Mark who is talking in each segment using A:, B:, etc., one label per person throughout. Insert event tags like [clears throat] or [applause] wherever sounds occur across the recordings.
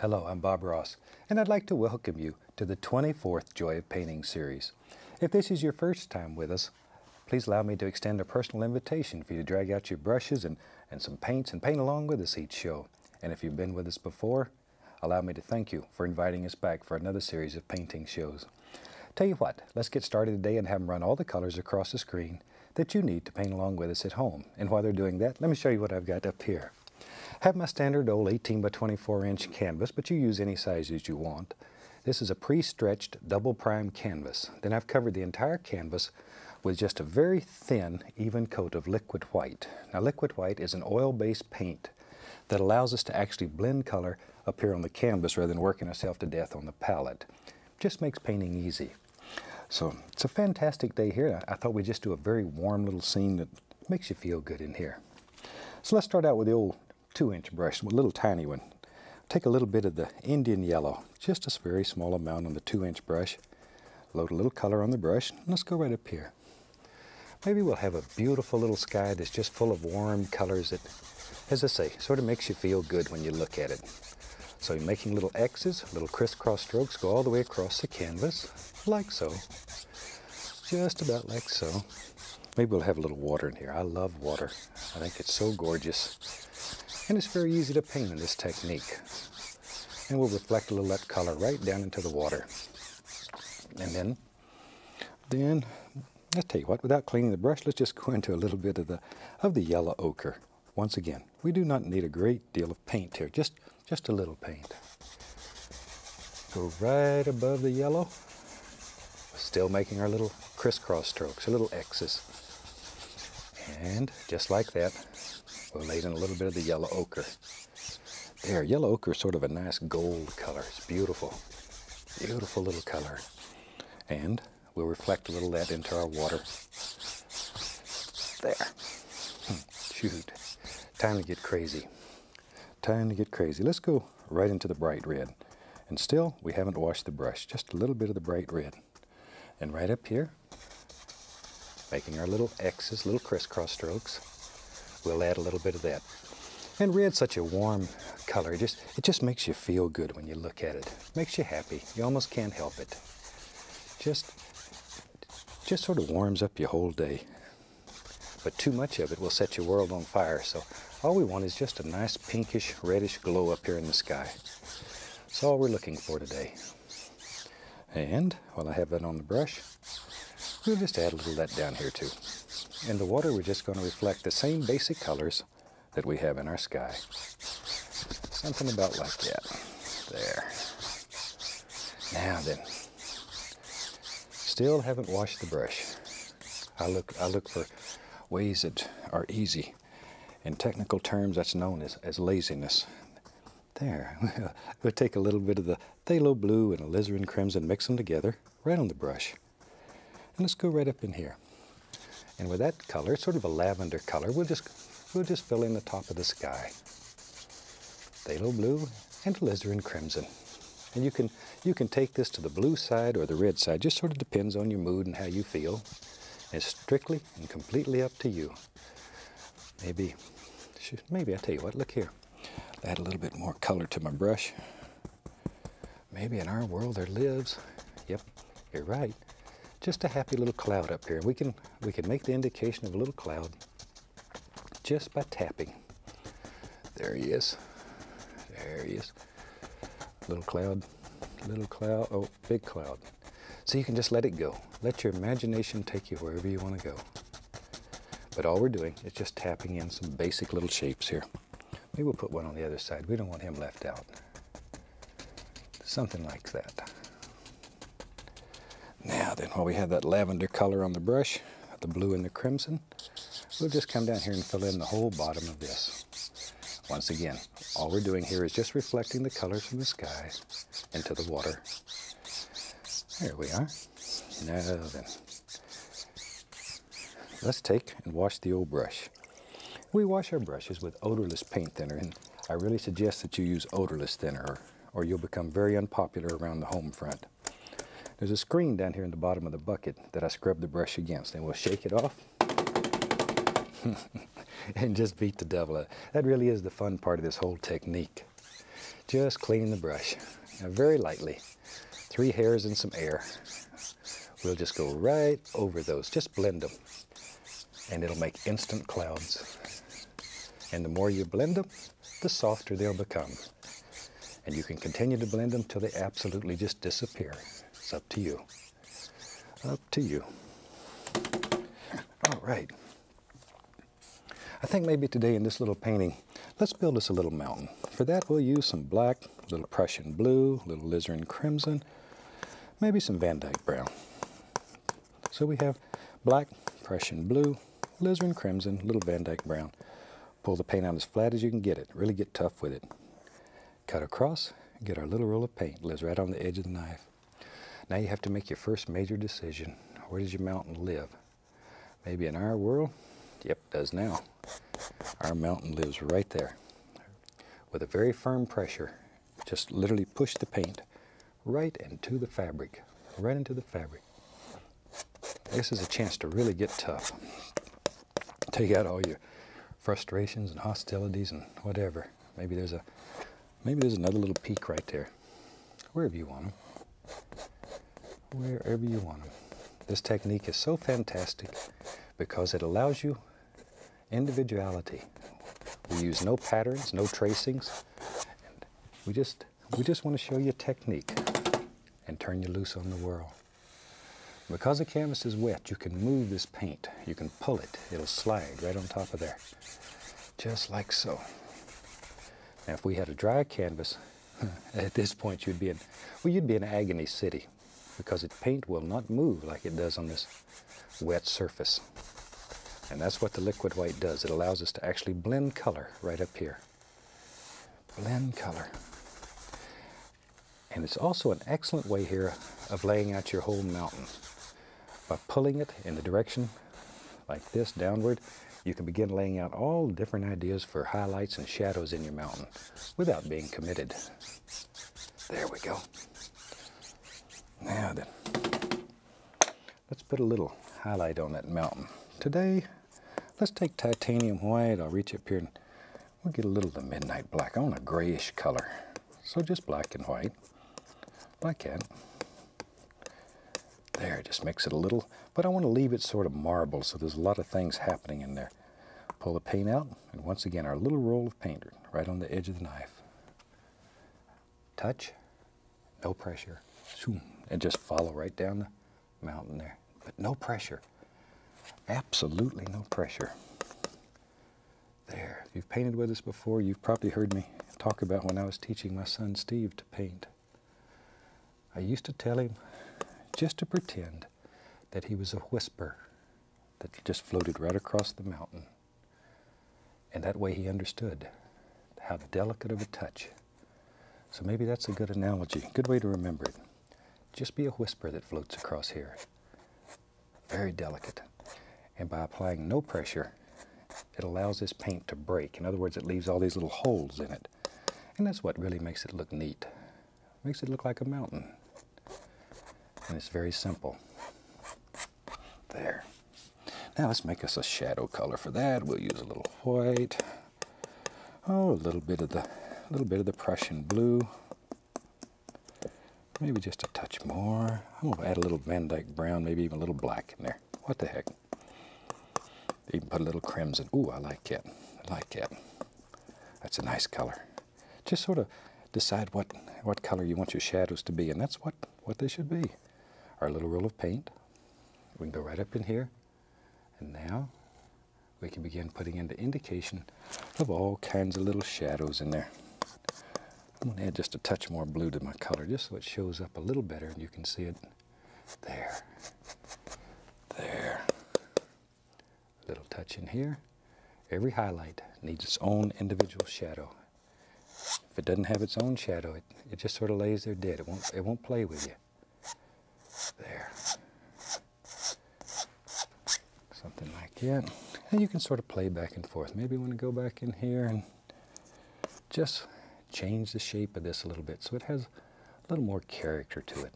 A: Hello, I'm Bob Ross, and I'd like to welcome you to the 24th Joy of Painting series. If this is your first time with us, please allow me to extend a personal invitation for you to drag out your brushes and, and some paints and paint along with us each show. And if you've been with us before, allow me to thank you for inviting us back for another series of painting shows. Tell you what, let's get started today and have them run all the colors across the screen that you need to paint along with us at home. And while they're doing that, let me show you what I've got up here. Have my standard old 18 by 24 inch canvas, but you use any sizes you want. This is a pre-stretched double prime canvas. Then I've covered the entire canvas with just a very thin, even coat of liquid white. Now liquid white is an oil-based paint that allows us to actually blend color up here on the canvas rather than working ourselves to death on the palette. Just makes painting easy. So it's a fantastic day here. I thought we'd just do a very warm little scene that makes you feel good in here. So let's start out with the old two inch brush, a little tiny one. Take a little bit of the Indian yellow, just a very small amount on the two inch brush. Load a little color on the brush. Let's go right up here. Maybe we'll have a beautiful little sky that's just full of warm colors that, as I say, sort of makes you feel good when you look at it. So you're making little X's, little crisscross strokes, go all the way across the canvas, like so. Just about like so. Maybe we'll have a little water in here. I love water. I think it's so gorgeous. And it's very easy to paint in this technique. And we'll reflect a little that color right down into the water. And then, then, I'll tell you what, without cleaning the brush, let's just go into a little bit of the, of the yellow ochre. Once again, we do not need a great deal of paint here, just, just a little paint. Go right above the yellow, still making our little crisscross strokes, our little X's. And just like that, Lay in a little bit of the yellow ochre. There, yellow ochre is sort of a nice gold color. It's beautiful. Beautiful little color. And we'll reflect a little of that into our water. There. Hmm, shoot. Time to get crazy. Time to get crazy. Let's go right into the bright red. And still, we haven't washed the brush. Just a little bit of the bright red. And right up here, making our little X's, little crisscross strokes we'll add a little bit of that. And red's such a warm color. It just, it just makes you feel good when you look at it. Makes you happy. You almost can't help it. Just, just sort of warms up your whole day. But too much of it will set your world on fire. So all we want is just a nice pinkish, reddish glow up here in the sky. That's all we're looking for today. And while I have that on the brush, we'll just add a little of that down here too. In the water, we're just going to reflect the same basic colors that we have in our sky. Something about like that. There. Now then. Still haven't washed the brush. I look, I look for ways that are easy. In technical terms, that's known as, as laziness. There. [laughs] we'll take a little bit of the phthalo blue and alizarin crimson, mix them together, right on the brush. And let's go right up in here. And with that color, sort of a lavender color, we'll just, we'll just fill in the top of the sky. Phthalo blue and alizarin crimson. And you can, you can take this to the blue side or the red side, just sort of depends on your mood and how you feel. It's strictly and completely up to you. Maybe, maybe I tell you what, look here. Add a little bit more color to my brush. Maybe in our world there lives, yep, you're right, just a happy little cloud up here. We can, we can make the indication of a little cloud just by tapping. There he is. There he is. Little cloud, little cloud, oh, big cloud. So you can just let it go. Let your imagination take you wherever you want to go. But all we're doing is just tapping in some basic little shapes here. Maybe we'll put one on the other side. We don't want him left out. Something like that. Then, while we have that lavender color on the brush, the blue and the crimson, we'll just come down here and fill in the whole bottom of this. Once again, all we're doing here is just reflecting the colors from the sky into the water. There we are. Now then, let's take and wash the old brush. We wash our brushes with odorless paint thinner, and I really suggest that you use odorless thinner, or, or you'll become very unpopular around the home front. There's a screen down here in the bottom of the bucket that I scrub the brush against and we'll shake it off [laughs] and just beat the devil out. That really is the fun part of this whole technique. Just clean the brush. Now very lightly. Three hairs and some air. We'll just go right over those. Just blend them. And it'll make instant clouds. And the more you blend them, the softer they'll become. And you can continue to blend them till they absolutely just disappear. It's up to you. Up to you. All right. I think maybe today in this little painting, let's build us a little mountain. For that, we'll use some black, a little Prussian blue, a little alizarin crimson, maybe some Van Dyke brown. So we have black, Prussian blue, alizarin crimson, little Van Dyke brown. Pull the paint out as flat as you can get it. Really get tough with it. Cut across, get our little roll of paint. Lives right on the edge of the knife. Now you have to make your first major decision. Where does your mountain live? Maybe in our world, Yep, does now. Our mountain lives right there. With a very firm pressure, just literally push the paint right into the fabric, right into the fabric. This is a chance to really get tough. Take out all your frustrations and hostilities and whatever. Maybe there's a maybe there's another little peak right there. Wherever you want them. Wherever you want them. This technique is so fantastic because it allows you individuality. We use no patterns, no tracings. And we just we just want to show you technique and turn you loose on the world. Because the canvas is wet, you can move this paint. You can pull it. It'll slide right on top of there. Just like so. Now if we had a dry canvas, [laughs] at this point you'd be in well you'd be in agony city because the paint will not move like it does on this wet surface. And that's what the liquid white does. It allows us to actually blend color right up here. Blend color. And it's also an excellent way here of laying out your whole mountain. By pulling it in the direction like this downward, you can begin laying out all different ideas for highlights and shadows in your mountain without being committed. There we go. Now then, let's put a little highlight on that mountain. Today, Let's take titanium white. I'll reach up here and we'll get a little of the midnight black. I want a grayish color. So just black and white, like that. There, just makes it a little, but I want to leave it sort of marble, so there's a lot of things happening in there. Pull the paint out, and once again, our little roll of paint right on the edge of the knife. Touch, no pressure, and just follow right down the mountain there, but no pressure. Absolutely no pressure. There. If you've painted with us before, you've probably heard me talk about when I was teaching my son Steve to paint. I used to tell him just to pretend that he was a whisper that just floated right across the mountain. And that way he understood how delicate of a touch. So maybe that's a good analogy, good way to remember it. Just be a whisper that floats across here. Very delicate. And by applying no pressure, it allows this paint to break. In other words, it leaves all these little holes in it. And that's what really makes it look neat. Makes it look like a mountain. And it's very simple. There. Now let's make us a shadow color for that. We'll use a little white. Oh, a little bit of the a little bit of the Prussian blue. Maybe just a touch more. I'm gonna add a little Van Dyke brown, maybe even a little black in there. What the heck? Even put a little crimson. Ooh, I like it. I like it. That's a nice color. Just sort of decide what, what color you want your shadows to be, and that's what, what they should be. Our little roll of paint. We can go right up in here, and now we can begin putting in the indication of all kinds of little shadows in there. I'm going to add just a touch more blue to my color, just so it shows up a little better and you can see it there. There A little touch in here. Every highlight needs its own individual shadow. If it doesn't have its own shadow, it, it just sort of lays there dead. It won't, it won't play with you. There. Something like that. And you can sort of play back and forth. Maybe you want to go back in here and just change the shape of this a little bit so it has a little more character to it.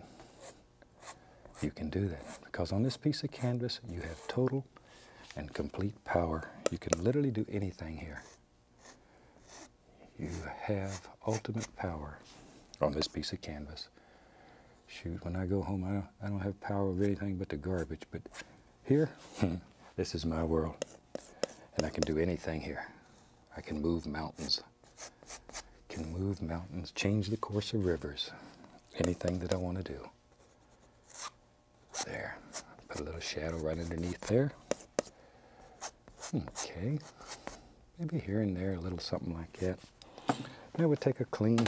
A: You can do that because on this piece of canvas you have total and complete power. You can literally do anything here. You have ultimate power on this piece of canvas. Shoot, when I go home, I don't, I don't have power over anything but the garbage. But here, [laughs] this is my world. And I can do anything here. I can move mountains. Can move mountains, change the course of rivers. Anything that I want to do. There. Put a little shadow right underneath there. Okay. Maybe here and there a little something like that. Now we'll take a clean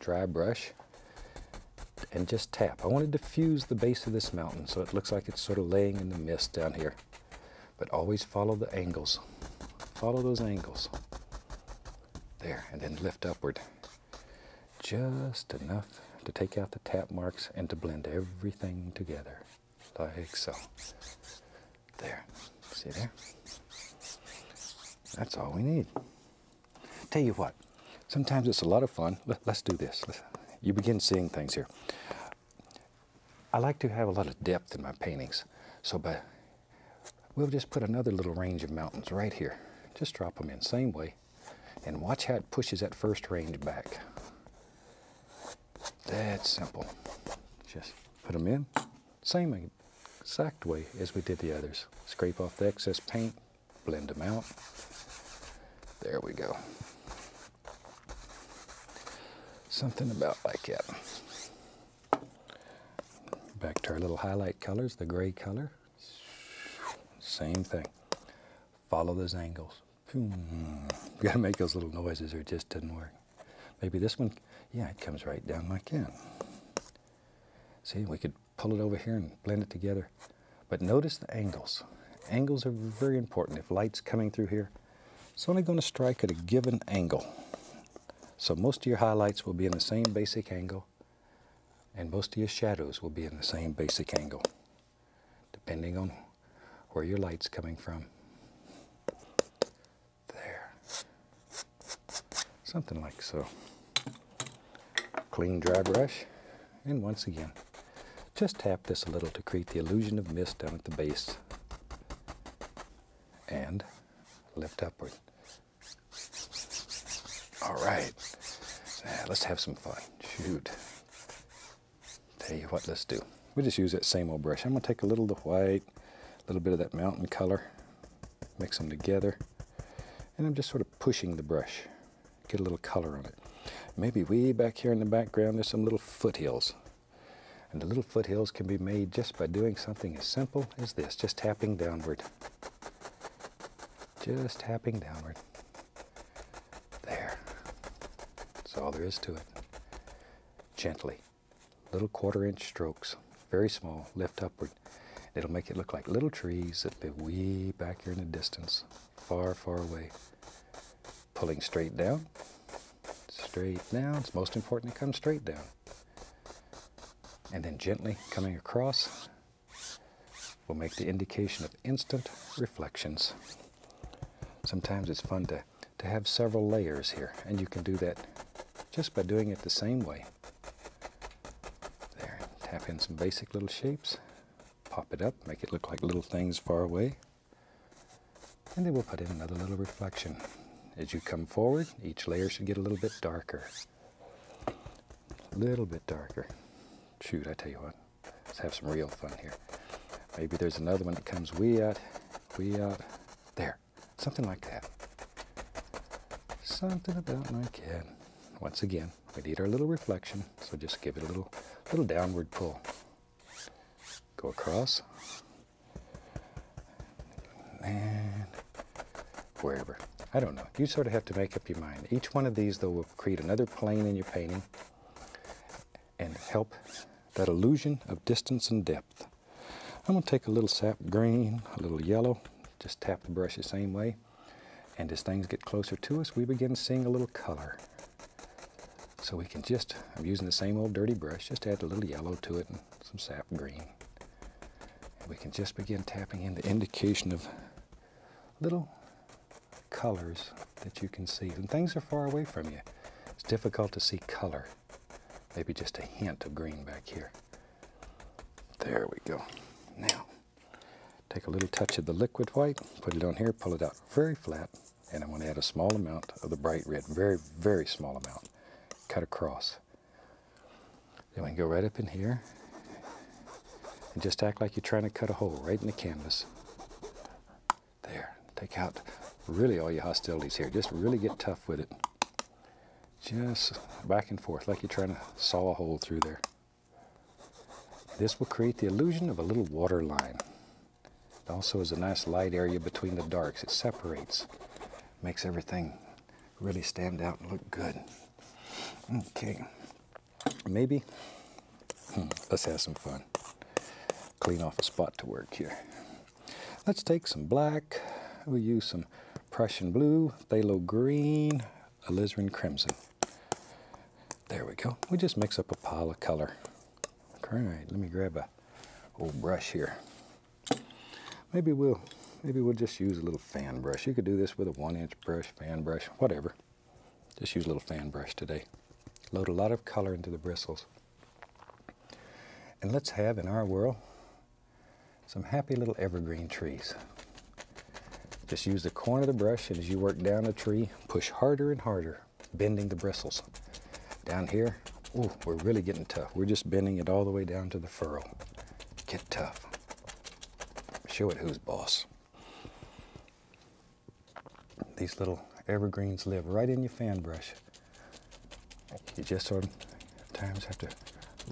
A: dry brush and just tap. I want to diffuse the base of this mountain so it looks like it's sort of laying in the mist down here. But always follow the angles. Follow those angles. There, and then lift upward. Just enough to take out the tap marks and to blend everything together. Like so. There. See there? That's all we need. Tell you what, sometimes it's a lot of fun. Let, us do this. You begin seeing things here. I like to have a lot of depth in my paintings. So we'll just put another little range of mountains right here. Just drop them in, same way. And watch how it pushes that first range back. That's simple. Just put them in, same exact way as we did the others. Scrape off the excess paint, blend them out. There we go. Something about like that. Back to our little highlight colors, the gray color. Same thing. Follow those angles. We hmm. [laughs] gotta make those little noises or it just didn't work. Maybe this one, yeah, it comes right down like that. See, we could pull it over here and blend it together. But notice the angles. Angles are very important. If light's coming through here, it's only going to strike at a given angle. So most of your highlights will be in the same basic angle, and most of your shadows will be in the same basic angle, depending on where your light's coming from. Something like so. Clean dry brush, and once again, just tap this a little to create the illusion of mist down at the base. And lift upward. All right, now, let's have some fun. Shoot. Tell you what, let's do. We just use that same old brush. I'm gonna take a little of the white, a little bit of that mountain color, mix them together, and I'm just sort of pushing the brush, get a little color on it. Maybe way back here in the background, there's some little foothills. And the little foothills can be made just by doing something as simple as this, just tapping downward. Just tapping downward. There. That's all there is to it. Gently. Little quarter inch strokes. Very small. Lift upward. It'll make it look like little trees that live way back here in the distance. Far, far away. Pulling straight down. Straight down. It's most important to come straight down. And then gently coming across will make the indication of instant reflections. Sometimes it's fun to, to have several layers here, and you can do that just by doing it the same way. There, tap in some basic little shapes, pop it up, make it look like little things far away, and then we'll put in another little reflection. As you come forward, each layer should get a little bit darker. A little bit darker. Shoot, I tell you what, let's have some real fun here. Maybe there's another one that comes way out, way out. There. Something like that. Something about my cat. Once again, we need our little reflection, so just give it a little, little downward pull. Go across. And wherever. I don't know. You sort of have to make up your mind. Each one of these, though, will create another plane in your painting and help that illusion of distance and depth. I'm going to take a little sap green, a little yellow, just tap the brush the same way. And as things get closer to us, we begin seeing a little color. So we can just, I'm using the same old dirty brush, just add a little yellow to it and some sap green. And we can just begin tapping in the indication of little colors that you can see. When things are far away from you, it's difficult to see color. Maybe just a hint of green back here. There we go. Now, Take a little touch of the liquid white, put it on here, pull it out very flat, And I'm going to add a small amount of the bright red, very, very small amount, cut across. Then we can go right up in here and just act like you're trying to cut a hole right in the canvas. There, take out really all your hostilities here. Just really get tough with it. Just back and forth like you're trying to saw a hole through there. This will create the illusion of a little water line. It also is a nice light area between the darks. It separates, makes everything really stand out and look good. Okay, maybe, hmm, let's have some fun. Clean off a spot to work here. Let's take some black. We'll use some Prussian blue, phthalo green, alizarin crimson. There we go. We just mix up a pile of color. All right, let me grab a old brush here. Maybe we'll maybe we'll just use a little fan brush. You could do this with a one inch brush, fan brush, whatever. Just use a little fan brush today. Load a lot of color into the bristles. And let's have in our world some happy little evergreen trees. Just use the corner of the brush and as you work down the tree, push harder and harder, bending the bristles. Down here, ooh, we're really getting tough. We're just bending it all the way down to the ferrule. Get tough. Show it who's boss. These little evergreens live right in your fan brush. You just sort of times have to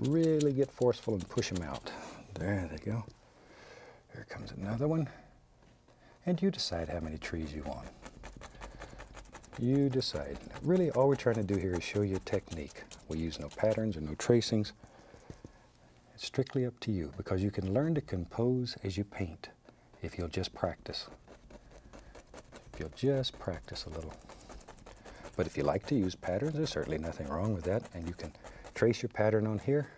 A: really get forceful and push them out. There they go. Here comes another one. And you decide how many trees you want. You decide. Really, all we're trying to do here is show you a technique. We use no patterns or no tracings. It's strictly up to you because you can learn to compose as you paint if you'll just practice. If you'll just practice a little. But if you like to use patterns, there's certainly nothing wrong with that. And you can trace your pattern on here,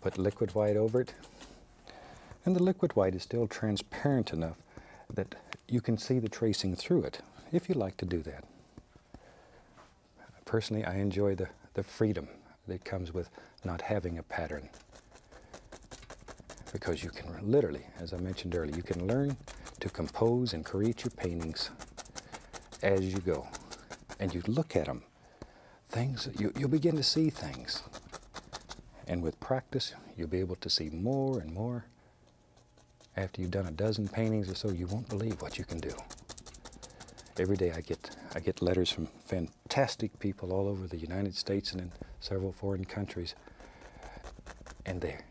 A: put liquid white over it, and the liquid white is still transparent enough that you can see the tracing through it, if you like to do that. Personally, I enjoy the, the freedom that comes with not having a pattern because you can literally, as I mentioned earlier, you can learn to compose and create your paintings as you go. And you look at them, things, you, you'll begin to see things. And with practice, you'll be able to see more and more. After you've done a dozen paintings or so, you won't believe what you can do. Every day I get, I get letters from fantastic people all over the United States and in several foreign countries. And they're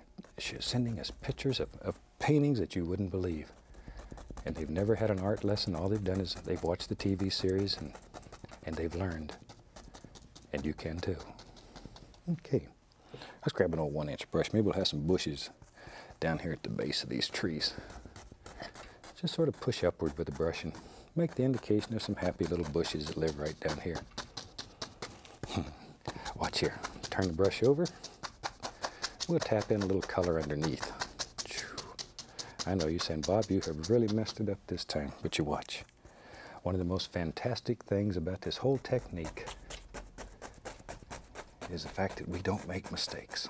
A: sending us pictures of, of paintings that you wouldn't believe. And they've never had an art lesson. All they've done is they've watched the TV series and, and they've learned. And you can too. Okay, let's grab an old one inch brush. Maybe we'll have some bushes down here at the base of these trees. Just sort of push upward with the brush and make the indication of some happy little bushes that live right down here. [laughs] Watch here. Turn the brush over. We'll tap in a little color underneath. I know you're saying, Bob, you have really messed it up this time, but you watch. One of the most fantastic things about this whole technique is the fact that we don't make mistakes.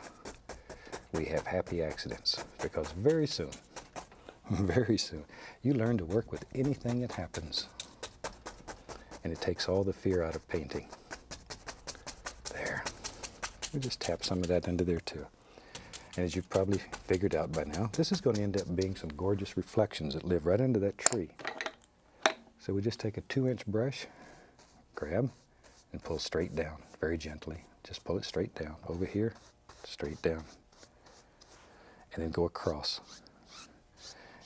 A: We have happy accidents because very soon, [laughs] very soon, you learn to work with anything that happens. And it takes all the fear out of painting. There. We just tap some of that into there too. And as you've probably figured out by now, this is going to end up being some gorgeous reflections that live right under that tree. So we just take a two inch brush, grab, and pull straight down, very gently. Just pull it straight down, over here, straight down. And then go across.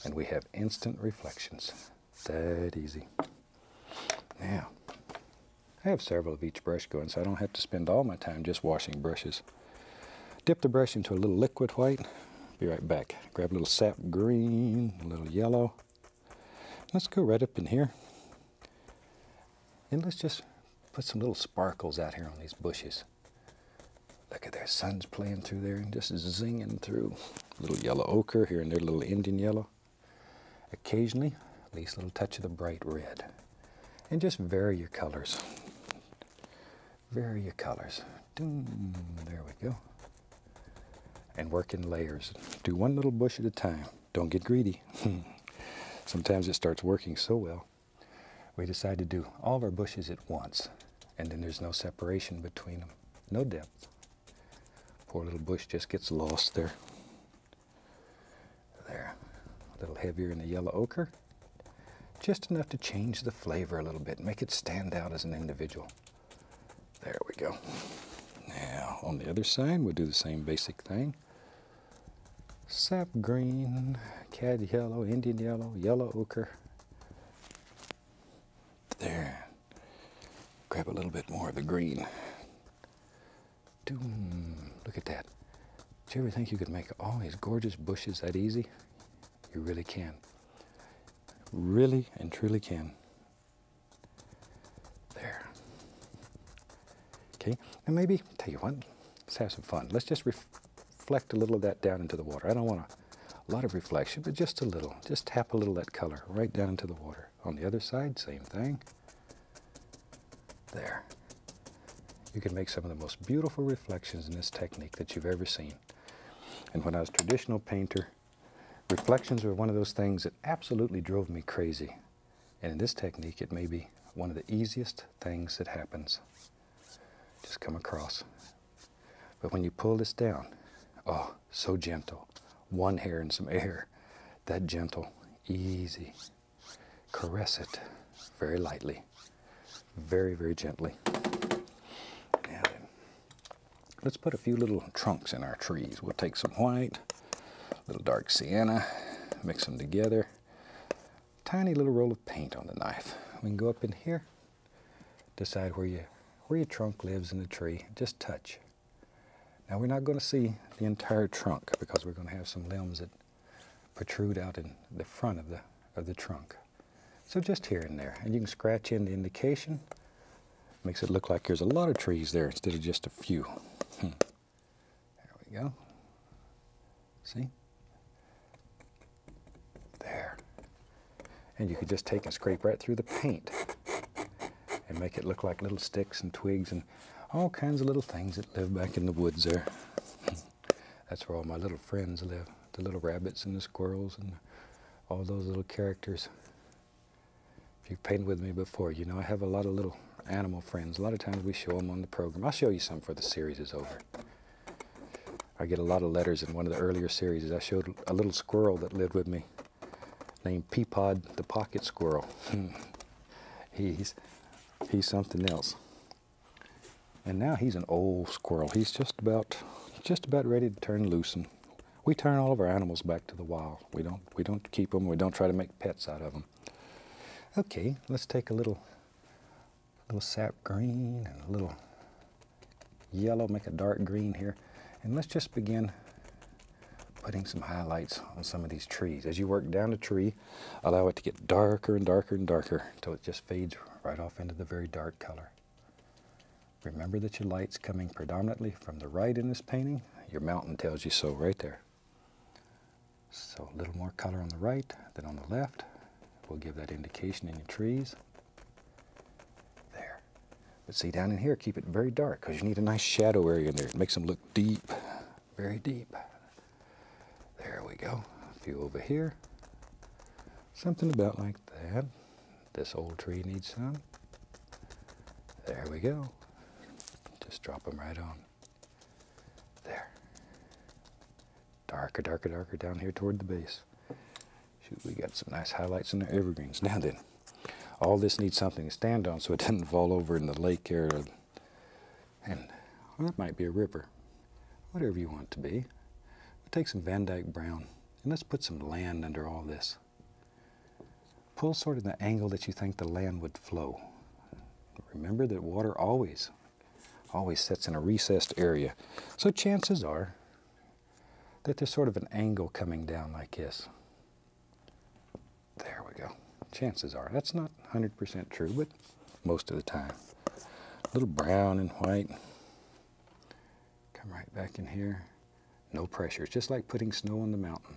A: And we have instant reflections. That easy. Now, I have several of each brush going, so I don't have to spend all my time just washing brushes. Dip the brush into a little liquid white. Be right back. Grab a little sap green, a little yellow. Let's go right up in here. And let's just put some little sparkles out here on these bushes. Look at their sun's playing through there and just zinging through. Little yellow ochre here and there, little Indian yellow. Occasionally, at least a little touch of the bright red. And just vary your colors. Vary your colors. There we go and work in layers. Do one little bush at a time. Don't get greedy. [laughs] Sometimes it starts working so well. we decide to do all of our bushes at once, and then there's no separation between them, no depth. Poor little bush just gets lost. There, a little heavier in the yellow ochre, just enough to change the flavor a little bit, make it stand out as an individual. There we go. Now, on the other side, we'll do the same basic thing. Sap green, cad yellow, Indian yellow, yellow ochre. There. Grab a little bit more of the green. Doom. Look at that. Did you ever think you could make all these gorgeous bushes that easy? You really can. Really and truly can. There. Okay, and maybe, tell you what, let's have some fun. Let's just reflect a little of that down into the water. I don't want a, lot of reflection, but just a little. Just tap a little that color right down into the water. On the other side, same thing. There. You can make some of the most beautiful reflections in this technique that you've ever seen. And when I was a traditional painter, reflections were one of those things that absolutely drove me crazy. And in this technique, it may be one of the easiest things that happens. Just come across. But when you pull this down, oh, so gentle. One hair and some air. That gentle, easy. Caress it very lightly, very, very gently. Now then, let's put a few little trunks in our trees. We'll take some white, little dark sienna, mix them together. Tiny little roll of paint on the knife. We can go up in here, decide where you where your trunk lives in the tree. Just touch. Now we're not going to see the entire trunk because we're going to have some limbs that protrude out in the front of the of the trunk. So just here and there. And you can scratch in the indication. Makes it look like there's a lot of trees there instead of just a few. Hmm. There we go. See? And you could just take and scrape right through the paint and make it look like little sticks and twigs and all kinds of little things that live back in the woods there. That's where all my little friends live. The little rabbits and the squirrels and all those little characters. If you've painted with me before, you know I have a lot of little animal friends. A lot of times we show them on the program. I'll show you some before the series is over. I get a lot of letters in one of the earlier series. I showed a little squirrel that lived with me named Peapod the Pocket Squirrel. Hmm. he's, he's something else. And now he's an old squirrel. He's just about, just about ready to turn loose. And we turn all of our animals back to the wild. We don't, we don't keep them. We don't try to make pets out of them. Okay, let's take a little, little sap green and a little yellow, make a dark green here. And let's just begin putting some highlights on some of these trees. As you work down the tree, allow it to get darker and darker and darker until it just fades right off into the very dark color. Remember that your light's coming predominantly from the right in this painting. Your mountain tells you so right there. So a little more color on the right than on the left We'll give that indication in your trees. There. But see down in here, keep it very dark because you need a nice shadow area in there. It makes them look deep, very deep. There we go. A few over here. Something about like that. This old tree needs some. There we go. Just drop them right on. There. Darker, darker, darker down here toward the base. Shoot, we got some nice highlights in the evergreens. Now then, all this needs something to stand on so it doesn't fall over in the lake area. And well, that might be a river. Whatever you want to be. Take some Van Dyke Brown and let's put some land under all this. Pull sort of the angle that you think the land would flow. Remember that water always, always sets in a recessed area. So chances are that there's sort of an angle coming down like this. There we go. Chances are. That's not 100% true, but most of the time. A little brown and white. Come right back in here. No pressure. It's just like putting snow on the mountain.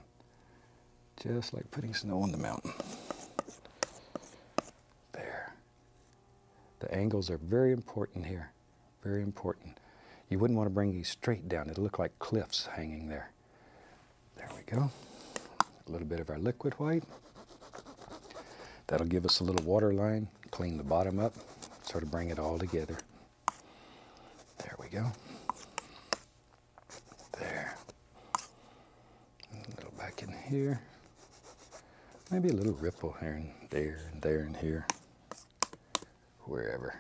A: Just like putting snow on the mountain. There. The angles are very important here. Very important. You wouldn't want to bring these straight down. It'll look like cliffs hanging there. There we go. A little bit of our liquid white. That'll give us a little water line clean the bottom up, sort of bring it all together. There we go. There. A little back in here. Maybe a little ripple here and there and there and here. Wherever.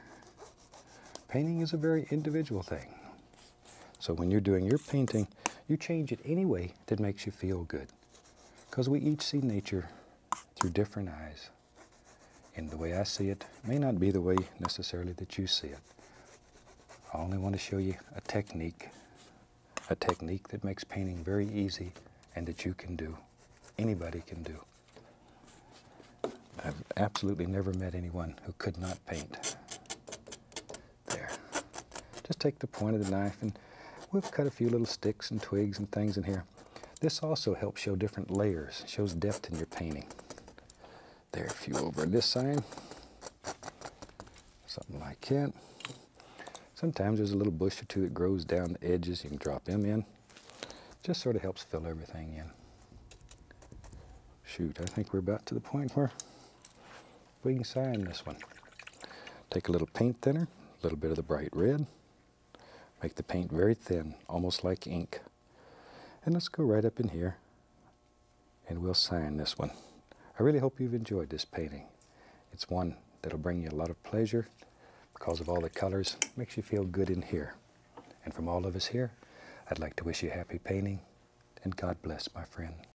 A: Painting is a very individual thing. So when you're doing your painting, you change it any way that makes you feel good. Because we each see nature through different eyes. And the way I see it may not be the way necessarily that you see it. I only want to show you a technique, a technique that makes painting very easy and that you can do, anybody can do. I've absolutely never met anyone who could not paint. There. Just take the point of the knife and we've cut a few little sticks and twigs and things in here. This also helps show different layers, shows depth in your painting. There, are a few over on this side. Something like that. Sometimes there's a little bush or two that grows down the edges. You can drop them in. Just sort of helps fill everything in. Shoot, I think we're about to the point where we can sign this one. Take a little paint thinner, a little bit of the bright red. Make the paint very thin, almost like ink. And let's go right up in here and we'll sign this one. I really hope you've enjoyed this painting. It's one that'll bring you a lot of pleasure because of all the colors. Makes you feel good in here. And from all of us here, I'd like to wish you happy painting and God bless, my friend.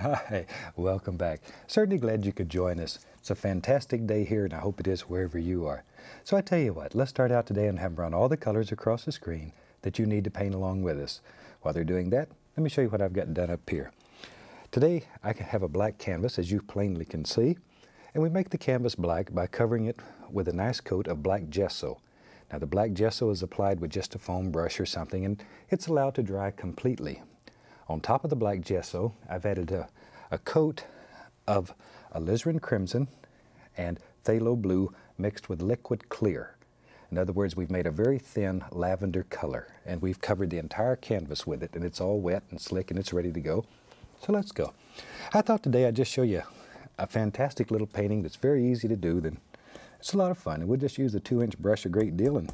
A: Hi, welcome back. Certainly glad you could join us. It's a fantastic day here and I hope it is wherever you are. So I tell you what, let's start out today and have run all the colors across the screen that you need to paint along with us. While they're doing that, let me show you what I've got done up here. Today I can have a black canvas as you plainly can see and we make the canvas black by covering it with a nice coat of black gesso. Now the black gesso is applied with just a foam brush or something and it's allowed to dry completely. On top of the black gesso, I've added a, a coat of alizarin crimson and phthalo blue mixed with liquid clear. In other words, we've made a very thin lavender color and we've covered the entire canvas with it and it's all wet and slick and it's ready to go. So let's go. I thought today I'd just show you a fantastic little painting that's very easy to do. Then It's a lot of fun and we'll just use a two inch brush a great deal and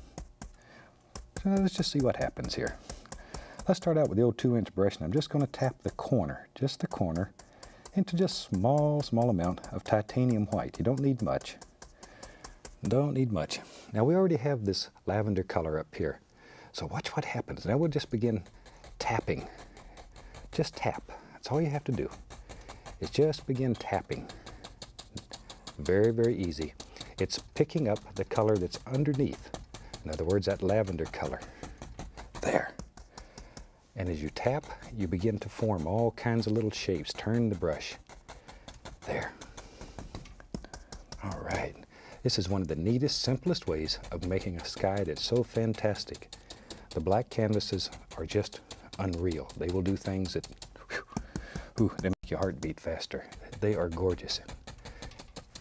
A: so let's just see what happens here. Let's start out with the old two inch brush and I'm just going to tap the corner, just the corner, into just small, small amount of titanium white. You don't need much. Don't need much. Now we already have this lavender color up here. So watch what happens. Now we'll just begin tapping. Just tap. That's all you have to do. Is just begin tapping. Very, very easy. It's picking up the color that's underneath. In other words, that lavender color. There. And as you tap, you begin to form all kinds of little shapes. Turn the brush. There. All right. This is one of the neatest, simplest ways of making a sky that's so fantastic. The black canvases are just unreal. They will do things that, whew, they make your heart beat faster. They are gorgeous.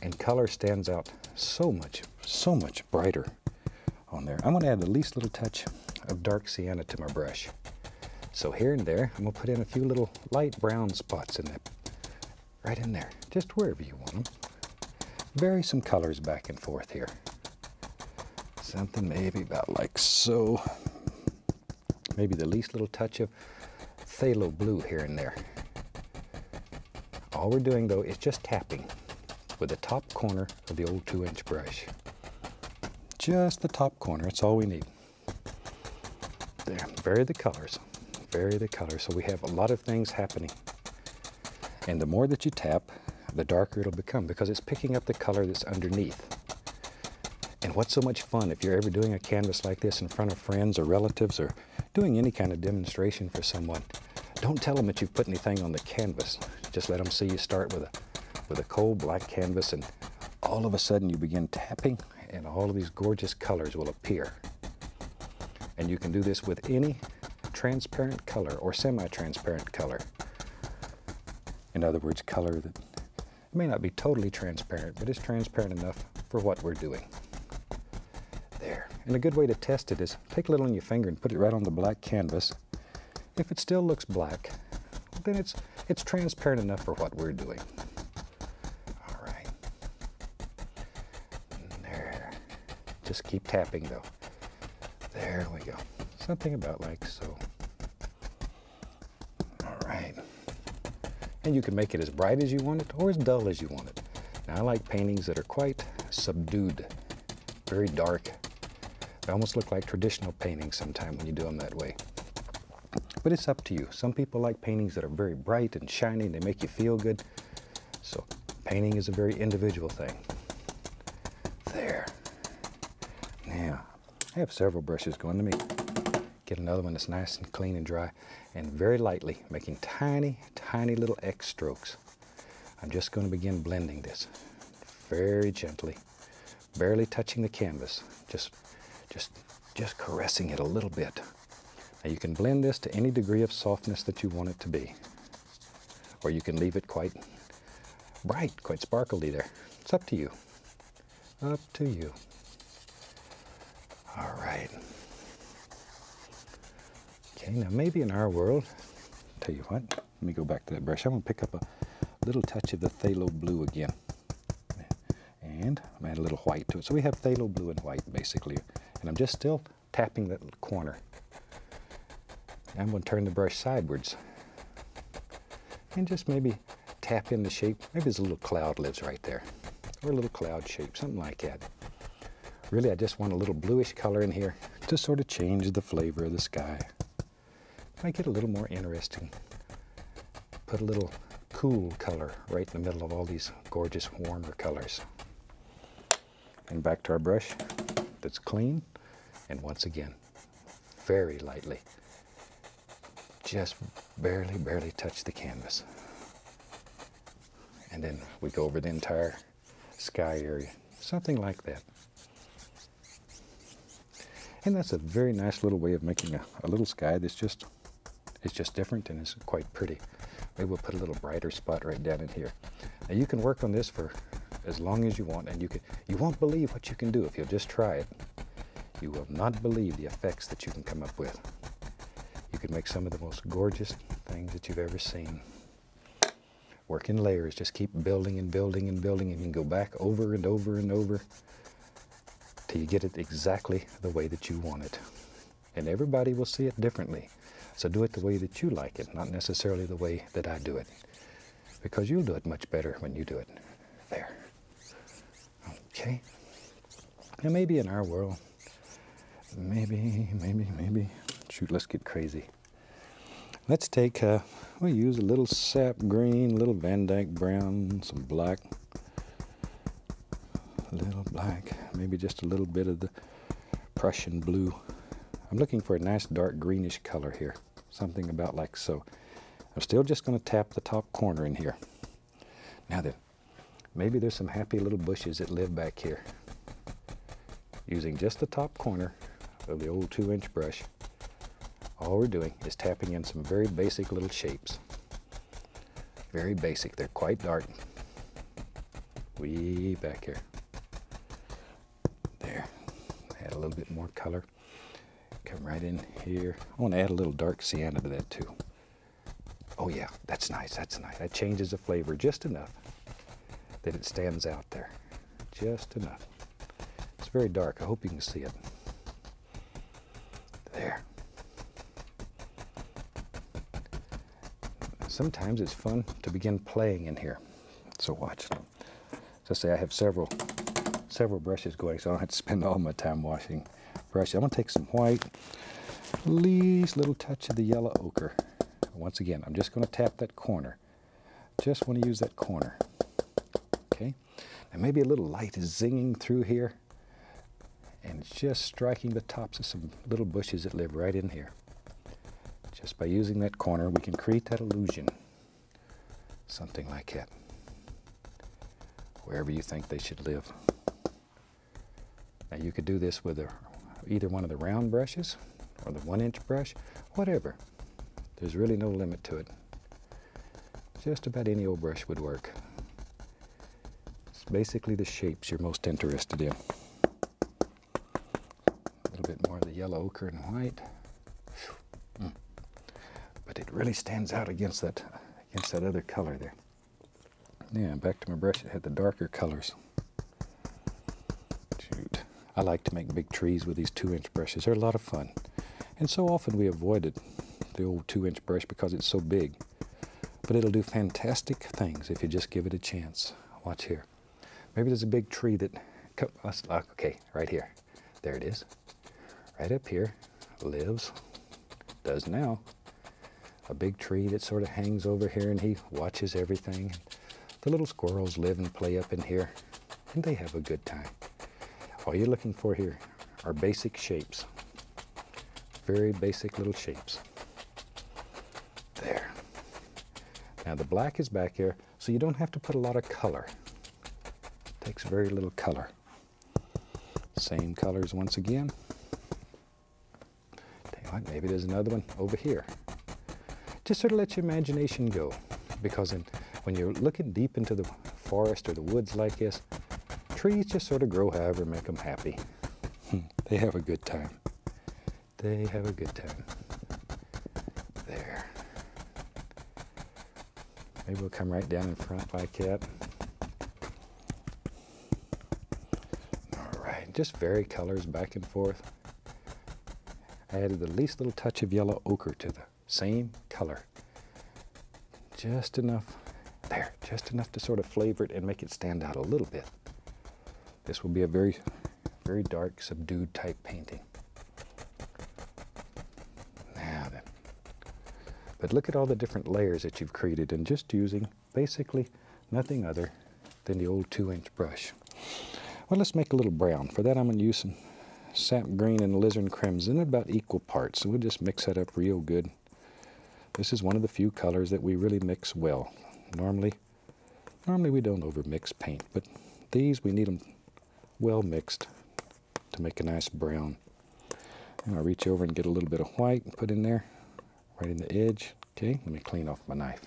A: And color stands out so much, so much brighter on there. I'm to add the least little touch of dark sienna to my brush. So here and there, I'm to put in a few little light brown spots in that, right in there, just wherever you want them. Vary some colors back and forth here. Something maybe about like so. Maybe the least little touch of phthalo blue here and there. All we're doing though is just tapping with the top corner of the old two inch brush. Just the top corner, that's all we need. There, vary the colors vary the color. So we have a lot of things happening. And the more that you tap, the darker it'll become because it's picking up the color that's underneath. And what's so much fun if you're ever doing a canvas like this in front of friends or relatives or doing any kind of demonstration for someone, don't tell them that you've put anything on the canvas. Just let them see you start with a, with a cold black canvas and all of a sudden you begin tapping and all of these gorgeous colors will appear. And you can do this with any transparent color or semi-transparent color. In other words, color that may not be totally transparent, but is transparent enough for what we're doing. There. And a good way to test it is take a little on your finger and put it right on the black canvas. If it still looks black, then it's, it's transparent enough for what we're doing. All right. There. Just keep tapping though. There we go. Something about like so. All right. And you can make it as bright as you want it or as dull as you want it. Now I like paintings that are quite subdued, very dark. They almost look like traditional paintings sometimes when you do them that way. But it's up to you. Some people like paintings that are very bright and shiny they make you feel good. So painting is a very individual thing. There. Now, I have several brushes going to me. Get another one that's nice and clean and dry and very lightly, making tiny, tiny little X strokes. I'm just going to begin blending this very gently, barely touching the canvas, just, just, just caressing it a little bit. Now you can blend this to any degree of softness that you want it to be. Or you can leave it quite bright, quite sparkly there. It's up to you. Up to you. All right. Okay, now maybe in our world, tell you what, let me go back to that brush. I'm gonna pick up a little touch of the phthalo blue again. And I'm add a little white to it. So we have phthalo blue and white basically. And I'm just still tapping that corner. I'm to turn the brush sidewards and just maybe tap in the shape. Maybe there's a little cloud lives right there or a little cloud shape, something like that. Really, I just want a little bluish color in here to sort of change the flavor of the sky. Make it a little more interesting. Put a little cool color right in the middle of all these gorgeous warmer colors. And back to our brush that's clean. And once again, very lightly just barely, barely touch the canvas. And then we go over the entire sky area, something like that. And that's a very nice little way of making a, a little sky that's just, it's just different and it's quite pretty. Maybe we'll put a little brighter spot right down in here. Now you can work on this for as long as you want and you can, you won't believe what you can do if you'll just try it. You will not believe the effects that you can come up with You can make some of the most gorgeous things that you've ever seen. Work in layers, just keep building and building and building, and you can go back over and over and over till you get it exactly the way that you want it. And everybody will see it differently. So do it the way that you like it, not necessarily the way that I do it. Because you'll do it much better when you do it. There. Okay. And maybe in our world, maybe, maybe, maybe Shoot, let's get crazy. Let's take, uh, we'll use a little sap green, a little Van Dyke brown, some black, a little black, maybe just a little bit of the Prussian blue. I'm looking for a nice dark greenish color here, something about like so. I'm still just going to tap the top corner in here. Now then, maybe there's some happy little bushes that live back here. Using just the top corner of the old two inch brush, all we're doing is tapping in some very basic little shapes. Very basic, they're quite dark. Way back here. There, add a little bit more color. Come right in here. I want to add a little dark sienna to that too. Oh yeah, that's nice, that's nice. That changes the flavor just enough that it stands out there. Just enough. It's very dark, I hope you can see it. There. sometimes it's fun to begin playing in here. So watch. So say I have several several brushes going, so I don't have to spend all my time washing brushes. I'm gonna take some white, least little touch of the yellow ochre. Once again, I'm just gonna tap that corner. Just want to use that corner. Okay, and maybe a little light is zinging through here, and just striking the tops of some little bushes that live right in here. Just by using that corner, we can create that illusion. Something like that. Wherever you think they should live. Now you could do this with a, either one of the round brushes or the one inch brush, whatever. There's really no limit to it. Just about any old brush would work. It's basically the shapes you're most interested in. A little bit more of the yellow ochre and white hmm. but it really stands out against that against that other color there. Yeah, back to my brush, it had the darker colors. I like to make big trees with these two inch brushes. They're a lot of fun. And so often we avoided the old two inch brush because it's so big. But it'll do fantastic things if you just give it a chance. Watch here. Maybe there's a big tree that, uh, uh, okay, right here. There it is. Right up here lives, does now, a big tree that sort of hangs over here and he watches everything. The little squirrels live and play up in here and they have a good time. All you're looking for here are basic shapes. Very basic little shapes. There. Now the black is back here, so you don't have to put a lot of color. It takes very little color. Same colors once again. What, maybe there's another one over here. Just sort of let your imagination go. Because in, when you're looking deep into the forest or the woods like this, trees just sort of grow however make them happy. [laughs] they have a good time. They have a good time. There. Maybe we'll come right down in front like that. All right, just vary colors back and forth. I added the least little touch of yellow ochre to the same color. Just enough, there, just enough to sort of flavor it and make it stand out a little bit. This will be a very, very dark, subdued type painting. Now, but look at all the different layers that you've created and just using basically nothing other than the old two inch brush. Well, let's make a little brown. For that, I'm going to use some sap green and alizarin crimson in about equal parts. So we'll just mix that up real good. This is one of the few colors that we really mix well. Normally, normally we don't overmix paint, but these we need them well mixed to make a nice brown. And I'll reach over and get a little bit of white and put in there right in the edge. Okay, let me clean off my knife.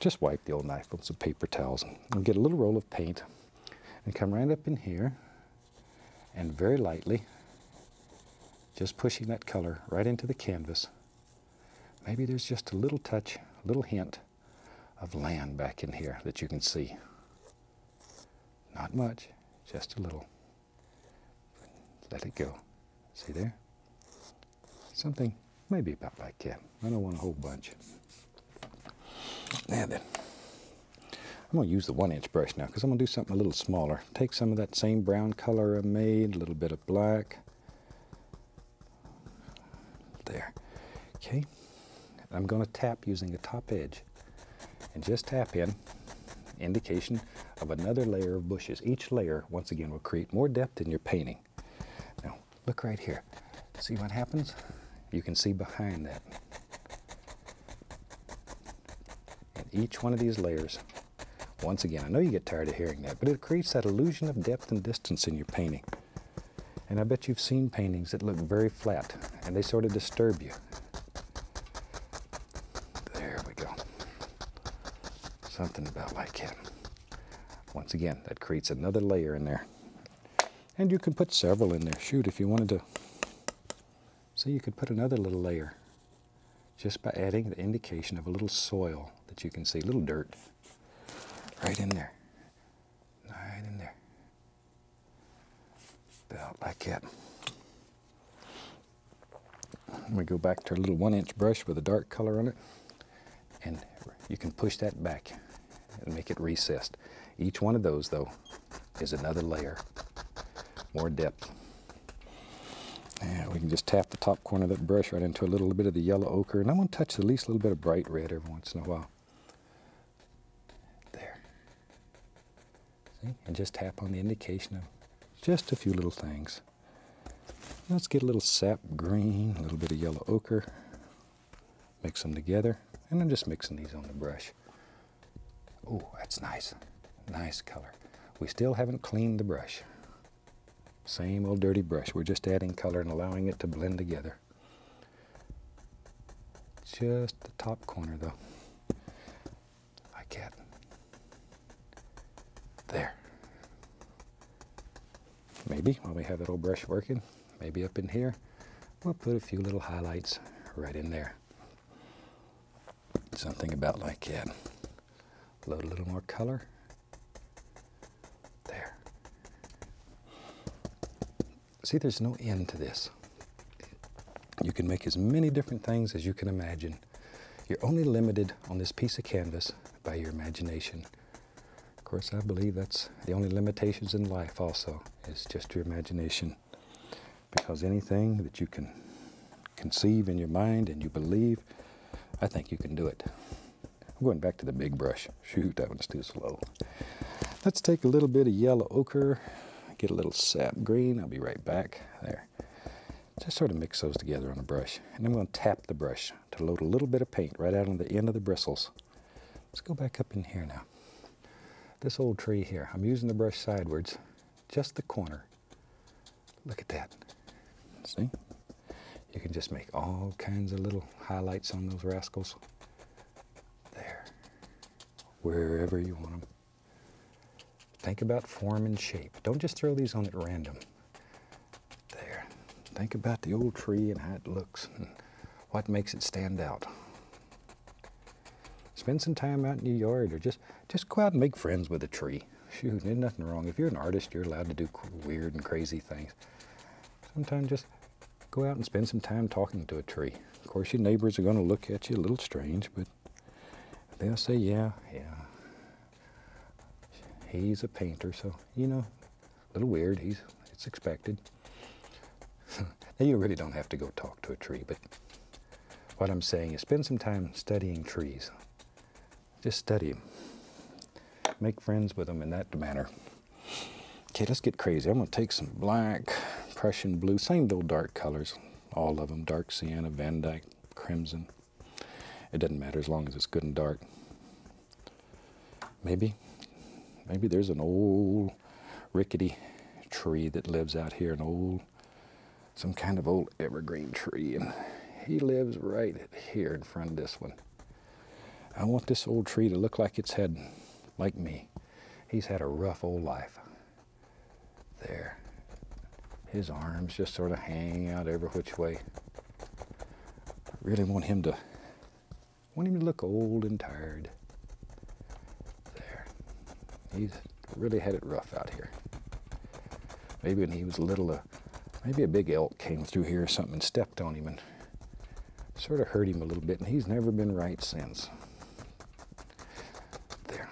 A: Just wipe the old knife with some paper towels and get a little roll of paint and come right up in here and very lightly just pushing that color right into the canvas. Maybe there's just a little touch, a little hint of land back in here that you can see. Not much, just a little. Let it go. See there? Something Maybe about like that. I don't want a whole bunch. Now then, I'm going to use the one inch brush now because I'm going to do something a little smaller. Take some of that same brown color I made, a little bit of black. There. Okay. I'm going to tap using the top edge and just tap in indication of another layer of bushes. Each layer, once again, will create more depth in your painting. Now, look right here. See what happens? you can see behind that. And each one of these layers, once again, I know you get tired of hearing that, but it creates that illusion of depth and distance in your painting. And I bet you've seen paintings that look very flat, and they sort of disturb you. There we go. Something about like that. Once again, that creates another layer in there. And you can put several in there. Shoot, if you wanted to so you could put another little layer just by adding the indication of a little soil that you can see, a little dirt right in there. Right in there. About like that. We go back to our little one inch brush with a dark color on it and you can push that back and make it recessed. Each one of those though is another layer, more depth. Yeah, we can just tap the top corner of that brush right into a little bit of the yellow ochre. And I'm going to touch the least little bit of bright red every once in a while. There. See? And just tap on the indication of just a few little things. Let's get a little sap green, a little bit of yellow ochre. Mix them together. And I'm just mixing these on the brush. Oh, that's nice. Nice color. We still haven't cleaned the brush. Same old dirty brush. We're just adding color and allowing it to blend together. Just the top corner though. Like that. There. Maybe while we have that old brush working, maybe up in here, we'll put a few little highlights right in there. Something about like that. Load a little more color. There. See, there's no end to this. You can make as many different things as you can imagine. You're only limited on this piece of canvas by your imagination. Of course, I believe that's the only limitations in life also, is just your imagination. Because anything that you can conceive in your mind and you believe, I think you can do it. I'm going back to the big brush. Shoot, that one's too slow. Let's take a little bit of yellow ochre, get a little sap green. I'll be right back. There. Just sort of mix those together on the brush. And I'm going to tap the brush to load a little bit of paint right out on the end of the bristles. Let's go back up in here now. This old tree here, I'm using the brush sidewards, just the corner. Look at that. See? You can just make all kinds of little highlights on those rascals. Wherever you want them. Think about form and shape. Don't just throw these on at random. There. Think about the old tree and how it looks and what makes it stand out. Spend some time out in your yard or just, just go out and make friends with a tree. Shoot, there's nothing wrong. If you're an artist, you're allowed to do weird and crazy things. Sometimes just go out and spend some time talking to a tree. Of course, your neighbors are going to look at you a little strange, but they'll say, yeah, yeah. He's a painter, so, you know, a little weird. He's, it's expected. [laughs] now, you really don't have to go talk to a tree, but what I'm saying is spend some time studying trees. Just study them. Make friends with them in that manner. Okay, let's get crazy. I'm going to take some black, Prussian blue, same old dark colors, all of them, dark sienna, Van Dyke, crimson. It doesn't matter as long as it's good and dark. Maybe, maybe there's an old rickety tree that lives out here, an old, some kind of old evergreen tree, and he lives right here in front of this one. I want this old tree to look like it's had, like me, he's had a rough old life. There his arms just sort of hang out every which way. I Really want him to want him to look old and tired. There. He's really had it rough out here. Maybe when he was a little, uh, maybe a big elk came through here or something and stepped on him and sort of hurt him a little bit, and he's never been right since. There.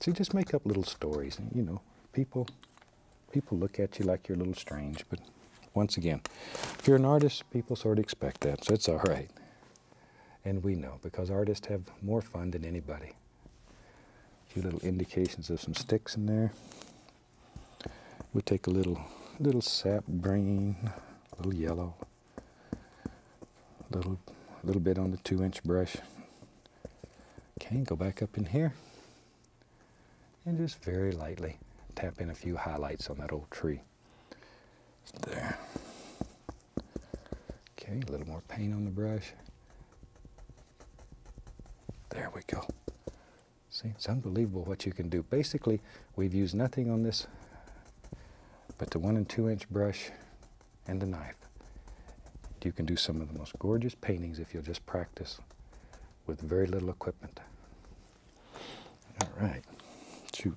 A: So you just make up little stories, and you know, people people look at you like you're a little strange, but once again, if you're an artist, people sort of expect that, so it's all right. And we know, because artists have more fun than anybody. A few little indications of some sticks in there. We take a little, little sap green, a little yellow, a little, little bit on the two-inch brush. Okay, go back up in here, and just very lightly tap in a few highlights on that old tree. There. Okay, a little more paint on the brush. There we go. See, it's unbelievable what you can do. Basically, we've used nothing on this but the one and two inch brush and the knife. You can do some of the most gorgeous paintings if you'll just practice with very little equipment. All right, shoot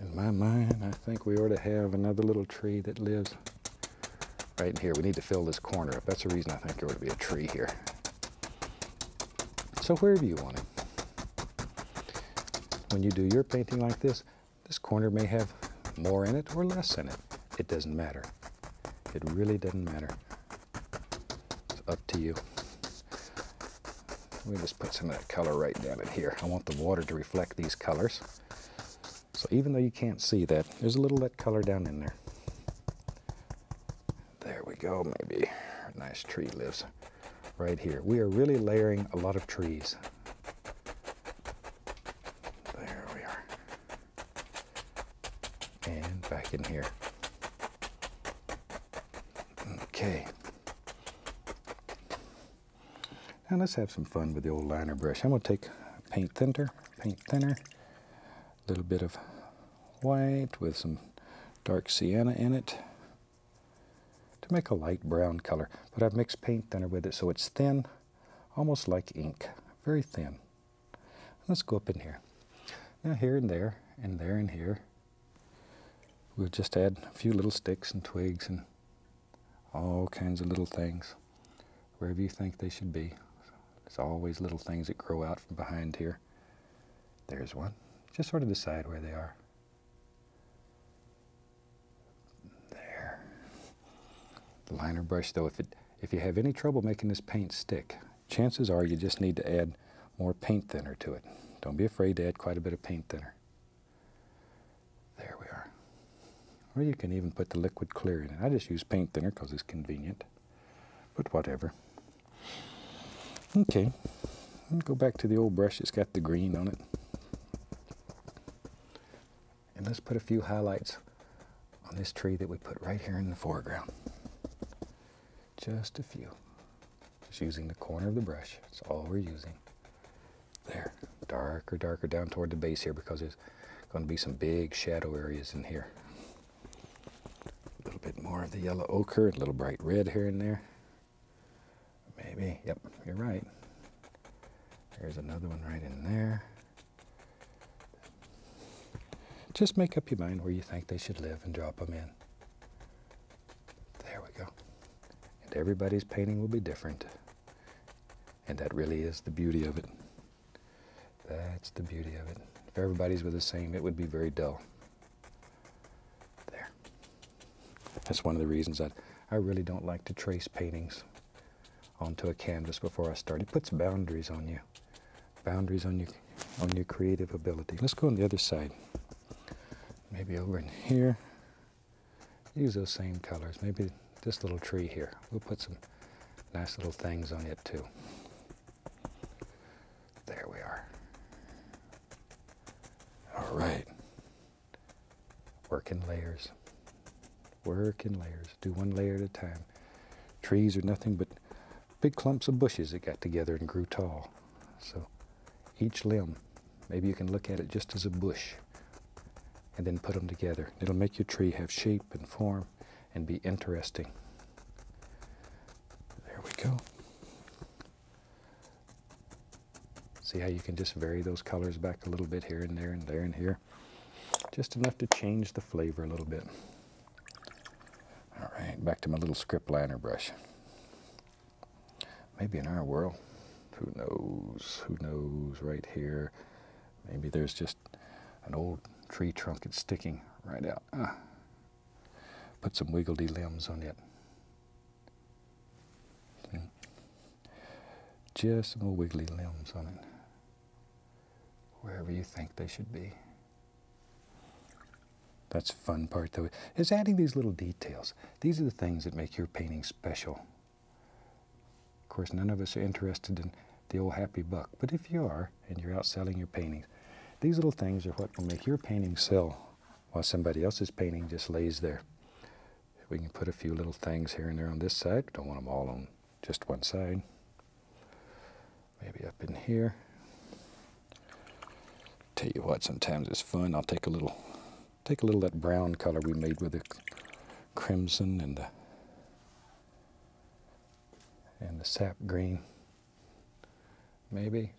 A: In my mind, I think we ought to have another little tree that lives right in here. We need to fill this corner up. That's the reason I think there ought to be a tree here. So wherever you want it. When you do your painting like this, this corner may have more in it or less in it. It doesn't matter. It really doesn't matter. It's up to you. Me just put some of that color right down in here. I want the water to reflect these colors. So even though you can't see that, there's a little that color down in there. There we go, maybe a nice tree lives right here. We are really layering a lot of trees. There we are. And back in here. Okay. Now let's have some fun with the old liner brush. I'm going to take paint thinner, paint thinner, a little bit of white with some dark sienna in it to make a light brown color. But I've mixed paint thinner with it so it's thin, almost like ink, very thin. Let's go up in here. Now here and there, and there and here, we'll just add a few little sticks and twigs and all kinds of little things wherever you think they should be. There's always little things that grow out from behind here. There's one. Just sort of decide where they are. The liner brush, though, if, it, if you have any trouble making this paint stick, chances are you just need to add more paint thinner to it. Don't be afraid to add quite a bit of paint thinner. There we are. Or you can even put the liquid clear in it. I just use paint thinner because it's convenient. But whatever. Okay. Go back to the old brush. It's got the green on it. And let's put a few highlights on this tree that we put right here in the foreground. Just a few. Just using the corner of the brush. That's all we're using. There. Darker, darker down toward the base here because there's going to be some big shadow areas in here. A little bit more of the yellow ochre, a little bright red here and there. Maybe. Yep, you're right. There's another one right in there. Just make up your mind where you think they should live and drop them in. There we go. And everybody's painting will be different. And that really is the beauty of it. That's the beauty of it. If everybody's were the same, it would be very dull. There. That's one of the reasons that I really don't like to trace paintings onto a canvas before I start. It puts boundaries on you. Boundaries on your on your creative ability. Let's go on the other side. Maybe over in here. Use those same colors. Maybe this little tree here. We'll put some nice little things on it too. There we are. All right. Work in layers. Work in layers. Do one layer at a time. Trees are nothing but big clumps of bushes that got together and grew tall. So each limb, maybe you can look at it just as a bush and then put them together. It'll make your tree have shape and form and be interesting. There we go. See how you can just vary those colors back a little bit here and there and there and here. Just enough to change the flavor a little bit. All right, back to my little script liner brush. Maybe in our world, who knows, who knows, right here. Maybe there's just an old tree trunk that's sticking right out. Uh, put some wiggledy limbs on it. Hmm. Just some more wiggly limbs on it. Wherever you think they should be. That's the fun part though, is adding these little details. These are the things that make your painting special. Of course, none of us are interested in the old happy buck, but if you are, and you're out selling your paintings, these little things are what will make your painting sell while somebody else's painting just lays there. We can put a few little things here and there on this side. Don't want them all on just one side. Maybe up in here. Tell you what, sometimes it's fun. I'll take a little, take a little of that brown color we made with the crimson and the and the sap green. Maybe,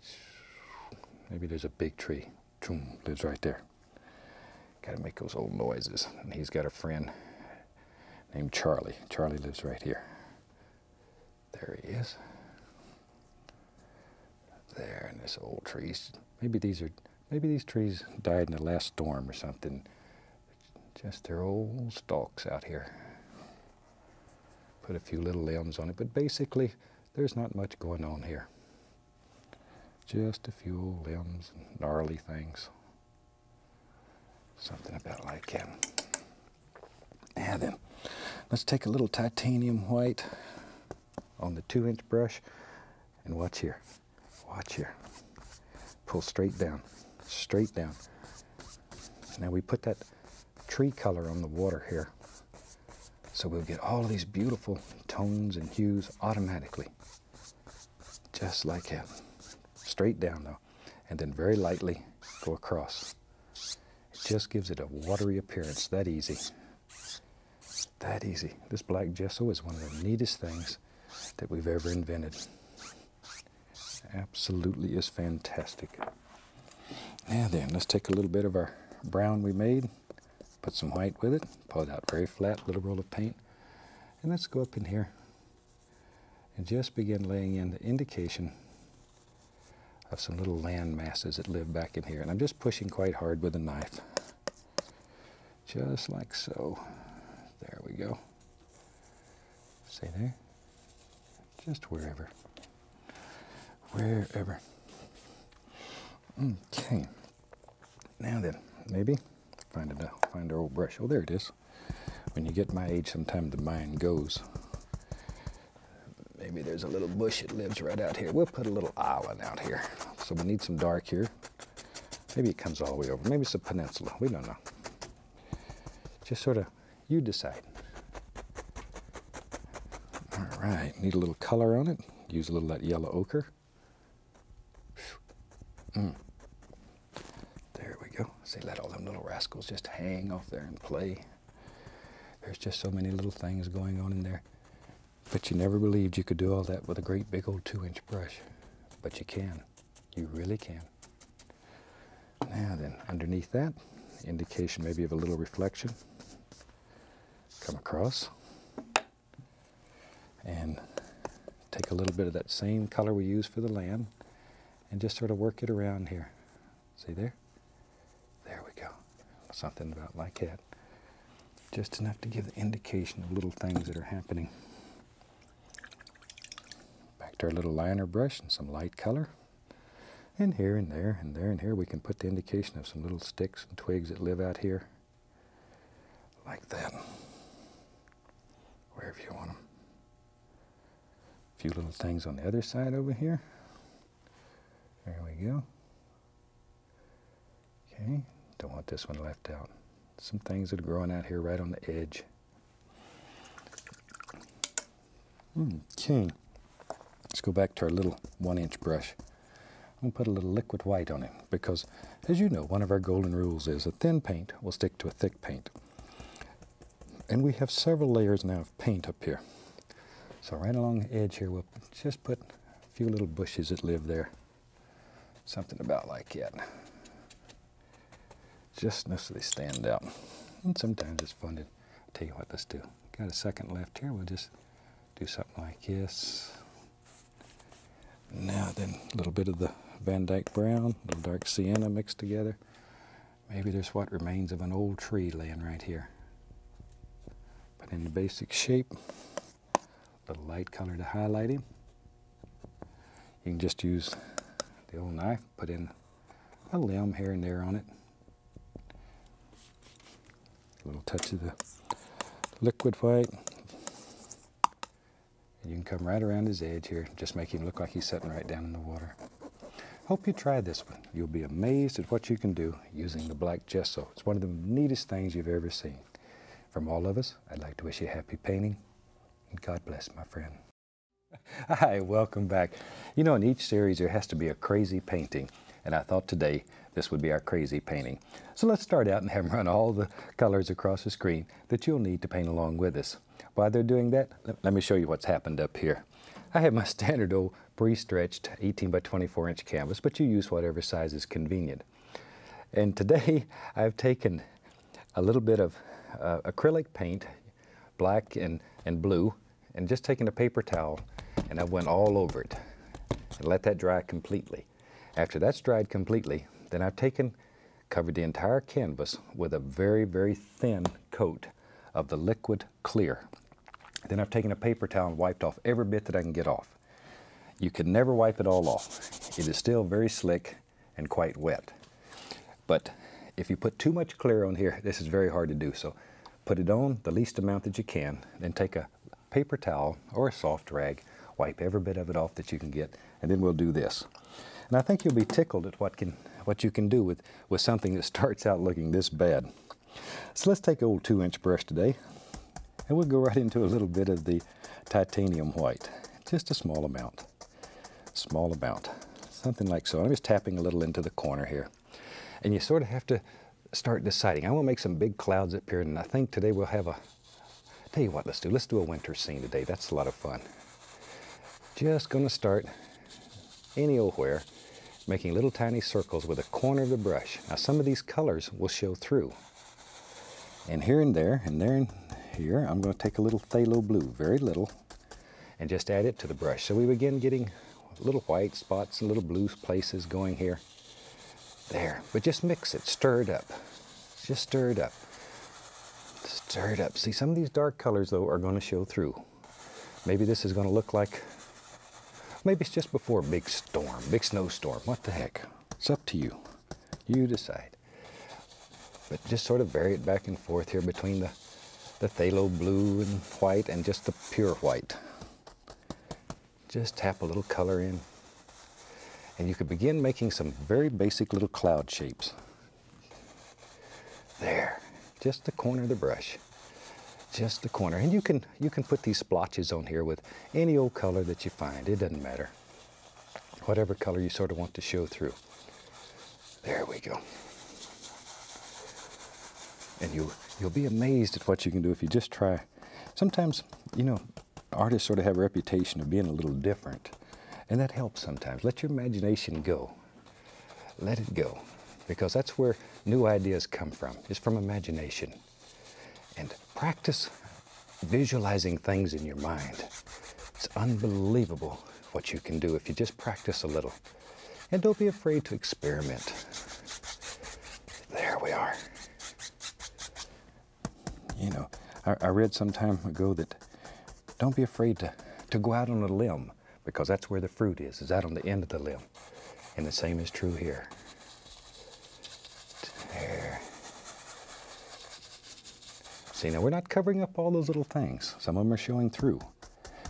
A: maybe there's a big tree. Choom, lives right there. Got to make those old noises. And he's got a friend named Charlie. Charlie lives right here. There he is. There, and this old trees. Maybe these are, maybe these trees died in the last storm or something. Just their old stalks out here. Put a few little limbs on it, but basically, there's not much going on here. Just a few old limbs and gnarly things. Something about like him. Now then, let's take a little titanium white on the two inch brush and watch here. Watch here. Pull straight down, straight down. Now we put that tree color on the water here. So we'll get all of these beautiful tones and hues automatically. Just like that. straight down though, and then very lightly go across. It just gives it a watery appearance, that easy. That easy. This black gesso is one of the neatest things that we've ever invented. Absolutely is fantastic. Now then, let's take a little bit of our brown we made, Put some white with it, pull it out very flat, little roll of paint. And let's go up in here and just begin laying in the indication of some little land masses that live back in here. And I'm just pushing quite hard with a knife. Just like so. There we go. See there? Just wherever. Wherever. Okay. Now then, maybe find it. Find our old brush. Oh, there it is. When you get my age, sometimes the mind goes. Maybe there's a little bush that lives right out here. We'll put a little island out here. So we need some dark here. Maybe it comes all the way over. Maybe it's a peninsula. We don't know. Just sort of, you decide. All right, need a little color on it. Use a little of that yellow ochre. Mm. There we go. See, let all them little rascals just hang off there and play. There's just so many little things going on in there. But you never believed you could do all that with a great big old two inch brush. But you can. You really can. Now then, underneath that, indication maybe of a little reflection. Come across. And take a little bit of that same color we used for the land and just sort of work it around here. See there? There we go. Something about like that. Just enough to give the indication of little things that are happening Back to our little liner brush and some light color. And here and there and there and here we can put the indication of some little sticks and twigs that live out here. Like that. Wherever you want them. A few little things on the other side over here. There we go. Okay, don't want this one left out. Some things that are growing out here right on the edge. Okay. Let's go back to our little one inch brush. I'm to put a little liquid white on it because, as you know, one of our golden rules is a thin paint will stick to a thick paint. And we have several layers now of paint up here. So right along the edge here, we'll just put a few little bushes that live there. Something about like that. Just so they stand out. And sometimes it's fun to tell you what, let's do. Got a second left here, we'll just do something like this. Now then, a little bit of the Van Dyke brown, a little dark sienna mixed together. Maybe there's what remains of an old tree laying right here. In the basic shape, a little light color to highlight him. You can just use the old knife, put in a limb here and there on it. A little touch of the liquid white, And you can come right around his edge here, just make him look like he's sitting right down in the water. Hope you try this one. You'll be amazed at what you can do using the black gesso. It's one of the neatest things you've ever seen. From all of us, I'd like to wish you a happy painting, and God bless, my friend. [laughs] Hi, welcome back. You know, in each series there has to be a crazy painting, and I thought today this would be our crazy painting. So let's start out and have them run all the colors across the screen that you'll need to paint along with us. While they're doing that, let me show you what's happened up here. I have my [laughs] standard old pre-stretched 18 by 24 inch canvas, but you use whatever size is convenient. And today [laughs] I've taken a little bit of uh, acrylic paint, black and, and blue, and just taking a paper towel and I went all over it and let that dry completely. After that's dried completely, then I've taken, covered the entire canvas with a very, very thin coat of the liquid clear. Then I've taken a paper towel and wiped off every bit that I can get off. You can never wipe it all off. It is still very slick and quite wet. But if you put too much clear on here, this is very hard to do. So put it on the least amount that you can, then take a paper towel or a soft rag, wipe every bit of it off that you can get, and then we'll do this. And I think you'll be tickled at what, can, what you can do with, with something that [laughs] starts out looking this bad. So let's take an old two inch brush today and we'll go right into a little bit of the titanium white. Just a small amount, small amount, something like so. I'm just tapping a little into the corner here. And you sort of have to start deciding. I want to make some big clouds up here and I think today we'll have a, tell you what, let's do, let's do a winter scene today. That's a lot of fun. Just gonna start any old where, making little tiny circles with a corner of the brush. Now some of these colors will show through. And here and there, and there and here, I'm going to take a little phthalo blue, very little, and just add it to the brush. So we begin getting little white spots and little blue places going here. There, but just mix it, stir it up. Just stir it up. Stir it up. See, some of these dark colors, though, are going to show through. Maybe this is going to look like, maybe it's just before a big storm, big snowstorm. What the heck? It's up to you. You decide. But just sort of vary it back and forth here between the, the phthalo blue and white and just the pure white. Just tap a little color in. And you could begin making some very basic little cloud shapes. There, just the corner of the brush. Just the corner. And you can, you can put these splotches on here with any old color that you find. It doesn't matter. Whatever color you sort of want to show through. There we go. And you, you'll be amazed at what you can do if you just try. Sometimes, you know, artists sort of have a reputation of being a little different. And that helps sometimes. Let your imagination go. Let it go. Because that's where new ideas come from, is from imagination. And practice visualizing things in your mind. It's unbelievable what you can do if you just practice a little. And don't be afraid to experiment. There we are. You know, I, I read some time ago that don't be afraid to, to go out on a limb because that's where the fruit is, is out on the end of the limb. And the same is true here. There. See, now we're not covering up all those little things. Some of them are showing through.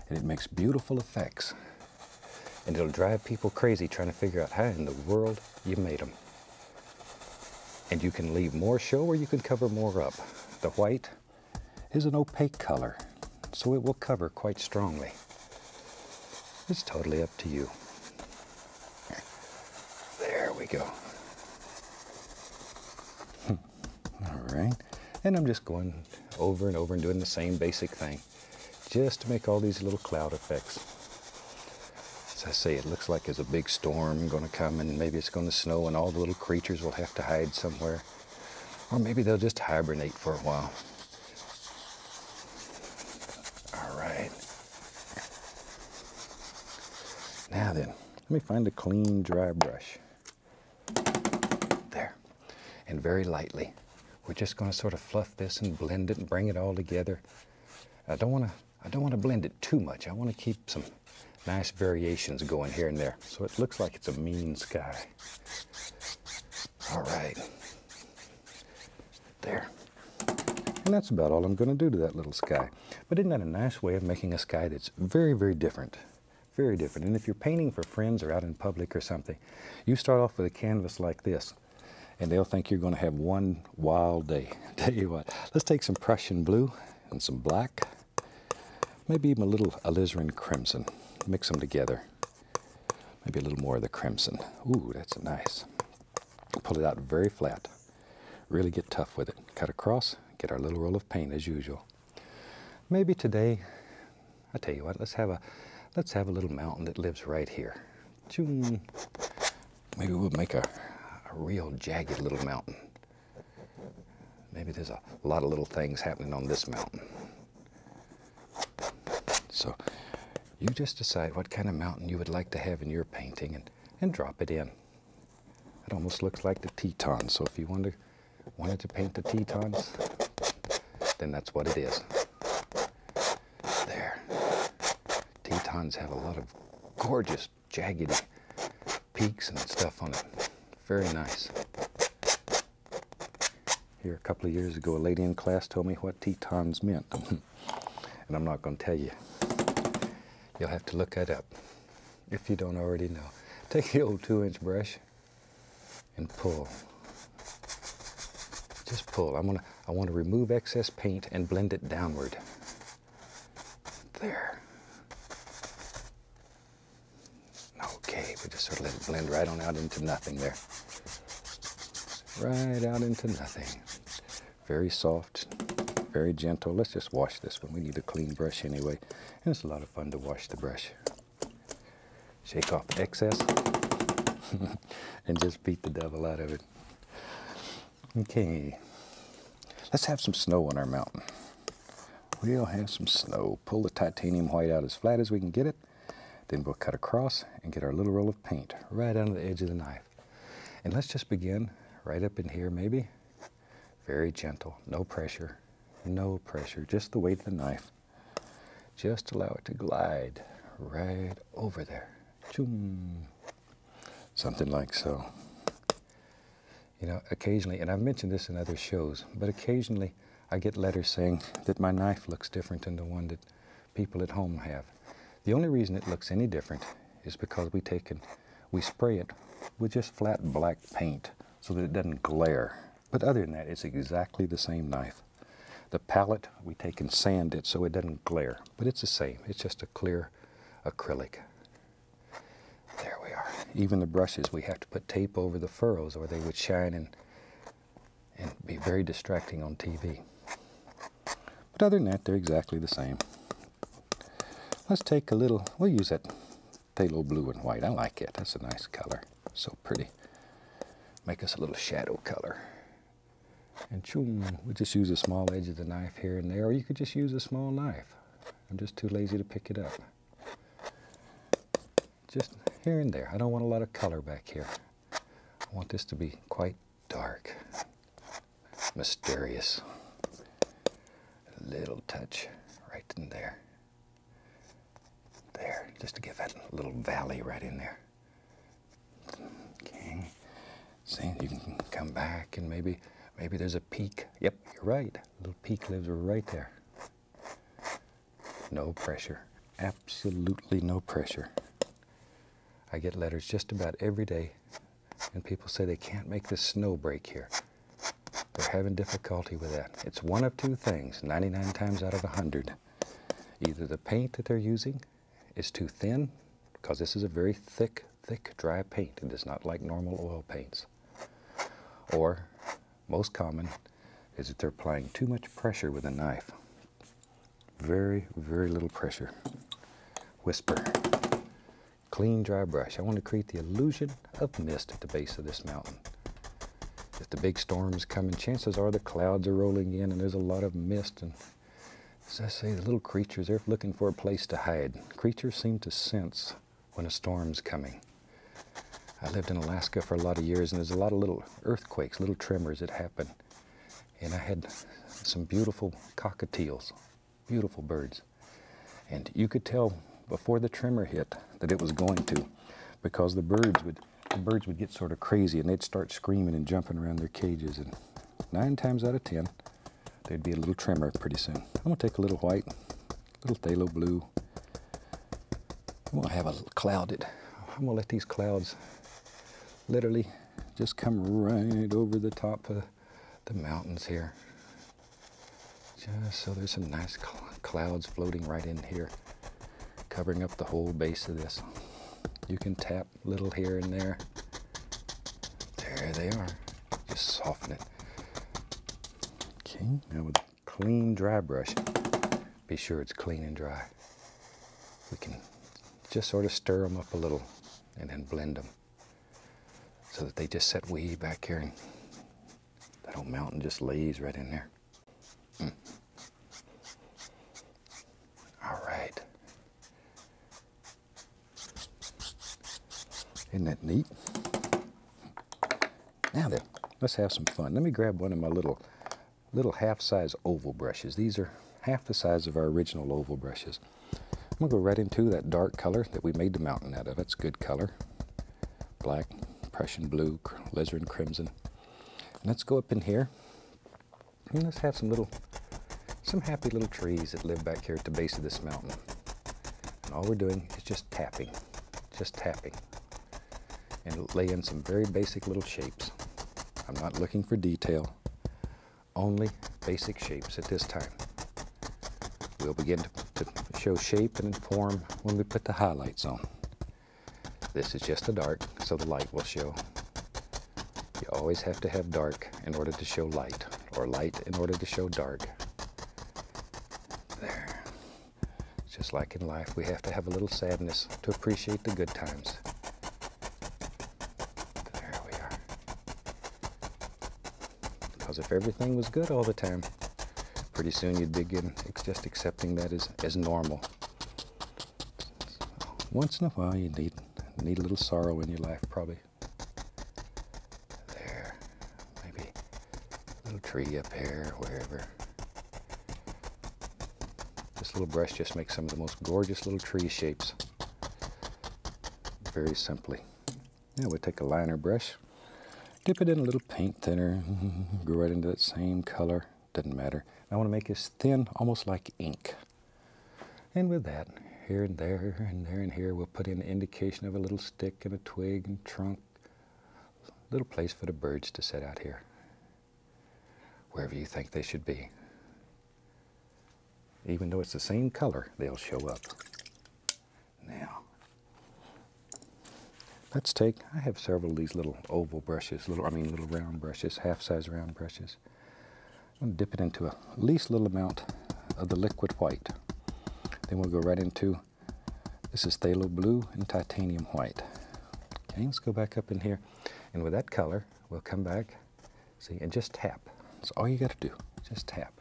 A: And it makes beautiful effects. And it'll drive people crazy trying to figure out how in the world you made them. And you can leave more show or you can cover more up. The white is an opaque color so it will cover quite strongly. It's totally up to you. There we go. Hmm. All right. And I'm just going over and over and doing the same basic thing just to make all these little cloud effects. As I say, it looks like there's a big storm going to come and maybe it's going to snow and all the little creatures will have to hide somewhere. Or maybe they'll just hibernate for a while. Now then, let me find a clean, dry brush. There. And very lightly, we're just going to sort of fluff this and blend it and bring it all together. I don't want to I don't want to blend it too much. I want to keep some nice variations going here and there. So it looks like it's a mean sky. All right. There. And that's about all I'm going to do to that little sky. But isn't that a nice way of making a sky that's very, very different very different. And if you're painting for friends or out in public or something, you start off with a canvas like this, and they'll think you're going to have one wild day. [laughs] Tell you what, let's take some Prussian blue and some black, maybe even a little alizarin crimson. Mix them together. Maybe a little more of the crimson. Ooh, that's nice. Pull it out very flat. Really get tough with it. Cut across, get our little roll of paint as usual. Maybe today, I tell you what, let's have a Let's have a little mountain that lives right here. Maybe we'll make a, a real jagged little mountain. Maybe there's a lot of little things happening on this mountain. So you just decide what kind of mountain you would like to have in your painting and, and drop it in. It almost looks like the Tetons, so if you want to, wanted to paint the Tetons, then that's what it is. Tetons have a lot of gorgeous, jagged peaks and stuff on it. Very nice. Here, a couple of years ago, a lady in class told me what Tetons meant. [laughs] and I'm not going to tell you. You'll have to look that up if you don't already know. Take the old two-inch brush and pull. Just pull. I want to I want to remove excess paint and blend it downward. There. We just sort of let it blend right on out into nothing there. Right out into nothing. Very soft, very gentle. Let's just wash this one. We need a clean brush anyway. And it's a lot of fun to wash the brush. Shake off the excess [laughs] and just beat the devil out of it. Okay. Let's have some snow on our mountain. We'll have some snow. Pull the titanium white out as flat as we can get it. Then we'll cut across and get our little roll of paint right under the edge of the knife. And let's just begin right up in here maybe. Very gentle, no pressure, no pressure, just the weight of the knife. Just allow it to glide right over there. Choom. Something like so. You know, occasionally, and I've mentioned this in other shows, but occasionally I get letters saying that my knife looks different than the one that people at home have. The only reason it looks any different is because we take and we spray it with just flat black paint so that it doesn't glare. But other than that, it's exactly the same knife. The palette, we take and sand it so it doesn't glare, but it's the same. It's just a clear acrylic. There we are. Even the brushes, we have to put tape over the ferrules or they would shine and, and be very distracting on TV. But other than that, they're exactly the same. Let's take a little, we'll use that phthalo blue and white. I like it. That's a nice color. So pretty. Make us a little shadow color. And choom, we just use a small edge of the knife here and there, or you could just use a small knife. I'm just too lazy to pick it up. Just here and there. I don't want a lot of color back here. I want this to be quite dark, mysterious. A little touch right in there there, just to give that little valley right in there. Okay. See, you can come back and maybe, maybe there's a peak. Yep, you're right. A little peak lives right there. No pressure. Absolutely no pressure. I get letters just about every day, and people say they can't make the snow break here. They're having difficulty with that. It's one of two things, 99 times out of 100. Either the paint that they're using is too thin, because this is a very thick, thick, dry paint. It is not like normal oil paints. Or, most common, is that they're applying too much pressure with a knife. Very, very little pressure. Whisper. Clean, dry brush. I want to create the illusion of mist at the base of this mountain. If the big storm's coming, chances are the clouds are rolling in and there's a lot of mist and as I say, the little creatures, they're looking for a place to hide. Creatures seem to sense when a storm's coming. I lived in Alaska for a lot of years, and there's a lot of little earthquakes, little tremors that happen. And I had some beautiful cockatiels, beautiful birds. And you could tell before the tremor hit that it was going to, because the birds would the birds would get sort of crazy and they'd start screaming and jumping around their cages. And nine times out of ten, there'd be a little tremor pretty soon. I'm to take a little white, a little phthalo blue. I'm to have a clouded. I'm to let these clouds literally just come right over the top of the mountains here. Just so there's some nice cl clouds floating right in here, covering up the whole base of this. You can tap little here and there. There they are. Just soften it. Now with a clean dry brush, be sure it's clean and dry. We can just sort of stir them up a little and then blend them so that they just set way back here and that old mountain just lays right in there. Mm. All right. Isn't that neat? Now then, let's have some fun. Let me grab one of my little little half-size oval brushes. These are half the size of our original oval brushes. I'm going to go right into that dark color that we made the mountain out of. That's good color. Black, Prussian blue, alizarin crimson. And let's go up in here and let's have some little, some happy little trees that live back here at the base of this mountain. And all we're doing is just tapping, just tapping. And lay in some very basic little shapes. I'm not looking for detail only basic shapes at this time. We'll begin to, to show shape and form when we put the highlights on. This is just a dark, so the light will show. You always have to have dark in order to show light, or light in order to show dark. There. Just like in life, we have to have a little sadness to appreciate the good times. There we are. Because Because if everything was good all the time, pretty soon you'd begin just accepting that as, as normal. Once in a while, you need, need a little sorrow in your life, probably. There. Maybe a little tree up here, wherever. This little brush just makes some of the most gorgeous little tree shapes. Very simply. Now we'll take a liner brush, dip it in a little paint thinner, [laughs] go right into that same color, doesn't matter. I want to make this thin, almost like ink. And with that, here and there and there and here, we'll put in the indication of a little stick and a twig and trunk. Little place for the birds to set out here. Wherever you think they should be. Even though it's the same color, they'll show up. Now, let's take, I have several of these little oval brushes, little, I mean little round brushes, half-size round brushes. I'm to dip it into a least little amount of the liquid white. Then we'll go right into, this is phthalo blue and titanium white. Okay, let's go back up in here. And with that color, we'll come back, see, and just tap. That's all you got to do, just tap.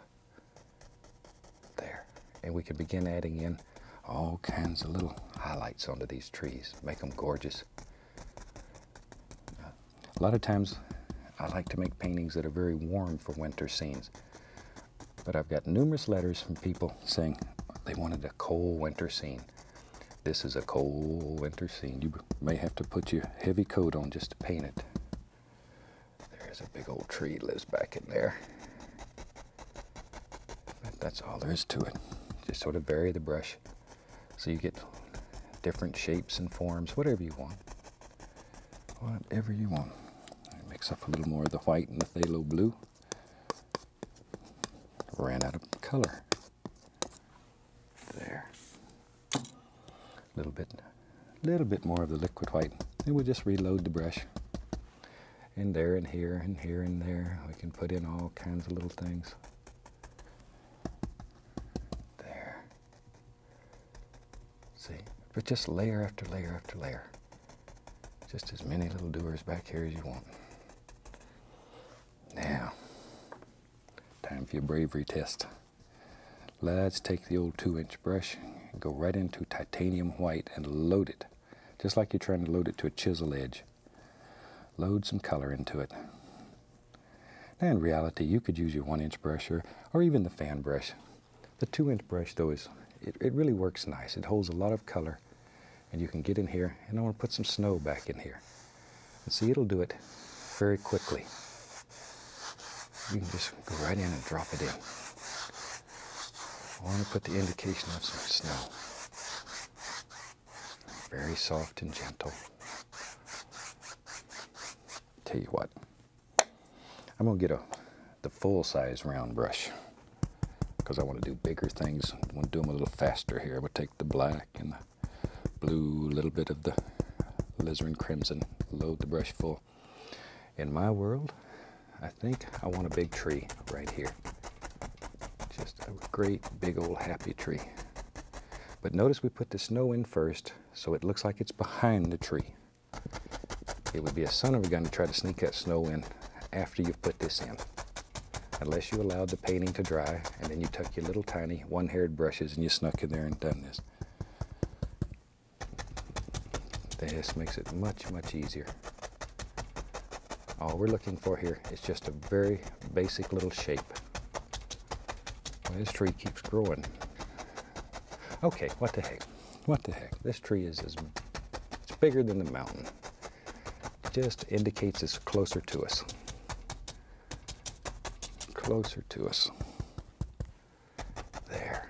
A: There. And we can begin adding in all kinds of little highlights onto these trees, make them gorgeous. A lot of times, I like to make paintings that are very warm for winter scenes. But I've got numerous letters from people saying they wanted a cold winter scene. This is a cold winter scene. You may have to put your heavy coat on just to paint it. There's a big old tree lives back in there. But that's all there is to it. Just sort of vary the brush so you get different shapes and forms, whatever you want. Whatever you want. Mix up a little more of the white and the phthalo blue. Ran out of color. There. A little bit, little bit more of the liquid white. And we'll just reload the brush. And there and here and here and there. We can put in all kinds of little things. There. See? But just layer after layer after layer. Just as many little doers back here as you want. Now, time for your bravery test. Let's take the old two inch brush and go right into titanium white and load it, just like you're trying to load it to a chisel edge. Load some color into it. Now in reality, you could use your one inch brush or, or even the fan brush. The two inch brush though is, it, it really works nice. It holds a lot of color and you can get in here and I want to put some snow back in here. And see, it'll do it very quickly. You can just go right in and drop it in. I want to put the indication of some snow. Very soft and gentle. Tell you what, I'm to get a the full size round brush because I want to do bigger things. I want to do them a little faster here. I'm to take the black and the blue, a little bit of the alizarin crimson, load the brush full. In my world, I think I want a big tree right here. Just a great big old happy tree. But notice we put the snow in first so it looks like it's behind the tree. It would be a son of a gun to try to sneak that snow in after you've put this in. Unless you allowed the painting to dry and then you took your little tiny one-haired brushes and you snuck in there and done this. This makes it much, much easier. All we're looking for here is just a very basic little shape. Well, this tree keeps growing. Okay, what the heck? What the heck? This tree is as it's bigger than the mountain. Just indicates it's closer to us. Closer to us. There.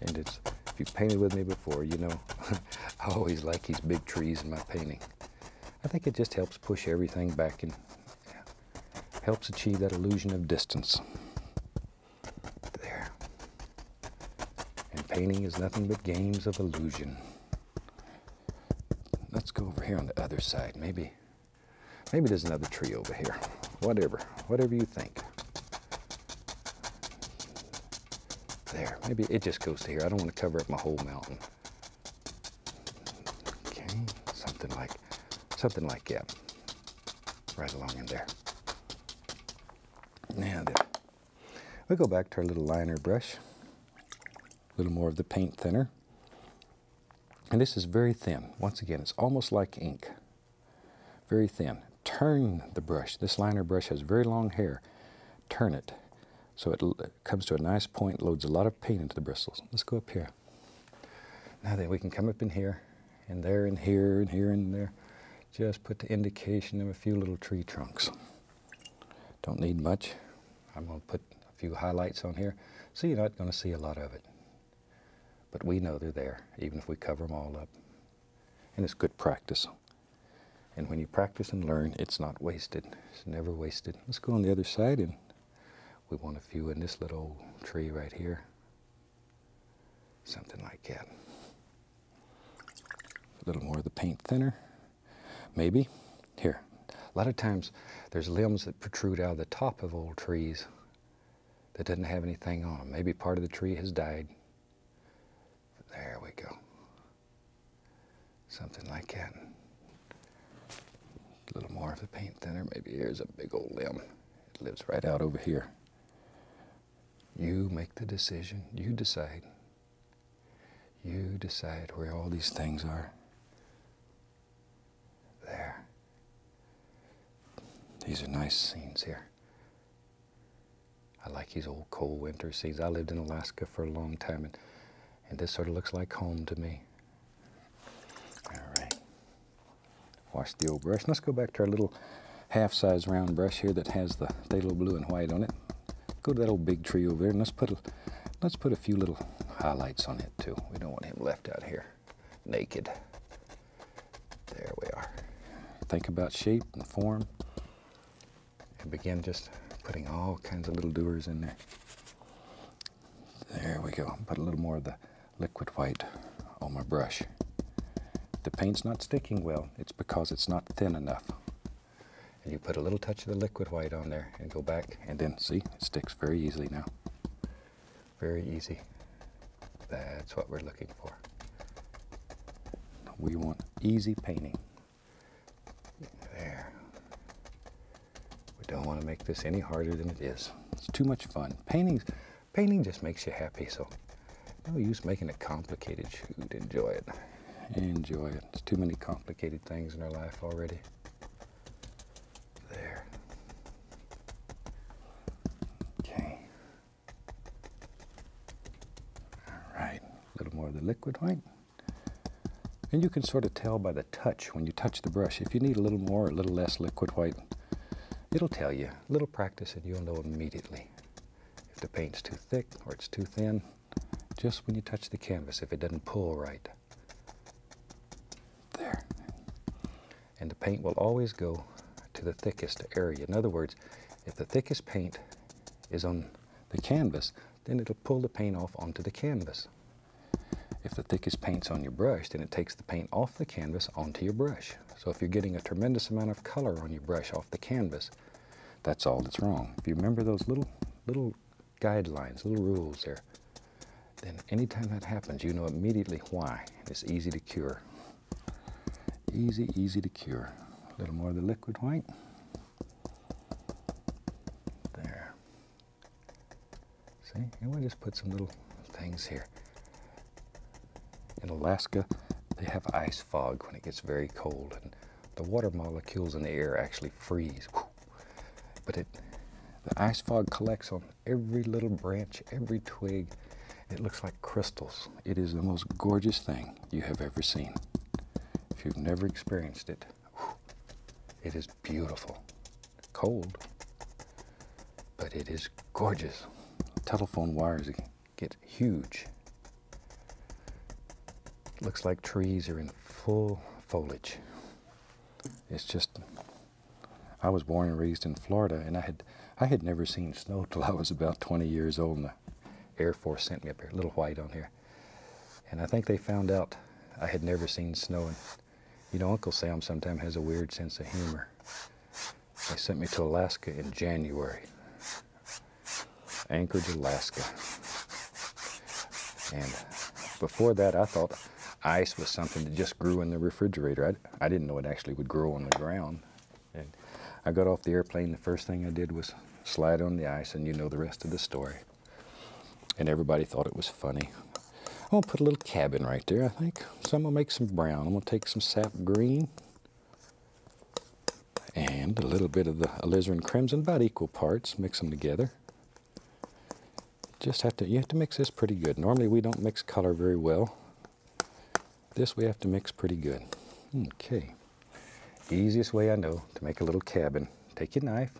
A: And it's if you've painted with me before, you know [laughs] I always like these big trees in my painting. I think it just helps push everything back and helps achieve that illusion of distance. There. And painting is nothing but games of illusion. Let's go over here on the other side. Maybe, maybe there's another tree over here. Whatever, whatever you think. There, maybe it just goes to here. I don't want to cover up my whole mountain. Okay, something like Something like that. Right along in there. Now then, we go back to our little liner brush. A little more of the paint thinner. And this is very thin. Once again, it's almost like ink. Very thin. Turn the brush. This liner brush has very long hair. Turn it so it comes to a nice point, loads a lot of paint into the bristles. Let's go up here. Now then, we can come up in here, and there, and here, and here, and there. Just put the indication of a few little tree trunks. Don't need much. I'm going to put a few highlights on here, so you're not going to see a lot of it. But we know they're there, even if we cover them all up. And it's good practice. And when you practice and learn, it's not wasted. It's never wasted. Let's go on the other side, and we want a few in this little tree right here. Something like that. A little more of the paint thinner. Maybe. Here. A lot of times there's limbs that protrude out of the top of old trees that doesn't have anything on them. Maybe part of the tree has died. There we go. Something like that. A little more of the paint thinner. Maybe here's a big old limb. It lives right out over here. You make the decision. You decide. You decide where all these things are. There. These are nice scenes here. I like these old cold winter scenes. I lived in Alaska for a long time, and, and this sort of looks like home to me. All right. Wash the old brush. Let's go back to our little half-size round brush here that has the phthalo blue and white on it. Go to that old big tree over there, and let's put a, let's put a few little highlights on it too. We don't want him left out here naked. There we are. Think about shape and form, and begin just putting all kinds of little doers in there. There we go. Put a little more of the liquid white on my brush. The paint's not sticking well. It's because it's not thin enough. And you put a little touch of the liquid white on there and go back and then see, it sticks very easily now. Very easy. That's what we're looking for. We want easy painting. There. We don't want to make this any harder than it is. It's too much fun. Painting, painting just makes you happy, so no use making it complicated. Shoot, enjoy it. Enjoy it. There's too many complicated things in our life already. There. Okay. All right. A little more of the liquid white. And you can sort of tell by the touch when you touch the brush. If you need a little more or a little less liquid white, it'll tell you. A little practice and you'll know immediately if the paint's too thick or it's too thin. Just when you touch the canvas, if it doesn't pull right. There. And the paint will always go to the thickest area. In other words, if the thickest paint is on the canvas, then it'll pull the paint off onto the canvas. If the thickest paint's on your brush, then it takes the paint off the canvas onto your brush. So if you're getting a tremendous amount of color on your brush off the canvas, that's all that's wrong. If you remember those little, little guidelines, little rules there, then anytime that happens, you know immediately why. It's easy to cure. Easy, easy to cure. A little more of the liquid white. There. See, and we'll just put some little things here in Alaska, they have ice fog when it gets very cold, and the water molecules in the air actually freeze. But it, the ice fog collects on every little branch, every twig. It looks like crystals. It is the most gorgeous thing you have ever seen. If you've never experienced it, it is beautiful. Cold, but it is gorgeous. Telephone wires get huge looks like trees are in full foliage. It's just, I was born and raised in Florida, and I had, I had never seen snow [laughs] till I was about 20 years old, and the Air Force sent me up here, a little white on here. And I think they found out I had never seen snow. And, you know, Uncle Sam sometimes has a weird sense of humor. They sent me to Alaska in January. Anchorage, Alaska. And before that, I thought ice was something that just grew in the refrigerator. I, I didn't know it actually would grow on the ground. And I got off the airplane, the first thing I did was slide on the ice, and you know the rest of the story. And everybody thought it was funny. I'm gonna put a little cabin right there, I think. So I'm gonna make some brown. I'm gonna take some sap green and a little bit of the alizarin crimson, about equal parts, mix them together. Just have to, you have to mix this pretty good. Normally we don't mix color very well. This we have to mix pretty good. Okay. Easiest way I know to make a little cabin. Take your knife,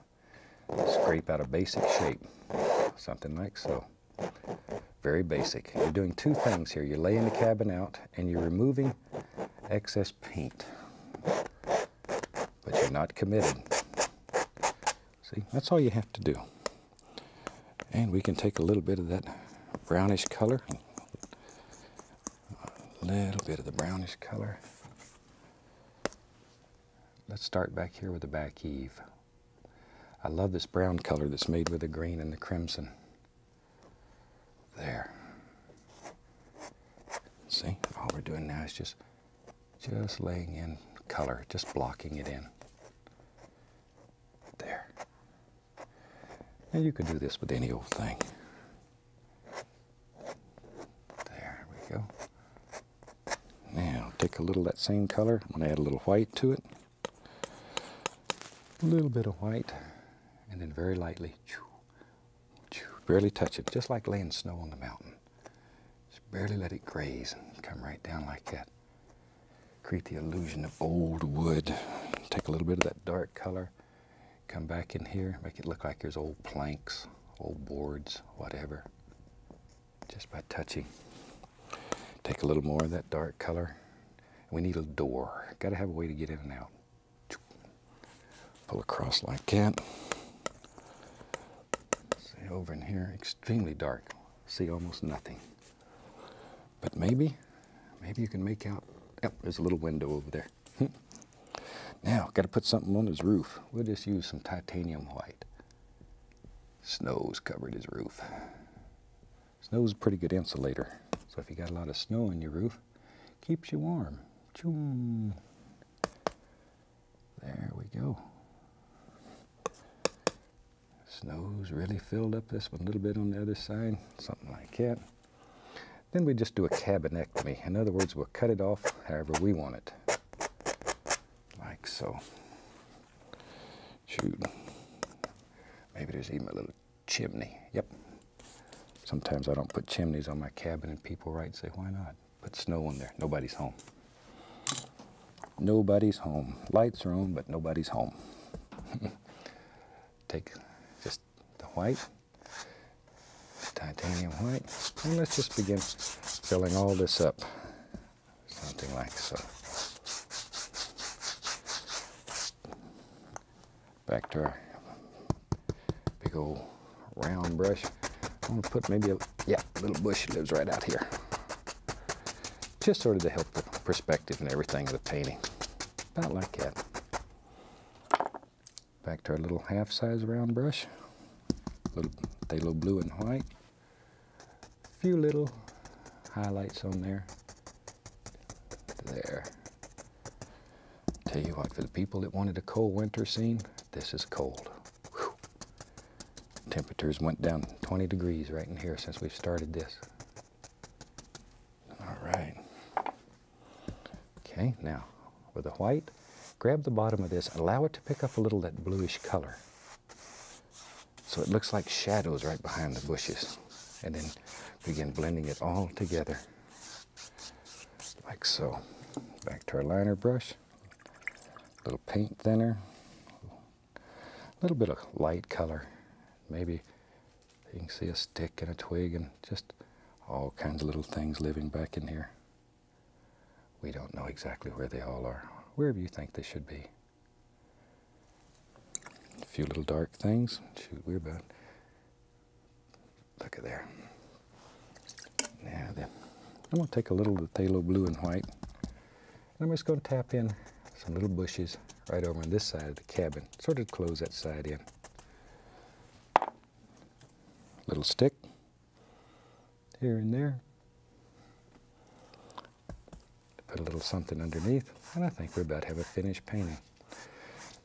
A: scrape out a basic shape. Something like so. Very basic. You're doing two things here. You're laying the cabin out and you're removing excess paint. But you're not committed. See, that's all you have to do. And we can take a little bit of that brownish color little bit of the brownish color. Let's start back here with the back eave. I love this brown color that's made with the green and the crimson. There. See, all we're doing now is just, just laying in color, just blocking it in. There. And you could do this with any old thing. Take a little of that same color. I'm going to add a little white to it. A little bit of white, and then very lightly, barely touch it, just like laying snow on the mountain. Just barely let it graze and come right down like that. Create the illusion of old wood. Take a little bit of that dark color, come back in here, make it look like there's old planks, old boards, whatever. Just by touching. Take a little more of that dark color, we need a door. Got to have a way to get in and out. Pull across like that. See over in here, extremely dark. See almost nothing. But maybe, maybe you can make out, yep, there's a little window over there. Hmm. now, got to put something on his roof. We'll just use some titanium white. Snow's covered his roof. Snow's a pretty good insulator. So if you got a lot of snow on your roof, keeps you warm. Choom. There we go. Snow's really filled up this one a little bit on the other side, something like that. Then we just do a cabinectomy. In other words, we'll cut it off however we want it. Like so. Shoot. Maybe there's even a little chimney. Yep. Sometimes I don't put chimneys on my cabin and people write and say, why not? Put snow on there. Nobody's home. Nobody's home. Lights are on, but nobody's home. [laughs] Take just the white, titanium white, and let's just begin filling all this up. Something like so. Back to our big old round brush. I'm gonna put maybe a, yeah, little bush lives right out here. Just sort of to help the perspective and everything of the painting. About like that. Back to our little half-size round brush. Little blue and white. A few little highlights on there. There. Tell you what, for the people that wanted a cold winter scene, this is cold. Whew. Temperatures went down 20 degrees right in here since we started this. All right. Okay, now with the white, grab the bottom of this, allow it to pick up a little that bluish color. So it looks like shadows right behind the bushes. And then begin blending it all together, like so. Back to our liner brush, a little paint thinner, a little bit of light color. Maybe you can see a stick and a twig and just all kinds of little things living back in here. We don't know exactly where they all are, wherever you think they should be. A few little dark things. Shoot, we're about. Look at there. Now then, I'm going to take a little of the phthalo blue and white, and I'm just going to tap in some little bushes right over on this side of the cabin, sort of close that side in. Little stick here and there. Put a little something underneath, and I think we're about to have a finished painting.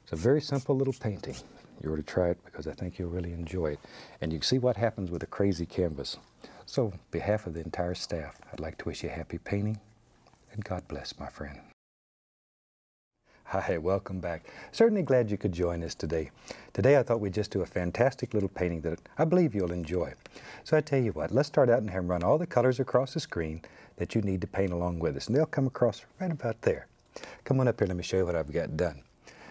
A: It's a very simple little painting. You ought to try it because I think you'll really enjoy it. And you can see what happens with a crazy canvas. So, on behalf of the entire staff, I'd like to wish you happy painting and God bless, my friend. Hi, welcome back. Certainly glad you could join us today. Today I thought we'd just do a fantastic little painting that I believe you'll enjoy. So I tell you what, let's start out and have run all the colors across the screen that you need to paint along with us. And they'll come across right about there. Come on up here, let me show you what I've got done.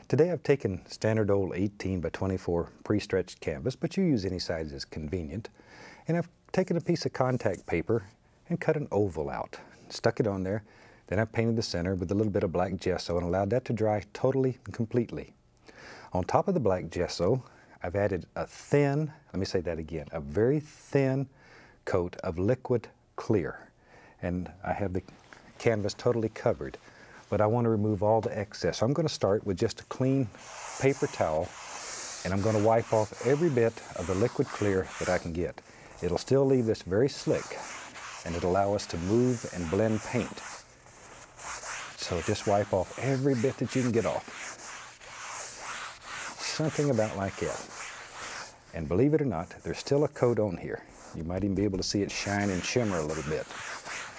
A: Today I've taken standard old 18 by 24 pre-stretched canvas, but you use any size as convenient. And I've taken a piece of contact paper and cut an oval out, stuck it on there, then I painted the center with a little bit of black gesso and allowed that to dry totally and completely. On top of the black gesso, I've added a thin, let me say that again, a very thin coat of liquid clear. And I have the canvas totally covered, but I want to remove all the excess. So I'm going to start with just a clean paper towel and I'm going to wipe off every bit of the liquid clear that I can get. It'll still leave this very slick and it'll allow us to move and blend paint. So just wipe off every bit that you can get off. Something about like that. And believe it or not, there's still a coat on here. You might even be able to see it shine and shimmer a little bit.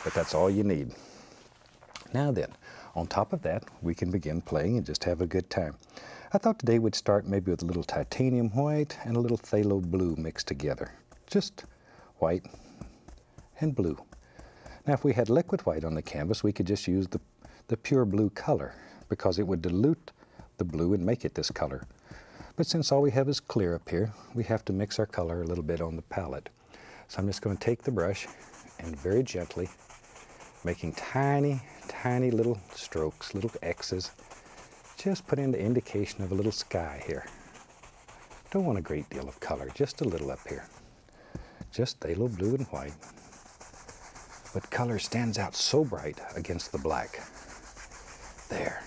A: But that's all you need. Now then, on top of that, we can begin playing and just have a good time. I thought today we'd start maybe with a little titanium white and a little phthalo blue mixed together. Just white and blue. Now if we had liquid white on the canvas, we could just use the the pure blue color because it would dilute the blue and make it this color. But since all we have is clear up here, we have to mix our color a little bit on the palette. So I'm just going to take the brush and very gently, making tiny, tiny little strokes, little X's, just put in the indication of a little sky here. Don't want a great deal of color, just a little up here. Just phthalo blue and white. But color stands out so bright against the black. There.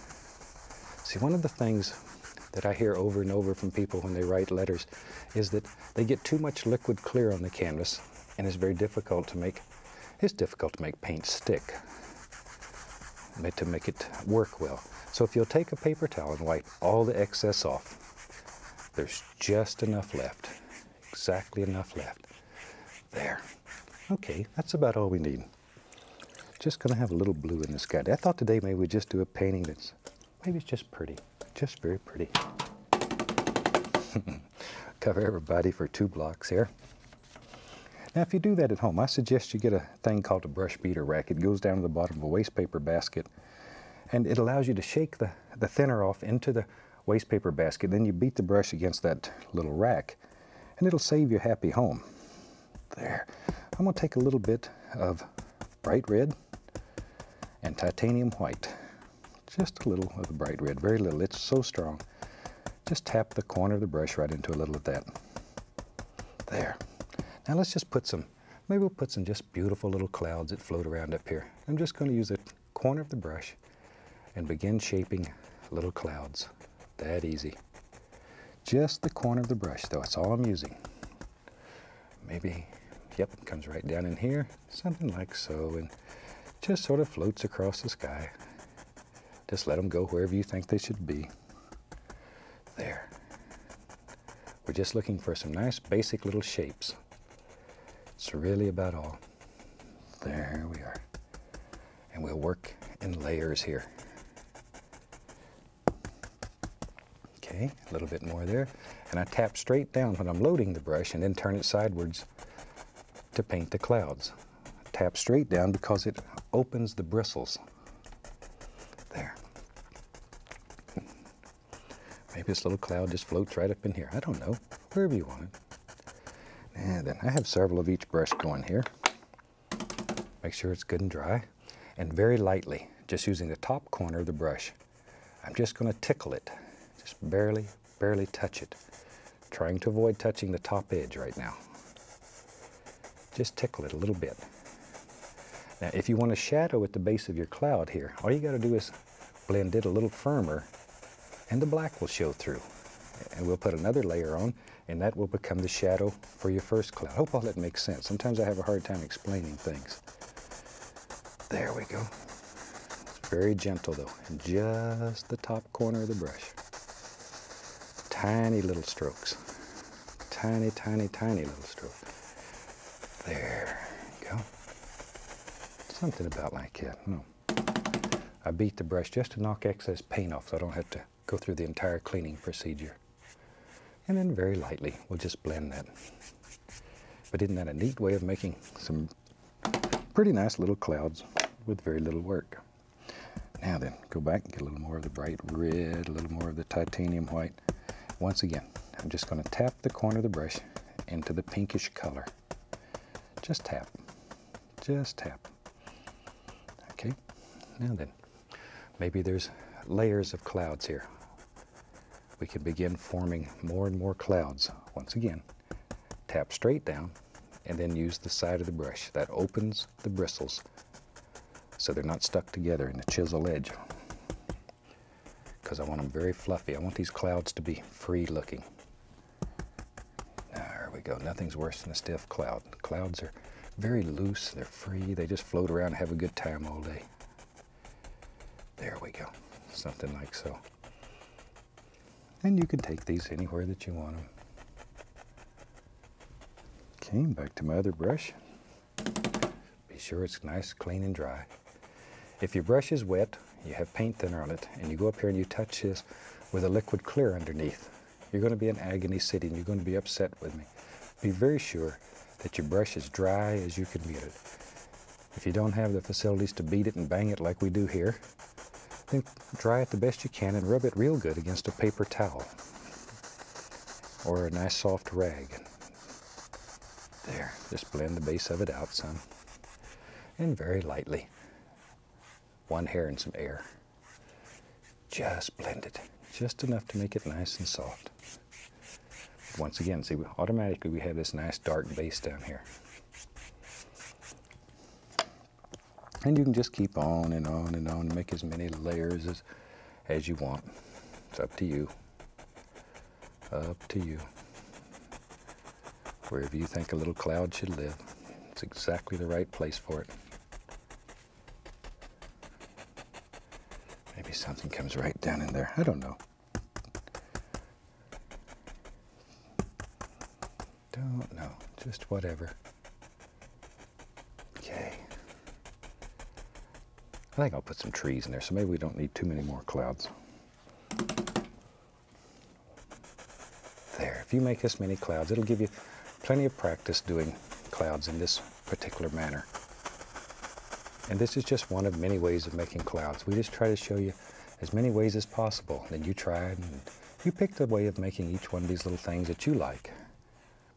A: See, one of the things that I hear over and over from people when they write letters is that they get too much liquid clear on the canvas and it's very difficult to make, it's difficult to make paint stick, to make it work well. So if you'll take a paper towel and wipe all the excess off, there's just enough left, exactly enough left. There. Okay, that's about all we need just going to have a little blue in the sky. I thought today maybe we'd just do a painting that's, maybe it's just pretty, just very pretty. [laughs] Cover everybody for two blocks here. Now if you do that at home, I suggest you get a thing called a brush beater rack. It goes down to the bottom of a waste paper basket and it allows you to shake the, the thinner off into the waste paper basket. Then you beat the brush against that little rack and it'll save your happy home. There. I'm going to take a little bit of bright red and titanium white. Just a little of the bright red, very little. It's so strong. Just tap the corner of the brush right into a little of that. There. Now let's just put some, maybe we'll put some just beautiful little clouds that float around up here. I'm just going to use the corner of the brush and begin shaping little clouds. That easy. Just the corner of the brush, though. That's all I'm using. Maybe, yep, comes right down in here, something like so. And just sort of floats across the sky. Just let them go wherever you think they should be. There. We're just looking for some nice basic little shapes. It's really about all. There we are. And we'll work in layers here. Okay, a little bit more there. And I tap straight down when I'm loading the brush and then turn it sidewards to paint the clouds. Tap straight down because it opens the bristles. There. Maybe this little cloud just floats right up in here. I don't know. Wherever you want it. And then I have several of each brush going here. Make sure it's good and dry. And very lightly, just using the top corner of the brush, I'm just going to tickle it. Just barely, barely touch it. Trying to avoid touching the top edge right now. Just tickle it a little bit. Now, if you want a shadow at the base of your cloud here, all you got to do is blend it a little firmer and the black will show through. And we'll put another layer on and that will become the shadow for your first cloud. I hope all that makes sense. Sometimes I have a hard time explaining things. There we go. It's very gentle though, and just the top corner of the brush. tiny little strokes. Tiny, tiny, tiny little strokes. There. Something about like that. No. I beat the brush just to knock excess paint off so I don't have to go through the entire cleaning procedure. And then very lightly, we'll just blend that. But isn't that a neat way of making some pretty nice little clouds with very little work? Now then, go back and get a little more of the bright red, a little more of the titanium white. Once again, I'm just going to tap the corner of the brush into the pinkish color. Just tap. Just tap. Now then, maybe there's layers of clouds here. We can begin forming more and more clouds. Once again, tap straight down and then use the side of the brush. That opens the bristles so they're not stuck together in the chisel edge because I want them very fluffy. I want these clouds to be free looking. There we go. Nothing's worse than a stiff cloud. Clouds are very loose. They're free. They just float around have a good time all day. There we go. Something like so. And you can take these anywhere that you want them. Okay, back to my other brush. Be sure it's nice, clean, and dry. If your brush is wet, you have paint thinner on it, and you go up here and you touch this with a liquid clear underneath, you're going to be in agony sitting. You're going to be upset with me. Be very sure that your brush is dry as you can get it. If you don't have the facilities to beat it and bang it like we do here, then dry it the best you can and rub it real good against a paper towel or a nice soft rag. There, just blend the base of it out some and very lightly one hair and some air. Just blend it, just enough to make it nice and soft. Once again, see, automatically we have this nice dark base down here. And you can just keep on and on and on make as many layers as, as you want. It's up to you. Up to you. Wherever you think a little cloud should live, it's exactly the right place for it. Maybe something comes right down in there. I don't know. Don't know. Just whatever. I think I'll put some trees in there, so maybe we don't need too many more clouds. There. If you make this many clouds, it'll give you plenty of practice doing clouds in this particular manner. And this is just one of many ways of making clouds. We just try to show you as many ways as possible. Then you try and you pick the way of making each one of these little things that you like.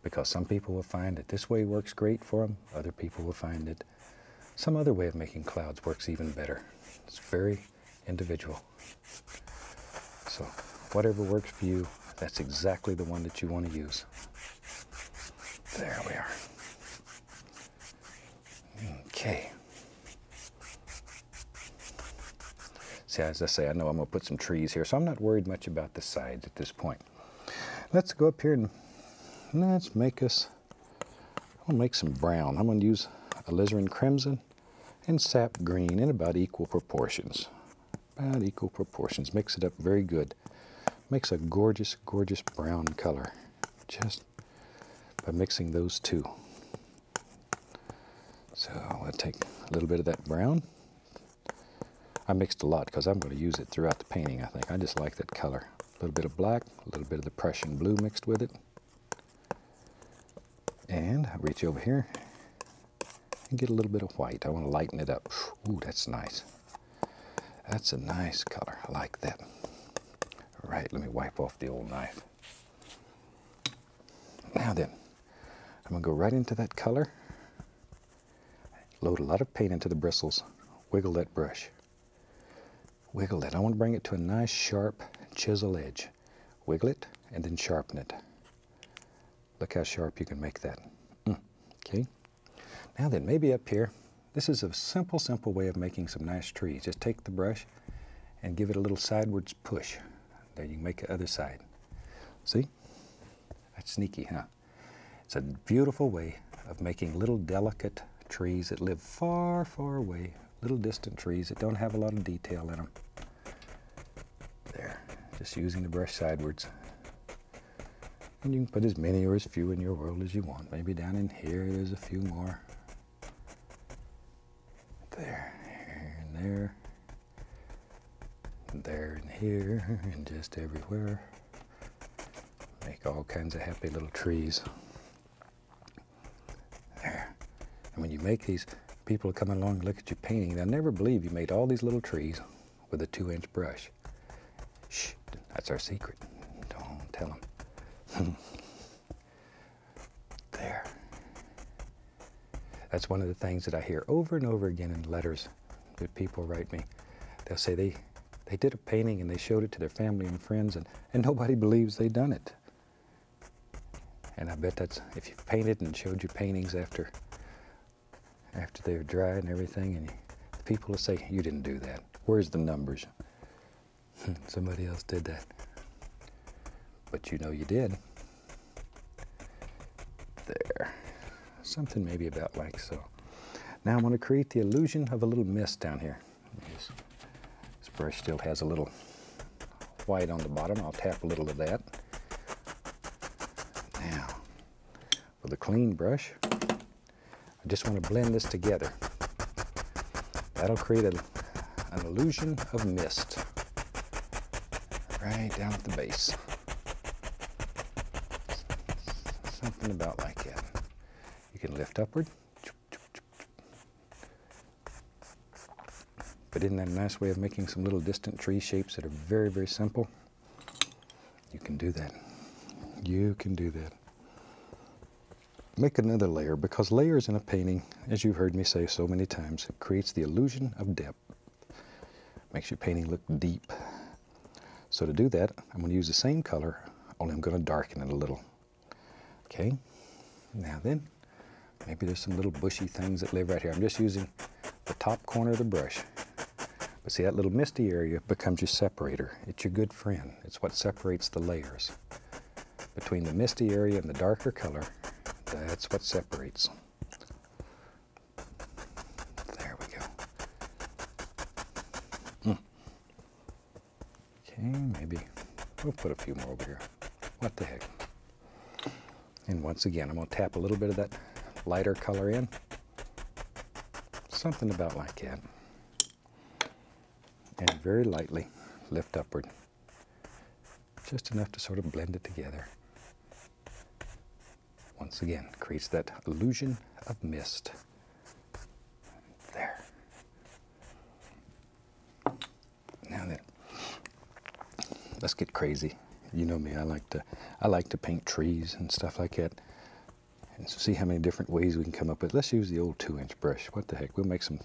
A: Because some people will find that this way works great for them. Other people will find that some other way of making clouds works even better. It's very individual. So whatever works for you, that's exactly the one that you want to use. There we are. Okay. See, as I say, I know I'm going to put some trees here, so I'm not worried much about the sides at this point. Let's go up here and let's make us, I'll make some brown. I'm going to use alizarin crimson and sap green in about equal proportions. About equal proportions. Mix it up very good. Makes a gorgeous, gorgeous brown color just by mixing those two. So I'll take a little bit of that brown I mixed a lot because I'm going to use it throughout the painting, I think. I just like that color. A little bit of black, a little bit of the Prussian blue mixed with it. And I reach over here and get a little bit of white. I want to lighten it up. Ooh, that's nice. That's a nice color. I like that. All right, let me wipe off the old knife. Now then, I'm going to go right into that color. Load a lot of paint into the bristles. Wiggle that brush wiggle it. I want to bring it to a nice sharp chisel edge. Wiggle it and then sharpen it. Look how sharp you can make that. Mm. Okay. Now then, maybe up here, this is a simple, simple way of making some nice trees. Just take the brush and give it a little sidewards push. There, you can make the other side. See? That's sneaky, huh? It's a beautiful way of making little delicate trees that live far, far away little distant trees that don't have a lot of detail in them. There, just using the brush sidewards. And you can put as many or as few in your world as you want. Maybe down in here there's a few more. Here and there. And there and here and just everywhere. Make all kinds of happy little trees. There. And when you make these, people come along and look at your painting, they'll never believe you made all these little trees with a two inch brush. Shh, that's our secret. Don't tell them. [laughs] there. That's one of the things that I hear over and over again in letters people write me. They'll say they, they did a painting and they showed it to their family and friends and, and nobody believes they done it. And I bet that's, if you've painted and showed your paintings after after they're dry and everything, and you, the people will say, you didn't do that. Where's the numbers? [laughs] Somebody else did that. But you know you did. There. Something maybe about like so. Now I want to create the illusion of a little mist down here. This, this brush still has a little white on the bottom. I'll tap a little of that. Now, with a clean brush, I just want to blend this together. That'll create a, an illusion of mist right down at the base. Something about like that. You can lift upward. But isn't that a nice way of making some little distant tree shapes that are very, very simple? You can do that. You can do that make another layer because layers in a painting, as you've heard me say so many times, creates the illusion of depth. Makes your painting look deep. So to do that, I'm going to use the same color, only I'm going to darken it a little. Okay, now then, maybe there's some little bushy things that live right here. I'm just using the top corner of the brush. See, that little misty area becomes your separator. It's your good friend. It's what separates the layers. Between the misty area and the darker color, that's what separates. There we go. Hmm. Okay, maybe we'll put a few more over here. What the heck? And once again, I'm going to tap a little bit of that lighter color in. Something about like that. And very lightly lift upward. Just enough to sort of blend it together once again creates that illusion of mist. There. Now then, let's get crazy. You know me, I like to I like to paint trees and stuff like that. And so see how many different ways we can come up with. Let's use the old two inch brush. What the heck? We'll make some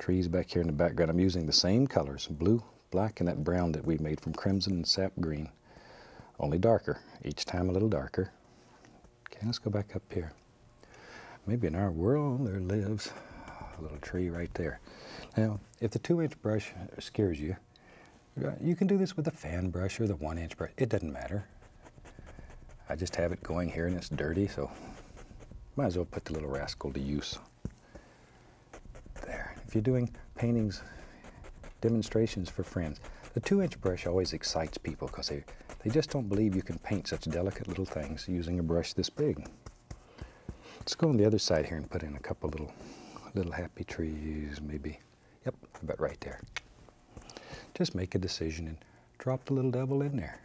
A: trees back here in the background. I'm using the same colors, blue, black, and that brown that we made from crimson and sap green. Only darker, each time a little darker. Okay, let's go back up here. Maybe in our world there lives a little tree right there. Now, if the two inch brush scares you, you can do this with the fan brush or the one inch brush. It doesn't matter. I just have it going here and it's dirty, so might as well put the little rascal to use. If you're doing paintings, demonstrations for friends, the two inch brush always excites people because they they just don't believe you can paint such delicate little things using a brush this big. Let's go on the other side here and put in a couple little, little happy trees, maybe. Yep, about right there. Just make a decision and drop the little devil in there.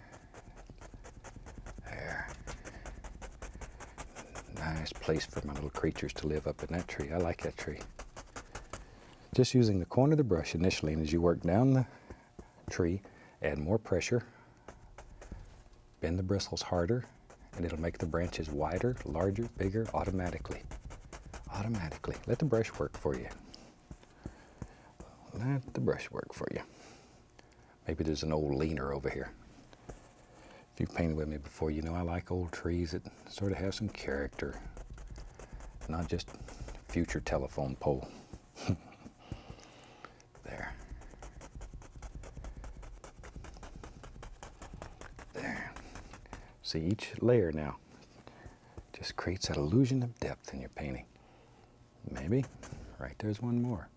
A: There. Nice place for my little creatures to live up in that tree. I like that tree. Just using the corner of the brush initially, and as you work down the tree, add more pressure bend the bristles harder and it'll make the branches wider, larger, bigger automatically. Automatically. Let the brush work for you. Let the brush work for you. Maybe there's an old leaner over here. If you've painted with me before, you know I like old trees that sort of have some character, not just future telephone pole. [laughs] See, each layer now just creates that illusion of depth in your painting. Maybe, right there's one more.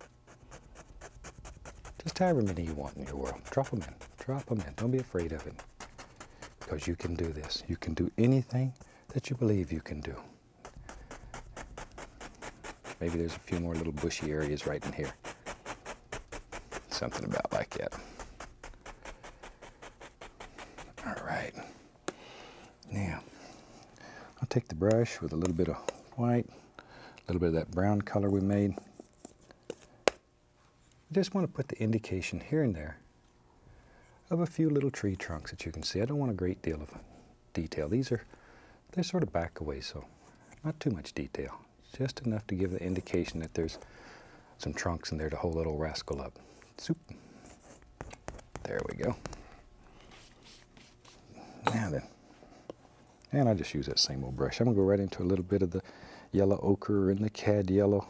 A: Just however many you want in your world. Drop them in. Drop them in. Don't be afraid of it. because you can do this. You can do anything that you believe you can do. Maybe there's a few more little bushy areas right in here. Something about like that. All right. Now, I'll take the brush with a little bit of white, a little bit of that brown color we made. I just want to put the indication here and there of a few little tree trunks that you can see. I don't want a great deal of detail. These are, they're sort of back away, so not too much detail. Just enough to give the indication that there's some trunks in there to hold old rascal up. Soup. There we go. Now then, and I just use that same old brush. I'm gonna go right into a little bit of the yellow ochre and the cad yellow.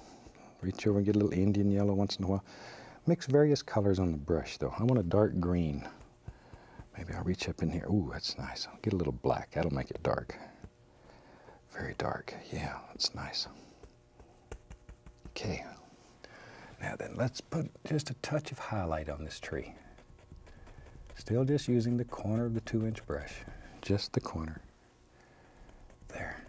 A: Reach over and get a little Indian yellow once in a while. Mix various colors on the brush though. I want a dark green. Maybe I'll reach up in here. Ooh, that's nice. I'll get a little black. That'll make it dark. Very dark. Yeah, that's nice. Okay. Now then, let's put just a touch of highlight on this tree. Still just using the corner of the two inch brush. Just the corner. There.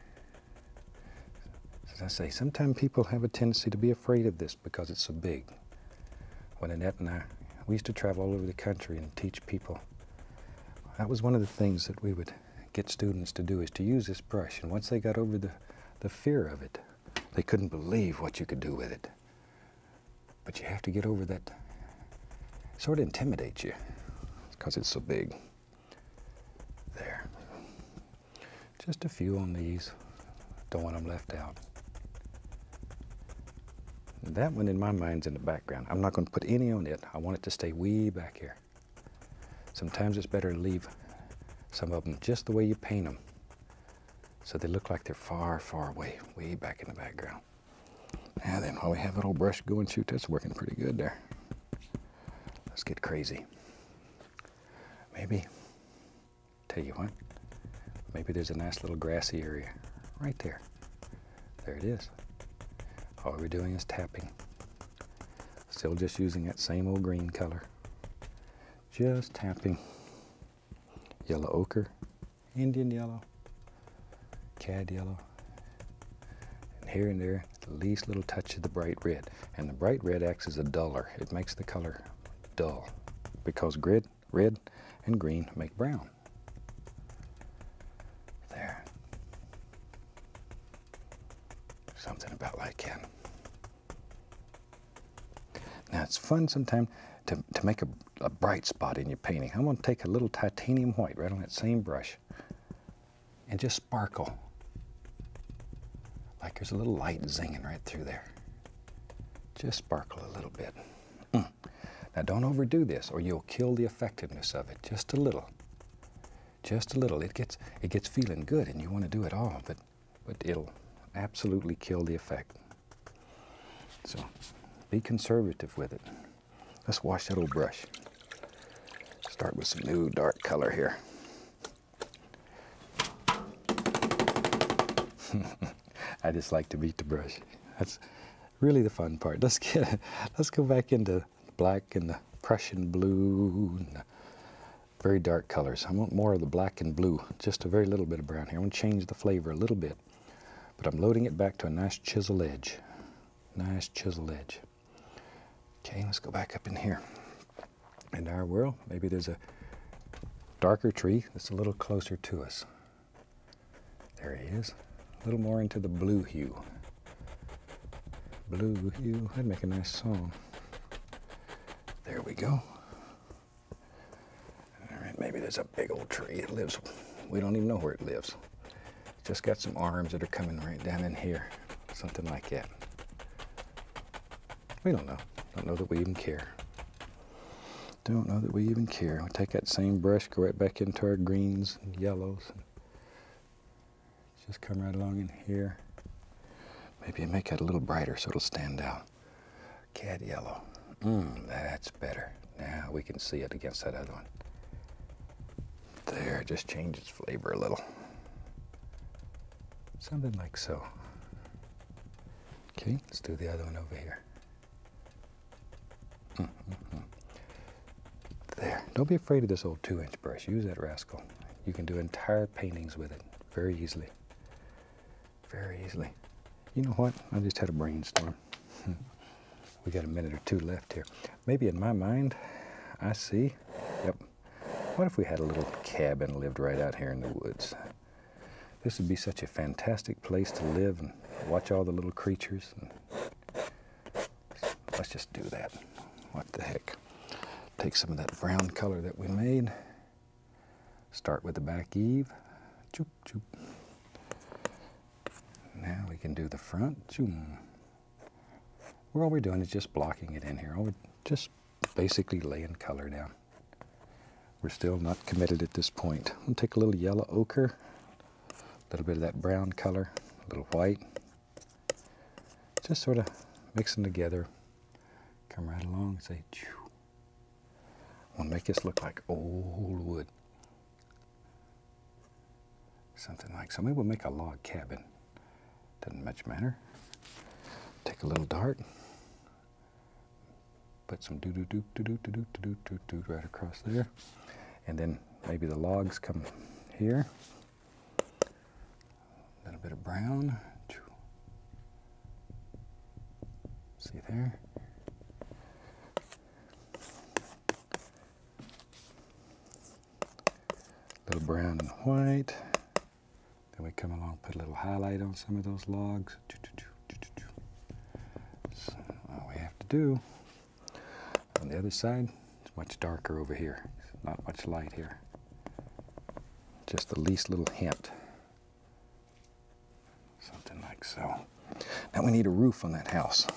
A: As I say, sometimes people have a tendency to be afraid of this because it's so big. When Annette and I, we used to travel all over the country and teach people that was one of the things that we would get students to do is to use this brush. And once they got over the, the fear of it, they couldn't believe what you could do with it. But you have to get over that, sort of intimidates you because it's so big. There. Just a few on these. Don't want them left out. That one in my mind's in the background. I'm not going to put any on it. I want it to stay way back here. Sometimes it's better to leave some of them just the way you paint them so they look like they're far, far away, way back in the background. Now then, while we have that old brush going, shoot, that's working pretty good there. Let's get crazy. Maybe, tell you what, maybe there's a nice little grassy area right there. There it is. All we're doing is tapping. Still just using that same old green color just tapping yellow ochre, Indian yellow, cad yellow, and here and there, the least little touch of the bright red. And the bright red acts as a duller. It makes the color dull because grid, red and green make brown. There. Something about like that. Now it's fun sometimes to, to make a, a bright spot in your painting, I'm going to take a little titanium white right on that same brush and just sparkle like there's a little light zinging right through there. Just sparkle a little bit. Mm. Now don't overdo this or you'll kill the effectiveness of it. Just a little. Just a little. It gets, it gets feeling good and you want to do it all, but, but it'll absolutely kill the effect. So be conservative with it. Let's wash that old brush. Start with some new dark color here. [laughs] I just like to beat the brush. That's really the fun part. [laughs] Let's get let's go back into black and the Prussian blue and very dark colors. I want more of the black and blue, just a very little bit of brown here. I want to change the flavor a little bit, but I'm loading it back to a nice chisel edge. Nice chisel edge. Okay, let's go back up in here. In our world, maybe there's a darker tree that's a little closer to us. There he is, a little more into the blue hue. Blue hue, that'd make a nice song. There we go. All right, maybe there's a big old tree. It lives, we don't even know where it lives. Just got some arms that are coming right down in here, something like that. We don't know. Don't know that we even care. Don't know that we even care. We take that same brush, go right back into our greens and yellows. And just come right along in here. Maybe make it a little brighter so it'll stand out. Cad yellow. Mmm, that's better. Now we can see it against that other one. There, just change its flavor a little. Something like so. Okay, let's do the other one over here. Mm-hmm. There. Don't be afraid of this old two inch brush. Use that rascal. You can do entire paintings with it very easily. Very easily. You know what? I just had a brainstorm. [laughs] we got a minute or two left here. Maybe in my mind, I see, yep. What if we had a little cabin lived right out here in the woods? This would be such a fantastic place to live and watch all the little creatures. let's just do that. What the heck? Take some of that brown color that we made. Start with the back eave. Choop, choop. Now we can do the front. Choom. Where all we're doing is just blocking it in here. We're just basically laying color down. We're still not committed at this point. We'll take a little yellow ochre, a little bit of that brown color, a little white. Just sort of mix them together. Come right along and say, Chew. to make this look like old wood. Something like so. Maybe we'll make a log cabin. Doesn't much matter. Take a little dart. Put some doo doo doo doo doo doo doo doo doo right across there. And then maybe the logs come here. A little bit of brown. See there? A little brown and white. Then we come along, put a little highlight on some of those logs. So all we have to do on the other side, it's much darker over here. Not much light here. Just the least little hint. Something like so. Now we need a roof on that house.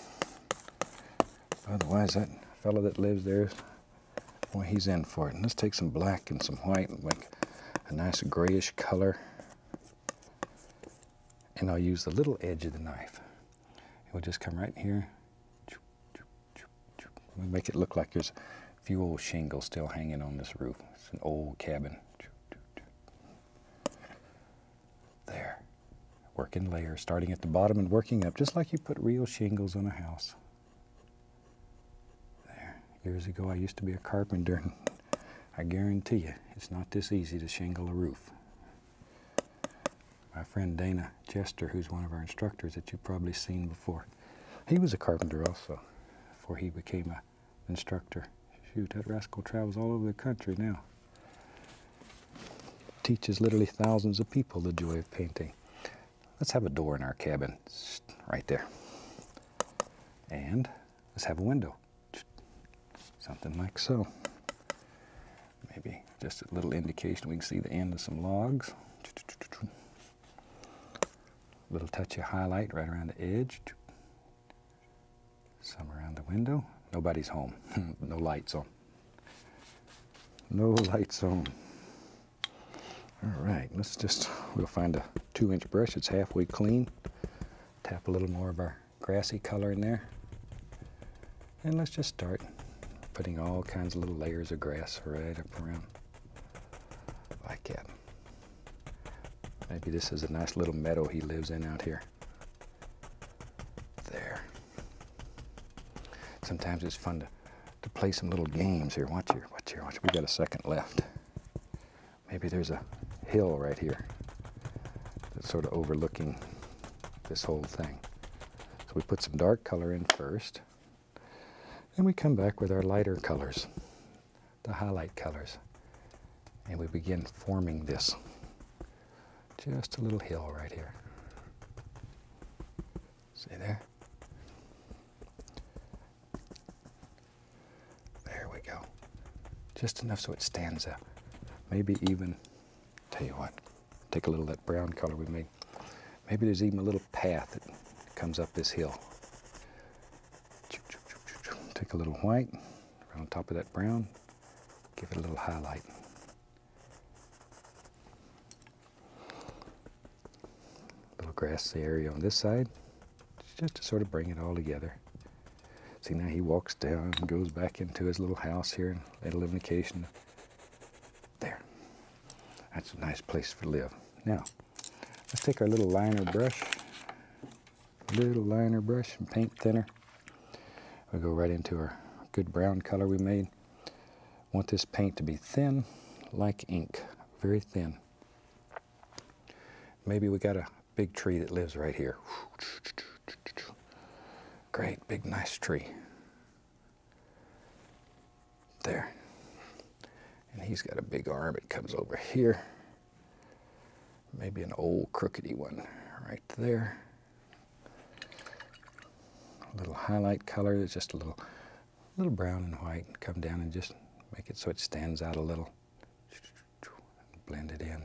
A: Otherwise, that fellow that lives there, well, he's in for it. And let's take some black and some white and make a nice grayish color and I'll use the little edge of the knife. It will just come right in here. We'll make it look like there's a few old shingles still hanging on this roof. It's an old cabin. There. Working layers, starting at the bottom and working up, just like you put real shingles on a house. There. Years ago, I used to be a carpenter, and [laughs] I guarantee you, it's not this easy to shingle a roof my friend Dana Jester, who's one of our instructors that you've probably seen before. He was a carpenter also before he became an instructor. Shoot, that rascal travels all over the country now. Teaches literally thousands of people the joy of painting. Let's have a door in our cabin, right there. And let's have a window, something like so. Maybe just a little indication we can see the end of some logs little touch of highlight right around the edge. Some around the window. Nobody's home. [laughs] no lights on. No lights on. All right, let's just, we'll find a two inch brush. It's halfway clean. Tap a little more of our grassy color in there. And let's just start putting all kinds of little layers of grass right up around like that. Maybe this is a nice little meadow he lives in out here. There. Sometimes it's fun to, to play some little games here. Watch here, watch here, watch. We got a second left. Maybe there's a hill right here that's sort of overlooking this whole thing. So we put some dark color in first. Then we come back with our lighter colors, the highlight colors. And we begin forming this. Just a little hill right here. See there? There we go. Just enough so it stands out. Maybe even, tell you what, take a little of that brown color we made. Maybe there's even a little path that comes up this hill. Take a little white on top of that brown, give it a little highlight. The area on this side, just to sort of bring it all together. See, now he walks down and goes back into his little house here at Elimination. There. That's a nice place to live. Now, let's take our little liner brush, little liner brush and paint thinner. We'll go right into our good brown color we made. Want this paint to be thin like ink, very thin. Maybe we got a big tree that lives right here. Great, big, nice tree. There. And he's got a big arm. It comes over here. Maybe an old crookedy one right there. A little highlight color is just a little, little brown and white. Come down and just make it so it stands out a little. Blend it in.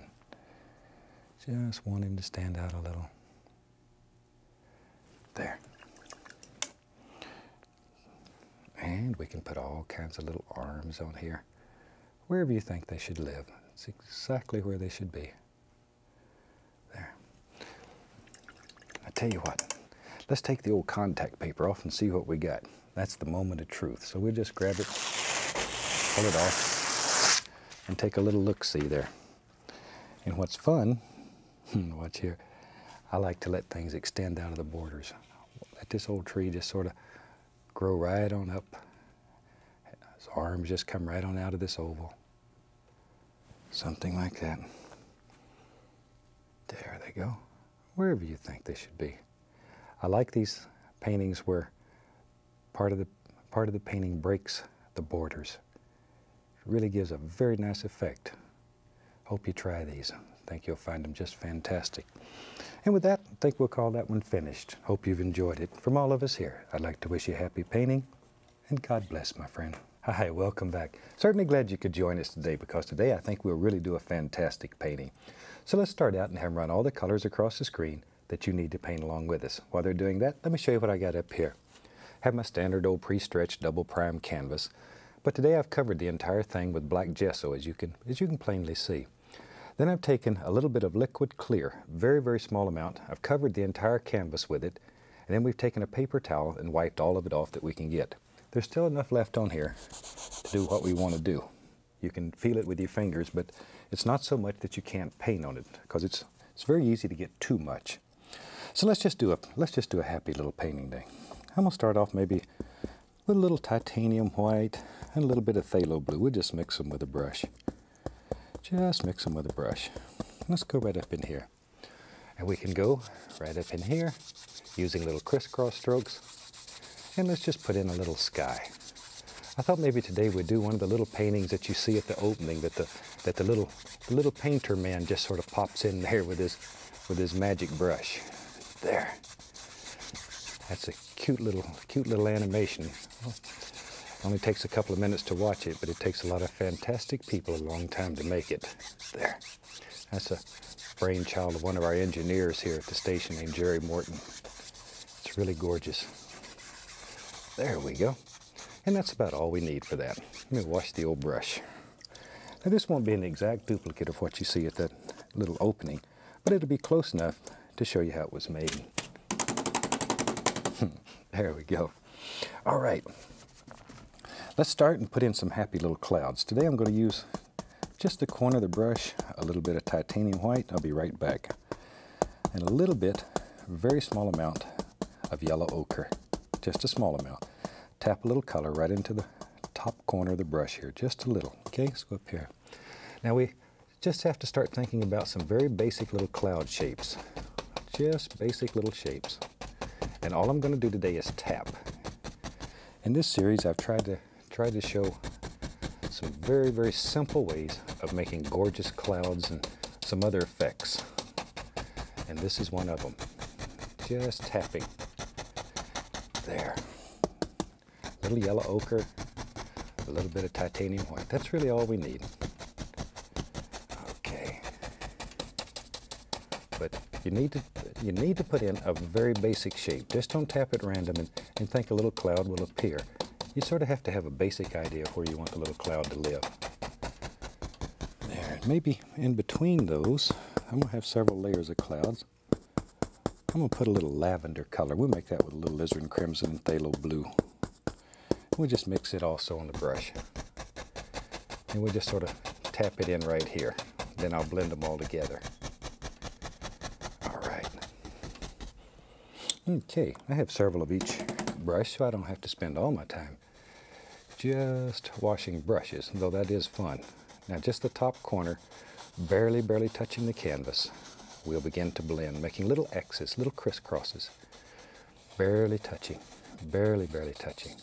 A: Just want him to stand out a little. There. And we can put all kinds of little arms on here. Wherever you think they should live. It's exactly where they should be. There. I tell you what, let's take the old contact paper off and see what we got. That's the moment of truth. So we'll just grab it, pull it off, and take a little look-see there. And what's fun, Hmm, watch here, I like to let things extend out of the borders. Let this old tree just sort of grow right on up. His arms just come right on out of this oval. Something like that. There they go. Wherever you think they should be. I like these paintings where part of the part of the painting breaks the borders. It really gives a very nice effect. Hope you try these. I think you'll find them just fantastic. And with that, I think we'll call that one finished. Hope you've enjoyed it. From all of us here, I'd like to wish you happy painting, and God bless, my friend. [laughs] Hi, welcome back. Certainly glad you could join us today because today I think we'll really do a fantastic painting. So let's start out and have run all the colors across the screen that you need to paint along with us. While they're doing that, let me show you what I got up here. I have my standard old pre-stretched double prime canvas, but today I've covered the entire thing with black gesso as you can, as you can plainly see. Then I've taken a little bit of liquid clear, very, very small amount. I've covered the entire canvas with it, and then we've taken a paper towel and wiped all of it off that we can get. There's still enough left on here to do what we want to do. You can feel it with your fingers, but it's not so much that you can't paint on it, because it's, it's very easy to get too much. So let's just do a, let's just do a happy little painting day. I'm going to start off maybe with a little titanium white and a little bit of phthalo blue. We'll just mix them with a brush. Just mix them with a brush. Let's go right up in here. And we can go right up in here using little crisscross strokes. And let's just put in a little sky. I thought maybe today we'd do one of the little paintings that you see at the opening that the that the little the little painter man just sort of pops in there with his with his magic brush. There. That's a cute little cute little animation. Only takes a couple of minutes to watch it, but it takes a lot of fantastic people a long time to make it. There. That's a brainchild of one of our engineers here at the station named Jerry Morton. It's really gorgeous. There we go. And that's about all we need for that. Let me wash the old brush. Now this won't be an exact duplicate of what you see at that little opening, but it'll be close enough to show you how it was made. [laughs] there we go. All right, Let's start and put in some happy little clouds. Today I'm going to use just the corner of the brush, a little bit of titanium white, I'll be right back, and a little bit, very small amount of yellow ochre, just a small amount. Tap a little color right into the top corner of the brush here, just a little, okay? Let's go up here. Now we just have to start thinking about some very basic little cloud shapes, just basic little shapes. And all I'm going to do today is tap. In this series, I've tried to tried to show some very, very simple ways of making gorgeous clouds and some other effects. And this is one of them. Just tapping. There. A little yellow ochre, a little bit of titanium white. That's really all we need. Okay. But you need to you need to put in a very basic shape. Just don't tap at random and, and think a little cloud will appear you sort of have to have a basic idea of where you want the little cloud to live. There, maybe in between those, I'm gonna have several layers of clouds. I'm gonna put a little lavender color. We'll make that with a little alizarin crimson and phthalo blue. We'll just mix it also on the brush. And we'll just sort of tap it in right here. Then I'll blend them all together. All right. Okay, I have several of each brush so I don't have to spend all my time just washing brushes, though that is fun. Now just the top corner, barely, barely touching the canvas, we'll begin to blend, making little X's, little crisscrosses. Barely touching, barely, barely touching.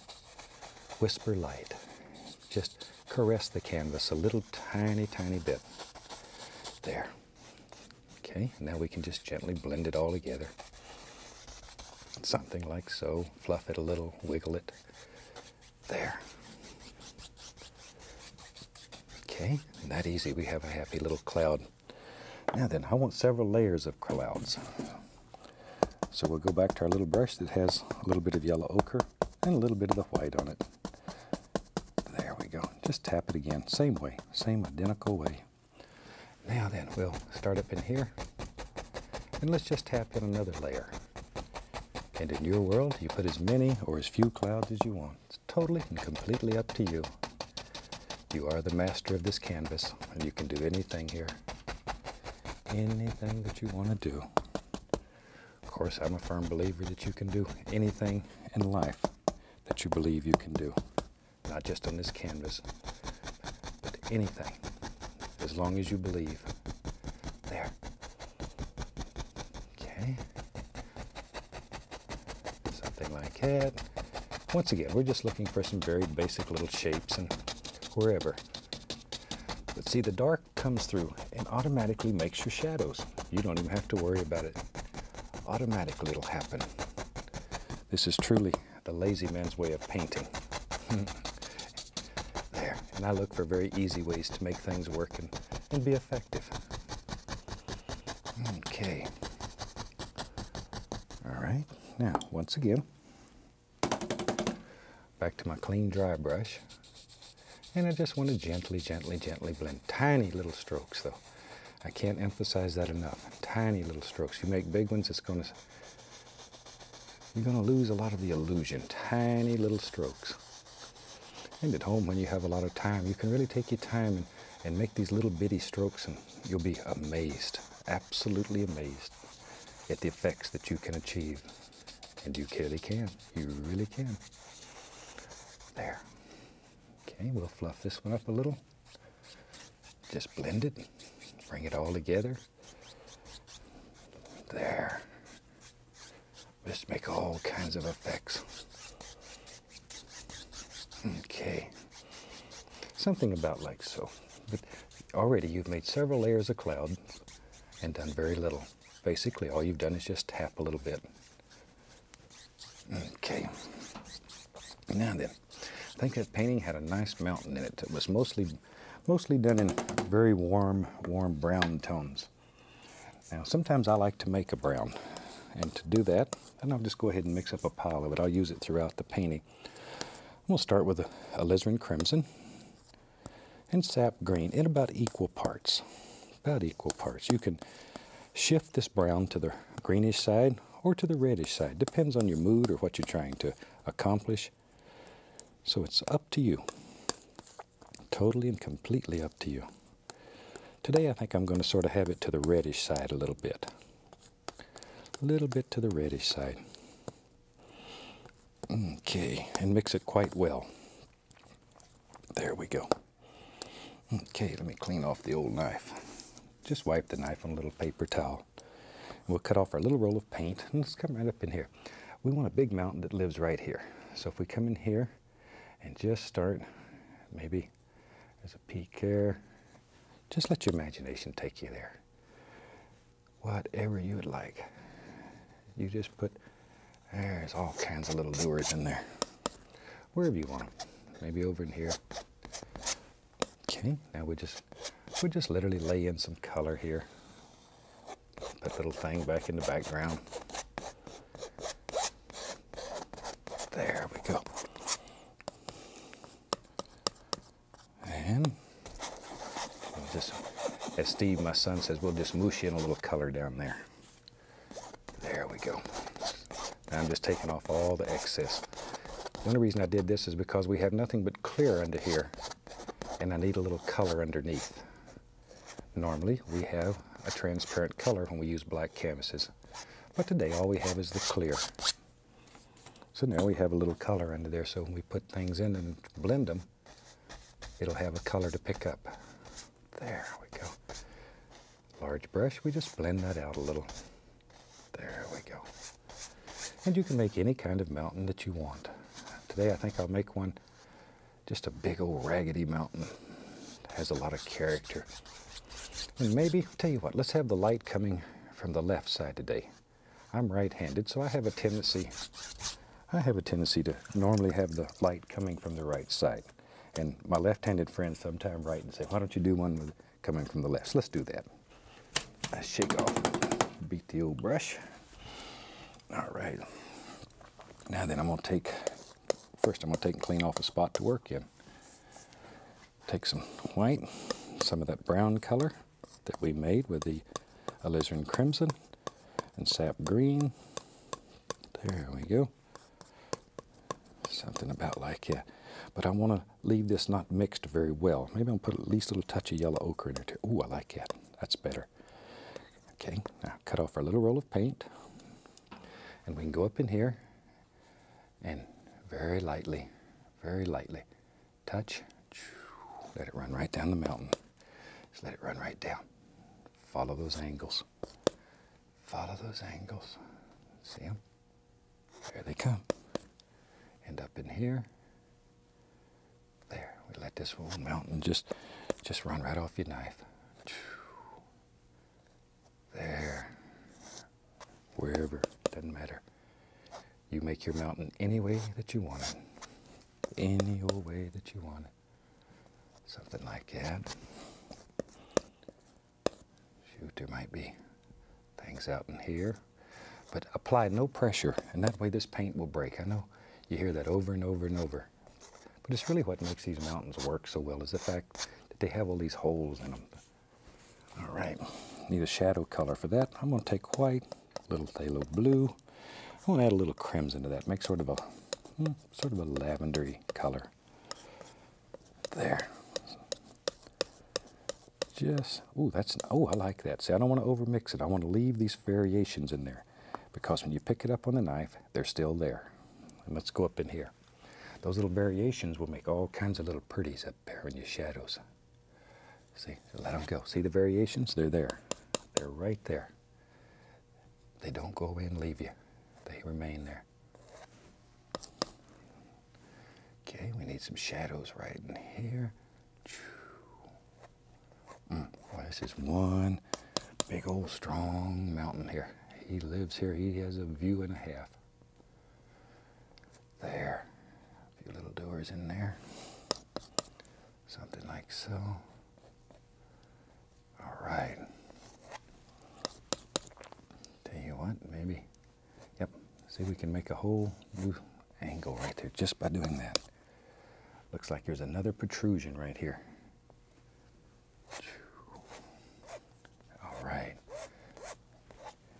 A: Whisper light. Just caress the canvas a little tiny, tiny bit. There. Okay, now we can just gently blend it all together. Something like so. Fluff it a little, wiggle it. There. Okay, that easy, we have a happy little cloud. Now then, I want several layers of clouds. So we'll go back to our little brush that has a little bit of yellow ochre and a little bit of the white on it. There we go. Just tap it again. Same way, same identical way. Now then, we'll start up in here and let's just tap in another layer. And in your world, you put as many or as few clouds as you want. It's totally and completely up to you. You are the master of this canvas, and you can do anything here. Anything that you want to do. Of course, I'm a firm believer that you can do anything in life that you believe you can do. Not just on this canvas, but anything, as long as you believe. There. Okay something like that. Once again, we're just looking for some very basic little shapes and wherever. But see, the dark comes through and automatically makes your shadows. You don't even have to worry about it. Automatically it'll happen. This is truly the lazy man's way of painting. [laughs] there, and I look for very easy ways to make things work and, and be effective. Okay. All right, now, once again, back to my clean dry brush. And I just want to gently, gently, gently blend. Tiny little strokes though. I can't emphasize that enough. Tiny little strokes. You make big ones, it's going to, you're going to lose a lot of the illusion. Tiny little strokes. And at home, when you have a lot of time, you can really take your time and, and make these little bitty strokes and you'll be amazed, absolutely amazed at the effects that you can achieve. And you clearly can. You really can. There. Okay, we'll fluff this one up a little. Just blend it. Bring it all together. There. Just make all kinds of effects. Okay. Something about like so. But already you've made several layers of cloud and done very little. Basically, all you've done is just tap a little bit. Okay. Now then, think that painting had a nice mountain in it. It was mostly, mostly done in very warm, warm brown tones. Now, sometimes I like to make a brown. And to do that, then I'll just go ahead and mix up a pile of it. I'll use it throughout the painting. We'll start with a alizarin crimson and sap green in about equal parts. About equal parts. You can shift this brown to the greenish side or to the reddish side. Depends on your mood or what you're trying to accomplish. So it's up to you. Totally and completely up to you. Today I think I'm going to sort of have it to the reddish side a little bit. A little bit to the reddish side. Okay, and mix it quite well. There we go. Okay, let me clean off the old knife just wipe the knife on a little paper towel. We'll cut off our little roll of paint and let's come right up in here. We want a big mountain that lives right here. So if we come in here and just start, maybe there's a peak there, just let your imagination take you there. Whatever you would like. You just put, there's all kinds of little lures in there. Wherever you want them. Maybe over in here. Okay, now we just we just literally lay in some color here. Put that little thing back in the background. There we go. And we'll just, as Steve, my son, says, we'll just moosh in a little color down there. There we go. Now I'm just taking off all the excess. The only reason I did this is because we have nothing but clear under here, and I need a little color underneath. Normally, we have a transparent color when we use black canvases, but today all we have is the clear. So now we have a little color under there, so when we put things in and blend them, it'll have a color to pick up. There we go. Large brush, we just blend that out a little. There we go. And you can make any kind of mountain that you want. Today I think I'll make one just a big old raggedy mountain. Has a lot of character. And maybe, tell you what, let's have the light coming from the left side today. I'm right-handed, so I have a tendency, I have a tendency to normally have the light coming from the right side. And my left-handed friends sometimes write and say, why don't you do one with coming from the left? So let's do that. I shake off, beat the old brush. All right. Now then I'm gonna take, first I'm gonna take and clean off a spot to work in. Take some white, some of that brown color that we made with the alizarin crimson and sap green. There we go. Something about like, yeah. But I want to leave this not mixed very well. Maybe I'll put at least a little touch of yellow ochre in there too. Ooh, I like that. That's better. Okay, now cut off our little roll of paint. And we can go up in here and very lightly, very lightly touch. Let it run right down the mountain. Just let it run right down. Follow those angles. Follow those angles. See them? There they come. End up in here. We let this whole mountain just just run right off your knife. There. Wherever. Doesn't matter. You make your mountain any way that you want it. Any old way that you want it. Something like that. Shoot, there might be things out in here. But apply no pressure, and that way this paint will break. I know you hear that over and over and over. But it's really what makes these mountains work so well is the fact that they have all these holes in them. All right, need a shadow color for that. I'm gonna take white, a little phthalo blue. I want to add a little crimson to that, make sort of a hmm, sort of a lavendery color. There. Just, oh, that's, oh, I like that. See, I don't want to overmix it. I want to leave these variations in there because when you pick it up on the knife, they're still there. And let's go up in here. Those little variations will make all kinds of little pretties up there in your shadows. See, let them go. See the variations? They're there. They're right there. They don't go away and leave you. They remain there. Okay, we need some shadows right in here. Mm, boy, this is one big old strong mountain here. He lives here. He has a view and a half. There. Few little doors in there. Something like so. All right. Tell you what, maybe. Yep. See, we can make a whole new angle right there just by doing that. Looks like there's another protrusion right here. All right.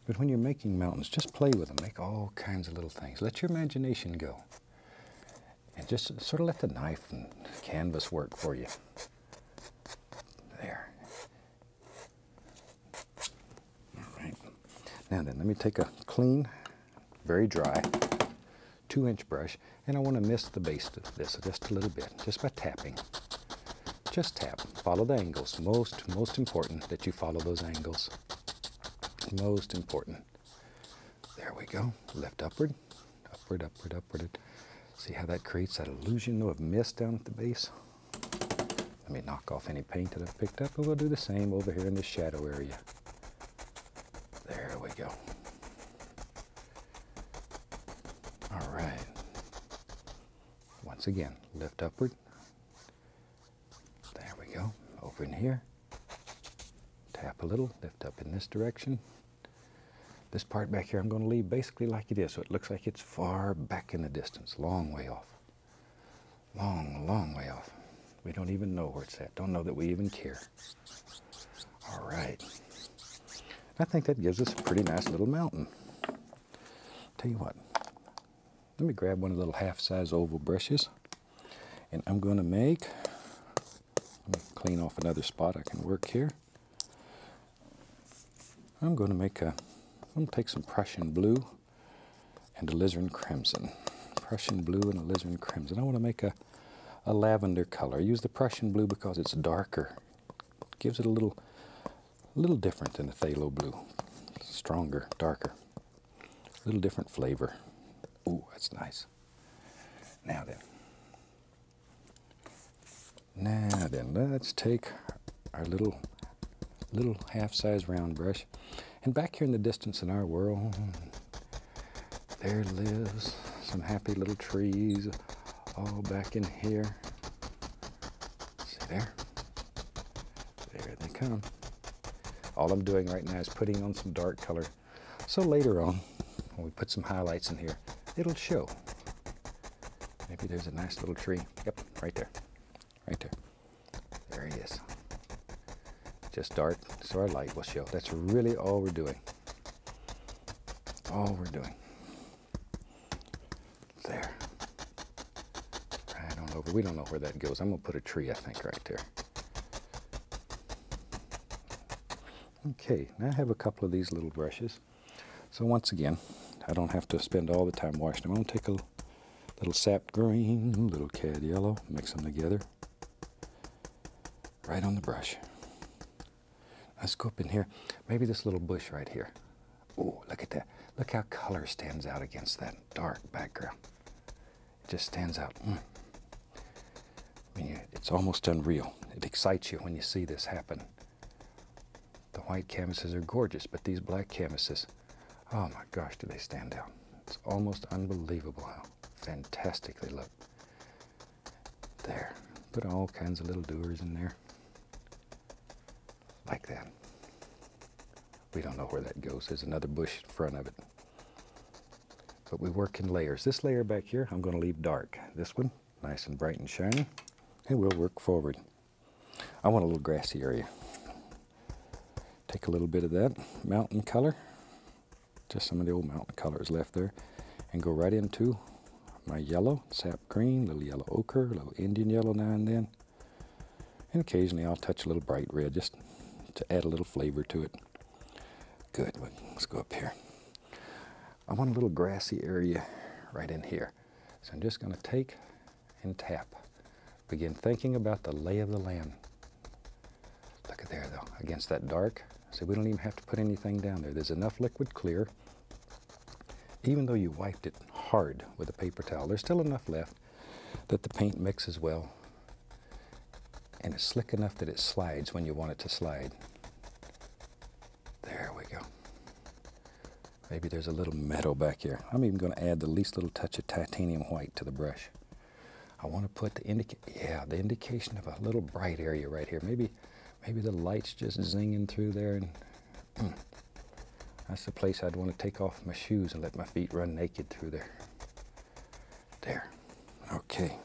A: But when you're making mountains, just play with them. Make all kinds of little things. Let your imagination go. And just sort of let the knife and canvas work for you. There. All right. Now then, let me take a clean, very dry, two inch brush, and I want to mist the base of this just a little bit, just by tapping. Just tap. Follow the angles. Most, most important that you follow those angles. Most important. There we go. Left upward, upward, upward, upward. See how that creates that illusion though, of mist down at the base? Let me knock off any paint that I've picked up, and we'll do the same over here in the shadow area. There we go. All right. Once again, lift upward, There we go. over in here. Tap a little, lift up in this direction. This part back here I'm going to leave basically like it is, so it looks like it's far back in the distance, long way off. Long, long way off. We don't even know where it's at. Don't know that we even care. All right. I think that gives us a pretty nice little mountain. Tell you what, let me grab one of the little half-size oval brushes, and I'm going to make let me clean off another spot I can work here. I'm going to make a, I'm going to take some Prussian blue and alizarin crimson. Prussian blue and alizarin crimson. I want to make a, a lavender color. I use the Prussian blue because it's darker. It gives it a little, A little different than the phthalo blue. Stronger, darker. A little different flavor. Ooh, that's nice. Now then. Now then, let's take our little little half-size round brush. And back here in the distance in our world, there lives some happy little trees all back in here. See there? There they come. All I'm doing right now is putting on some dark color. So later on, when we put some highlights in here, it'll show. Maybe there's a nice little tree. Yep, right there. Right there. There he is. Just dark, so our light will show. That's really all we're doing. All we're doing. There. Right on over. We don't know where that goes. I'm going to put a tree, I think, right there. Okay, now I have a couple of these little brushes. So once again, I don't have to spend all the time washing them. I'm going to take a little sap green, little cad yellow, mix them together. Right on the brush. Let's go up in here. Maybe this little bush right here. Oh, look at that. Look how color stands out against that dark background. It just stands out. Mm. I mean, it's almost unreal. It excites you when you see this happen. The white canvases are gorgeous, but these black canvases, oh my gosh, do they stand out. It's almost unbelievable how fantastic they look. There. Put all kinds of little doers in there. Like that. We don't know where that goes. There's another bush in front of it. But we work in layers. This layer back here, I'm going to leave dark. This one, nice and bright and shiny. And we'll work forward. I want a little grassy area. Take a little bit of that mountain color, just some of the old mountain colors left there, and go right into my yellow, sap green, little yellow ochre, little Indian yellow now and then. And occasionally I'll touch a little bright red just to add a little flavor to it. Good, let's go up here. I want a little grassy area right in here. So I'm just going to take and tap. Begin thinking about the lay of the land. Look at there though, against that dark, so we don't even have to put anything down there. There's enough liquid clear. Even though you wiped it hard with a paper towel, there's still enough left that the paint mixes well. And it's slick enough that it slides when you want it to slide. There we go. Maybe there's a little meadow back here. I'm even going to add the least little touch of titanium white to the brush. I want to put the indica yeah, the indication of a little bright area right here. Maybe Maybe the light's just zinging through there and [clears throat] that's the place I'd want to take off my shoes and let my feet run naked through there. There. Okay.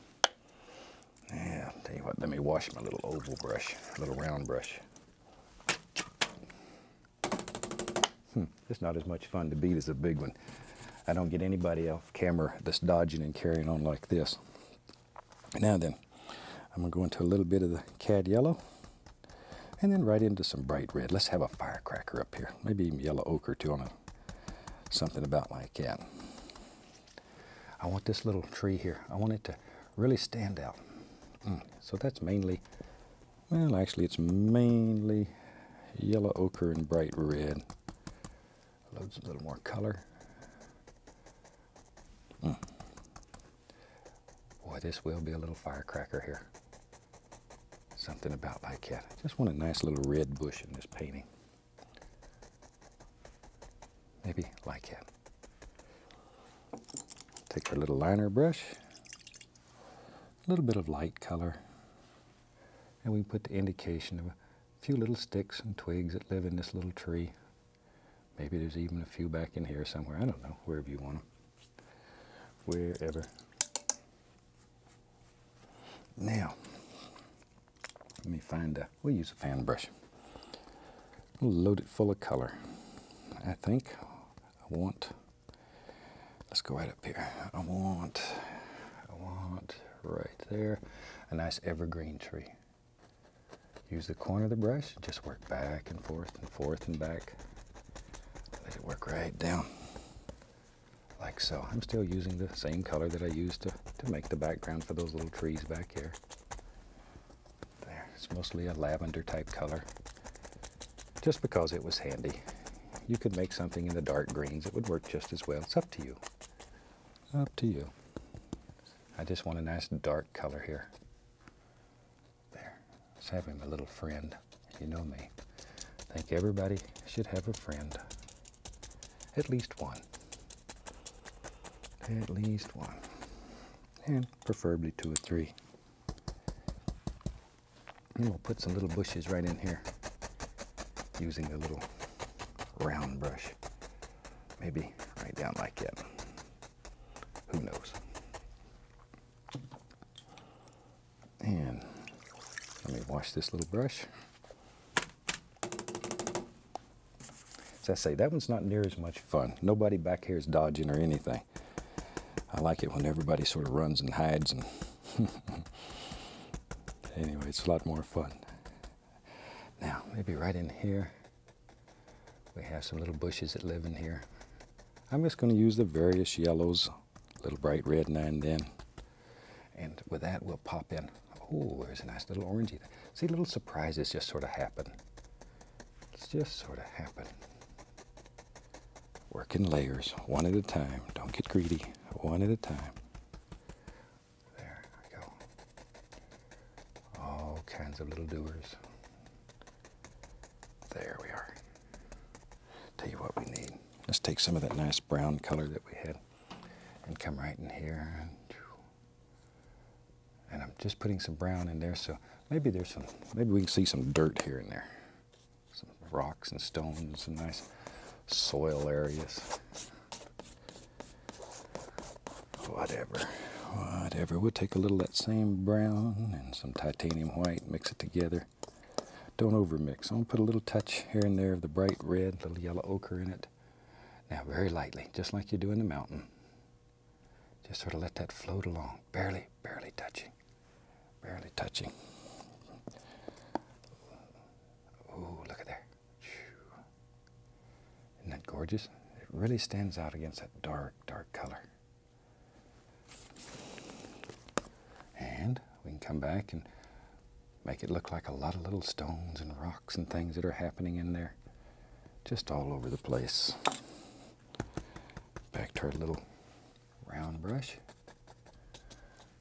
A: Yeah, I'll tell you what, let me wash my little oval brush, little round brush. Hmm, it's not as much fun to beat as a big one. I don't get anybody off camera that's dodging and carrying on like this. Now then, I'm going to go into a little bit of the cad yellow and then right into some bright red. Let's have a firecracker up here. Maybe even yellow ochre too on a, something about like that. I want this little tree here. I want it to really stand out. Mm. So that's mainly, well actually it's mainly yellow ochre and bright red. Loads a little more color. Mm. Boy, this will be a little firecracker here. Something about like that. I just want a nice little red bush in this painting. Maybe like that. Take our little liner brush, little bit of light color, and we put the indication of a few little sticks and twigs that live in this little tree. Maybe there's even a few back in here somewhere. I don't know, wherever you want them. Wherever. Now, let me find a, we'll use a fan brush. We'll load it full of color. I think I want, let's go right up here. I want, I want right there, a nice evergreen tree. Use the corner of the brush, just work back and forth and forth and back. Let it work right down, like so. I'm still using the same color that I used to, to make the background for those little trees back here. There. It's mostly a lavender type color. just because it was handy. You could make something in the dark greens It would work just as well. It's up to you. Up to you. I just want a nice dark color here. There. Have him a little friend. You know me. I think everybody should have a friend. At least one. At least one. And preferably two or three. And we'll put some little bushes right in here using the little round brush. Maybe right down like that. Who knows? And let me wash this little brush. As I say, that one's not near as much fun. Nobody back here is dodging or anything. I like it when everybody sort of runs and hides and [laughs] anyway, it's a lot more fun. Now, maybe right in here, we have some little bushes that live in here. I'm just going to use the various yellows, a little bright red now and then. And with that, we'll pop in. Oh, there's a nice little orangey. See, little surprises just sort of happen. It's just sort of happen. Work in layers, one at a time. Don't get greedy, one at a time. There we go. All kinds of little doers. There we are. Tell you what we need. Let's take some of that nice brown color that we had and come right in here. Just putting some brown in there, so maybe there's some, maybe we can see some dirt here and there. Some rocks and stones, some nice soil areas. Whatever, whatever. We'll take a little of that same brown and some titanium white, mix it together. Don't overmix. I'm to put a little touch here and there of the bright red, little yellow ochre in it. Now, very lightly, just like you do in the mountain. Just sort of let that float along, barely, barely touching, barely touching. Ooh, look at there. Isn't that gorgeous? It really stands out against that dark, dark color. And we can come back and make it look like a lot of little stones and rocks and things that are happening in there. Just all over the place. Back to our little round brush.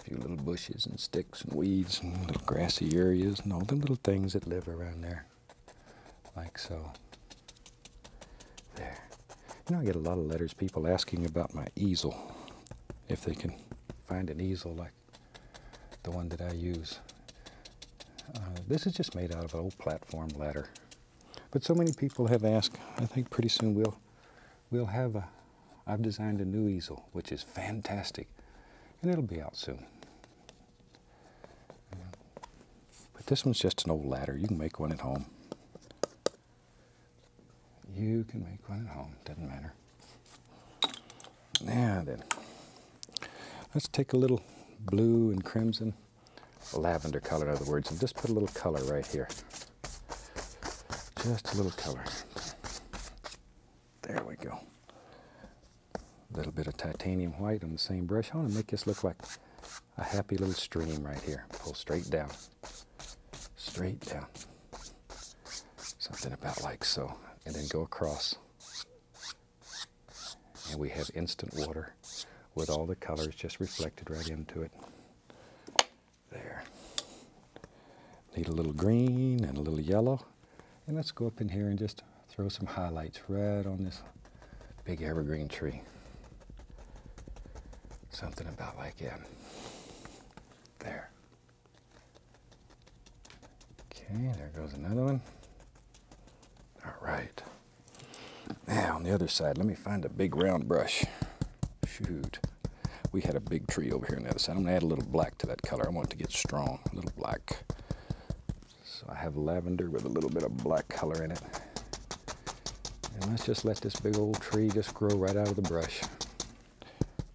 A: Few little bushes and sticks and weeds and little grassy areas and all the little things that live around there. Like so. There. You know, I get a lot of letters, people asking about my easel. If they can find an easel like the one that I use. Uh, this is just made out of an old platform ladder. But so many people have asked, I think pretty soon we'll, we'll have a, I've designed a new easel, which is fantastic. And it'll be out soon. But this one's just an old ladder. You can make one at home. You can make one at home, doesn't matter. Now then, let's take a little blue and crimson, lavender color in other words, and just put a little color right here. Just a little color. There we go. A little bit of titanium white on the same brush. I want to make this look like a happy little stream right here. Pull straight down. Straight down. Something about like so. And then go across. And we have instant water with all the colors just reflected right into it. There. Need a little green and a little yellow. And let's go up in here and just throw some highlights right on this big evergreen tree. Something about like that. There. Okay, there goes another one. All right. Now on the other side, let me find a big round brush. Shoot. We had a big tree over here on the other side. I'm gonna add a little black to that color. I want it to get strong, a little black. So I have lavender with a little bit of black color in it. And let's just let this big old tree just grow right out of the brush.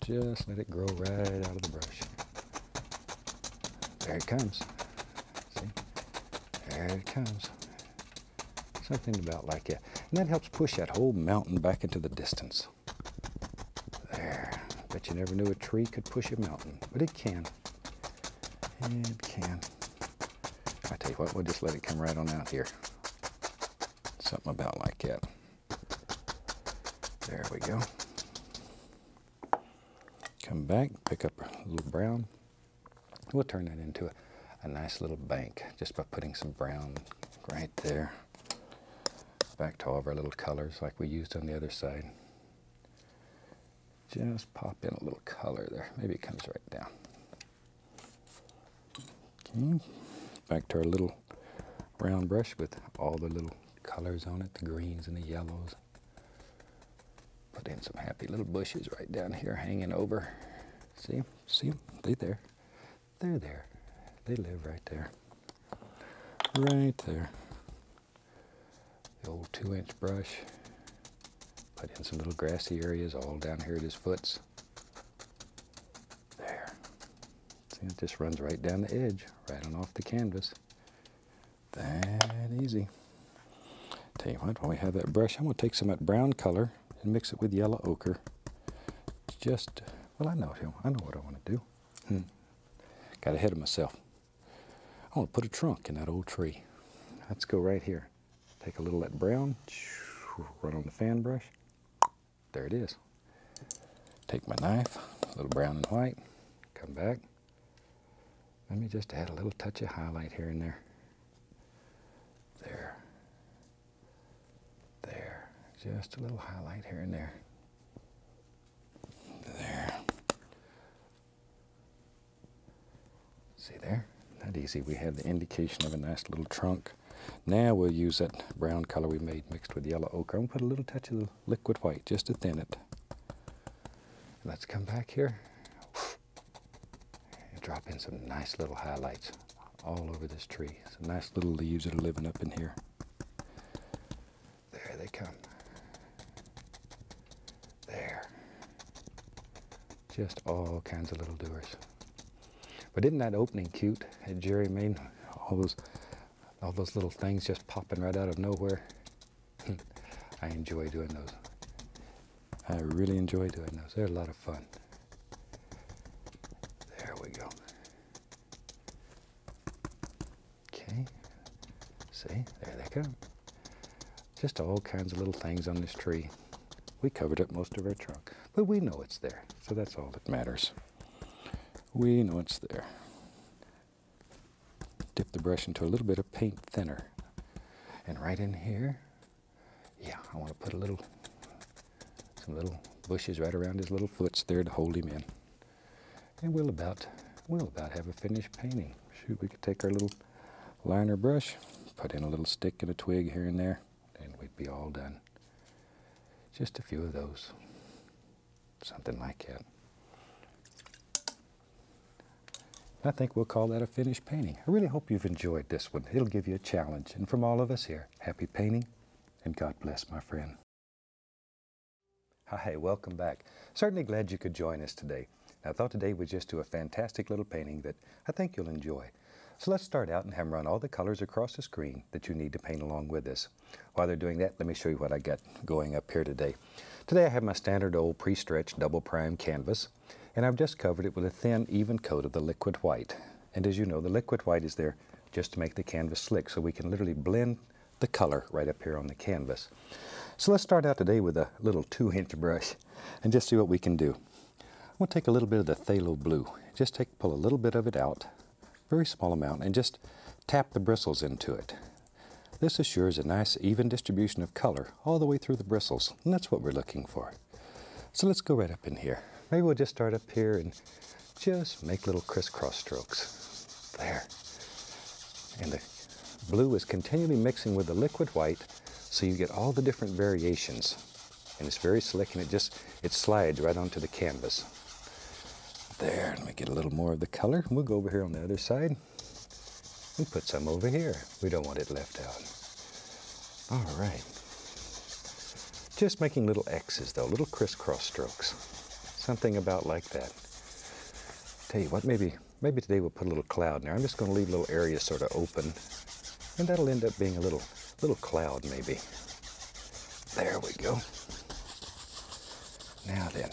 A: Just let it grow right out of the brush. There it comes. There it comes. Something about like that. And that helps push that whole mountain back into the distance. There. Bet you never knew a tree could push a mountain, but it can. It can. I tell you what, we'll just let it come right on out here. Something about like that. There we go. Come back, pick up a little brown. We'll turn that into a, a nice little bank just by putting some brown right there. Back to all of our little colors like we used on the other side. Just pop in a little color there. Maybe it comes right down. Okay, back to our little round brush with all the little colors on it, the greens and the yellows. Put in some happy little bushes right down here hanging over. See, see them? They there. They're there. They live right there. Right there. The old two inch brush. Put in some little grassy areas all down here at his foots. There. See, it just runs right down the edge, right on off the canvas. That easy. Tell you what, when we have that brush, I'm going to take some of that brown color and mix it with yellow ochre. Just, well, I know, I know what I want to do. Hmm. Got ahead of myself. Want put a trunk in that old tree. Let's go right here. Take a little of that brown, run on the fan brush. There it is. Take my knife, a little brown and white, come back. Let me just add a little touch of highlight here and there. There. There. Just a little highlight here and there. There. See there? That easy. We have the indication of a nice little trunk. Now we'll use that brown color we made mixed with yellow ochre. I'm to put a little touch of the liquid white just to thin it. Let's come back here and drop in some nice little highlights all over this tree. Some nice little leaves that are living up in here. There they come. There. Just all kinds of little doers. But isn't that opening cute? Had Jerry made all those all those little things just popping right out of nowhere. [laughs] I enjoy doing those. I really enjoy doing those. They're a lot of fun. There we go. Okay. See, there they come. Just all kinds of little things on this tree. We covered up most of our trunk, but we know it's there, so that's all that matters. We know it's there dip the brush into a little bit of paint thinner. And right in here, yeah, I want to put a little, some little bushes right around his little foots there to hold him in. And we'll about, we'll about have a finished painting. Shoot, we could take our little liner brush, put in a little stick and a twig here and there, and we'd be all done. Just a few of those. Something like that. I think we'll call that a finished painting. I really hope you've enjoyed this one. It'll give you a challenge. And from all of us here, happy painting and God bless my friend. Hi, welcome back. Certainly glad you could join us today. I thought today we'd just do a fantastic little painting that I think you'll enjoy. So let's start out and have run all the colors across the screen that you need to paint along with us. While they're doing that, let me show you what I got going up here today. Today I have my standard old pre-stretched double prime canvas and I've just covered it with a thin, even coat of the liquid white. And as you know, the liquid white is there just to make the canvas slick, so we can literally blend the color right up here on the canvas. So let's start out today with a little two-inch brush and just see what we can do. I'm going to take a little bit of the phthalo blue. Just take, pull a little bit of it out, very small amount, and just tap the bristles into it. This assures a nice even distribution of color all the way through the bristles, and that's what we're looking for. So let's go right up in here. Maybe we'll just start up here and just make little crisscross strokes. There. And the blue is continually mixing with the liquid white so you get all the different variations. And it's very slick and it just, it slides right onto the canvas. There, let me get a little more of the color. We'll go over here on the other side. We put some over here. We don't want it left out. All right. Just making little X's though, little crisscross strokes. Something about like that. Tell you what, maybe maybe today we'll put a little cloud in there. I'm just going to leave a little areas sort of open, and that'll end up being a little little cloud maybe. There we go. Now then,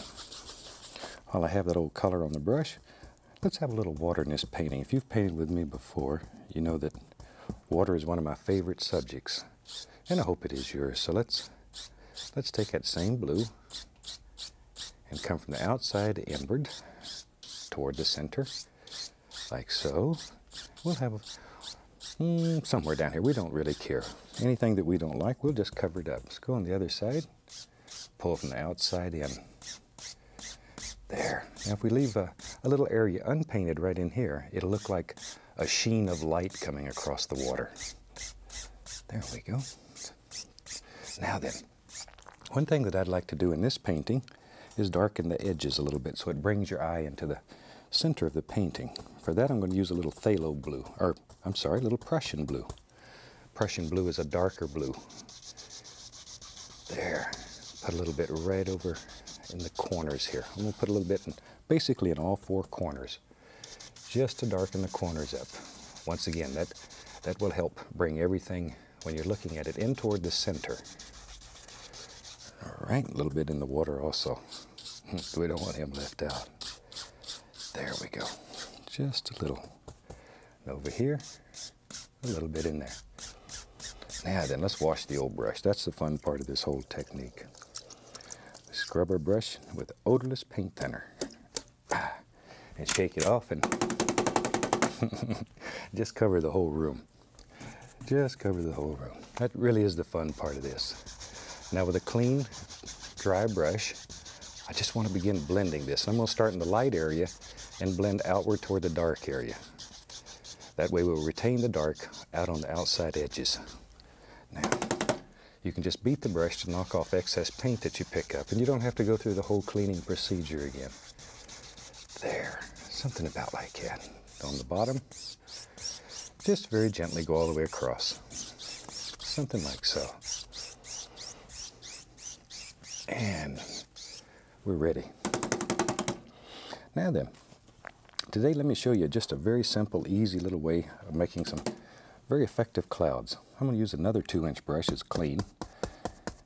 A: while I have that old color on the brush, let's have a little water in this painting. If you've painted with me before, you know that Water is one of my favorite subjects, and I hope it is yours. So let's let's take that same blue and come from the outside inward toward the center, like so. We'll have mm, somewhere down here. We don't really care. Anything that we don't like, we'll just cover it up. Let's go on the other side. Pull from the outside in. There. Now if we leave a, a little area unpainted right in here, it'll look like a sheen of light coming across the water. There we go. Now then, one thing that I'd like to do in this painting is darken the edges a little bit so it brings your eye into the center of the painting. For that I'm going to use a little phthalo blue, or I'm sorry, a little Prussian blue. Prussian blue is a darker blue. There. Put a little bit right over in the corners here. I'm going to put a little bit in, basically in all four corners, just to darken the corners up. Once again, that, that will help bring everything, when you're looking at it, in toward the center. All right, a little bit in the water also. we don't want him left out. There we go. Just a little. over here, a little bit in there. Now then, let's wash the old brush. That's the fun part of this whole technique. Scrub our brush with odorless paint thinner. Ah, and shake it off and [laughs] just cover the whole room. Just cover the whole room. That really is the fun part of this. Now with a clean, dry brush, I just want to begin blending this. I'm going to start in the light area and blend outward toward the dark area. That way we'll retain the dark out on the outside edges. Now, you can just beat the brush to knock off excess paint that you pick up, and you don't have to go through the whole cleaning procedure again. There, something about like that. On the bottom, just very gently go all the way across. Something like so. And we're ready. Now then, today let me show you just a very simple, easy little way of making some very effective clouds. I'm going to use another two inch brush, it's clean.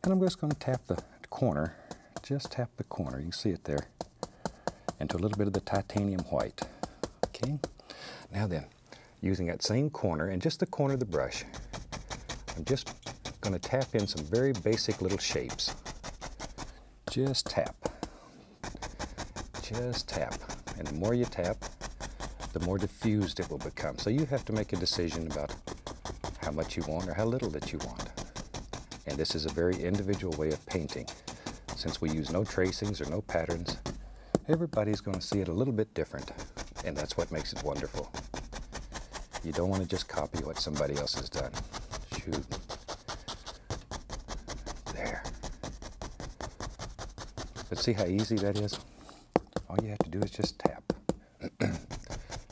A: And I'm just going to tap the corner, just tap the corner, you can see it there, into a little bit of the titanium white. Okay, now then, using that same corner and just the corner of the brush, I'm just going to tap in some very basic little shapes. Just tap. Just tap. And the more you tap, the more diffused it will become. So you have to make a decision about how much you want or how little that you want. And this is a very individual way of painting. Since we use no tracings or no patterns, everybody's going to see it a little bit different. And that's what makes it wonderful. You don't want to just copy what somebody else has done. Shoot. But see how easy that is? All you have to do is just tap. [clears throat] a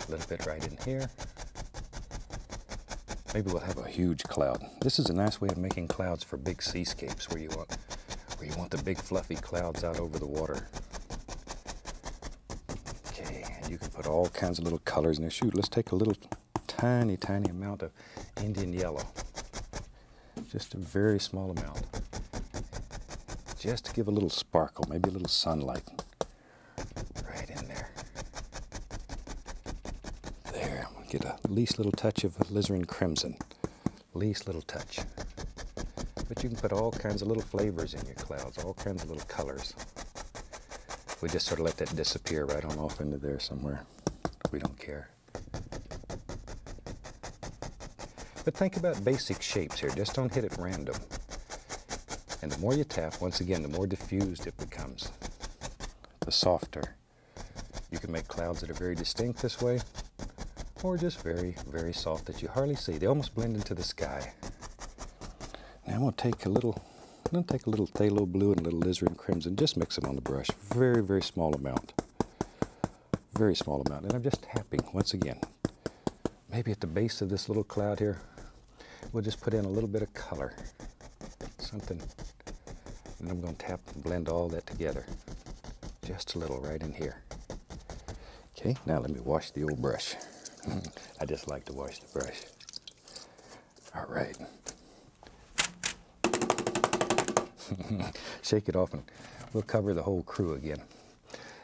A: little bit right in here. Maybe we'll have a huge cloud. This is a nice way of making clouds for big seascapes where you want where you want the big fluffy clouds out over the water. Okay, and you can put all kinds of little colors in there. Shoot, let's take a little tiny, tiny amount of Indian yellow. Just a very small amount just to give a little sparkle, maybe a little sunlight right in there. There, get a least little touch of alizarin crimson, least little touch. But you can put all kinds of little flavors in your clouds, all kinds of little colors. We just sort of let that disappear right on off into there somewhere. We don't care. But think about basic shapes here. Just don't hit it random. And the more you tap, once again, the more diffused it becomes, the softer. You can make clouds that are very distinct this way, or just very, very soft that you hardly see. They almost blend into the sky. Now I'm to take a little, I'm to take a little phthalo blue and a little alizarin crimson, just mix them on the brush. Very, very small amount. Very small amount. And I'm just tapping, once again. Maybe at the base of this little cloud here, we'll just put in a little bit of color. Something and I'm going to tap and blend all that together. Just a little right in here. Okay, now let me wash the old brush. [laughs] I just like to wash the brush. All right. [laughs] Shake it off and we'll cover the whole crew again.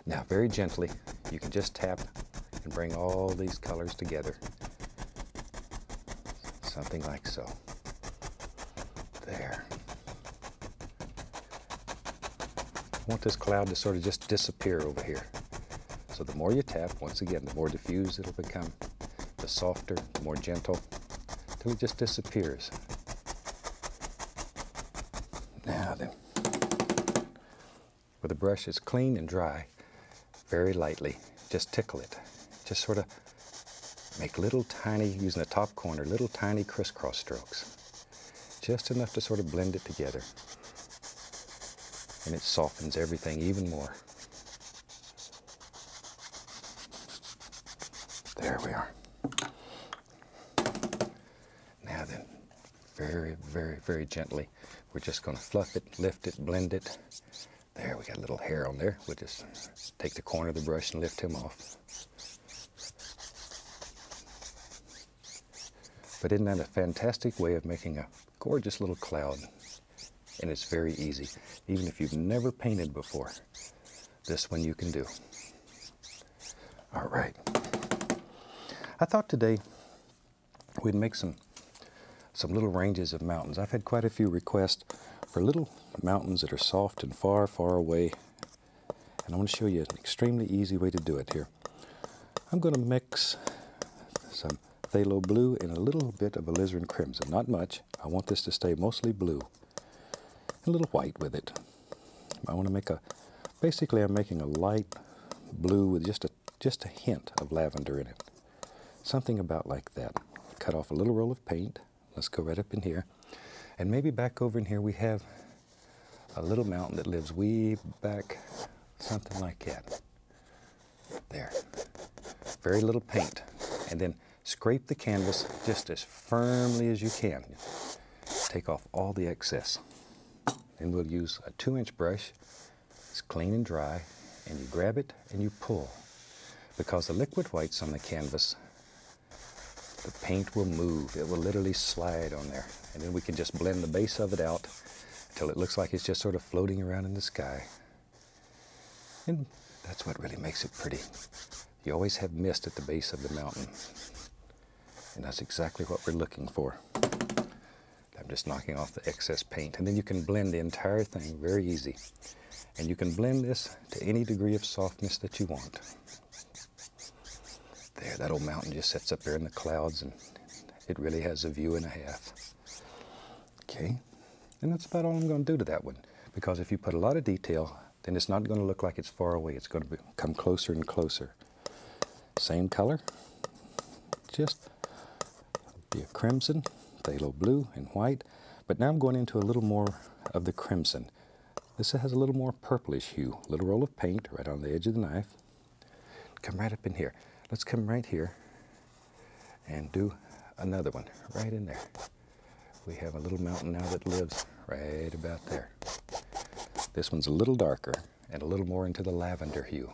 A: Now, very gently, you can just tap and bring all these colors together. something like so. There. I want this cloud to sort of just disappear over here. So the more you tap, once again, the more diffused it'll become, the softer, the more gentle, till it just disappears. Now then, with a brush that's clean and dry, very lightly, just tickle it. Just sort of make little tiny, using the top corner, little tiny crisscross strokes. Just enough to sort of blend it together. And it softens everything even more. There we are. Now then, very, very, very gently, we're just going to fluff it, lift it, blend it. There, we got a little hair on there. We'll just take the corner of the brush and lift him off. But isn't that a fantastic way of making a gorgeous little cloud? And it's very easy. Even if you've never painted before, this one you can do. All right. I thought today we'd make some some little ranges of mountains. I've had quite a few requests for little mountains that are soft and far, far away. And I want to show you an extremely easy way to do it here. I'm going to mix some phthalo blue and a little bit of alizarin crimson. Not much. I want this to stay mostly blue. A little white with it. I want to make a, basically I'm making a light blue with just a, just a hint of lavender in it. Something about like that. Cut off a little roll of paint. Let's go right up in here. And maybe back over in here we have a little mountain that lives way back, something like that. There. Very little paint. And then scrape the canvas just as firmly as you can. Take off all the excess. Then we'll use a two inch brush. It's clean and dry. And you grab it and you pull. Because the liquid white's on the canvas, the paint will move. It will literally slide on there. And then we can just blend the base of it out until it looks like it's just sort of floating around in the sky. And that's what really makes it pretty. You always have mist at the base of the mountain. And that's exactly what we're looking for. Just knocking off the excess paint. And then you can blend the entire thing very easy. And you can blend this to any degree of softness that you want. There, that old mountain just sits up there in the clouds and it really has a view and a half. Okay, and that's about all I'm going to do to that one. Because if you put a lot of detail, then it's not going to look like it's far away. It's going to come closer and closer. Same color, just be a crimson, phthalo blue, and white. But now I'm going into a little more of the crimson. This has a little more purplish hue. Little roll of paint right on the edge of the knife. Come right up in here. Let's come right here and do another one right in there. We have a little mountain now that lives right about there. This one's a little darker and a little more into the lavender hue.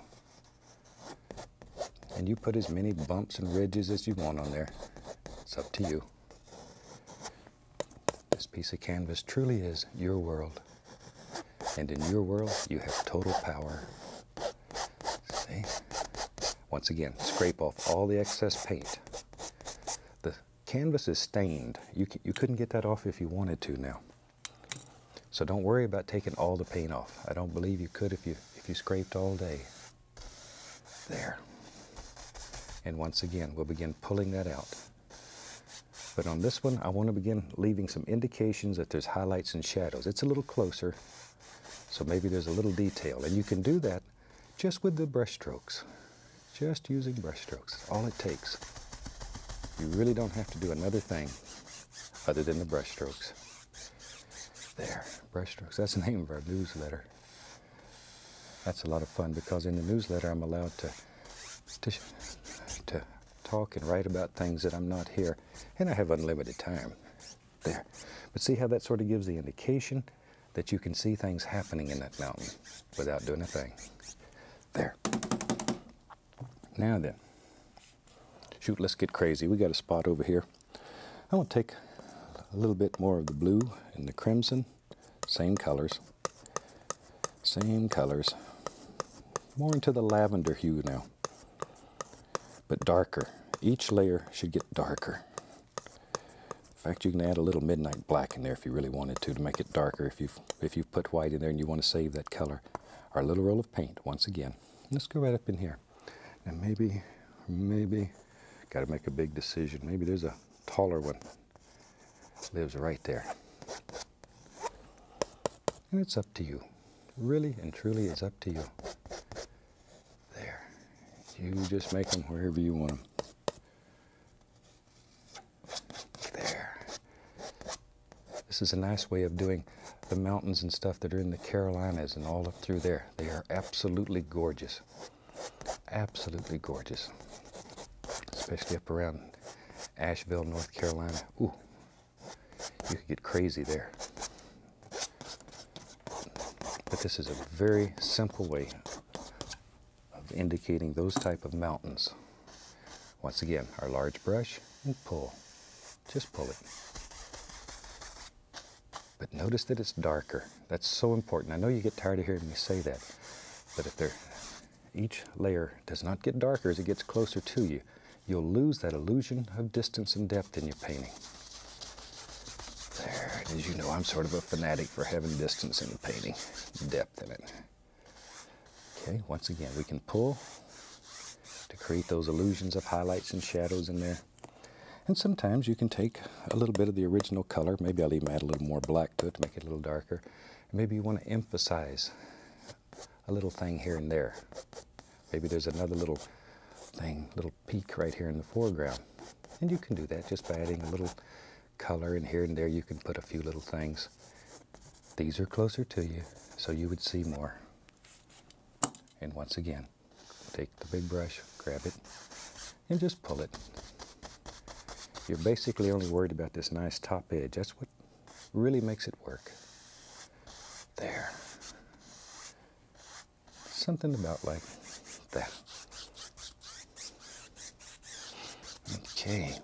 A: And you put as many bumps and ridges as you want on there. It's up to you. This piece of canvas truly is your world. And in your world, you have total power. See? Once again, scrape off all the excess paint. The canvas is stained. You, you couldn't get that off if you wanted to now. So don't worry about taking all the paint off. I don't believe you could if you, if you scraped all day. There. And once again, we'll begin pulling that out. But on this one, I want to begin leaving some indications that there's highlights and shadows. It's a little closer, so maybe there's a little detail. And you can do that just with the brush strokes. Just using brush strokes, all it takes. You really don't have to do another thing other than the brush strokes. There, brush strokes. That's the name of our newsletter. That's a lot of fun because in the newsletter I'm allowed to, to, to talk and write about things that I'm not here, and I have unlimited time. There. But see how that sort of gives the indication that you can see things happening in that mountain without doing a thing. There. Now then, shoot, let's get crazy. We got a spot over here. I want to take a little bit more of the blue and the crimson, same colors, same colors, more into the lavender hue now, but darker. Each layer should get darker. In fact, you can add a little midnight black in there if you really wanted to to make it darker. If you've, if you've put white in there and you want to save that color. Our little roll of paint, once again. Let's go right up in here. And maybe, maybe, got to make a big decision. Maybe there's a taller one. Lives right there. And it's up to you. Really and truly, it's up to you. You just make them wherever you want them. There. This is a nice way of doing the mountains and stuff that are in the Carolinas and all up through there. They are absolutely gorgeous. Absolutely gorgeous. Especially up around Asheville, North Carolina. Ooh, you could get crazy there. But this is a very simple way indicating those type of mountains. Once again, our large brush and pull. Just pull it. But notice that it's darker. That's so important. I know you get tired of hearing me say that, but if each layer does not get darker as it gets closer to you, you'll lose that illusion of distance and depth in your painting. There, as you know, I'm sort of a fanatic for having distance in the painting, depth in it. Okay, once again, we can pull to create those illusions of highlights and shadows in there. And sometimes you can take a little bit of the original color. Maybe I'll even add a little more black to it to make it a little darker. Maybe you want to emphasize a little thing here and there. Maybe there's another little thing, little peak right here in the foreground. And you can do that just by adding a little color and here and there you can put a few little things. These are closer to you, so you would see more. And once again, take the big brush, grab it, and just pull it you're basically only worried about this nice top edge. That's what really makes it work. There. Something about like that. Okay.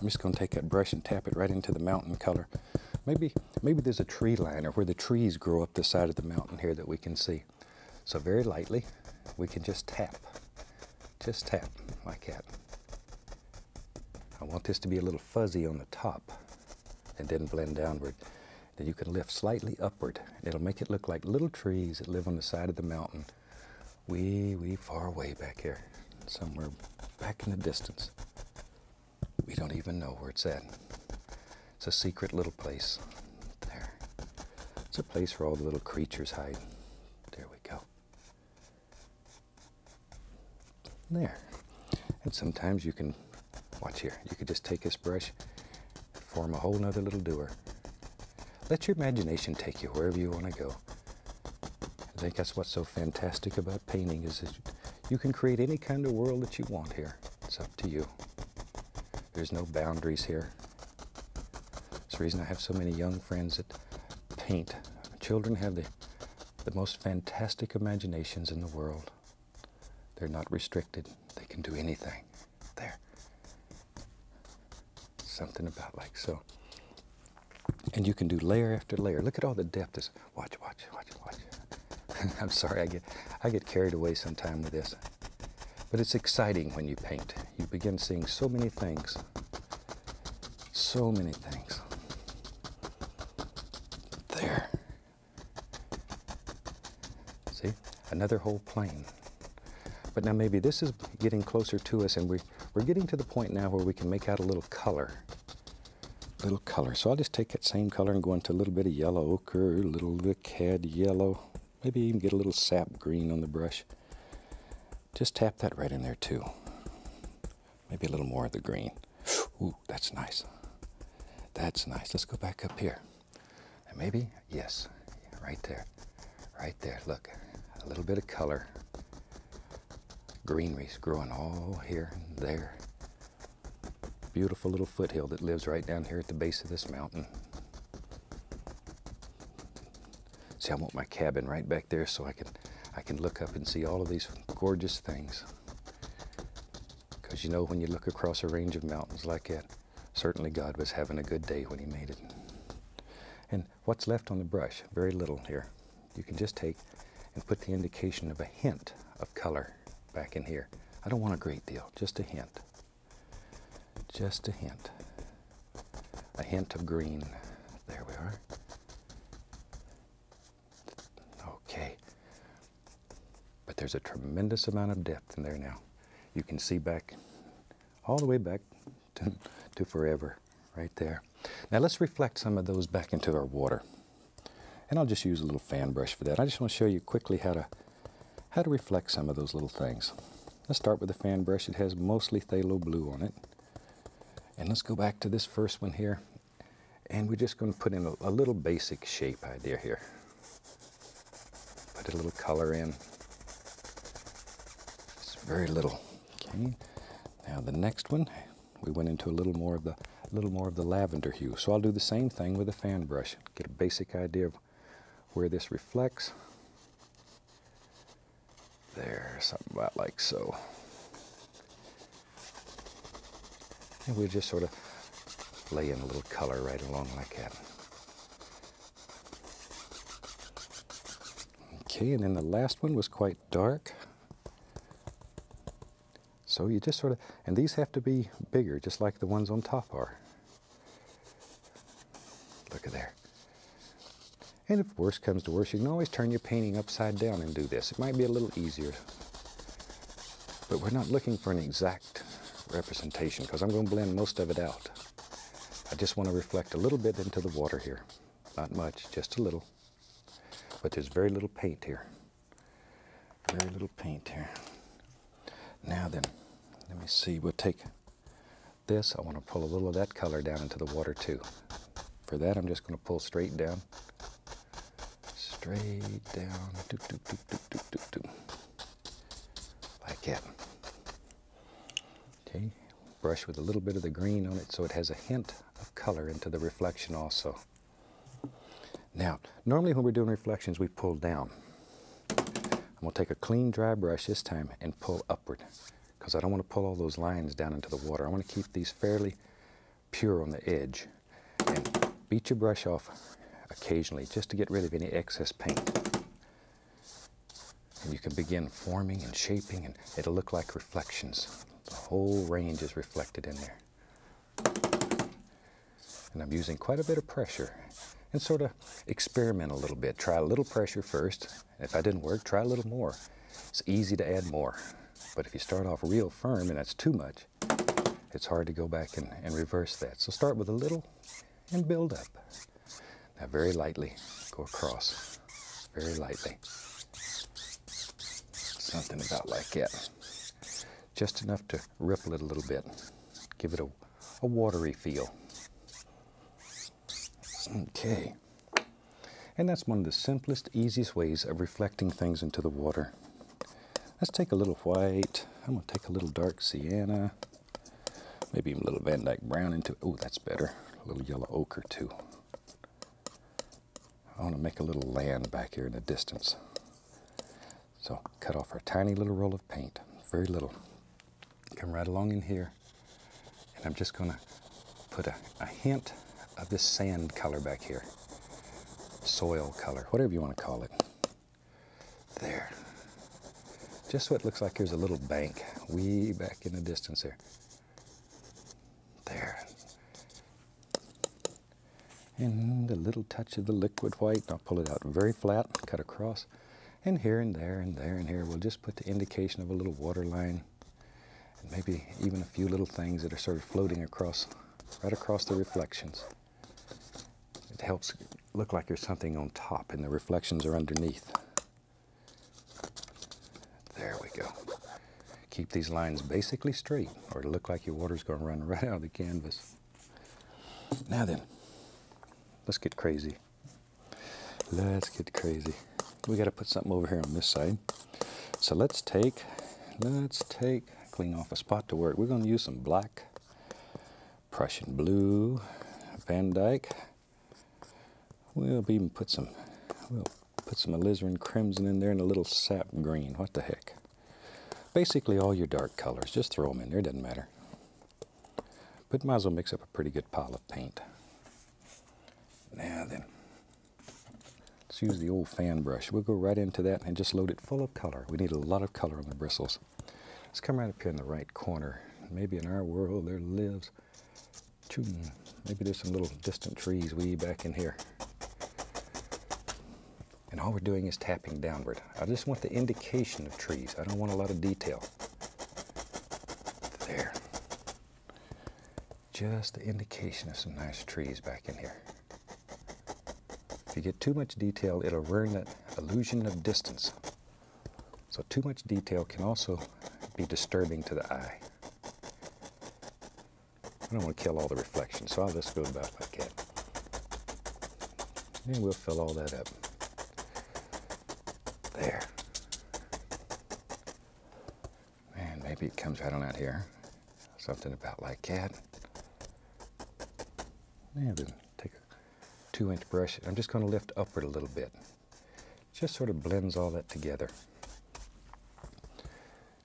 A: I'm just going to take that brush and tap it right into the mountain color. Maybe, maybe there's a tree line or where the trees grow up the side of the mountain here that we can see. So very lightly, we can just tap. Just tap like that. I want this to be a little fuzzy on the top and then blend downward. Then you can lift slightly upward. It'll make it look like little trees that live on the side of the mountain, wee, wee far away back here, somewhere back in the distance. We don't even know where it's at. It's a secret little place. There. It's a place where all the little creatures hide. There we go. There. And sometimes you can Watch here. You could just take this brush, form a whole nother little doer. Let your imagination take you wherever you want to go. I think that's what's so fantastic about painting is that you can create any kind of world that you want here. It's up to you. There's no boundaries here. It's the reason I have so many young friends that paint. Children have the, the most fantastic imaginations in the world. They're not restricted. They can do anything. There something about like so. And you can do layer after layer. Look at all the depth. Is watch, watch, watch, watch. [laughs] I'm sorry, I get I get carried away sometime with this. But it's exciting when you paint. You begin seeing so many things. So many things. There. See? Another whole plane. But now maybe this is getting closer to us and we, we're getting to the point now where we can make out a little color little color. So I'll just take that same color and go into a little bit of yellow ochre, a little bit of cad yellow, maybe even get a little sap green on the brush. Just tap that right in there too. Maybe a little more of the green. Ooh, that's nice. That's nice. Let's go back up here. And maybe, yes, right there. Right there, look. A little bit of color. Greenery's growing all here and there beautiful little foothill that lives right down here at the base of this mountain. See, I want my cabin right back there so I can, I can look up and see all of these gorgeous things. Because you know, when you look across a range of mountains like that, certainly God was having a good day when he made it. And what's left on the brush? Very little here. You can just take and put the indication of a hint of color back in here. I don't want a great deal, just a hint. Just a hint. a hint of green. There we are. Okay. But there's a tremendous amount of depth in there now. You can see back, all the way back to, to forever, right there. Now let's reflect some of those back into our water. And I'll just use a little fan brush for that. I just want to show you quickly how to, how to reflect some of those little things. Let's start with the fan brush. It has mostly phthalo blue on it. And let's go back to this first one here. And we're just going to put in a, a little basic shape idea here. Put a little color in. It's very little. Okay. Now the next one, we went into a little more of the a little more of the lavender hue. So I'll do the same thing with a fan brush. Get a basic idea of where this reflects. There, something about like so. And we just sort of lay in a little color right along like that. Okay, and then the last one was quite dark. So you just sort of, and these have to be bigger, just like the ones on top are. Look at there. And if worse comes to worse, you can always turn your painting upside down and do this. It might be a little easier. But we're not looking for an exact representation because I'm going to blend most of it out. I just want to reflect a little bit into the water here. Not much, just a little. But there's very little paint here. Very little paint here. Now then, let me see, we'll take this. I want to pull a little of that color down into the water too. For that, I'm just going to pull straight down. Straight down. Doop, doop, doop, doop, doop, doop, doop. Like that. Okay, brush with a little bit of the green on it so it has a hint of color into the reflection also. Now, normally when we're doing reflections, we pull down. I'm to take a clean dry brush this time and pull upward because I don't want to pull all those lines down into the water. I want to keep these fairly pure on the edge. And beat your brush off occasionally just to get rid of any excess paint. And you can begin forming and shaping and it'll look like reflections. The whole range is reflected in there. And I'm using quite a bit of pressure and sort of experiment a little bit. Try a little pressure first. If that didn't work, try a little more. It's easy to add more. But if you start off real firm and that's too much, it's hard to go back and, and reverse that. So start with a little and build up. Now very lightly, go across, very lightly. Something about like that. Just enough to ripple it a little bit. Give it a, a watery feel. Okay. And that's one of the simplest, easiest ways of reflecting things into the water. Let's take a little white. I'm going to take a little dark sienna. Maybe even a little Van Dyke brown into it. Oh, that's better. A little yellow ochre too. I want to make a little land back here in the distance. So cut off our tiny little roll of paint. Very little. Come right along in here. And I'm just going to put a, a hint of this sand color back here. Soil color, whatever you want to call it. There. Just so it looks like there's a little bank way back in the distance. There. And a little touch of the liquid white. I'll pull it out very flat, cut across. And here and there and there and here, we'll just put the indication of a little water line. And maybe even a few little things that are sort of floating across, right across the reflections. It helps look like there's something on top and the reflections are underneath. There we go. Keep these lines basically straight or it'll look like your water's going to run [laughs] right out of the canvas. Now then, let's get crazy. Let's get crazy. We got to put something over here on this side. So let's take, let's take, clean off a spot to work. We're going to use some black, Prussian blue, Van Dyke, We'll even put some, we'll put some alizarin crimson in there and a little sap green. What the heck? Basically all your dark colors. Just throw them in there. Doesn't matter. But might as well mix up a pretty good pile of paint. Now then, let's use the old fan brush. We'll go right into that and just load it full of color. We need a lot of color on the bristles. Let's come right up here in the right corner. Maybe in our world there lives maybe there's some little distant trees way back in here. And all we're doing is tapping downward. I just want the indication of trees. I don't want a lot of detail. There. Just the indication of some nice trees back in here. You get too much detail, it'll ruin that illusion of distance. So too much detail can also be disturbing to the eye. I don't want to kill all the reflections, so I'll just go about like that. And we'll fill all that up. There. And maybe it comes right on out here. Something about like that. And then two inch brush. I'm just going to lift upward a little bit. Just sort of blends all that together.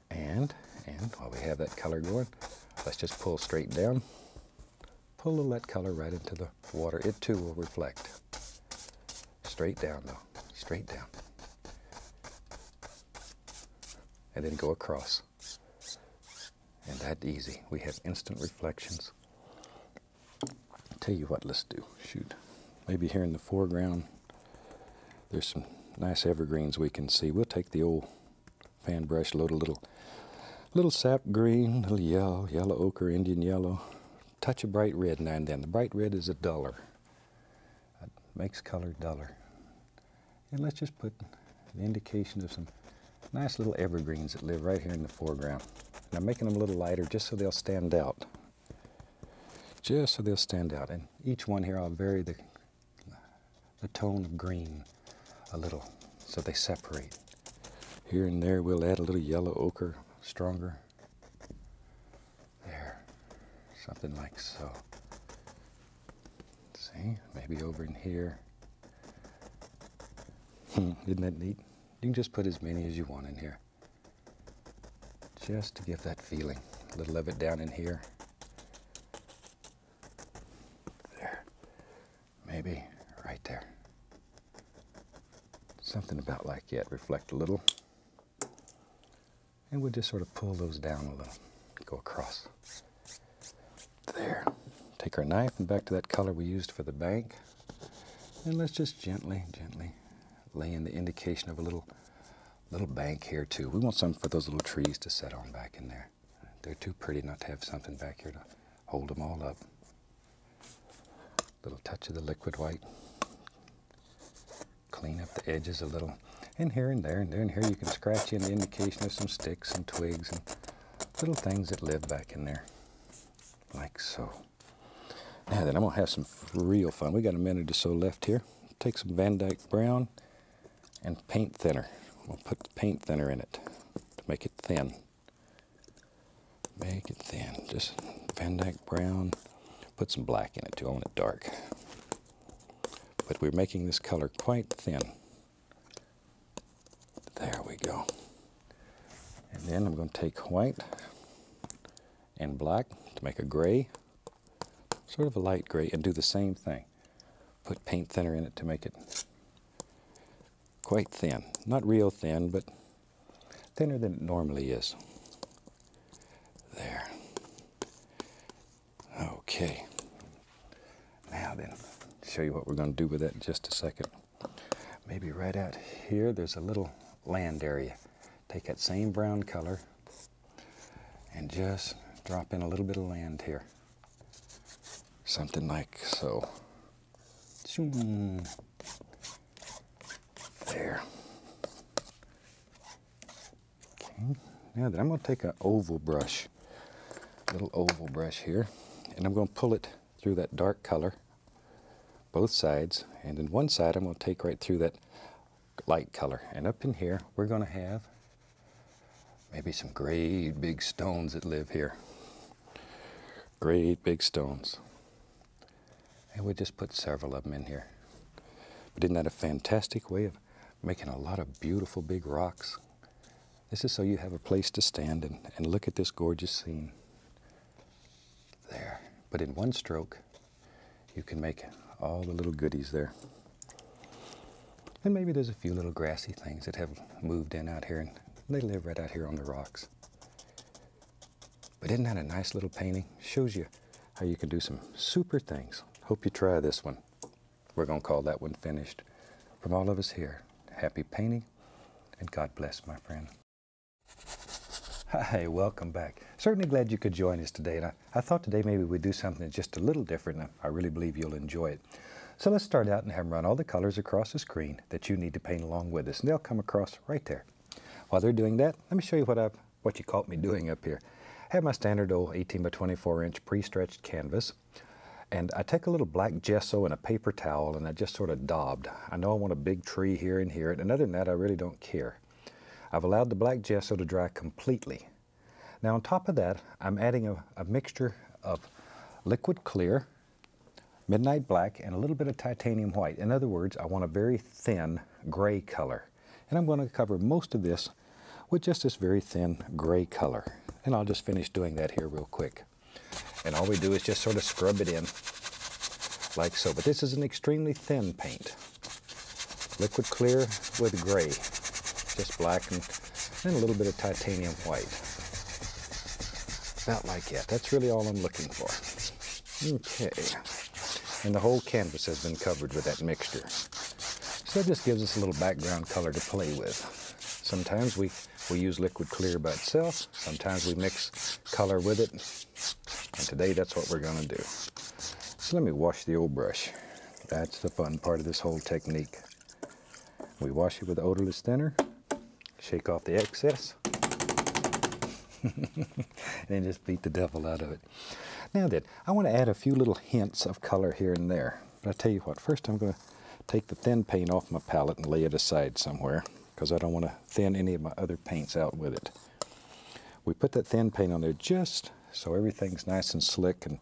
A: And, and while we have that color going, let's just pull straight down. Pull that color right into the water. It too will reflect. Straight down though, straight down. And then go across. And that easy. We have instant reflections. Tell you what, let's do. Shoot. Maybe here in the foreground, there's some nice evergreens we can see. We'll take the old fan brush, load a little, little sap green, little yellow, yellow ochre, Indian yellow, touch of bright red now and then. The bright red is a duller. It makes color duller. And let's just put an indication of some nice little evergreens that live right here in the foreground. And I'm making them a little lighter just so they'll stand out. Just so they'll stand out. And each one here I'll vary the, the tone of green a little so they separate. Here and there we'll add a little yellow ochre, stronger. There, something like so. See, maybe over in here. Hmm, isn't that neat? You can just put as many as you want in here. Just to give that feeling. A little of it down in here. There. Maybe right there. Something about like that. Reflect a little. And we'll just sort of pull those down a little. Go across. There. Take our knife and back to that color we used for the bank. And let's just gently, gently lay in the indication of a little little bank here too. We want something for those little trees to set on back in there. They're too pretty not to have something back here to hold them all up. Little touch of the liquid white. Clean up the edges a little. And here and there and there and here you can scratch in the indication of some sticks and twigs and little things that live back in there. Like so. Now then, I'm going to have some real fun. We got a minute or so left here. Take some Van Dyke Brown and paint thinner. We'll put the paint thinner in it to make it thin. Make it thin. Just Van Dyke Brown. Put some black in it too. I want it dark. But we're making this color quite thin. There we go. And then I'm going to take white and black to make a gray, sort of a light gray, and do the same thing. Put paint thinner in it to make it quite thin. Not real thin, but thinner than it normally is. There. Okay. Now then, show you what we're going to do with that in just a second. Maybe right out here, there's a little land area. Take that same brown color and just drop in a little bit of land here. Something like so. There. Okay. Now then, I'm going to take an oval brush, little oval brush here, and I'm going to pull it through that dark color, both sides, and then one side I'm going to take right through that light color. And up in here, we're going to have maybe some great big stones that live here. Great big stones. And we just put several of them in here. But isn't that a fantastic way of making a lot of beautiful big rocks? This is so you have a place to stand and, and look at this gorgeous scene. There. But in one stroke, you can make all the little goodies there. And maybe there's a few little grassy things that have moved in out here and they live right out here on the rocks. But isn't that a nice little painting? Shows you how you can do some super things. Hope you try this one. We're going to call that one finished. From all of us here, happy painting and God bless, my friend. Hi, welcome back. Certainly glad you could join us today. And I, I thought today maybe we'd do something just a little different. And I really believe you'll enjoy it. So let's start out and have them run all the colors across the screen that you need to paint along with us. And they'll come across right there. While they're doing that, let me show you what, I've, what you caught me doing up here. I have my standard old 18 by 24 inch pre-stretched canvas. And I take a little black gesso and a paper towel and I just sort of daubed. I know I want a big tree here and here, and other than that, I really don't care. I've allowed the black gesso to dry completely. Now on top of that, I'm adding a, a mixture of liquid clear, midnight black, and a little bit of titanium white. In other words, I want a very thin gray color. And I'm going to cover most of this with just this very thin gray color. And I'll just finish doing that here real quick. And all we do is just sort of scrub it in like so. But this is an extremely thin paint. Liquid clear with gray, just black and, a little bit of titanium white. About like that. That's really all I'm looking for. Okay. And the whole canvas has been covered with that mixture. So it just gives us a little background color to play with. Sometimes we, we use liquid clear by itself. Sometimes we mix color with it. And today that's what we're going to do. So let me wash the old brush. That's the fun part of this whole technique. We wash it with odorless thinner, shake off the excess, [laughs] and just beat the devil out of it. Now then, I want to add a few little hints of color here and there. But I tell you what, first I'm going to take the thin paint off my palette and lay it aside somewhere because I don't want to thin any of my other paints out with it. We put that thin paint on there just so everything's nice and slick and,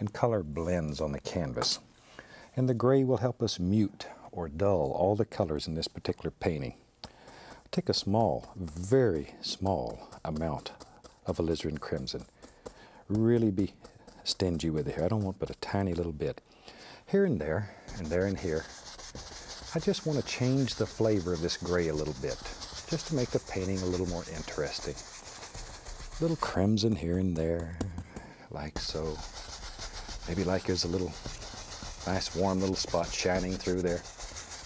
A: and color blends on the canvas. And the gray will help us mute or dull all the colors in this particular painting. Take a small, very small amount of alizarin crimson. Really be stingy with it here. I don't want but a tiny little bit. Here and there, and there and here, I just want to change the flavor of this gray a little bit, just to make the painting a little more interesting little crimson here and there, like so. Maybe like there's a little nice warm little spot shining through there.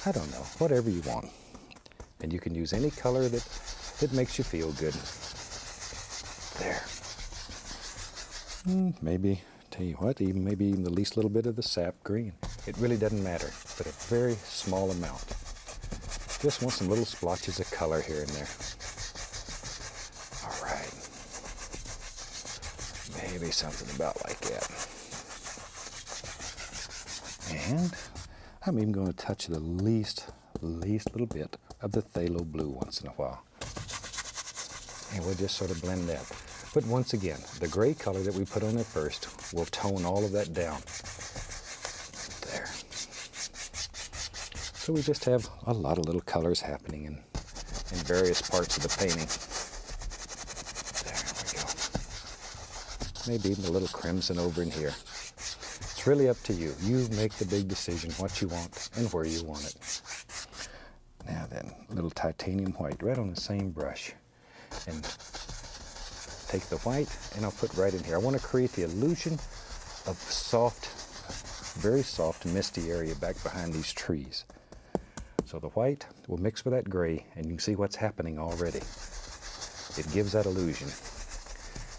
A: I don't know, whatever you want. And you can use any color that, that makes you feel good. There. Mm, maybe, tell you what, even maybe even the least little bit of the sap green. It really doesn't matter, but a very small amount. Just want some little splotches of color here and there. All right. Maybe something about like that. And I'm even going to touch the least, least little bit of the phthalo blue once in a while. And we'll just sort of blend that. But once again, the gray color that we put on there first will tone all of that down. There. So we just have a lot of little colors happening in, in various parts of the painting. There we go. Maybe even a little crimson over in here. It's really up to you. You make the big decision what you want and where you want it. Now then, little titanium white right on the same brush. And take the white and I'll put right in here. I want to create the illusion of soft, very soft, misty area back behind these trees. So the white will mix with that gray and you can see what's happening already. It gives that illusion.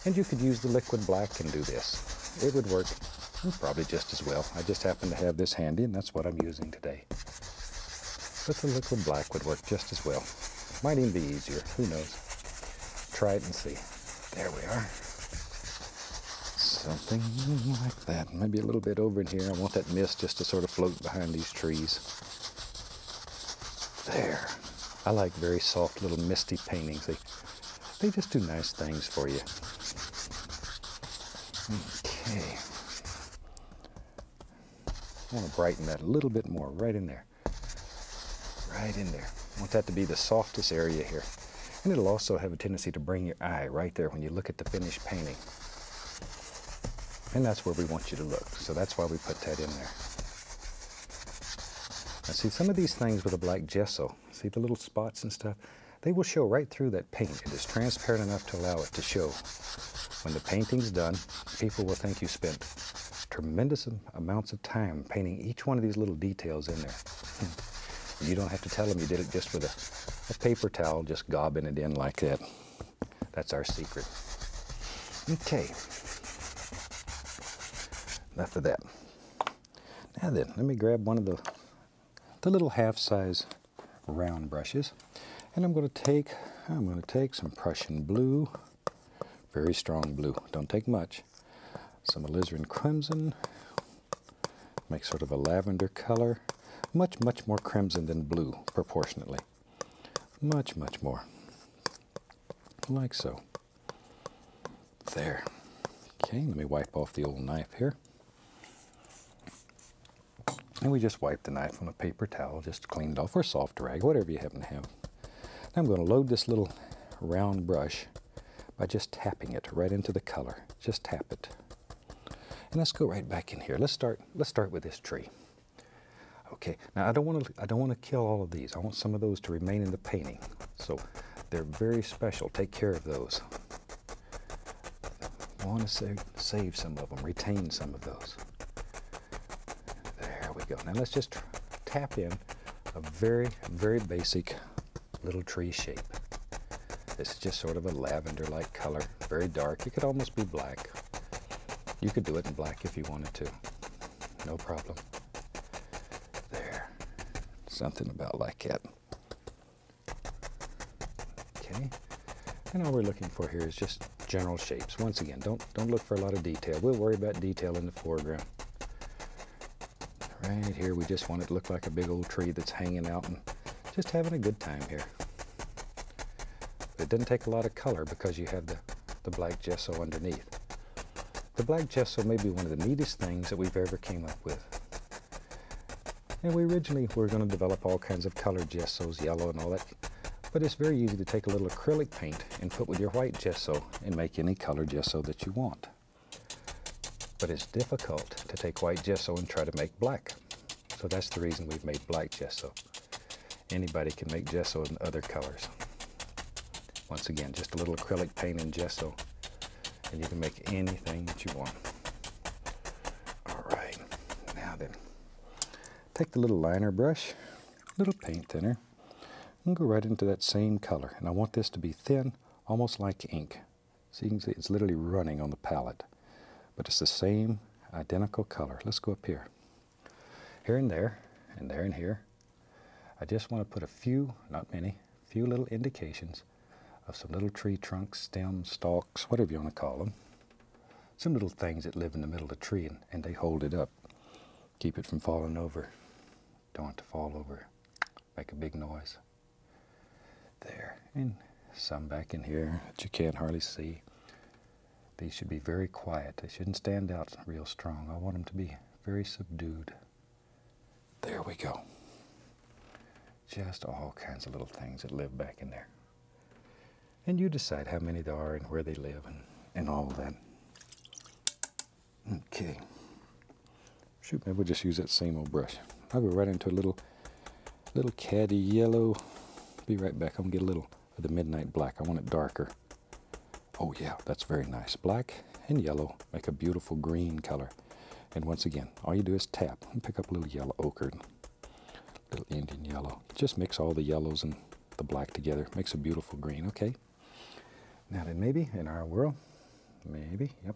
A: And you could use the liquid black and do this. It would work mm, probably just as well. I just happen to have this handy and that's what I'm using today. But the liquid black would work just as well. Might even be easier, who knows. Try it and see. There we are. Something like that. Maybe a little bit over in here. I want that mist just to sort of float behind these trees. There. I like very soft little misty paintings. They, they just do nice things for you. Okay. I want to brighten that a little bit more, right in there. Right in there. I want that to be the softest area here. And it'll also have a tendency to bring your eye right there when you look at the finished painting. And that's where we want you to look. So that's why we put that in there. Now see, some of these things with a black gesso, see the little spots and stuff? They will show right through that paint. It is transparent enough to allow it to show when the painting's done, people will think you spent tremendous amounts of time painting each one of these little details in there. [laughs] you don't have to tell them you did it just with a, a paper towel, just gobbing it in like that. That's our secret. Okay. Enough of that. Now then, let me grab one of the, the little half-size round brushes. And I'm going to take, I'm going to take some Prussian blue, very strong blue. Don't take much. Some alizarin crimson, make sort of a lavender color. Much, much more crimson than blue, proportionately. Much, much more. Like so. There. Okay, let me wipe off the old knife here. And we just wipe the knife on a paper towel, just cleaned off, or soft rag, whatever you happen to have. Now I'm going to load this little round brush by just tapping it right into the color. Just tap it. And let's go right back in here. Let's start, let's start with this tree. Okay, now I don't want to I don't want to kill all of these. I want some of those to remain in the painting. So they're very special. Take care of those. I want to save, save some of them, retain some of those. There we go. Now let's just tap in a very, very basic little tree shape. This is just sort of a lavender-like color, very dark. It could almost be black. You could do it in black if you wanted to. No problem. Something about like that. Okay. And all we're looking for here is just general shapes. Once again, don't don't look for a lot of detail. We'll worry about detail in the foreground. Right here, we just want it to look like a big old tree that's hanging out and just having a good time here. It doesn't take a lot of color because you have the, the black gesso underneath. The black gesso may be one of the neatest things that we've ever came up with. And we originally were going to develop all kinds of colored gessos, yellow and all that, but it's very easy to take a little acrylic paint and put with your white gesso and make any color gesso that you want. But it's difficult to take white gesso and try to make black. So that's the reason we've made black gesso. Anybody can make gesso in other colors. Once again, just a little acrylic paint and gesso, and you can make anything that you want. Take the little liner brush, a little paint thinner, and go right into that same color. And I want this to be thin, almost like ink. So you can see it's literally running on the palette. But it's the same identical color. Let's go up here. Here and there, and there and here, I just want to put a few, not many, few little indications of some little tree trunks, stems, stalks, whatever you want to call them. Some little things that live in the middle of the tree and, and they hold it up. Keep it from falling over. Don't want to fall over. Make a big noise. There. And some back in here that you can't hardly see. These should be very quiet. They shouldn't stand out real strong. I want them to be very subdued. There we go. Just all kinds of little things that live back in there. And you decide how many there are and where they live and, and all that. Okay. Shoot, maybe we'll just use that same old brush. I'll go right into a little, little caddy yellow. Be right back. I'm gonna get a little of the midnight black. I want it darker. Oh yeah, that's very nice. Black and yellow make a beautiful green color. And once again, all you do is tap and pick up a little yellow ochre little Indian yellow. Just mix all the yellows and the black together. Makes a beautiful green, okay? Now then maybe in our world, maybe, yep,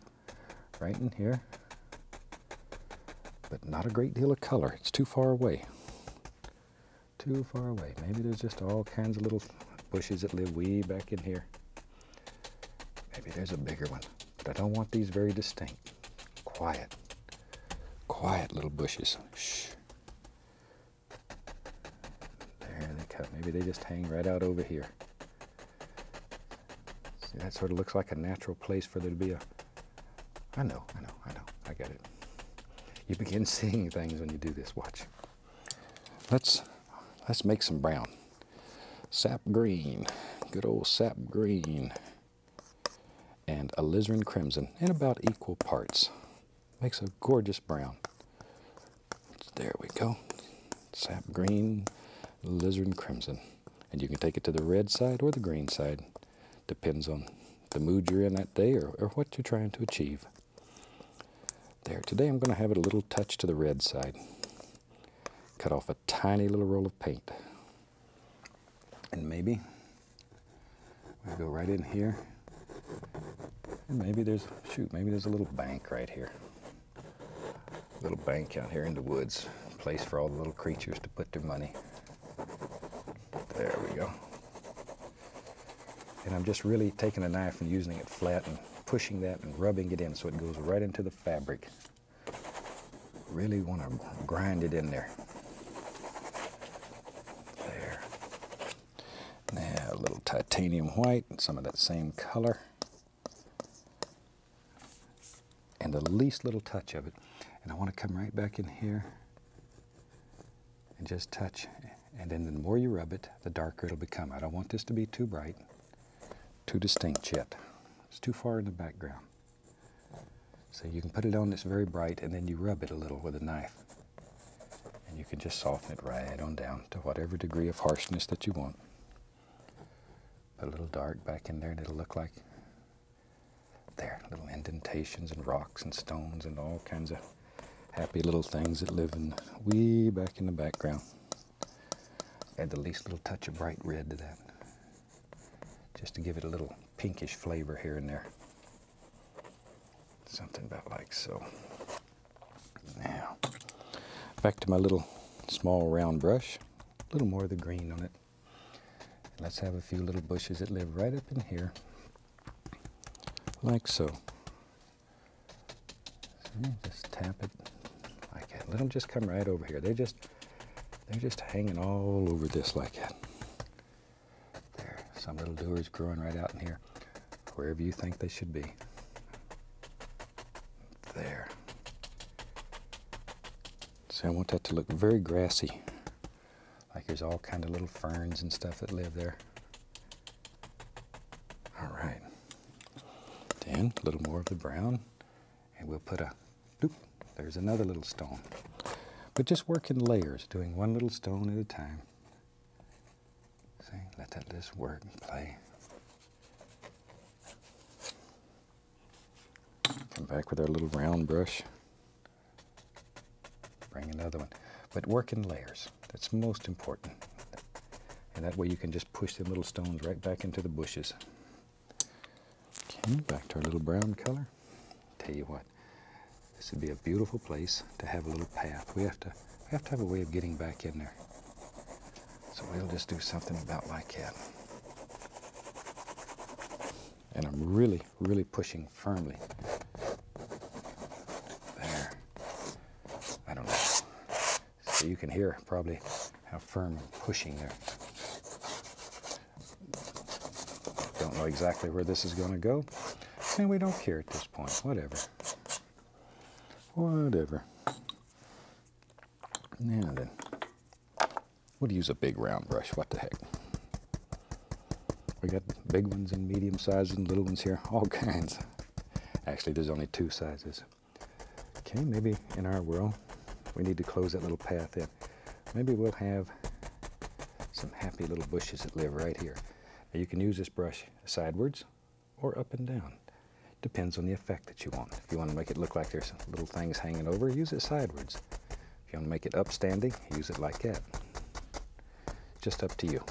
A: right in here, but not a great deal of color. It's too far away. Too far away. Maybe there's just all kinds of little bushes that live way back in here. Maybe there's a bigger one, but I don't want these very distinct. Quiet. Quiet little bushes. Shh. There they come. Maybe they just hang right out over here. See, that sort of looks like a natural place for there to be a... I know, I know, I know, I get it. You begin [laughs] seeing things when you do this. Watch. Let's, let's make some brown. Sap green, good old sap green, and alizarin crimson in about equal parts. Makes a gorgeous brown. There we go. Sap green, alizarin crimson. And you can take it to the red side or the green side. Depends on the mood you're in that day or, or what you're trying to achieve. There, today I'm going to have it a little touch to the red side. Cut off a tiny little roll of paint. And maybe we go right in here. And maybe there's, shoot, maybe there's a little bank right here. A little bank out here in the woods. Place for all the little creatures to put their money. There we go. And I'm just really taking a knife and using it flat and pushing that and rubbing it in so it goes right into the fabric. Really want to grind it in there. There. Now a little titanium white and some of that same color. And the least little touch of it. And I want to come right back in here and just touch. And then the more you rub it, the darker it'll become. I don't want this to be too bright too distinct yet. It's too far in the background. So you can put it on that's very bright and then you rub it a little with a knife. And you can just soften it right on down to whatever degree of harshness that you want. Put a little dark back in there and it'll look like there, little indentations and rocks and stones and all kinds of happy little things that live in way back in the background. Add the least little touch of bright red to that just to give it a little pinkish flavor here and there. Something about like so. Now, back to my little small round brush. A little more of the green on it. Let's have a few little bushes that live right up in here. Like so. just tap it like that. Let them just come right over here. They're just, they're just hanging all over this like that. There, some little dewars growing right out in here, wherever you think they should be. There. So I want that to look very grassy, like there's all kind of little ferns and stuff that live there. All right. Then a little more of the brown, and we'll put a, there's another little stone. But just work in layers, doing one little stone at a time. See, let that just work and play. Come back with our little round brush. Bring another one. But work in layers. That's most important. And that way you can just push the little stones right back into the bushes. Okay, back to our little brown color. Tell you what, this would be a beautiful place to have a little path. We have to, we have to have a way of getting back in there. So we'll just do something about like that. And I'm really, really pushing firmly. There. I don't know. So you can hear probably how firm pushing there. Don't know exactly where this is going to go. And we don't care at this point. Whatever. Whatever. Now then. We'll use a big round brush, what the heck. We got big ones and medium sizes and little ones here, all [laughs] kinds. Actually, there's only two sizes. Okay, maybe in our world, we need to close that little path in. Maybe we'll have some happy little bushes that live right here. Now you can use this brush sidewards or up and down. Depends on the effect that you want. If you want to make it look like there's little things hanging over, use it sidewards. If you want to make it upstanding, use it like that just up to you.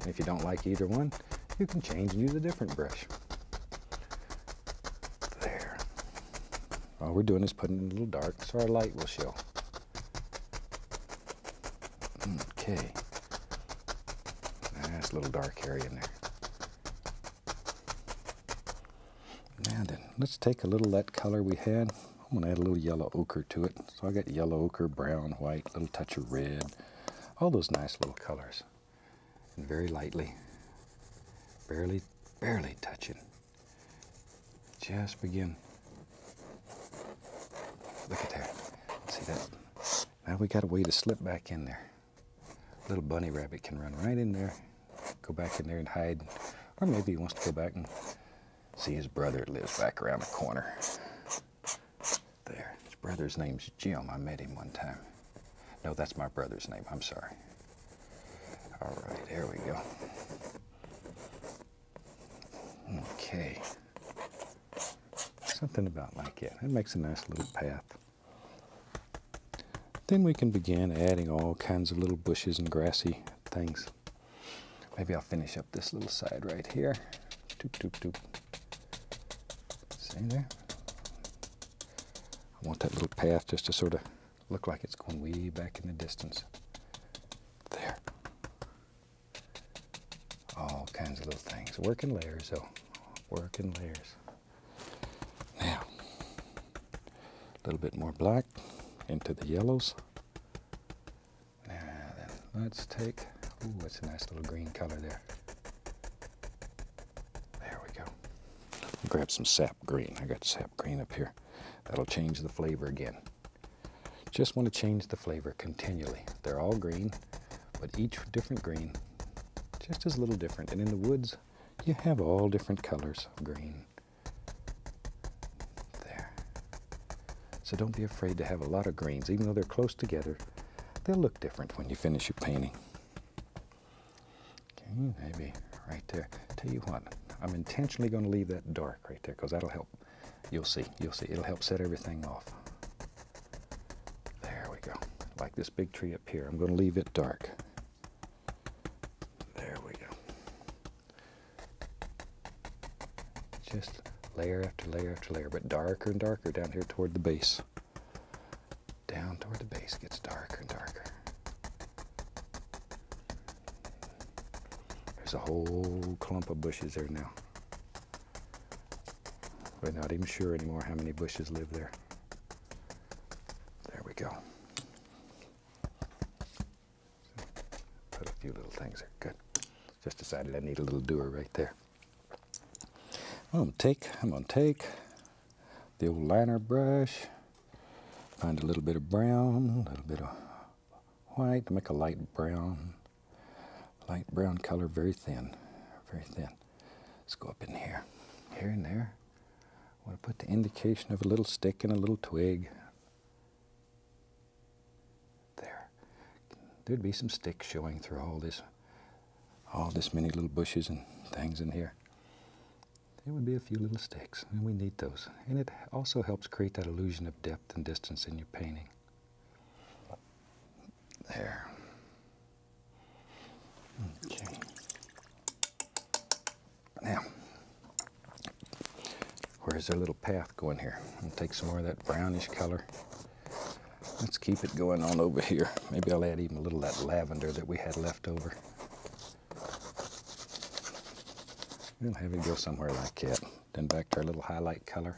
A: And if you don't like either one, you can change and use a different brush. There. All we're doing is putting it in a little dark so our light will show. Okay. Nice little dark area in there. Now then, let's take a little that color we had. I'm to add a little yellow ochre to it. So I got yellow ochre, brown, white, little touch of red. All those nice little colors and very lightly, barely, barely touching. Just begin. Look at that. See that? Now we got a way to slip back in there. Little bunny rabbit can run right in there, go back in there and hide, or maybe he wants to go back and see his brother lives back around the corner. There. His brother's name's Jim. I met him one time. No, that's my brother's name. I'm sorry. All right, there we go. Okay. Something about like it. It makes a nice little path. Then we can begin adding all kinds of little bushes and grassy things. Maybe I'll finish up this little side right here. Doop, doop, doop. See there? I want that little path just to sort of look like it's going way back in the distance. There. All kinds of little things. Working layers, though. Working layers. Now, a little bit more black into the yellows. Now then, let's take, ooh, it's a nice little green color there. There we go. Grab some sap green. I got sap green up here. That'll change the flavor again. Just want to change the flavor continually. They're all green, but each different green just is a little different. And in the woods, you have all different colors of green. There. So don't be afraid to have a lot of greens. Even though they're close together, they'll look different when you finish your painting. Okay, maybe right there. Tell you what, I'm intentionally going to leave that dark right there because that'll help. You'll see, you'll see. It'll help set everything off. There we go. Like this big tree up here. I'm going to leave it dark. There we go. Just layer after layer after layer, but darker and darker down here toward the base. Down toward the base gets darker and darker. There's a whole clump of bushes there now. We're not even sure anymore how many bushes live there. There we go. Put a few little things there. Good. Just decided I need a little doer right there. I'm gonna take I'm gonna take the old liner brush, find a little bit of brown, a little bit of white to make a light brown. Light brown color, very thin. Very thin. Let's go up in here. Here and there. I want to put the indication of a little stick and a little twig. There. There'd be some sticks showing through all this, all this many little bushes and things in here. There would be a few little sticks, and we need those. And it also helps create that illusion of depth and distance in your painting. There. Now, where's our little path going here? I'll take some more of that brownish color. Let's keep it going on over here. Maybe I'll add even a little of that lavender that we had left over. We'll have it go somewhere like that. Then back to our little highlight color.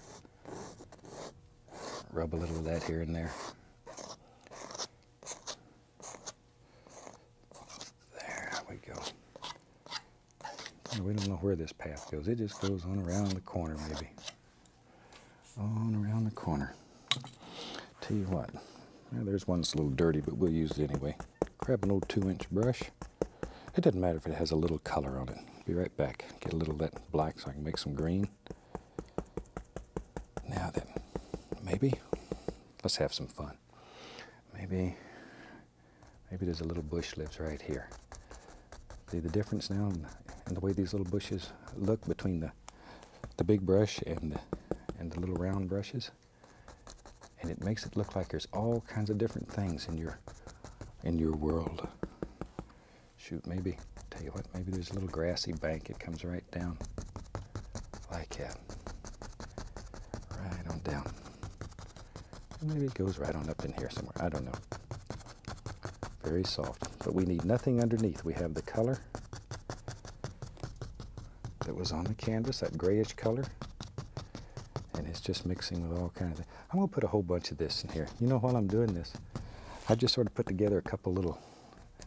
A: Rub a little of that here and there. There we go. We don't know where this path goes. It just goes on around the corner maybe. On around the corner. Tell you what, well, there's one that's a little dirty, but we'll use it anyway. Grab an old two inch brush. It doesn't matter if it has a little color on it. Be right back. Get a little of that black so I can make some green. Now then, maybe, let's have some fun. Maybe, maybe there's a little bush lives right here. See the difference now the, the way these little bushes look between the, the big brush and the, and the little round brushes? And it makes it look like there's all kinds of different things in your, in your world. Shoot, maybe, tell you what, maybe there's a little grassy bank. It comes right down like that. Right on down. maybe it goes right on up in here somewhere. I don't know. Very soft. But we need nothing underneath. We have the color that was on the canvas, that grayish color. And it's just mixing with all kinds of things. I'm to put a whole bunch of this in here. You know, while I'm doing this, I just sort of put together a couple little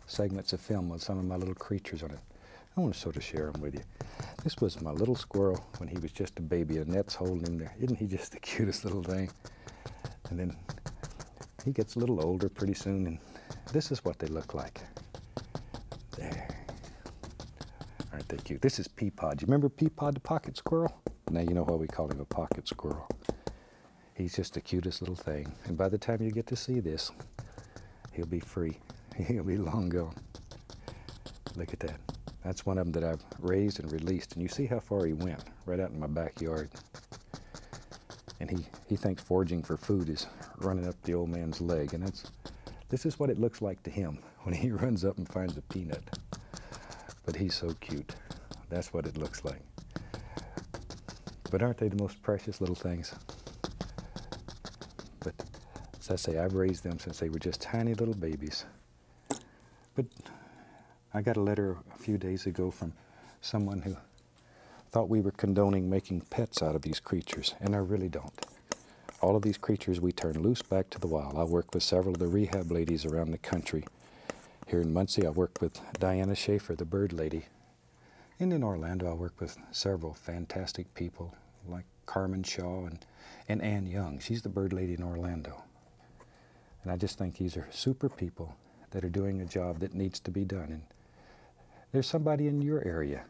A: segments of film with some of my little creatures on it. I want to sort of share them with you. This was my little squirrel when he was just a baby. Annette's holding him there. Isn't he just the [laughs] cutest little thing? And then he gets a little older pretty soon, and this is what they look like. There. Aren't This is Peapod. You remember Peapod the pocket squirrel? Now you know why we call him a pocket squirrel. He's just the cutest little thing. And by the time you get to see this, he'll be free. [laughs] He'll be long gone. Look at that. That's one of them that I've raised and released. And you see how far he went, right out in my backyard. And he, he thinks foraging for food is running up the old man's leg. And that's, this is what it looks like to him when he [laughs] runs up and finds a peanut. But he's so cute. That's what it looks like. But aren't they the most precious little things? But as I say, I've raised them since they were just tiny little babies. But I got a letter a few days ago from someone who thought we were condoning making pets out of these creatures, and I really don't. All of these creatures we turn loose back to the wild. I work with several of the rehab ladies around the country. Here in Muncie, I work with Diana Schaefer, the bird lady. And in Orlando, I work with several fantastic people like Carmen Shaw and, and Ann Young. She's the bird lady in Orlando. And I just think these are super people that are doing a job that needs to be done. And there's somebody in your area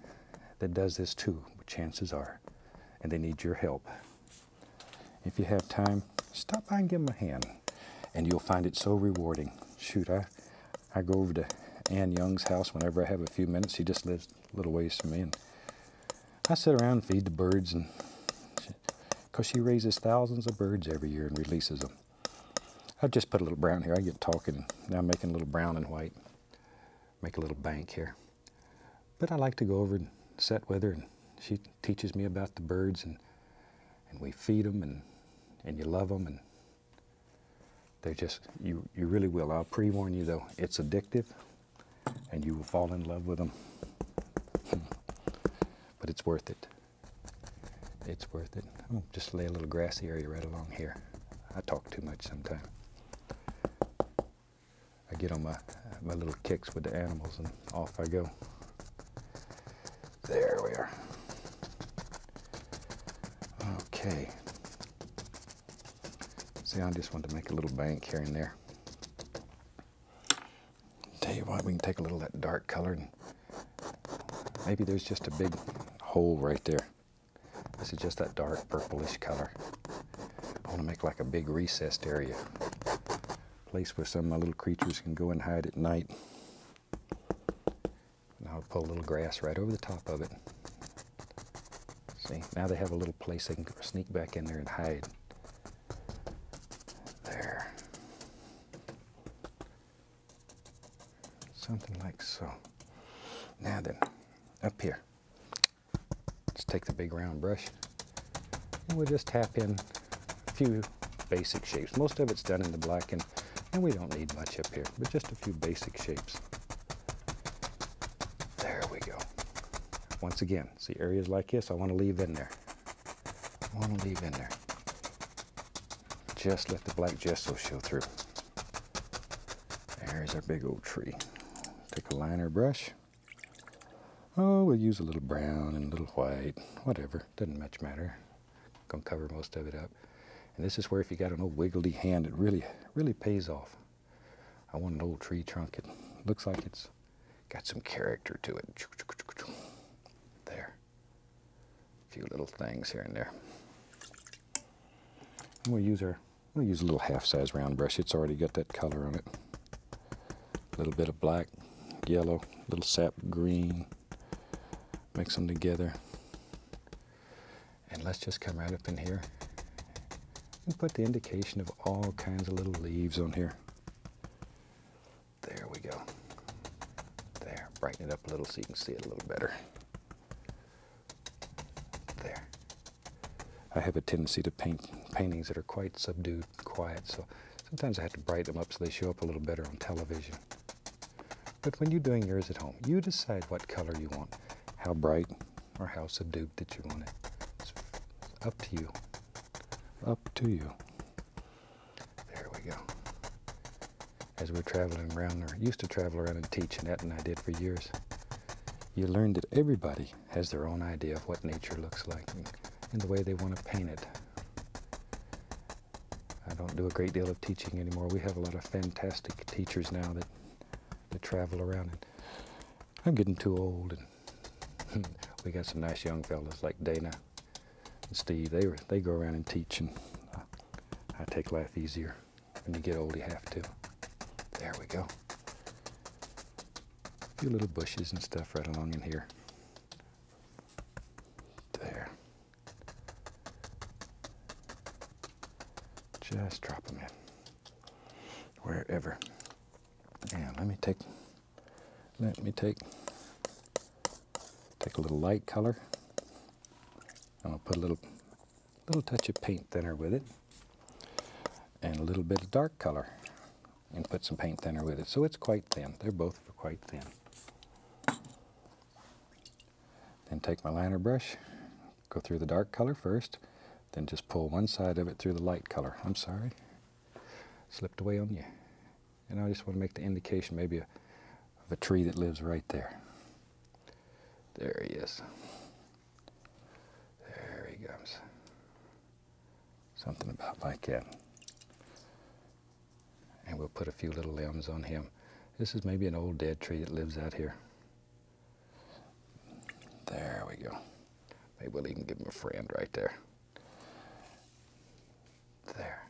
A: that does this too, chances are, and they need your help. If you have time, stop by and give them a hand, and you'll find it so rewarding. Shoot, I, I go over to Ann Young's house whenever I have a few minutes. She just lives a little ways from me, and I sit around and feed the birds, and because she raises thousands of birds every year and releases them. I've just put a little brown here. I get talking. Now I'm making a little brown and white. Make a little bank here. But I like to go over and sit with her, and she teaches me about the birds, and, and we feed them, and, and you love them, and they're just, you, you really will. I'll pre-warn you, though, it's addictive, and you will fall in love with them. [laughs] but it's worth it. It's worth it. I'm just lay a little grassy area right along here. I talk too much sometimes. I get on my, my little kicks with the animals and off I go. There we are. Okay. See, I just wanted to make a little bank here and there. Tell you what, we can take a little of that dark color and maybe there's just a big hole right there. This is just that dark purplish color. I want to make like a big recessed area place where some of my little creatures can go and hide at night. And I'll pull a little grass right over the top of it. See, now they have a little place they can sneak back in there and hide. Something like so. Now then, up here. Let's take the big round brush and we'll just tap in a few basic shapes. Most of it's done in the black and and we don't need much up here, but just a few basic shapes. There we go. Once again, see areas like this, I want to leave in there. I want to leave in there. Just let the black gesso show through. There's our big old tree. Take a liner brush. Oh, we'll use a little brown and a little white, whatever, doesn't much matter. Gonna cover most of it up. And this is where if you got an old wiggly hand, it really, really pays off. I want an old tree trunk. It looks like it's got some character to it. There. A few little things here and there. And we'll use our, we'll use a little half-size round brush. It's already got that color on it. A little bit of black, yellow, little sap green. Mix them together. And let's just come right up in here and put the indication of all kinds of little leaves on here. There we go. There, brighten it up a little so you can see it a little better. There. I have a tendency to paint paintings that are quite subdued, quiet, so sometimes I have to brighten them up so they show up a little better on television. But when you're doing yours at home, you decide what color you want, how bright or how subdued that you want it. It's up to you up to you. There we go. As we're traveling around, or used to travel around and teach, and that and I did for years, you learn that everybody has their own idea of what nature looks like and, and the way they want to paint it. I don't do a great deal of teaching anymore. We have a lot of fantastic teachers now that, that travel around. And I'm getting too old, and [laughs] we got some nice young fellas like Dana and Steve, they were, they go around and teach, and I, I take life easier. When you get old, you have to. There we go. A few little bushes and stuff right along in here. There. Just drop them in. Wherever. And let me take, let me take, take a little light color. I'm gonna put a little, little touch of paint thinner with it and a little bit of dark color and put some paint thinner with it. So it's quite thin. They're both quite thin. Then take my liner brush, go through the dark color first, then just pull one side of it through the light color. I'm sorry, slipped away on you. And I just want to make the indication maybe a, of a tree that lives right there. There he is. There he comes. Something about like that. And we'll put a few little limbs on him. This is maybe an old dead tree that lives out here. There we go. Maybe we'll even give him a friend right there. There.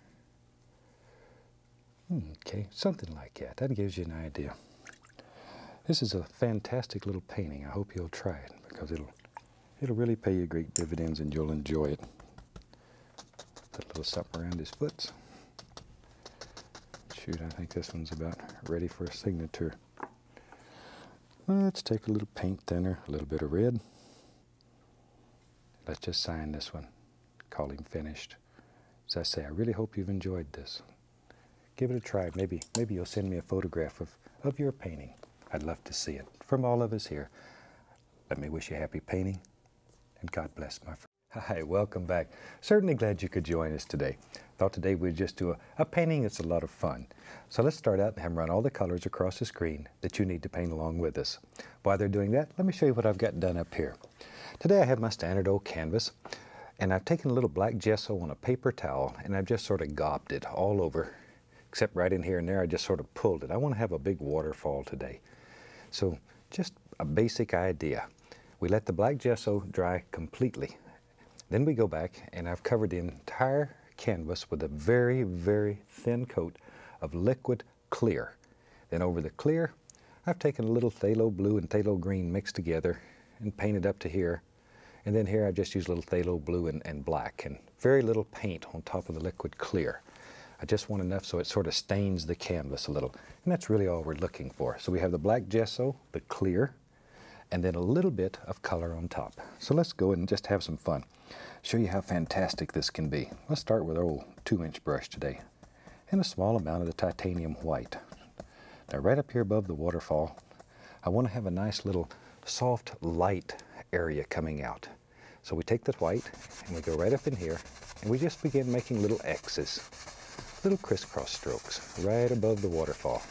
A: Hmm, okay, something like that. That gives you an idea. This is a fantastic little painting. I hope you'll try it because it'll it'll really pay you great dividends and you'll enjoy it. Put a little something around his foot. Shoot, I think this one's about ready for a signature. Let's take a little paint thinner, a little bit of red. Let's just sign this one. Call him finished. As I say, I really hope you've enjoyed this. Give it a try. Maybe, maybe you'll send me a photograph of, of your painting. I'd love to see it. From all of us here, let me wish you happy painting, and God bless my friend. [laughs] Hi, welcome back. Certainly glad you could join us today. Thought today we'd just do a, a painting that's a lot of fun. So let's start out and have run all the colors across the screen that you need to paint along with us. While they're doing that, let me show you what I've got done up here. Today I have my standard old canvas and I've taken a little black gesso on a paper towel and I've just sort of gobbed it all over except right in here and there I just sort of pulled it. I want to have a big waterfall today. So just a basic idea. We let the black gesso dry completely then we go back and I've covered the entire canvas with a very, very thin coat of liquid clear. Then over the clear, I've taken a little phthalo blue and phthalo green mixed together and painted up to here. And then here I just use a little phthalo blue and, and black and very little paint on top of the liquid clear. I just want enough so it sort of stains the canvas a little. And that's really all we're looking for. So we have the black gesso, the clear, and then a little bit of color on top. So let's go and just have some fun. Show you how fantastic this can be. Let's start with our old two inch brush today and a small amount of the titanium white. Now right up here above the waterfall, I want to have a nice little soft light area coming out. So we take the white and we go right up in here and we just begin making little X's, little crisscross strokes right above the waterfall.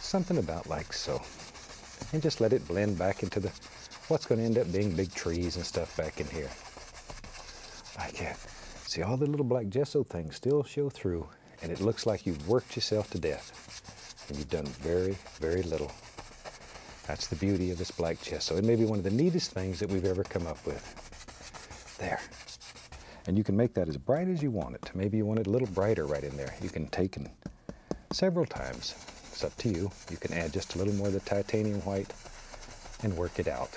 A: Something about like so and just let it blend back into the what's going to end up being big trees and stuff back in here. I can see all the little black gesso things still show through and it looks like you've worked yourself to death and you've done very, very little. That's the beauty of this black gesso. It may be one of the neatest things that we've ever come up with. There. And you can make that as bright as you want it. Maybe you want it a little brighter right in there. You can take and several times it's up to you. You can add just a little more of the titanium white and work it out.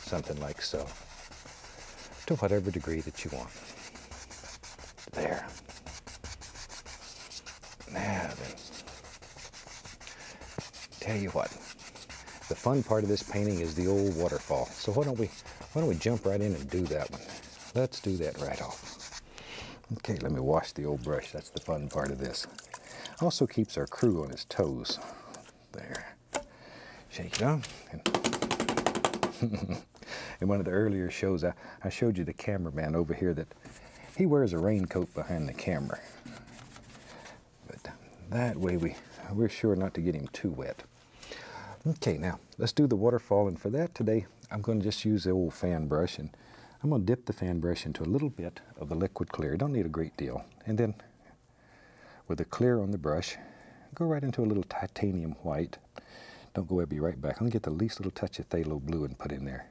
A: Something like so. To whatever degree that you want. There. Now then. Tell you what. The fun part of this painting is the old waterfall. So why don't we why don't we jump right in and do that one? Let's do that right off. Okay, let me wash the old brush. That's the fun part of this. Also keeps our crew on his toes. There. Shake it off. [laughs] In one of the earlier shows, I, I showed you the cameraman over here that he wears a raincoat behind the camera. But that way we, we're sure not to get him too wet. Okay, now let's do the waterfall. And for that today, I'm going to just use the old fan brush and I'm going to dip the fan brush into a little bit of the liquid clear. Don't need a great deal. And then with the clear on the brush, go right into a little titanium white. Don't go be right back. I'm going to get the least little touch of phthalo blue and put in there,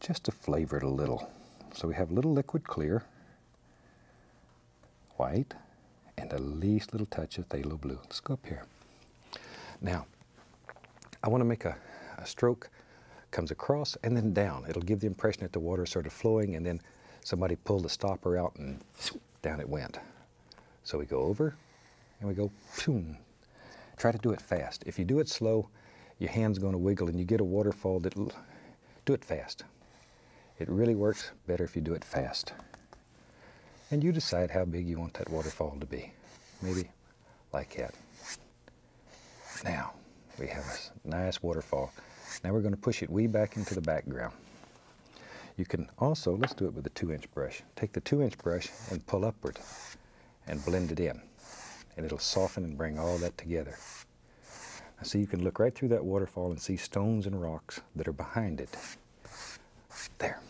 A: just to flavor it a little. So we have a little liquid clear, white, and the least little touch of phthalo blue. Let's go up here. Now, I want to make a, a stroke comes across and then down. It'll give the impression that the water is sort of flowing and then somebody pulled the stopper out and down it went. So we go over and we go. Try to do it fast. If you do it slow, your hand's going to wiggle and you get a waterfall that do it fast. It really works better if you do it fast. And you decide how big you want that waterfall to be. Maybe like that. Now, we have a nice waterfall. Now we're going to push it way back into the background. You can also, let's do it with a two inch brush. Take the two inch brush and pull upward and blend it in. And it'll soften and bring all that together. Now see, you can look right through that waterfall and see stones and rocks that are behind it. There.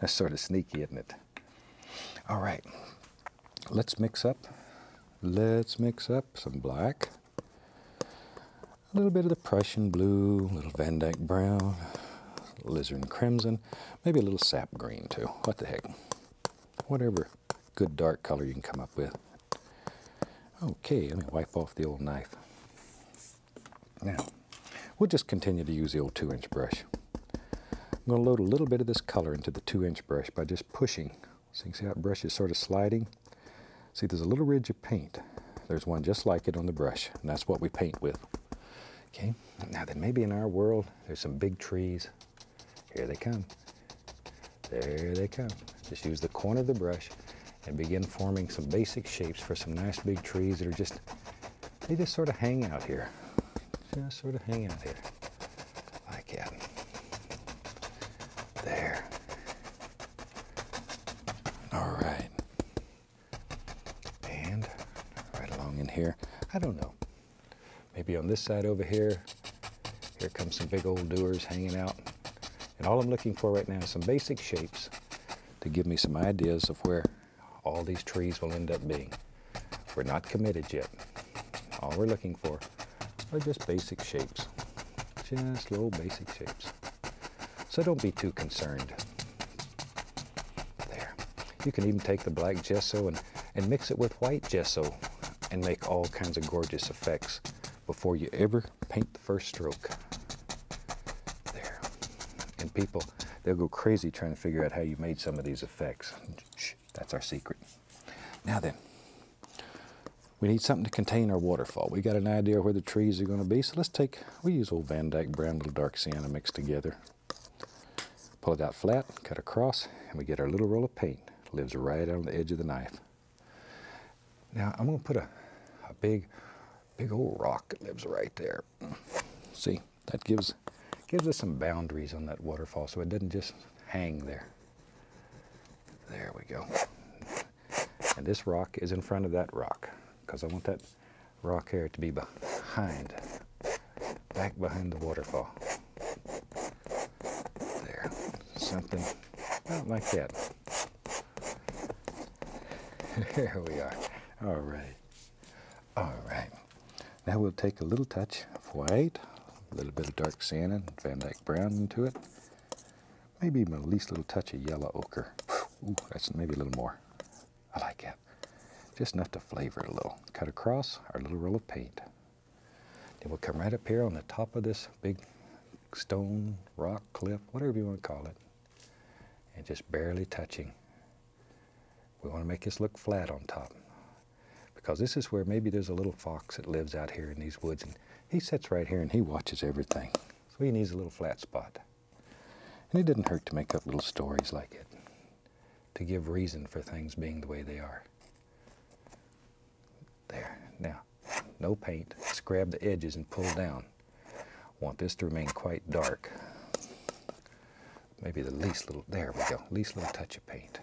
A: That's sort of sneaky, isn't it? All right, let's mix up. Let's mix up some black, little bit of the Prussian blue, a little Van Dyke brown, alizarin crimson, maybe a little sap green too. What the heck? Whatever good dark color you can come up with. Okay, let me wipe off the old knife. Now, we'll just continue to use the old two inch brush. I'm going to load a little bit of this color into the two inch brush by just pushing. So you can see how the brush is sort of sliding. See, there's a little ridge of paint. There's one just like it on the brush, and that's what we paint with. Okay, now then maybe in our world, there's some big trees. Here they come. There they come. Just use the corner of the brush and begin forming some basic shapes for some nice big trees that are just, they just sort of hang out here. Just sort of hang out here. Like that. There. All right. And right along in here, I don't know. Maybe this side over here, here comes some big old doers hanging out. And all I'm looking for right now is some basic shapes to give me some ideas of where all these trees will end up being. We're not committed yet. All we're looking for are just basic shapes. Just little basic shapes. So don't be too concerned. There. You can even take the black gesso and, and mix it with white gesso and make all kinds of gorgeous effects before you ever paint the first stroke. There. And people, they'll go crazy trying to figure out how you made some of these effects. Shh, that's our secret. Now then, we need something to contain our waterfall. We got an idea where the trees are going to be, so let's take, we use old Van Dyke brown, little dark sienna mixed together. Pull it out flat, cut across, and we get our little roll of paint. It lives right on the edge of the knife. Now I'm going to put a, a big big old rock that lives right there. See, that gives, gives us some boundaries on that waterfall so it doesn't just hang there. There we go. And this rock is in front of that rock because I want that rock here to be behind, back behind the waterfall. There, something about like that. [laughs] There we are. All right. All right. Now we'll take a little touch of white, a little bit of dark sienna, Van Dyke brown into it. Maybe even least a little touch of yellow ochre. Ooh, that's maybe a little more. I like that. Just enough to flavor it a little. Cut across our little roll of paint. Then we'll come right up here on the top of this big stone, rock, cliff, whatever you want to call it. And just barely touching. We want to make this look flat on top because this is where maybe there's a little fox that lives out here in these woods and he sits right here and he watches everything. So he needs a little flat spot. And it didn't hurt to make up little stories like it, to give reason for things being the way they are. There, now, no paint. Just grab the edges and pull down. Want this to remain quite dark. Maybe the least little, there we go, least little touch of paint.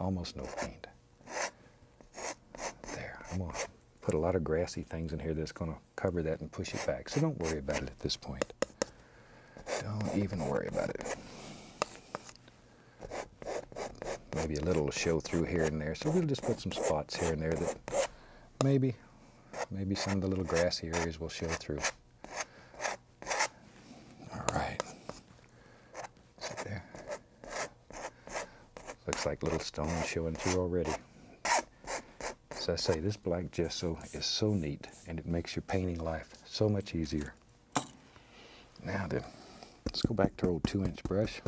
A: Almost no paint. I'm going to put a lot of grassy things in here that's going to cover that and push it back. So don't worry about it at this point. Don't even worry about it. Maybe a little show through here and there. So we'll just put some spots here and there that maybe, maybe some of the little grassy areas will show through. All right. See there? Looks like little stones showing through already. As I say, this black gesso is so neat and it makes your painting life so much easier. Now then, let's go back to our old two inch brush.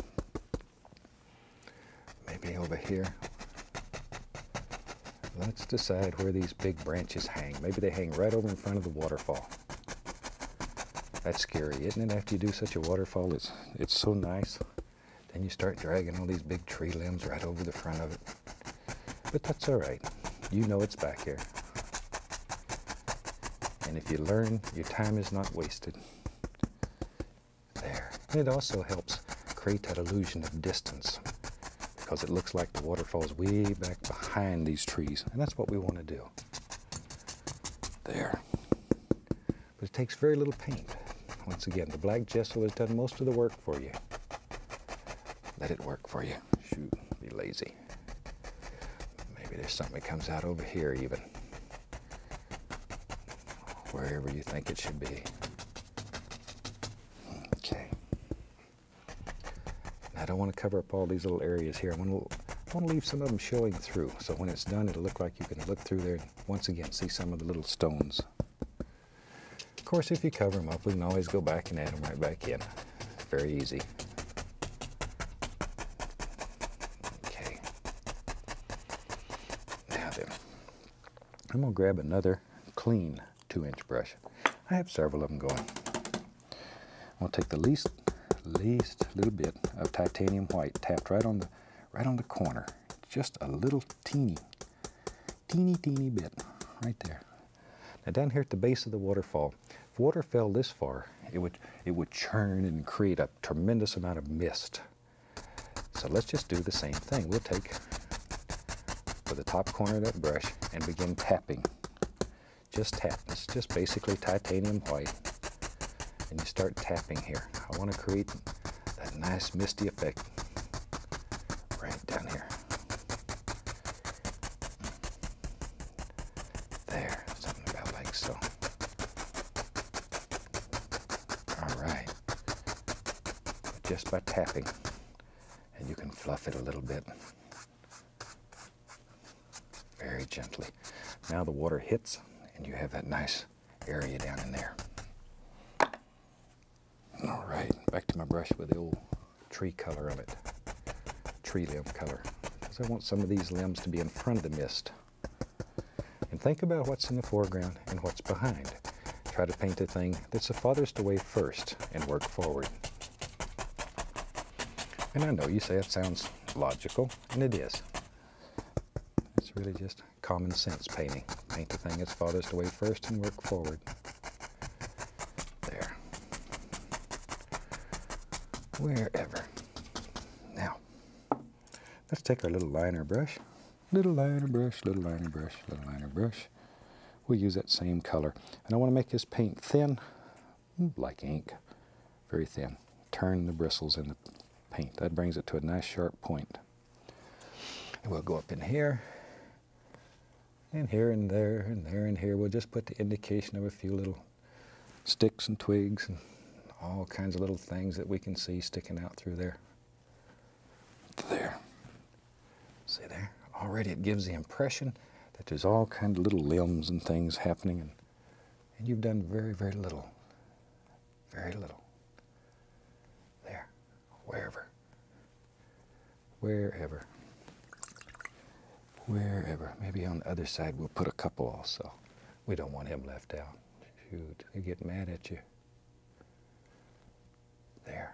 A: Maybe over here. Let's decide where these big branches hang. Maybe they hang right over in front of the waterfall. That's scary, isn't it? After you do such a waterfall, it's, it's so nice. Then you start dragging all these big tree limbs right over the front of it. But that's all right. You know it's back here. And if you learn, your time is not wasted. There. And it also helps create that illusion of distance because it looks like the waterfall's way back behind these trees. And that's what we want to do. There. But it takes very little paint. Once again, the black gesso has done most of the work for you. Let it work for you. Shoot, be lazy. Something comes out over here even. Wherever you think it should be. Okay. I don't want to cover up all these little areas here. I want to, I want to leave some of them showing through. So when it's done, it'll look like you can look through there and once again see some of the little stones. Of course, if you cover them up, we can always go back and add them right back in. Very easy. I'm going to grab another clean two inch brush. I have several of them going. I'm going to take the least, least little bit of titanium white tapped right on the, right on the corner. Just a little teeny, teeny, teeny bit right there. Now down here at the base of the waterfall, if water fell this far, it would, it would churn and create a tremendous amount of mist. So let's just do the same thing. We'll take the top corner of that brush and begin tapping. Just tap. It's just basically titanium white. And you start tapping here. I want to create that nice misty effect right down here. There, something about like so. All right. Just by tapping, and you can fluff it a little bit. Very gently. Now the water hits, and you have that nice area down in there. All right, back to my brush with the old tree color of it, tree limb color, because I want some of these limbs to be in front of the mist. And think about what's in the foreground and what's behind. Try to paint the thing that's the farthest away first and work forward. And I know you say it sounds logical, and it is. It's really just common sense painting. Paint the thing that's farthest away first and work forward. There. Wherever. Now, let's take our little liner brush. Little liner brush, little liner brush, little liner brush. We'll use that same color. And I want to make this paint thin, like ink, very thin. Turn the bristles in the paint. That brings it to a nice sharp point. And we'll go up in here, and here and there, and there and here. We'll just put the indication of a few little sticks and twigs and all kinds of little things that we can see sticking out through there. There. See there? Already it gives the impression that there's all kinds of little limbs and things happening, and, and you've done very, very little. Very little. There. Wherever. Wherever. Wherever. Maybe on the other side we'll put a couple also. We don't want him left out. Shoot, they get mad at you. There.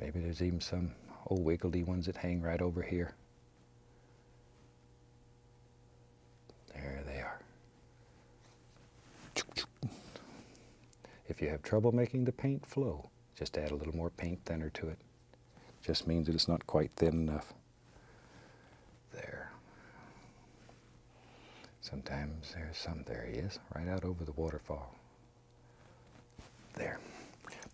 A: Maybe there's even some old wiggledy ones that hang right over here. There they are. If you have trouble making the paint flow, just add a little more paint thinner to it. Just means that it's not quite thin enough. There. Sometimes there's some, there he is, right out over the waterfall. There.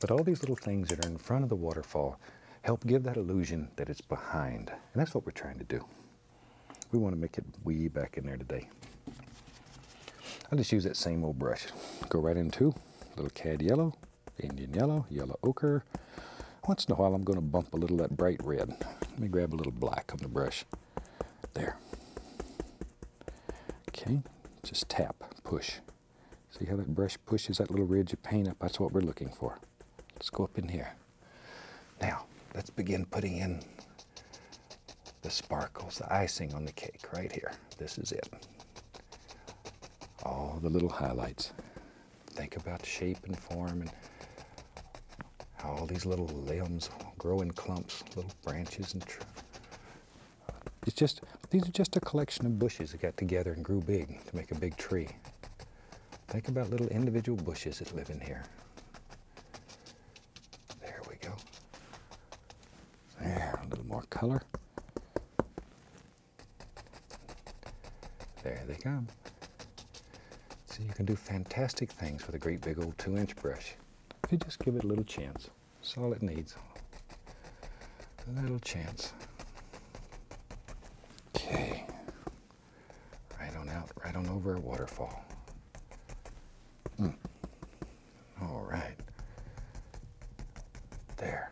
A: But all these little things that are in front of the waterfall help give that illusion that it's behind. And that's what we're trying to do. We want to make it wee back in there today. I'll just use that same old brush. Go right into little cad yellow, Indian yellow, yellow ochre. Once in a while I'm going to bump a little that bright red. Let me grab a little black on the brush. There. Okay, just tap, push. See how that brush pushes that little ridge of paint up? That's what we're looking for. Let's go up in here. Now, let's begin putting in the sparkles, the icing on the cake right here. This is it. All the little highlights. Think about shape and form and how all these little limbs grow in clumps, little branches and it's just these are just a collection of bushes that got together and grew big to make a big tree. Think about little individual bushes that live in here. There we go. There, a little more color. There they come. So you can do fantastic things with a great big old two inch brush. If you just give it a little chance. That's all it needs. A little chance. Okay. Right on out, right on over a waterfall. Hmm. All right. There.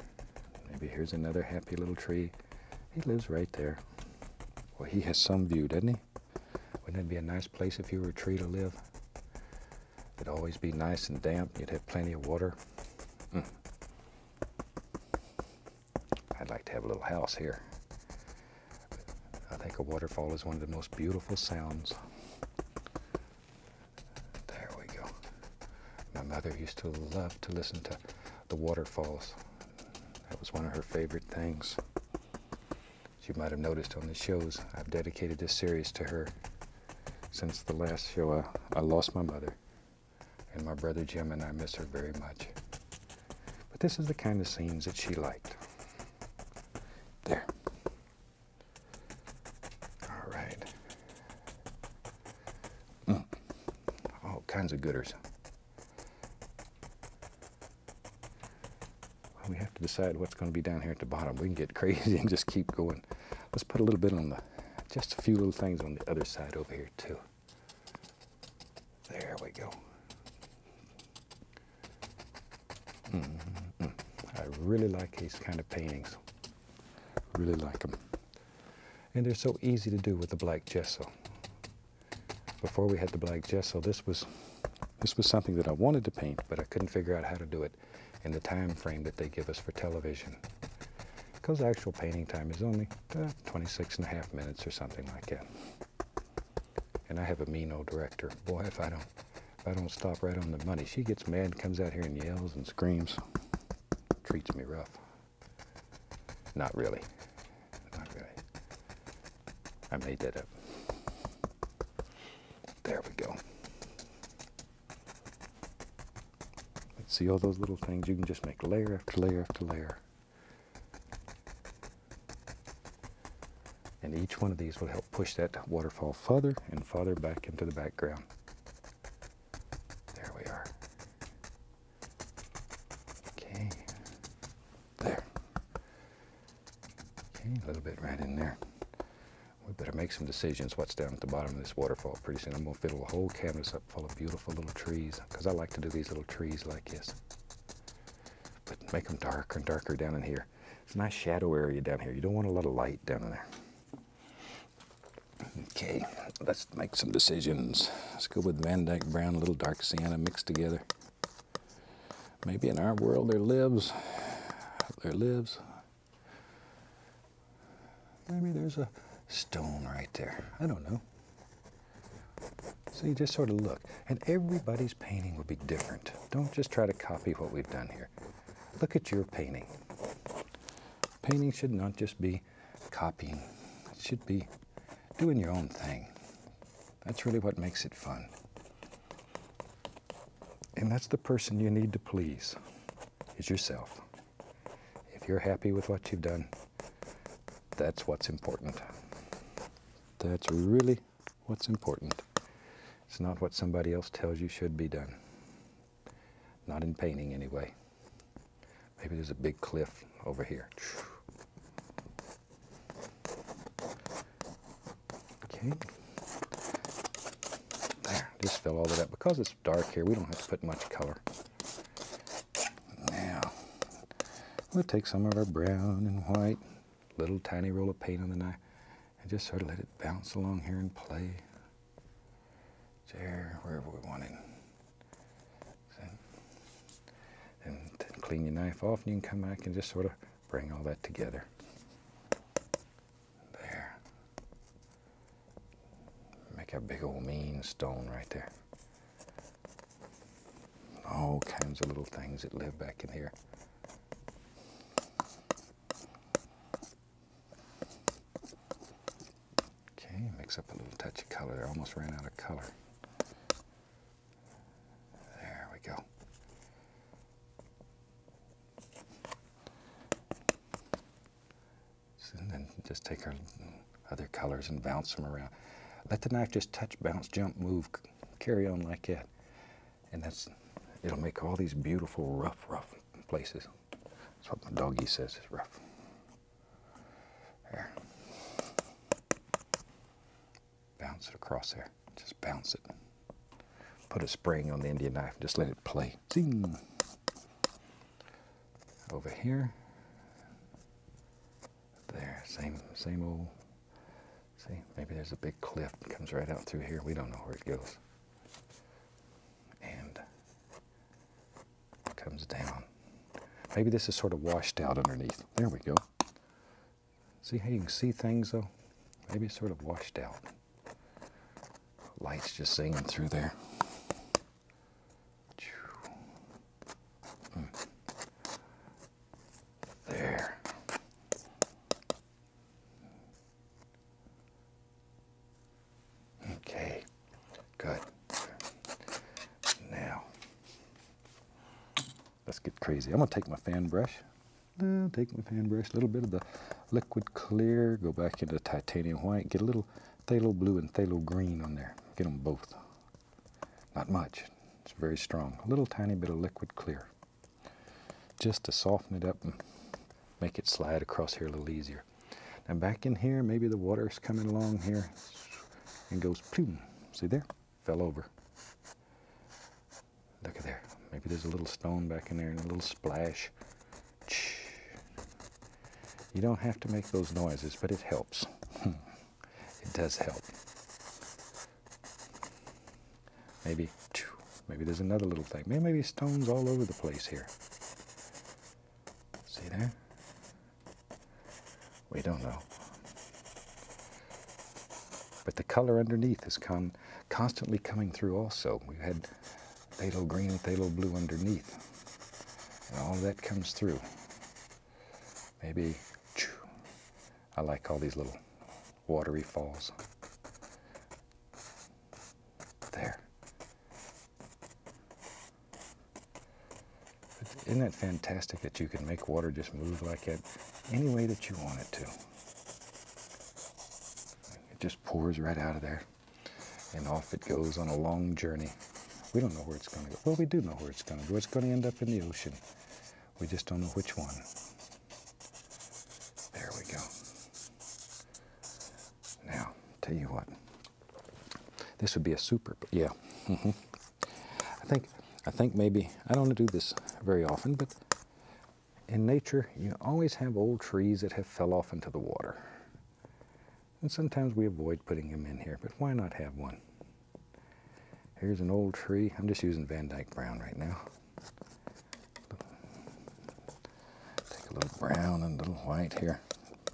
A: Maybe here's another happy little tree. He lives right there. Well, he has some view, doesn't he? Wouldn't it be a nice place if you were a tree to live? It'd always be nice and damp. You'd have plenty of water. Mm. I'd like to have a little house here. I think a waterfall is one of the most beautiful sounds. There we go. My to love to listen to the waterfalls. That was one of her favorite things. As you might have noticed on the shows, I've dedicated this series to her. Since the last show, I, I lost my mother. And my brother Jim and I miss her very much. But this is the kind of scenes that she liked. There. All right. Mm. All kinds of gooders. Well, we have to decide what's going to be down here at the bottom. We can get [laughs] crazy and just keep going. Let's put a little bit on the, just a few little things on the other side over here too. There we go. Mm-hmm. I really like these kind of paintings. Really like them. And they're so easy to do with the black gesso. Before we had the black gesso, this was this was something that I wanted to paint, but I couldn't figure out how to do it in the time frame that they give us for television. Because actual painting time is only uh, 26 and a half minutes or something like that. And I have a mean old director. Boy, if I don't if I don't stop right on the money, she gets mad, and comes out here and yells and screams. Treats me rough. Not really. Not really. I made that up. There we go. Let's see all those little things. You can just make layer after layer after layer. And each one of these will help push that waterfall further and further back into the background. There we are. Okay. There. Okay, a little bit right in there. We better make some decisions what's down at the bottom of this waterfall pretty soon. I'm going to fill a whole canvas up full of beautiful little trees because I like to do these little trees like this. But make them darker and darker down in here. It's a nice shadow area down here. You don't want a lot of light down in there. Okay, let's make some decisions. Let's go with Van Dyke Brown, a little dark sienna mixed together. Maybe in our world there lives, there lives, maybe there's a stone right there. I don't know. So you just sort of look. And everybody's painting will be different. Don't just try to copy what we've done here. Look at your painting. Painting should not just be copying. It should be doing your own thing. That's really what makes it fun. And that's the person you need to please, is yourself. If you're happy with what you've done, that's what's important. That's really what's important. It's not what somebody else tells you should be done. Not in painting, anyway. Maybe there's a big cliff over here. Okay. There, just fill all that up. Because it's dark here, we don't have to put much color. Now, we'll take some of our brown and white, little tiny roll of paint on the knife, and just sort of let it bounce along here and play there, wherever we want it. And clean your knife off and you can come back and just sort of bring all that together. There. Make a big old mean stone right there. All kinds of little things that live back in here. Up a little touch of color. I almost ran out of color. There we go. And then just take our other colors and bounce them around. Let the knife just touch, bounce, jump, move, carry on like that. And that's, it'll make all these beautiful rough, rough places. That's what my doggy says is rough. There. Bounce it across there. Just bounce it. Put a spring on the Indian knife. and Just let it play. Zing. Over here. There. Same, same old. See, maybe there's a big cliff that comes right out through here. We don't know where it goes. And comes down. Maybe this is sort of washed out underneath. There we go. See how you can see things though? Maybe it's sort of washed out. Light's just singing through there. There. Okay, good. Now, let's get crazy. I'm gonna take my fan brush. Uh, take my fan brush, a little bit of the liquid clear, go back into titanium white, get a little phthalo blue and phthalo green on there. Get them both. Not much, it's very strong. A little tiny bit of liquid clear. Just to soften it up and make it slide across here a little easier. Now back in here, maybe the water's coming along here and goes ploom. See there? Fell over. Look at there. Maybe there's a little stone back in there and a little splash. You don't have to make those noises, but it helps. [laughs] it does help. Maybe, maybe there's another little thing. Maybe, maybe stones all over the place here. See there? We don't know. But the color underneath is con constantly coming through also. We've had phthalo green and phthalo blue underneath. And all that comes through. Maybe, I like all these little watery falls. There. Isn't that fantastic that you can make water just move like that any way that you want it to? It just pours right out of there and off it goes on a long journey. We don't know where it's going to go. Well, we do know where it's going to go. It's going to end up in the ocean. We just don't know which one. There we go. Now, tell you what. This would be a super, yeah. Mm-hmm. I think, I think maybe, I don't do this very often, but in nature, you always have old trees that have fell off into the water. And sometimes we avoid putting them in here, but why not have one? Here's an old tree. I'm just using Van Dyke Brown right now. Take a little brown and a little white here,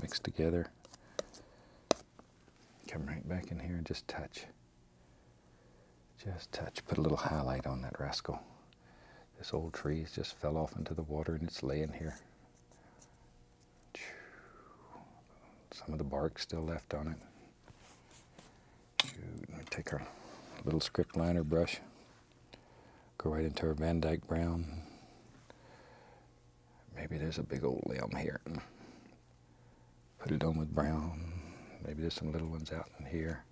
A: mixed together. Come right back in here and just touch. Just touch. Put a little highlight on that rascal. This old tree just fell off into the water and it's laying here. Some of the bark still left on it. Let me take our little script liner brush, go right into our Van Dyke Brown. Maybe there's a big old limb here. Put it on with brown. Maybe there's some little ones out in here.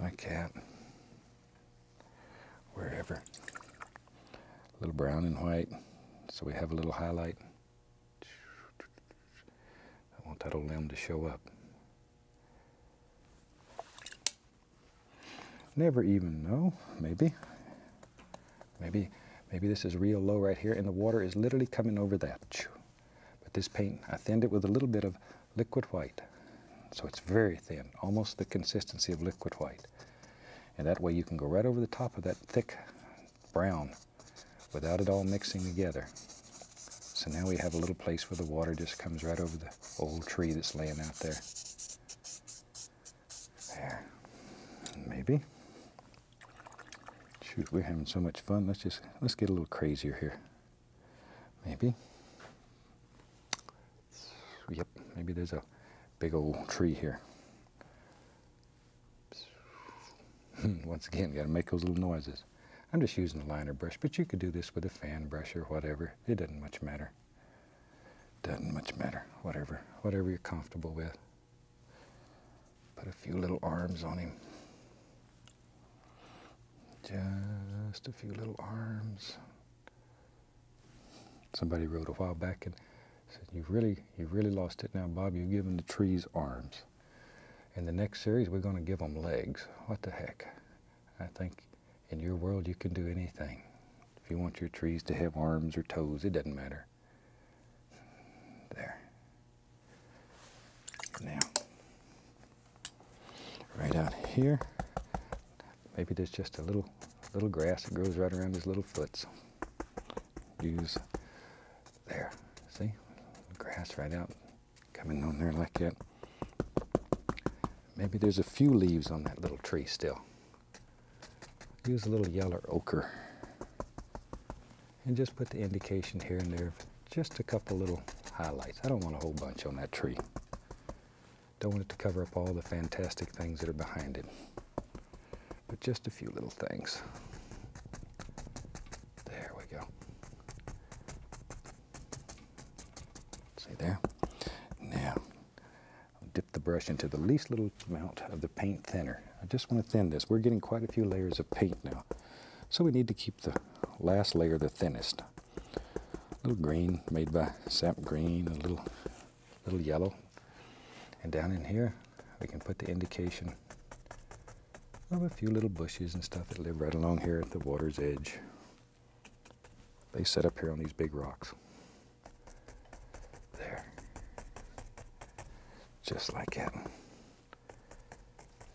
A: Like cat, Wherever. A little brown and white, so we have a little highlight. I want that old limb to show up. Never even know, maybe. Maybe, maybe this is real low right here and the water is literally coming over that. But this paint, I thinned it with a little bit of liquid white. So it's very thin, almost the consistency of liquid white. And that way you can go right over the top of that thick brown without it all mixing together. So now we have a little place where the water just comes right over the old tree that's laying out there. There. Maybe. Shoot, we're having so much fun. Let's just, let's get a little crazier here. Maybe. Yep, maybe there's a big old tree here. Hmm, once again, got to make those little noises. I'm just using a liner brush, but you could do this with a fan brush or whatever. It doesn't much matter. Doesn't much matter. Whatever, whatever you're comfortable with. Put a few little arms on him. Just a few little arms. Somebody wrote a while back and said, "You've really, you've really lost it now, Bob. You've given the trees arms." In the next series, we're going to give them legs. What the heck? I think in your world, you can do anything. If you want your trees to have arms or toes, it doesn't matter. There. Now, right out here, maybe there's just a little little grass that grows right around his little foot. So use there. Grass right out coming on there like that. Maybe there's a few leaves on that little tree still. Use a little yellow ochre. And just put the indication here and there. Just a couple little highlights. I don't want a whole bunch on that tree. Don't want it to cover up all the fantastic things that are behind it. But just a few little things. There we go. See there? Now, dip the brush into the least little amount of the paint thinner. I just want to thin this. We're getting quite a few layers of paint now. So we need to keep the last layer the thinnest. A little green made by sap green, a little, little yellow. And down in here, we can put the indication of a few little bushes and stuff that live right along here at the water's edge. They set up here on these big rocks. There. Just like that.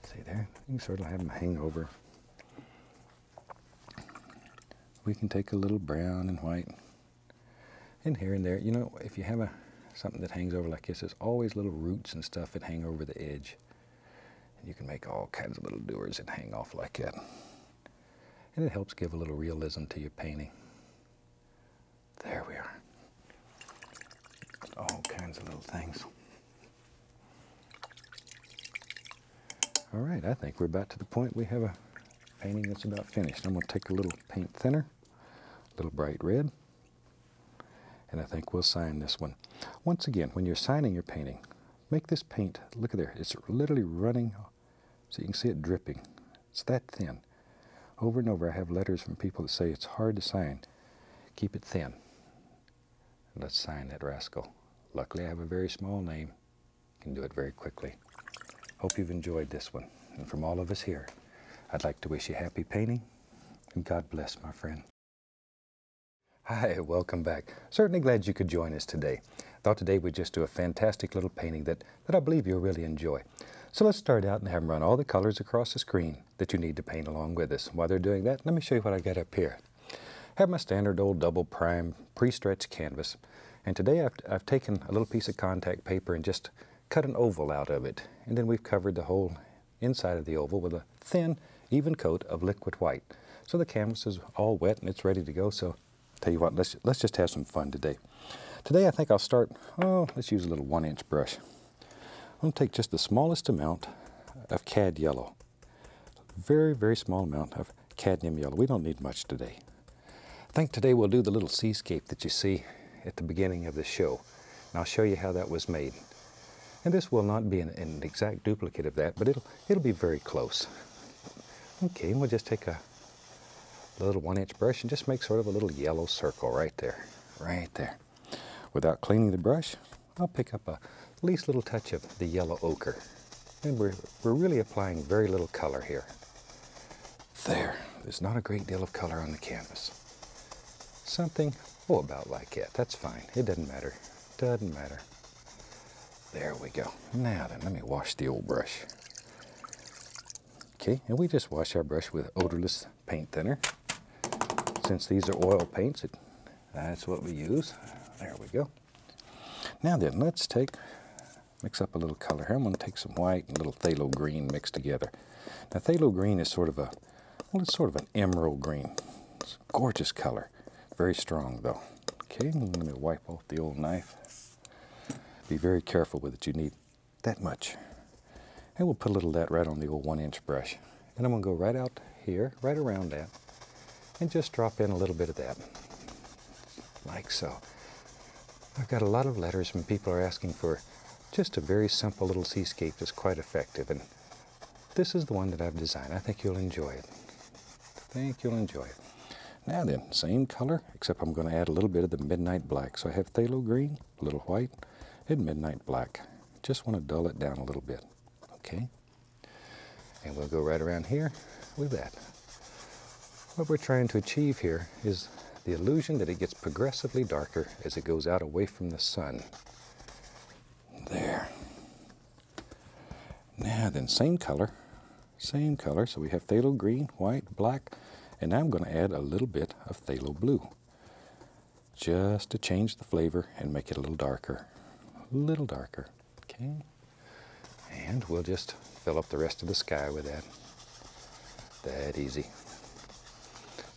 A: See there? You can sort of have them hang over. We can take a little brown and white and here and there. You know, if you have a something that hangs over like this, there's always little roots and stuff that hang over the edge. And you can make all kinds of little doers that hang off like that. And it helps give a little realism to your painting. There we are. All kinds of little things. All right, I think we're about to the point we have a painting that's about finished. I'm going to take a little paint thinner, a little bright red, and I think we'll sign this one. Once again, when you're signing your painting, make this paint, look at there, it's literally running, so you can see it dripping. It's that thin. Over and over, I have letters from people that say it's hard to sign. Keep it thin. Let's sign that rascal. Luckily, I have a very small name. Can do it very quickly. Hope you've enjoyed this one. And from all of us here, I'd like to wish you happy painting and God bless, my friend. Hi, welcome back. Certainly glad you could join us today. I thought today we'd just do a fantastic little painting that, that I believe you'll really enjoy. So let's start out and have them run all the colors across the screen that you need to paint along with us. While they're doing that, let me show you what I got up here. I have my standard old double prime pre-stretched canvas. And today I've, I've taken a little piece of contact paper and just cut an oval out of it. And then we've covered the whole inside of the oval with a thin, even coat of liquid white. So the canvas is all wet and it's ready to go. So tell you what, let's, let's just have some fun today. Today I think I'll start, oh, let's use a little one inch brush. I'm gonna take just the smallest amount of cad yellow. Very, very small amount of cadmium yellow. We don't need much today. I think today we'll do the little seascape that you see at the beginning of the show. And I'll show you how that was made. And this will not be an, an, exact duplicate of that, but it'll, it'll be very close. Okay, we'll just take a little one inch brush and just make sort of a little yellow circle right there, right there. Without cleaning the brush, I'll pick up a least little touch of the yellow ochre. And we're, we're really applying very little color here. There, there's not a great deal of color on the canvas. Something, oh, about like that, that's fine. It doesn't matter, doesn't matter. There we go. Now then, let me wash the old brush. Okay, and we just wash our brush with odorless paint thinner. since these are oil paints, it, that's what we use. There we go. Now then, let's take, mix up a little color here. I'm going to take some white and a little phthalo green mixed together. Now phthalo green is sort of a, well, it's sort of an emerald green. It's a gorgeous color. Very strong though. Okay, let me wipe off the old knife. Be very careful with it. You need that much. And we'll put a little of that right on the old one inch brush. And I'm going to go right out here, right around that, and just drop in a little bit of that, like so. I've got a lot of letters from people are asking for just a very simple little seascape that's quite effective. And this is the one that I've designed. I think you'll enjoy it. I think you'll enjoy it. Now then, same color, except I'm going to add a little bit of the midnight black. So I have phthalo green, a little white, and midnight black. Just want to dull it down a little bit. Okay? And we'll go right around here with that. What we're trying to achieve here is the illusion that it gets progressively darker as it goes out away from the sun. There. Now then, same color, same color. So we have phthalo green, white, black, and now I'm going to add a little bit of phthalo blue just to change the flavor and make it a little darker. A little darker. Okay. And we'll just fill up the rest of the sky with that. That easy.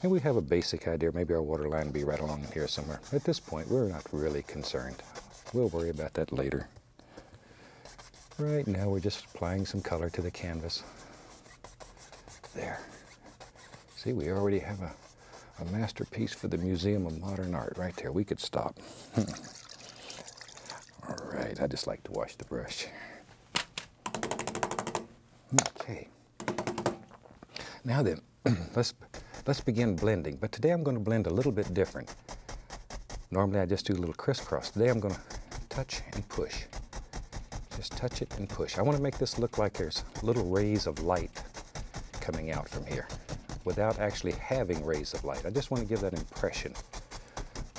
A: And we have a basic idea. Maybe our water line will be right along in here somewhere. At this point, we're not really concerned. We'll worry about that later. Right now, we're just applying some color to the canvas. There. See, we already have a, a masterpiece for the Museum of Modern Art right there. We could stop. [laughs] All right, I just like to wash the brush. Okay. Now then, [clears throat] let's let's begin blending. But today I'm going to blend a little bit different. Normally I just do a little crisscross. Today I'm going to touch and push. Just touch it and push. I want to make this look like there's little rays of light coming out from here without actually having rays of light. I just want to give that impression.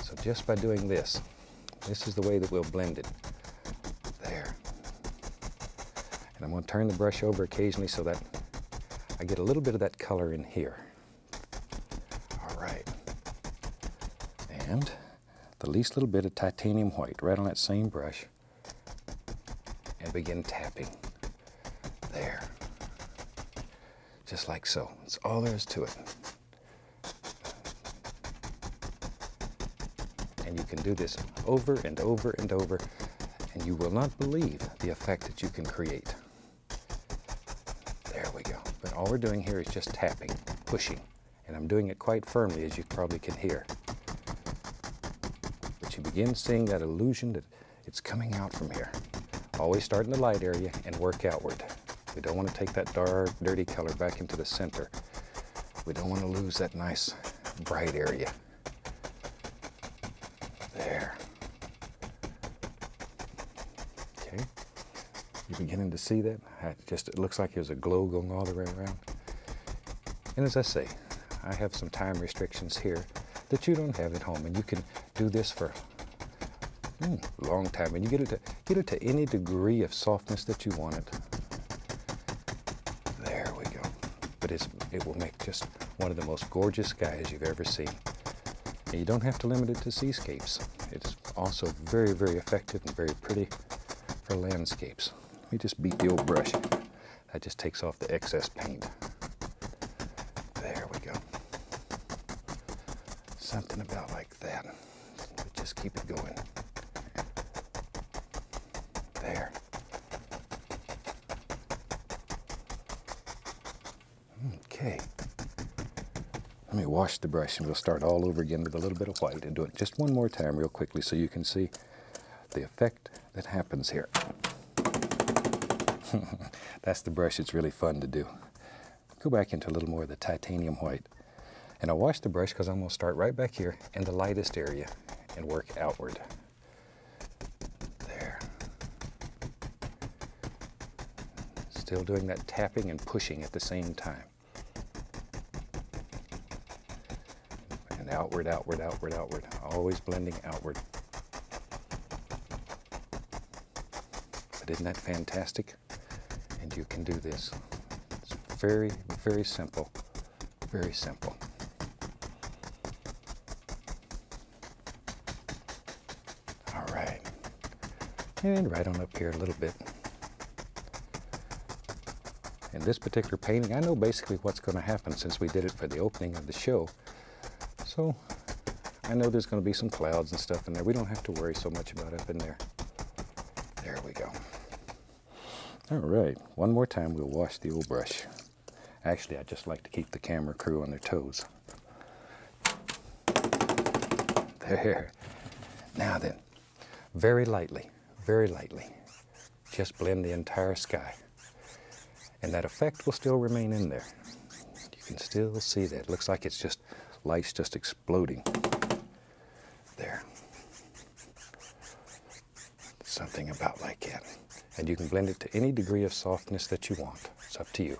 A: So just by doing this, this is the way that we'll blend it. There. And I'm going to turn the brush over occasionally so that I get a little bit of that color in here. All right. And the least little bit of titanium white right on that same brush and begin tapping. There just like so. That's all there is to it. You can do this over and over and over, and you will not believe the effect that you can create. There we go. But all we're doing here is just tapping, pushing, and I'm doing it quite firmly, as you probably can hear. But you begin seeing that illusion that it's coming out from here. Always start in the light area and work outward. We don't want to take that dark, dirty color back into the center. We don't want to lose that nice, bright area. Beginning to see that? just it looks like there's a glow going all the way around. And as I say, I have some time restrictions here that you don't have at home, and you can do this for mm, a long time, and you get it to get it to any degree of softness that you want it. There we go. But it's it will make just one of the most gorgeous skies you've ever seen. And you don't have to limit it to seascapes. It's also very, very effective and very pretty for landscapes. Let me just beat the old brush. That just takes off the excess paint. There we go. Something about like that. Just keep it going. There. Okay. Let me wash the brush and we'll start all over again with a little bit of white and do it just one more time real quickly so you can see the effect that happens here. [laughs] That's the brush it's really fun to do. Go back into a little more of the titanium white. And I'll wash the brush because I'm going to start right back here in the lightest area and work outward. There. Still doing that tapping and pushing at the same time. and outward, outward, outward, outward. Always blending outward. But isn't that fantastic? and you can do this. It's very, very simple, very simple. All right, and right on up here a little bit. In this particular painting, I know basically what's gonna happen since we did it for the opening of the show. So I know there's going to be some clouds and stuff in there. We don't have to worry so much about up in there. There we go. All right, one more time we'll wash the old brush. Actually, I just like to keep the camera crew on their toes. There. Now then, very lightly, very lightly, just blend the entire sky. And that effect will still remain in there. You can still see that. It looks like it's just, light's just exploding. There. Something about like. And you can blend it to any degree of softness that you want. It's up to you.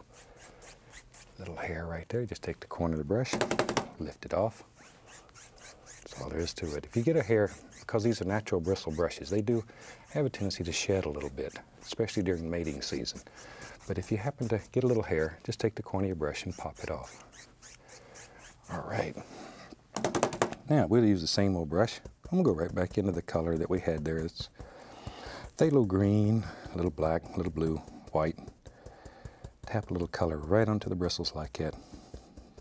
A: Little hair right there, just take the corner of the brush, lift it off. That's all there is to it. If you get a hair, because these are natural bristle brushes, they do have a tendency to shed a little bit, especially during mating season. But if you happen to get a little hair, just take the corner of your brush and pop it off. All right. Now we'll use the same old brush. I'm gonna go right back into the color that we had there. It's phthalo green, a little black, a little blue, white. Tap a little color right onto the bristles like that.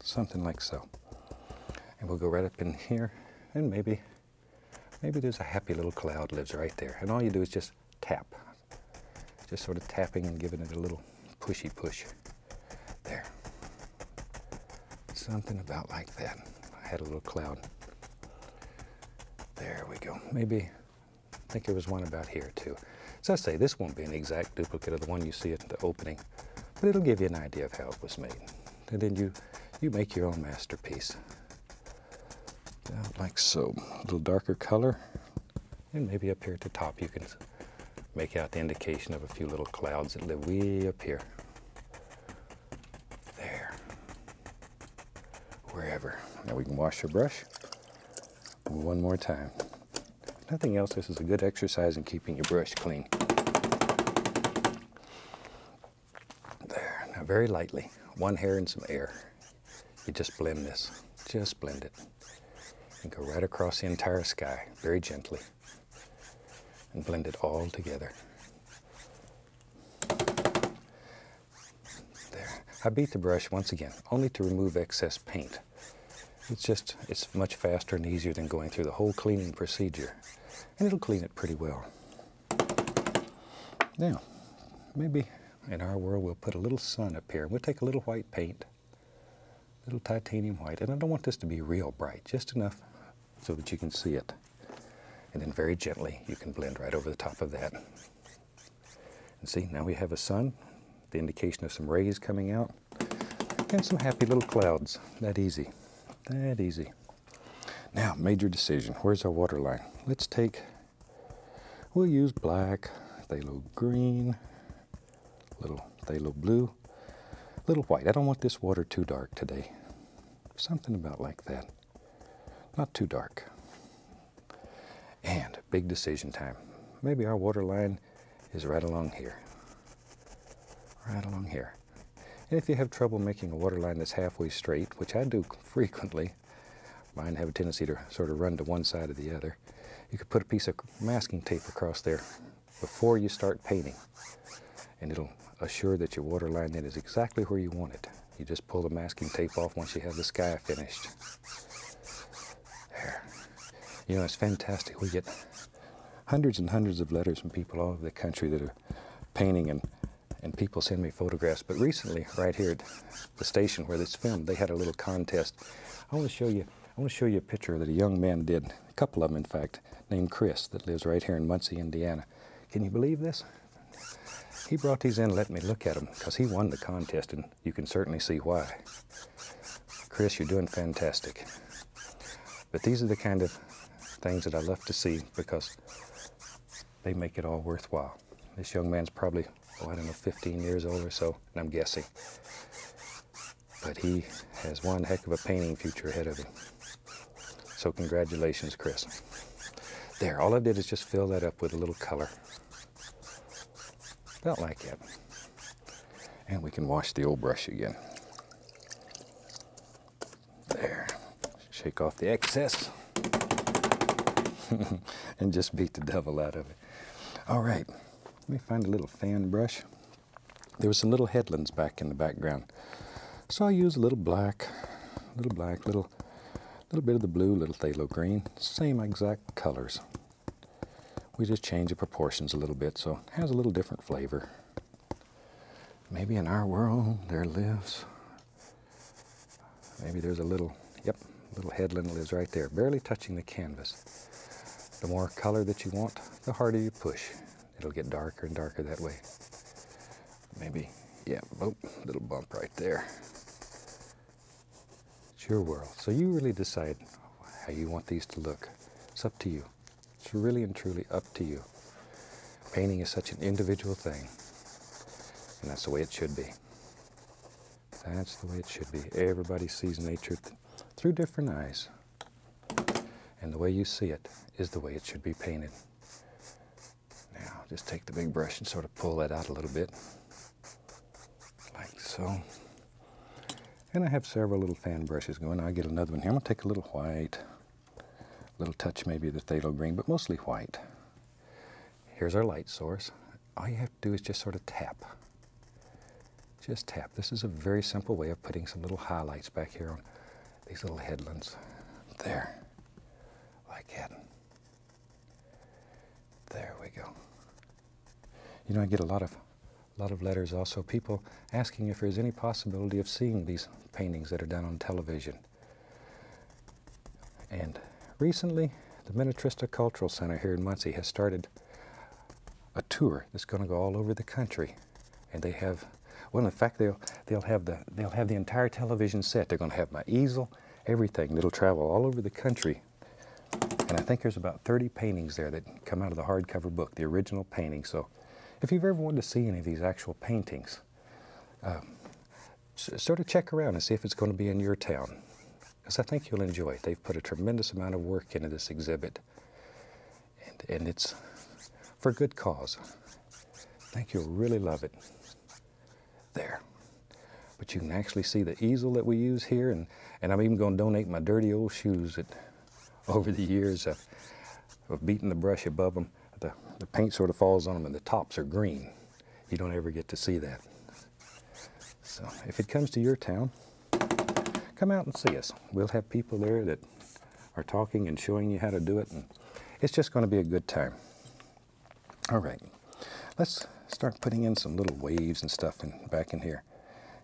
A: Something like so. And we'll go right up in here and maybe, maybe there's a happy little cloud lives right there. And all you do is just tap. Just sort of tapping and giving it a little pushy push. There. Something about like that. I had a little cloud. There we go. Maybe, think there was one about here too. So I say, this won't be an exact duplicate of the one you see at the opening, but it'll give you an idea of how it was made. And then you, you make your own masterpiece. like so. A little darker color. And maybe up here at the top you can make out the indication of a few little clouds that live way up here. There. Wherever. Now we can wash our brush one more time. Nothing else, this is a good exercise in keeping your brush clean. There. Now very lightly, one hair and some air. You just blend this. Just blend it. And go right across the entire sky, very gently and blend it all together. There. I beat the brush once again, only to remove excess paint. It's just, it's much faster and easier than going through the whole cleaning procedure. And it'll clean it pretty well. Now, maybe in our world we'll put a little sun up here. We'll take a little white paint, a little titanium white, and I don't want this to be real bright, just enough so that you can see it. And then very gently, you can blend right over the top of that. And see, now we have a sun, the indication of some rays coming out, and some happy little clouds. That easy, that easy. Now, major decision. Where's our water line? Let's take, we'll use black, phthalo green, little phthalo blue, little white. I don't want this water too dark today. Something about like that. Not too dark. And big decision time. Maybe our water line is right along here. Right along here. And if you have trouble making a water line that's halfway straight, which I do [laughs] frequently, mine have a tendency to sort of run to one side or the other, you could put a piece of masking tape across there before you start painting. And it'll assure that your water line then is exactly where you want it. You just pull the masking tape off once you have the sky finished. There. You know, it's fantastic. We get hundreds and hundreds of letters from people all over the country that are painting and and people send me photographs. But recently, right here at the station where this filmed, they had a little contest. I want to show you. I want to show you a picture that a young man did, a couple of them, in fact, named Chris, that lives right here in Muncie, Indiana. Can you believe this? He brought these in and let me look at them because he won the contest, and you can certainly see why. Chris, you're doing fantastic. But these are the kind of things that I love to see because they make it all worthwhile. This young man's probably, oh, I don't know, 15 years old or so, and I'm guessing. But he has one heck of a painting future ahead of him. So congratulations, Chris. There, all I did is just fill that up with a little color. About like that. And we can wash the old brush again. There. Shake off the excess. [laughs] and just beat the devil out of it. All right, let me find a little fan brush. There was some little headlands back in the background. So I use a little black, little black, little, little bit of the blue, little phthalo green, same exact colors. We just change the proportions a little bit so it has a little different flavor. Maybe in our world there lives, maybe there's a little, yep, little headland lives right there, barely touching the canvas. The more color that you want, the harder you push. It'll get darker and darker that way. Maybe, yeah, oh, little bump right there. It's your world. So you really decide how you want these to look. It's up to you. It's really and truly up to you. Painting is such an individual thing. And that's the way it should be. That's the way it should be. Everybody sees nature th through different eyes. And the way you see it is the way it should be painted. Now, just take the big brush and sort of pull that out a little bit. Like so. And I have several little fan brushes going. I'll get another one here. I'm to take a little white, a little touch maybe of the phthalo green, but mostly white. Here's our light source. All you have to do is just sort of tap. Just tap. This is a very simple way of putting some little highlights back here on these little headlands. There. Like that. There we go. You know, I get a lot of a lot of letters also, people asking if there's any possibility of seeing these paintings that are done on television. And recently, the Minnetrista Cultural Center here in Muncie has started a tour that's going to go all over the country. And they have well, in fact, they'll, they'll, have the, they'll have the entire television set. They're going to have my easel, everything. It'll travel all over the country. And I think there's about 30 paintings there that come out of the hardcover book, the original painting. So if you've ever wanted to see any of these actual paintings, uh, sort of check around and see if it's going to be in your town. Because I think you'll enjoy it. They've put a tremendous amount of work into this exhibit. And, and it's for good cause. I think you'll really love it there. But you can actually see the easel that we use here, and, and I'm even going to donate my dirty old shoes that over the years of, of beating the brush above them, the, paint sort of falls on them and the tops are green. You don't ever get to see that. So if it comes to your town, come out and see us. We'll have people there that are talking and showing you how to do it, and it's just going to be a good time. All right, let's start putting in some little waves and stuff in, back in here.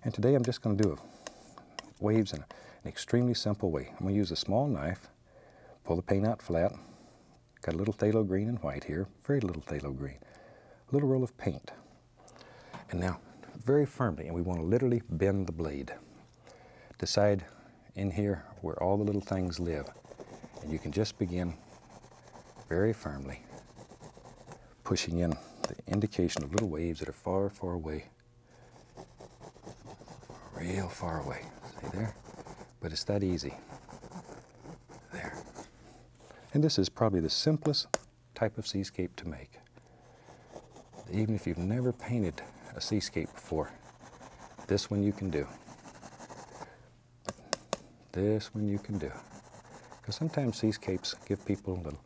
A: And today I'm just going to do a, waves in an extremely simple way. I'm going to use a small knife, pull the paint out flat, got a little phthalo green and white here, very little phthalo green, a little roll of paint. And now, very firmly, and we want to literally bend the blade. Decide in here where all the little things live. And you can just begin very firmly pushing in the indication of little waves that are far, far away. Real far away. See there? But it's that easy. And this is probably the simplest type of seascape to make. Even if you've never painted a seascape before, this one you can do. This one you can do. Because sometimes seascapes give people a little,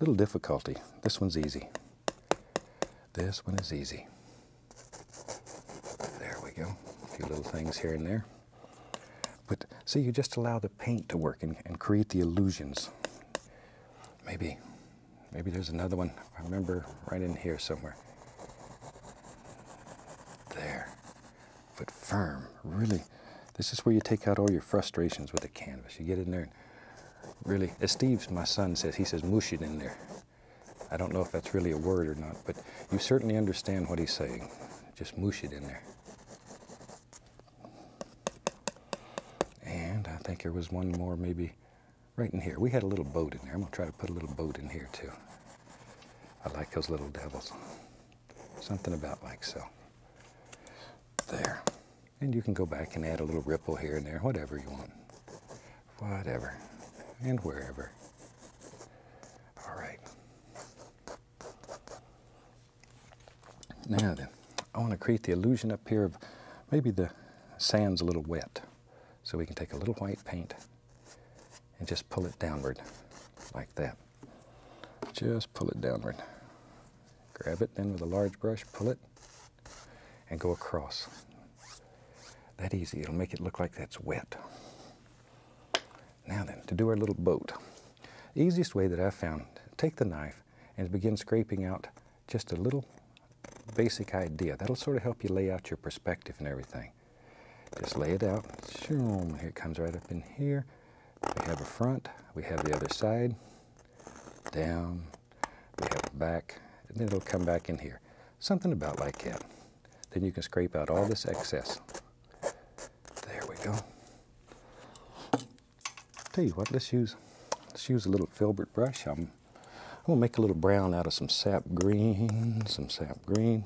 A: little difficulty. This one's easy. This one is easy. There we go. A few little things here and there. But see, you just allow the paint to work and, and create the illusions. Maybe, maybe there's another one. I remember right in here somewhere. There. But firm, really. This is where you take out all your frustrations with the canvas. You get in there and really, as Steve, my son, says, he says, mush it in there. I don't know if that's really a word or not, but you certainly understand what he's saying. Just mush it in there. And I think there was one more maybe right in here. We had a little boat in there. I'm going to try to put a little boat in here too. I like those little devils. Something about like so. There. And you can go back and add a little ripple here and there, whatever you want. Whatever. And wherever. All right. Now then, I want to create the illusion up here of maybe the sand's a little wet. So we can take a little white paint and just pull it downward like that. Just pull it downward. Grab it, then with a large brush, pull it, and go across. That easy, it'll make it look like that's wet. Now then, to do our little boat. Easiest way that I've found, take the knife and begin scraping out just a little basic idea. That'll sort of help you lay out your perspective and everything. Just lay it out. Here it comes right up in here. We have a front, we have the other side, down, we have a back, and then it'll come back in here. Something about like that. Then you can scrape out all this excess. There we go. Tell you what, let's use let's use a little filbert brush. I'm, I'm gonna make a little brown out of some sap green, some sap green,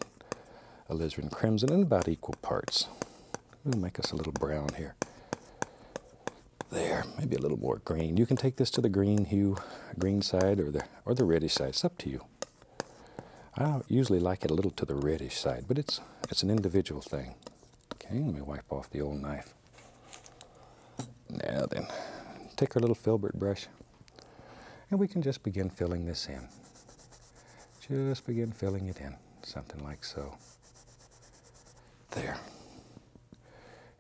A: alizarin crimson, in about equal parts. We'll make us a little brown here. There, maybe a little more green. You can take this to the green hue, green side or the or the reddish side. It's up to you. I usually like it a little to the reddish side, but it's it's an individual thing. Okay, let me wipe off the old knife. Now then, take our little filbert brush, and we can just begin filling this in. Just begin filling it in, something like so. There.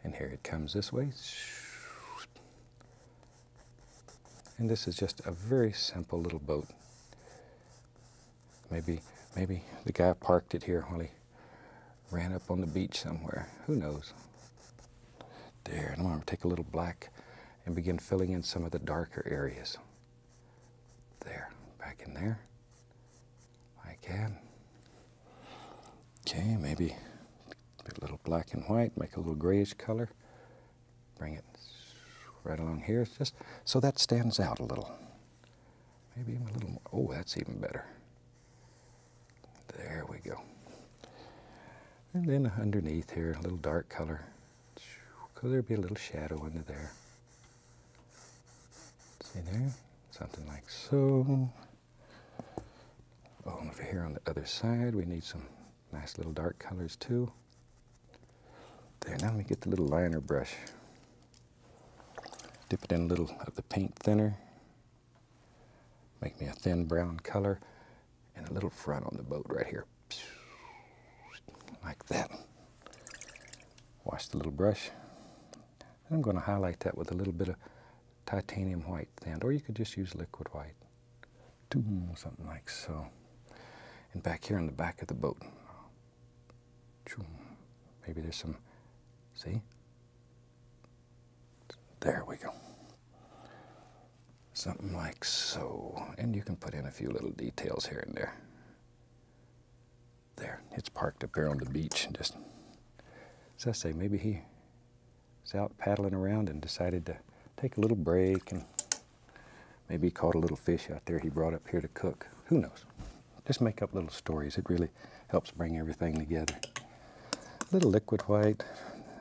A: And here it comes this way. And this is just a very simple little boat. Maybe, maybe the guy parked it here while he ran up on the beach somewhere. Who knows? There, and I'm going to take a little black and begin filling in some of the darker areas. There, back in there. I can. Okay, maybe a little black and white, make a little grayish color. Bring it right along here. Just so that stands out a little. Maybe even a little more. Oh, that's even better. There we go. And then underneath here, a little dark color. Could there be a little shadow under there? See there? Something like so. Oh, over here on the other side, we need some nice little dark colors too. There, now let me get the little liner brush. Dip it in a little of the paint thinner. Make me a thin brown color and a little front on the boat right here. Like that. Wash the little brush. And I'm going to highlight that with a little bit of titanium white thin, or you could just use liquid white. Something like so. And back here in the back of the boat, maybe there's some, see? There we go. Something like so. And you can put in a few little details here and there. There, it's parked up here on the beach. And just, as I say, maybe he was out paddling around and decided to take a little break and maybe he caught a little fish out there he brought up here to cook. Who knows? Just make up little stories. It really helps bring everything together. A little liquid white.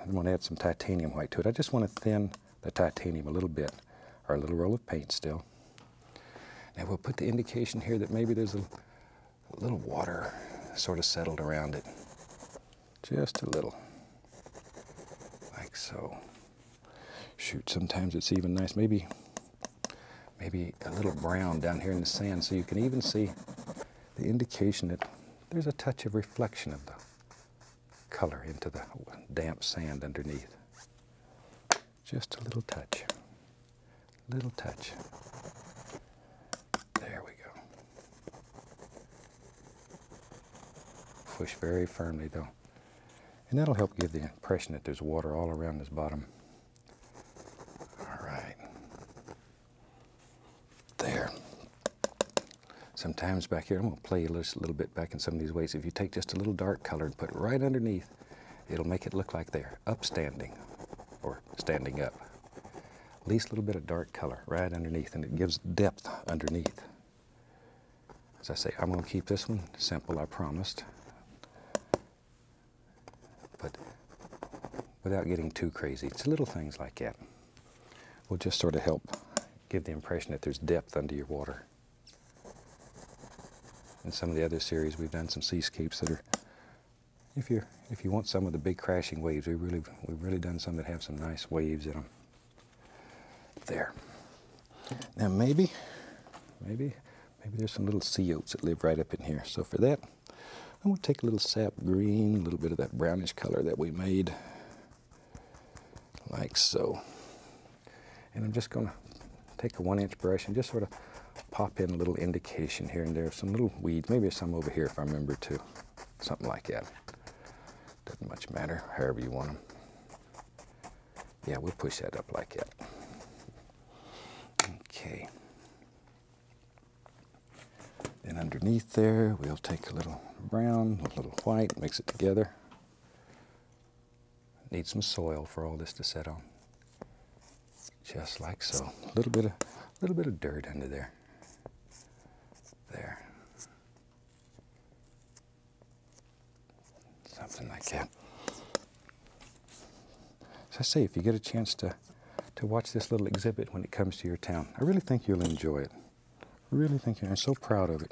A: I'm going to add some titanium white to it. I just want to thin the titanium a little bit, or a little roll of paint still. Now we'll put the indication here that maybe there's a, a little water sort of settled around it. Just a little, like so. Shoot, sometimes it's even nice, maybe, maybe a little brown down here in the sand so you can even see the indication that there's a touch of reflection of the color into the damp sand underneath. Just a little touch. Little touch. There we go. Push very firmly though. And that'll help give the impression that there's water all around this bottom. All right. There. Sometimes back here, I'm going to play a little, bit back in some of these ways. If you take just a little dark color and put it right underneath, it'll make it look like they're upstanding or standing up. Least little bit of dark color right underneath, and it gives depth underneath. As I say, I'm going to keep this one simple, I promised. But without getting too crazy. It's little things like that will just sort of help give the impression that there's depth under your water. In some of the other series, we've done some seascapes that are if you if you want some of the big crashing waves, we really we've really done some that have some nice waves in them. There. Now maybe, maybe, maybe there's some little sea oats that live right up in here. So for that, I'm going to take a little sap green, a little bit of that brownish color that we made, like so. And I'm just going to take a one inch brush and just sort of pop in a little indication here and there, of some little weeds, maybe some over here if I remember to, something like that. Doesn't much matter, however you want them. Yeah, we'll push that up like that. Okay. Then underneath there, we'll take a little brown, a little white, mix it together. Need some soil for all this to set on. Just like so. A little bit of, little bit of dirt under there. There. Something like that. As I say, if you get a chance to, to watch this little exhibit when it comes to your town, I really think you'll enjoy it. I really think you're I'm so proud of it.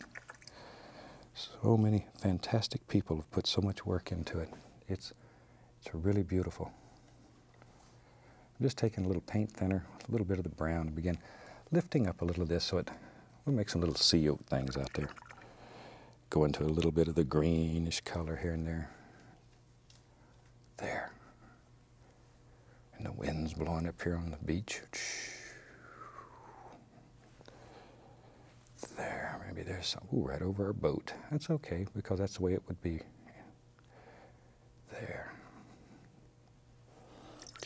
A: So many fantastic people have put so much work into it. It's, it's really beautiful. I'm just taking a little paint thinner, a little bit of the brown, and begin lifting up a little of this so it will make some little sea things out there. Go into a little bit of the greenish color here and there. There. And the wind's blowing up here on the beach. There, maybe there's some, ooh, right over our boat. That's okay, because that's the way it would be. There.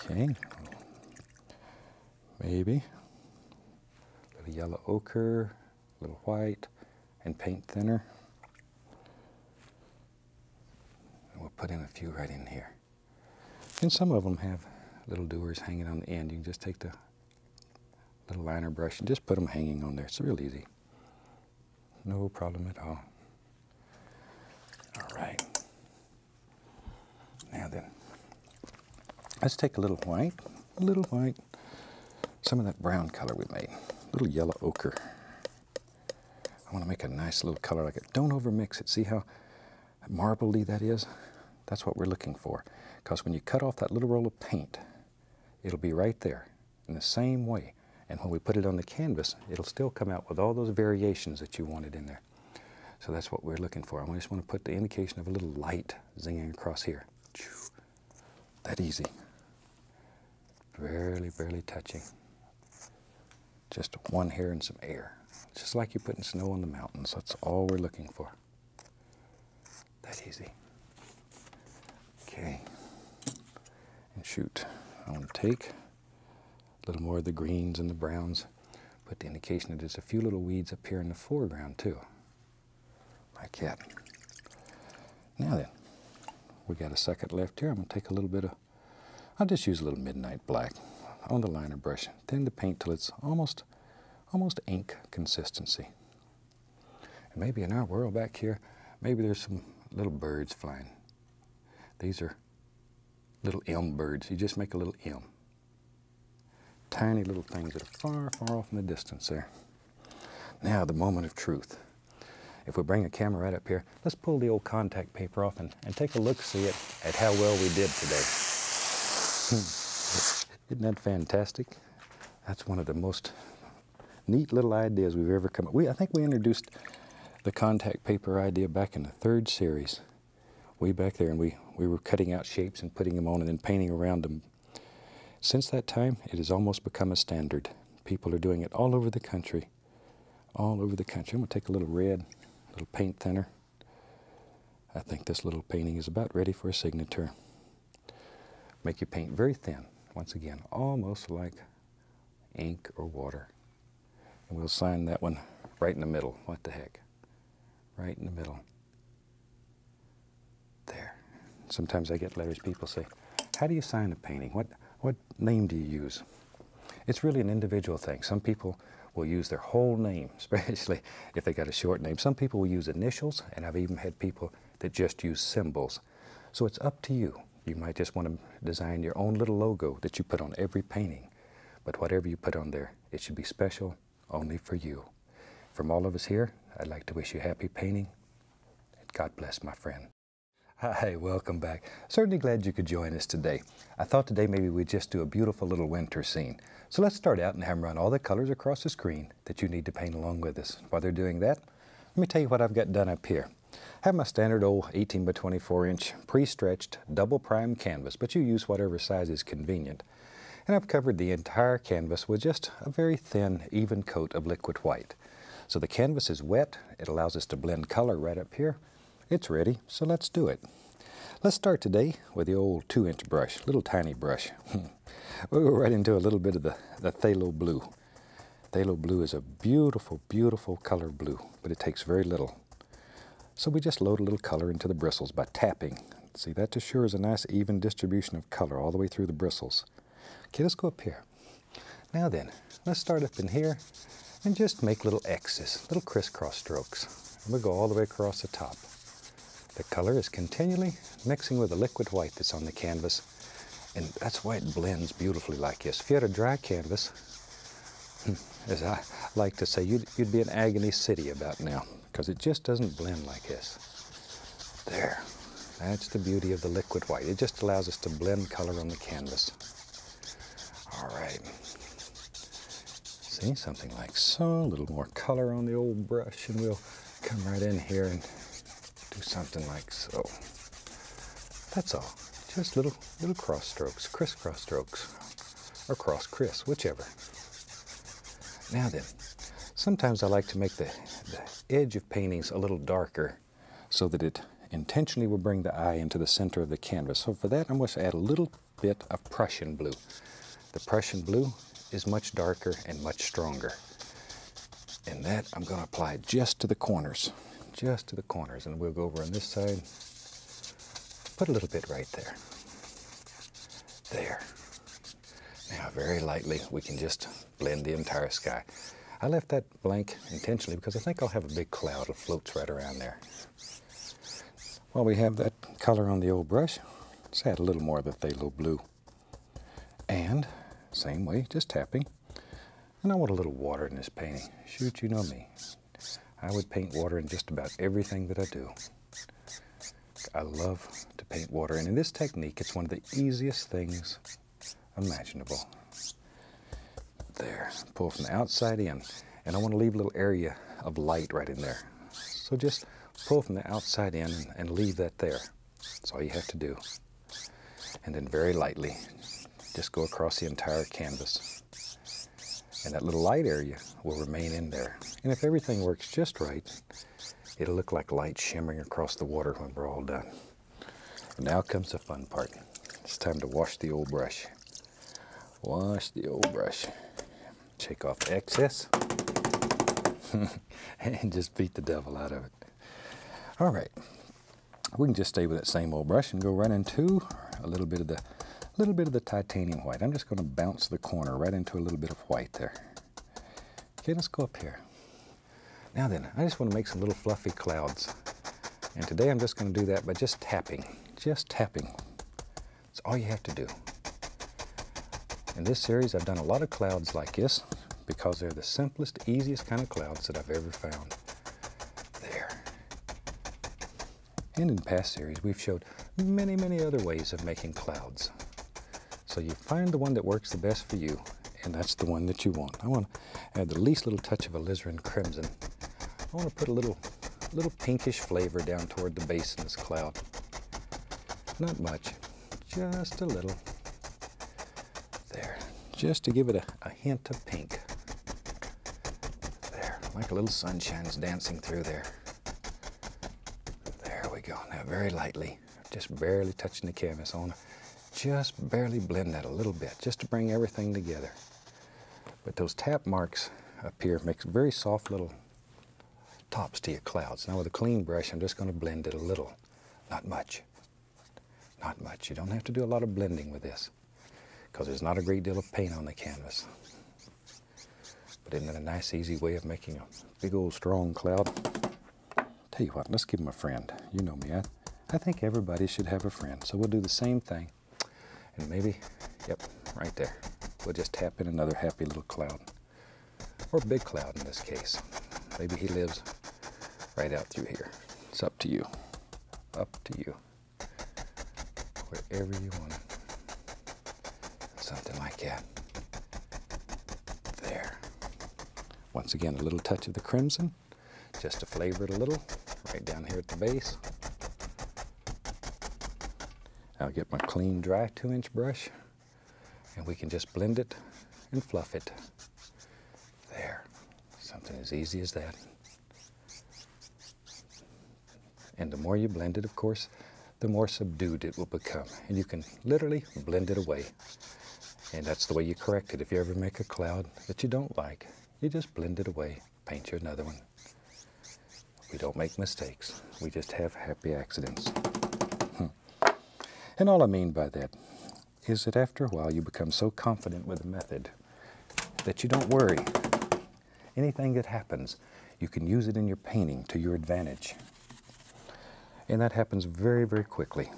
A: Okay. Maybe. A little yellow ochre, a little white, and paint thinner. And we'll put in a few right in here. And some of them have little doers hanging on the end. You can just take the little liner brush and just put them hanging on there. It's real easy. No problem at all. All right. Now then, let's take a little white, a little white, some of that brown color we made, a little yellow ochre. I want to make a nice little color like it. Don't overmix it. See how marbly that is? That's what we're looking for. Because when you cut off that little roll of paint, it'll be right there in the same way. And when we put it on the canvas, it'll still come out with all those variations that you wanted in there. So that's what we're looking for. I just want to put the indication of a little light zinging across here. That easy. Barely, barely touching. Just one hair and some air. Just like you're putting snow on the mountains. That's all we're looking for. That easy. Okay. And shoot. I want to take a little more of the greens and the browns. Put the indication that there's a few little weeds up here in the foreground too. Like that. Now then, we got a second left here. I'm going to take a little bit of, I'll just use a little midnight black on the liner brush. Thin the paint till it's almost, almost ink consistency. And maybe in our world back here, maybe there's some little birds flying. These are little M birds. You just make a little M tiny little things that are far, far off in the distance there. Now, the moment of truth. If we bring a camera right up here, let's pull the old contact paper off and, and take a look, see it, at how well we did today. Hmm. Isn't that fantastic? That's one of the most neat little ideas we've ever come up with. I think we introduced the contact paper idea back in the third series, way back there, and we, we were cutting out shapes and putting them on and then painting around them since that time, it has almost become a standard. People are doing it all over the country. All over the country. I'm going to take a little red, a little paint thinner. I think this little painting is about ready for a signature. Make your paint very thin, once again, almost like ink or water. And we'll sign that one right in the middle. What the heck? Right in the middle. There. Sometimes I get letters people say, how do you sign a painting? What, what name do you use? It's really an individual thing. Some people will use their whole name, [laughs] especially if they got a short name. Some people will use initials, and I've even had people that just use symbols. So it's up to you. You might just want to design your own little logo that you put on every painting. But whatever you put on there, it should be special only for you. From all of us here, I'd like to wish you happy painting. God bless, my friend. Hi, welcome back. Certainly glad you could join us today. I thought today maybe we'd just do a beautiful little winter scene. So let's start out and have them run all the colors across the screen that you need to paint along with us. While they're doing that, let me tell you what I've got done up here. I have my standard old 18 by 24 inch pre-stretched double prime canvas, but you use whatever size is convenient. And I've covered the entire canvas with just a very thin, even coat of liquid white. So the canvas is wet, it allows us to blend color right up here. It's ready, so let's do it. Let's start today with the old two inch brush, little tiny brush. [laughs] we'll go right into a little bit of the, the phthalo blue. Phthalo blue is a beautiful, beautiful color blue, but it takes very little. So we just load a little color into the bristles by tapping. See, that assures a nice even distribution of color all the way through the bristles. Okay, let's go up here. Now then, let's start up in here and just make little X's, little crisscross strokes. And we'll go all the way across the top. The color is continually mixing with the liquid white that's on the canvas, and that's why it blends beautifully like this. If you had a dry canvas, hmm, as I like to say, you'd, you'd be in agony city about now because it just doesn't blend like this. There. That's the beauty of the liquid white. It just allows us to blend color on the canvas. All right. See, something like so. A little more color on the old brush, and we'll come right in here and do something like so. That's all. Just little little cross strokes, crisscross strokes, or cross criss, whichever. Now then, sometimes I like to make the, the edge of paintings a little darker so that it intentionally will bring the eye into the center of the canvas. So for that, I'm going to add a little bit of Prussian blue. The Prussian blue is much darker and much stronger. And that I'm going to apply just to the corners, just to the corners. And we'll go over on this side, put a little bit right there. There. Now, very lightly, we can just blend the entire sky. I left that blank intentionally because I think I'll have a big cloud that floats right around there. While we have that color on the old brush, let's add a little more of the phthalo blue. And, same way, just tapping. And I want a little water in this painting. Shoot, you know me. I would paint water in just about everything that I do. I love to paint water, and in this technique, it's one of the easiest things imaginable. There, pull from the outside in. And I want to leave a little area of light right in there. So just pull from the outside in and, leave that there. That's all you have to do. And then very lightly, just go across the entire canvas. And that little light area will remain in there. And if everything works just right, it'll look like light shimmering across the water when we're all done. And now comes the fun part. It's time to wash the old brush. Wash the old brush. Take off the excess. [laughs] and just beat the devil out of it. All right. We can just stay with that same old brush and go right into a little bit of the little bit of the titanium white. I'm just going to bounce the corner right into a little bit of white there. Okay, let's go up here. Now then, I just want to make some little fluffy clouds. And today I'm just going to do that by just tapping. Just tapping. That's all you have to do. In this series, I've done a lot of clouds like this because they're the simplest, easiest kind of clouds that I've ever found. There. And in past series, we've showed many, many other ways of making clouds. So you find the one that works the best for you, and that's the one that you want. I want to add the least little touch of alizarin crimson. I want to put a little, little pinkish flavor down toward the base of this cloud. Not much, just a little There, just to give it a, a hint of pink. There, like a little sunshine's dancing through there. There we go. Now very lightly, just barely touching the canvas. I want to just barely blend that a little bit, just to bring everything together. But those tap marks up here makes very soft little tops to your clouds. Now with a clean brush, I'm just going to blend it a little, not much. Not much. You don't have to do a lot of blending with this because there's not a great deal of paint on the canvas. But isn't it a nice, easy way of making a big old strong cloud? Tell you what, let's give him a friend. You know me, I, I think everybody should have a friend. So we'll do the same thing. And maybe, yep, right there. We'll just tap in another happy little cloud. Or big cloud in this case. Maybe he lives right out through here. It's up to you. Up to you. Wherever you want it something like that. There. Once again, a little touch of the crimson, just to flavor it a little, right down here at the base. I'll get my clean, dry two inch brush and we can just blend it and fluff it. There, something as easy as that. And the more you blend it, of course, the more subdued it will become. And you can literally blend it away. And that's the way you correct it. If you ever make a cloud that you don't like, you just blend it away, paint you another one. We don't make mistakes. We just have happy accidents. And all I mean by that is that after a while you become so confident with the method that you don't worry. Anything that happens, you can use it in your painting to your advantage. And that happens very, very quickly.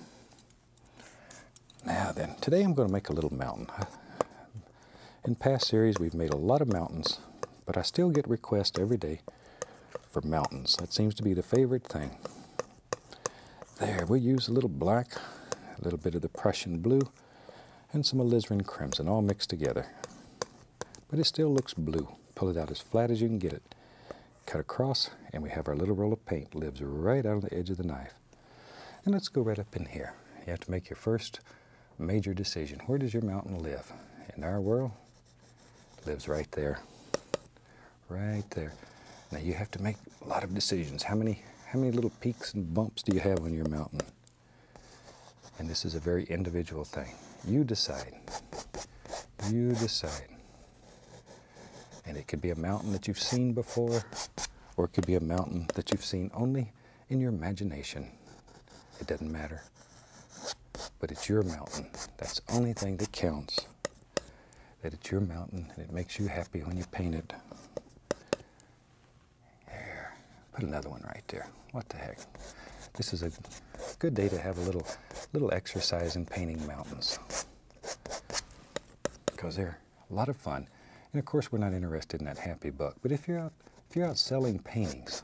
A: Now then, today I'm going to make a little mountain. In past series, we've made a lot of mountains, but I still get requests every day for mountains. That seems to be the favorite thing. There, we use a little black, a little bit of the Prussian blue, and some alizarin crimson all mixed together. But it still looks blue. Pull it out as flat as you can get it. Cut across, and we have our little roll of paint. Lives right out on the edge of the knife. And let's go right up in here. You have to make your first major decision. Where does your mountain live? In our world, lives right there. Right there. Now you have to make a lot of decisions. How many, how many little peaks and bumps do you have on your mountain? And this is a very individual thing. You decide. You decide. And it could be a mountain that you've seen before, or it could be a mountain that you've seen only in your imagination. It doesn't matter. But it's your mountain. That's the only thing that counts. That it's your mountain and it makes you happy when you paint it. There. Put another one right there. What the heck? This is a good day to have a little little exercise in painting mountains. Because they're a lot of fun. And of course we're not interested in that happy buck. But if you're out if you're out selling paintings,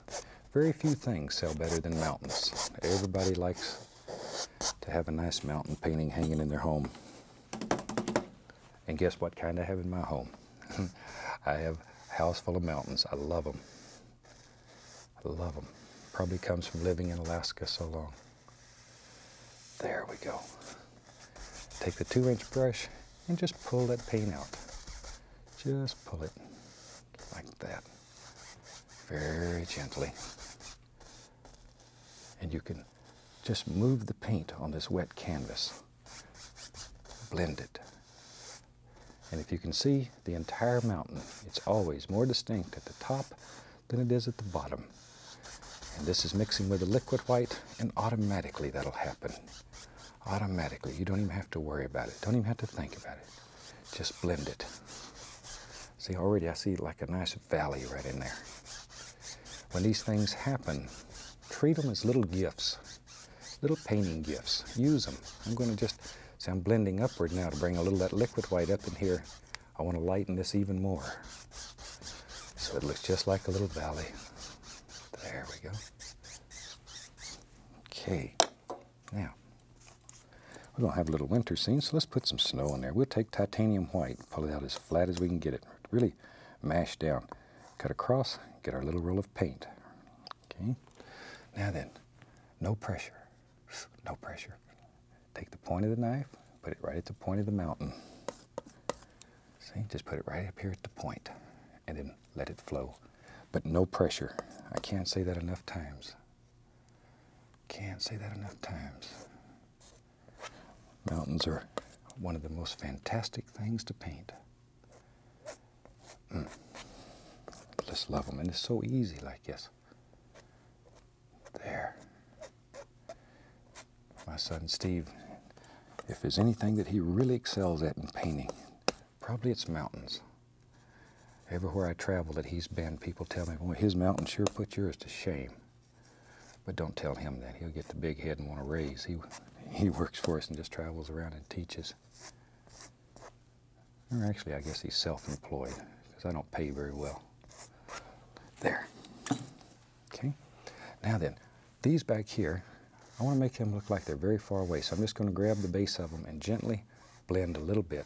A: very few things sell better than mountains. Everybody likes to have a nice mountain painting hanging in their home. And guess what kind I have in my home? [laughs] I have a house full of mountains. I love them. I love them. Probably comes from living in Alaska so long. There we go. Take the two inch brush and just pull that paint out. Just pull it like that. Very gently. And you can just move the paint on this wet canvas. Blend it. And if you can see the entire mountain, it's always more distinct at the top than it is at the bottom. And this is mixing with the liquid white, and automatically that'll happen. Automatically. You don't even have to worry about it. Don't even have to think about it. Just blend it. See, already I see like a nice valley right in there. When these things happen, treat them as little gifts, little painting gifts. Use them. I'm going to just, see, I'm blending upward now to bring a little of that liquid white up in here. I want to lighten this even more. So it looks just like a little valley. There we go. Okay, now we're going to have a little winter scene, so let's put some snow in there. We'll take titanium white, pull it out as flat as we can get it, really mash down. Cut across, get our little roll of paint. Okay, now then, no pressure, [sighs] no pressure. Take the point of the knife, put it right at the point of the mountain. See, just put it right up here at the point, and then let it flow. But no pressure. I can't say that enough times. Can't say that enough times. Mountains are one of the most fantastic things to paint. Mm. Just love them, and it's so easy like this. There. My son Steve, if there's anything that he really excels at in painting, probably it's mountains. Everywhere I travel that he's been, people tell me, well, his mountain sure put yours to shame. But don't tell him that. He'll get the big head and want to raise. He, he works for us and just travels around and teaches. Or actually, I guess he's self-employed because I don't pay very well. There. Okay. Now then, these back here, I want to make them look like they're very far away. So I'm just going to grab the base of them and gently blend a little bit.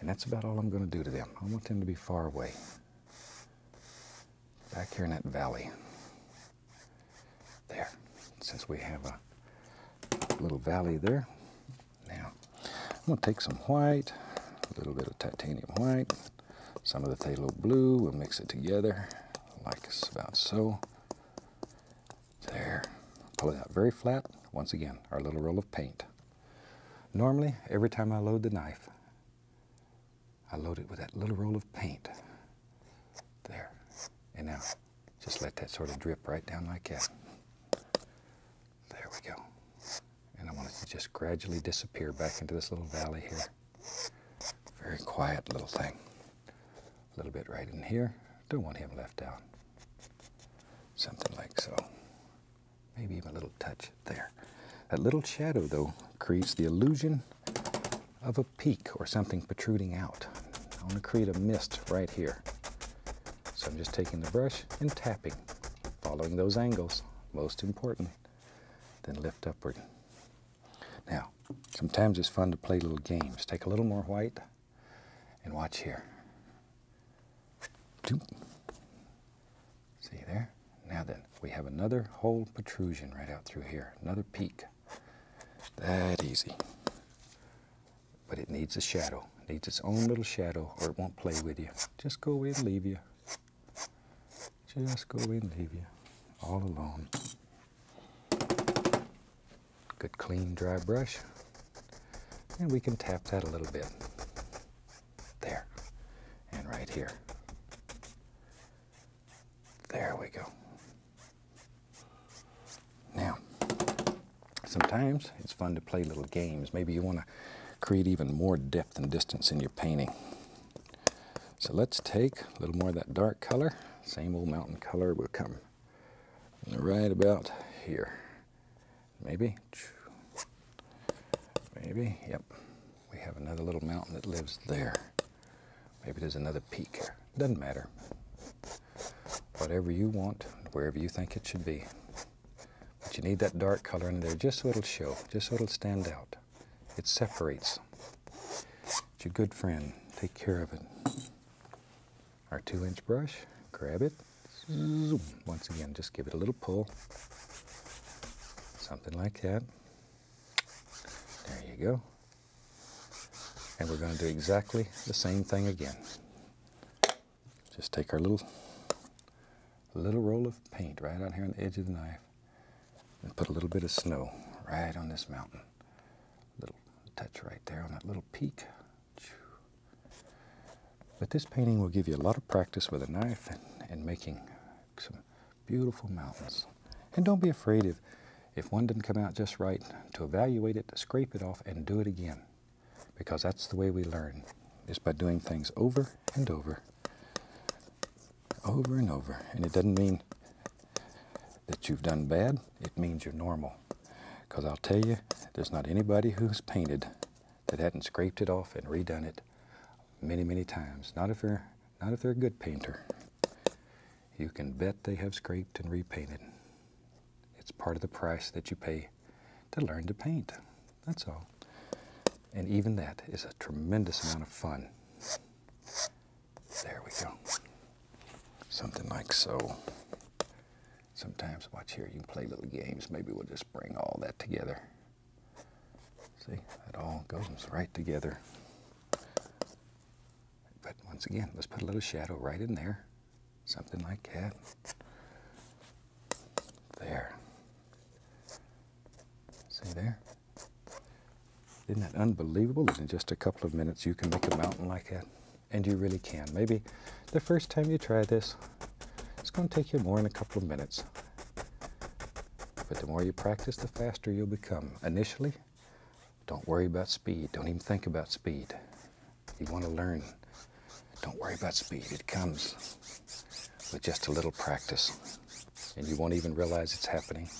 A: And that's about all I'm going to do to them. I want them to be far away. Back here in that valley. There, since we have a little valley there. Now, I'm going to take some white, a little bit of titanium white, some of the phthalo blue, we'll mix it together like about so. There, pull it out very flat. Once again, our little roll of paint. Normally, every time I load the knife, I load it with that little roll of paint. There. And now, just let that sort of drip right down like that. There we go. And I want it to just gradually disappear back into this little valley here. Very quiet little thing. A little bit right in here. Don't want him left out. Something like so. Maybe even a little touch there. That little shadow, though, creates the illusion of a peak or something protruding out. I want to create a mist right here. So I'm just taking the brush and tapping, following those angles, most important. Then lift upward. Now, sometimes it's fun to play little games. Take a little more white and watch here. See there? Now then, we have another whole protrusion right out through here, another peak. That easy. But it needs a shadow. It needs its own little shadow or it won't play with you. Just go away and leave you. Just go away and leave you. All alone. Good clean dry brush. And we can tap that a little bit. There. And right here. There we go. Now, sometimes it's fun to play little games. Maybe you want to create even more depth and distance in your painting. So let's take a little more of that dark color. Same old mountain color will come right about here. Maybe. Maybe. Yep. We have another little mountain that lives there. Maybe there's another peak. Doesn't matter. Whatever you want, wherever you think it should be. But you need that dark color in there just so it'll show, just so it'll stand out. It separates. It's your good friend. Take care of it. Our two inch brush, grab it. Once again, just give it a little pull. Something like that. There you go. And we're going to do exactly the same thing again. Just take our little little roll of paint right out here on the edge of the knife and put a little bit of snow right on this mountain. Touch right there on that little peak. But this painting will give you a lot of practice with a knife and, and making some beautiful mountains. And don't be afraid if, if one didn't come out just right, to evaluate it, to scrape it off, and do it again. Because that's the way we learn, is by doing things over and over, over and over. And it doesn't mean that you've done bad, it means you're normal. Because I'll tell you, there's not anybody who's painted that hadn't scraped it off and redone it many, many times. Not if they're, not if they're a good painter. You can bet they have scraped and repainted. It's part of the price that you pay to learn to paint. That's all. And even that is a tremendous amount of fun. There we go. Something like so. Sometimes, watch here, you can play little games. Maybe we'll just bring all that together. See, it all goes right together. But once again, let's put a little shadow right in there. Something like that. There. See there? Isn't that unbelievable that in just a couple of minutes you can make a mountain like that? And you really can. Maybe the first time you try this, it's going to take you more than a couple of minutes. But the more you practice, the faster you'll become. Initially, don't worry about speed. Don't even think about speed. You want to learn. Don't worry about speed. It comes with just a little practice. And you won't even realize it's happening.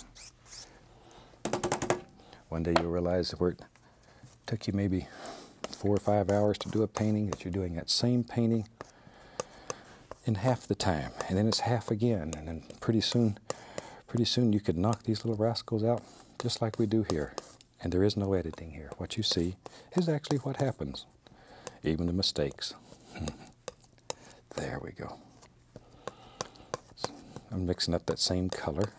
A: One day you'll realize that it took you maybe four or five hours to do a painting, that you're doing that same painting in half the time. And then it's half again. And then pretty soon, pretty soon you could knock these little rascals out just like we do here. And there is no editing here. What you see is actually what happens, even the mistakes. [laughs] there we go. I'm mixing up that same color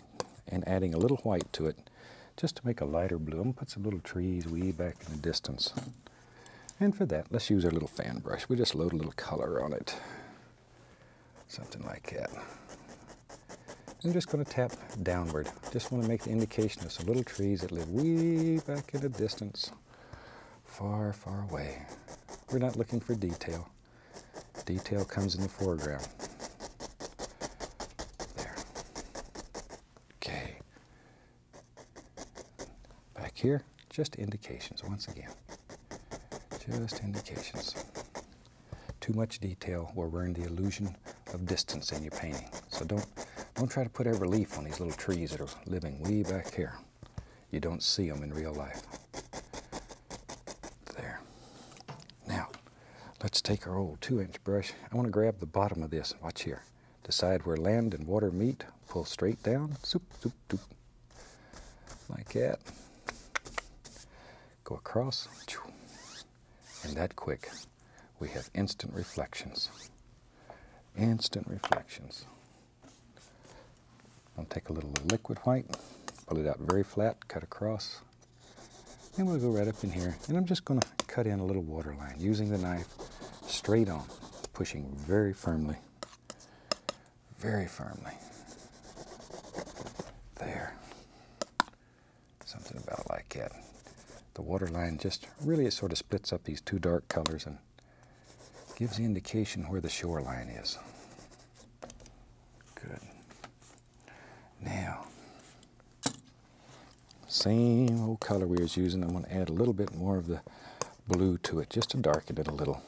A: and adding a little white to it just to make a lighter blue. I'm going to put some little trees way back in the distance. And for that, let's use our little fan brush. We just load a little color on it. Something like that. I'm just going to tap downward. Just want to make the indication of some little trees that live way back in the distance, far, far away. We're not looking for detail. Detail comes in the foreground. There. Okay. Back here, just indications once again. Just indications. Too much detail will ruin the illusion of distance in your painting. So don't don't try to put every leaf on these little trees that are living way back here. You don't see them in real life. There. Now, let's take our old two inch brush. I want to grab the bottom of this. Watch here. Decide where land and water meet. Pull straight down. Zoop, zoop, zoop. Like that. Go across. And that quick, we have instant reflections. Instant reflections. I'll take a little liquid white, pull it out very flat, cut across, and we'll go right up in here. And I'm just going to cut in a little water line using the knife straight on, pushing very firmly, very firmly. There. Something about like that. The water line just really it sort of splits up these two dark colors and gives the indication where the shoreline is. Good. Now, same old color we was using, I'm going to add a little bit more of the blue to it, just to darken it a little,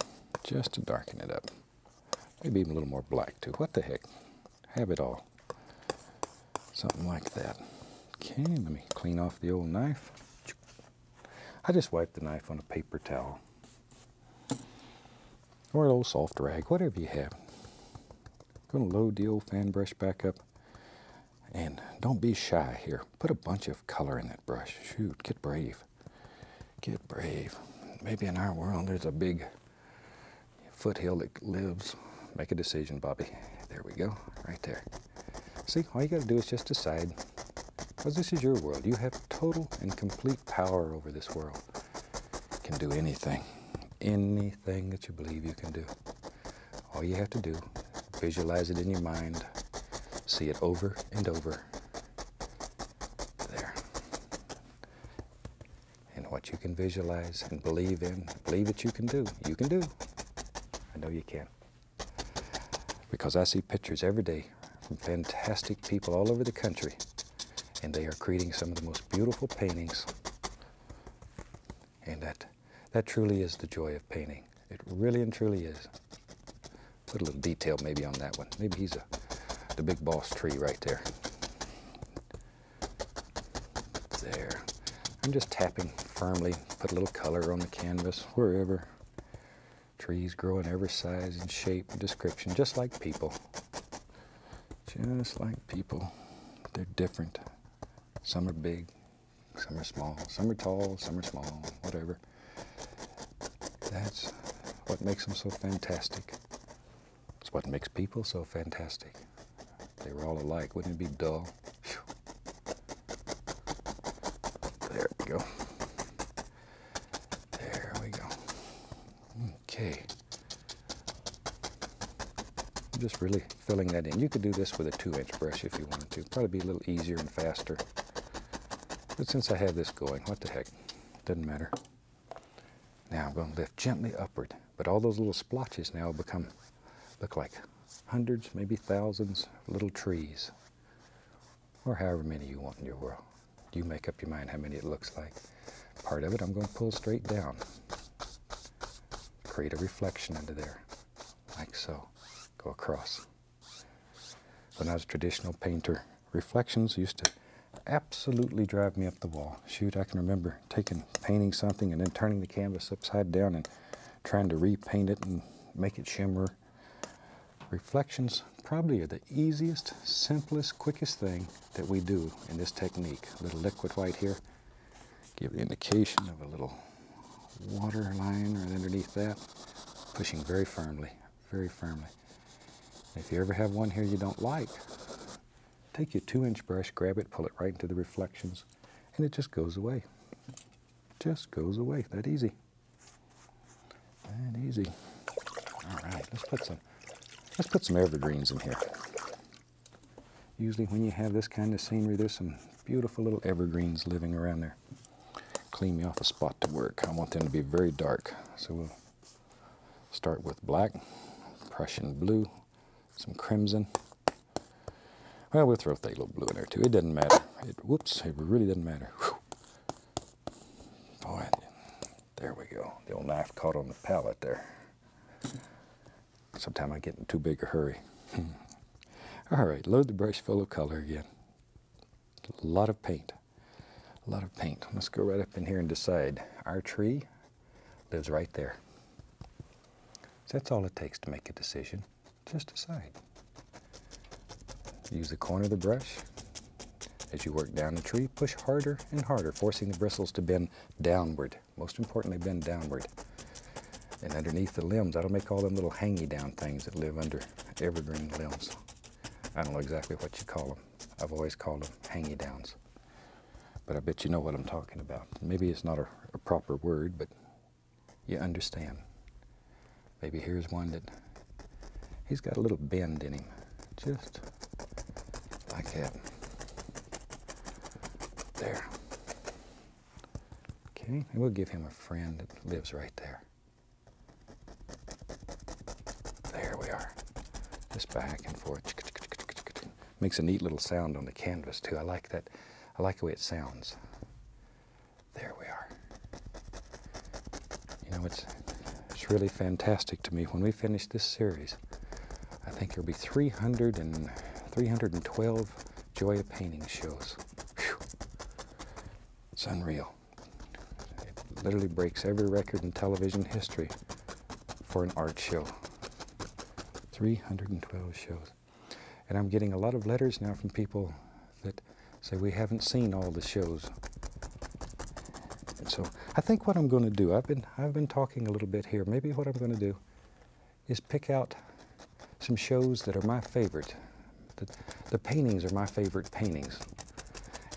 A: just to darken it up. Maybe even a little more black too. What the heck? Have it all. Something like that. Okay, let me clean off the old knife. I just wipe the knife on a paper towel. Or an old soft rag, whatever you have. Gonna load the old fan brush back up. And don't be shy here. Put a bunch of color in that brush. Shoot, get brave. Get brave. Maybe in our world there's a big foothill that lives. Make a decision, Bobby. There we go, right there. See, all you got to do is just decide. Because this is your world. You have total and complete power over this world. You can do anything. Anything that you believe you can do. All you have to do, visualize it in your mind, See it over and over. There. And what you can visualize and believe in, believe that you can do. You can do. I know you can. Because I see pictures every day from fantastic people all over the country, and they are creating some of the most beautiful paintings. And that, that truly is the joy of painting. It really and truly is. Put a little detail maybe on that one. Maybe he's a the big boss tree right there. There. I'm just tapping firmly, put a little color on the canvas, wherever. Trees grow in every size and shape and description, just like people. Just like people. They're different. Some are big, some are small, some are tall, some are small, whatever. That's what makes them so fantastic. It's what makes people so fantastic they were all alike, wouldn't it be dull? There we go. There we go. Okay. I'm just really filling that in. You could do this with a two inch brush if you wanted to. Probably be a little easier and faster. But since I have this going, what the heck? Doesn't matter. I'm going to lift gently upward. But all those little splotches now become, look like hundreds, maybe thousands little trees, or however many you want in your world. You make up your mind how many it looks like. Part of it I'm going to pull straight down. Create a reflection into there, like so. Go across. When I was a traditional painter, reflections used to absolutely drive me up the wall. Shoot, I can remember taking, painting something and then turning the canvas upside down and trying to repaint it and make it shimmer Reflections probably are the easiest, simplest, quickest thing that we do in this technique. A little liquid white here. Give the indication of a little water line right underneath that. Pushing very firmly, very firmly. If you ever have one here you don't like, take your two inch brush, grab it, pull it right into the reflections, and it just goes away. Just goes away, that easy. That easy. All right, let's put some, let's put some evergreens in here. Usually when you have this kind of scenery, there's some beautiful little evergreens living around there. Clean me off a spot to work. I want them to be very dark. So we'll start with black, Prussian blue, some crimson. Well, we'll throw phthalo blue in there too. It doesn't matter. It, whoops, it really doesn't matter. Whew. Boy, there we go. The old knife caught on the palette there. Sometimes I get in too big a hurry. Hmm. All right, load the brush full of color again. A lot of paint. A lot of paint. Let's go right up in here and decide. Our tree lives right there. So that's all it takes to make a decision. Just decide. Use the corner of the brush. As you work down the tree, push harder and harder, forcing the bristles to bend downward. Most importantly, bend downward. And underneath the limbs, that'll make all them little hangy down things that live under evergreen limbs. I don't know exactly what you call them. I've always called them hangy downs. But I bet you know what I'm talking about. Maybe it's not a, a proper word, but you understand. Maybe here's one that he's got a little bend in him, just like that. There. Okay, and we'll give him a friend that lives right there. There we are. Just back and forth. Makes a neat little sound on the canvas too. I like that. I like the way it sounds. There we are. You know, it's it's really fantastic to me when we finish this series. Think there'll be 300 and 312 Joy of Painting shows. Whew. It's unreal. It literally breaks every record in television history for an art show. 312 shows. And I'm getting a lot of letters now from people that say we haven't seen all the shows. And so I think what I'm going to do, I've been, I've been talking a little bit here. Maybe what I'm going to do is pick out some shows that are my favorite. The, the paintings are my favorite paintings.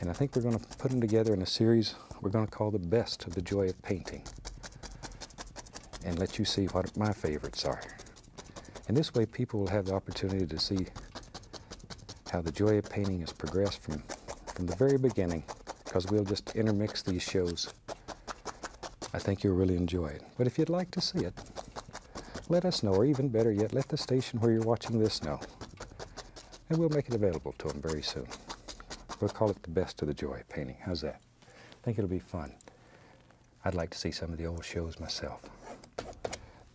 A: And I think we're going to put them together in a series we're going to call The Best of the Joy of Painting. And let you see what my favorites are. And this way people will have the opportunity to see how the joy of painting has progressed from, from the very beginning, because we'll just intermix these shows. I think you'll really enjoy it. But if you'd like to see it, let us know, or even better yet, let the station where you're watching this know. And we'll make it available to them very soon. We'll call it the best of the joy painting. How's that? I think it'll be fun. I'd like to see some of the old shows myself.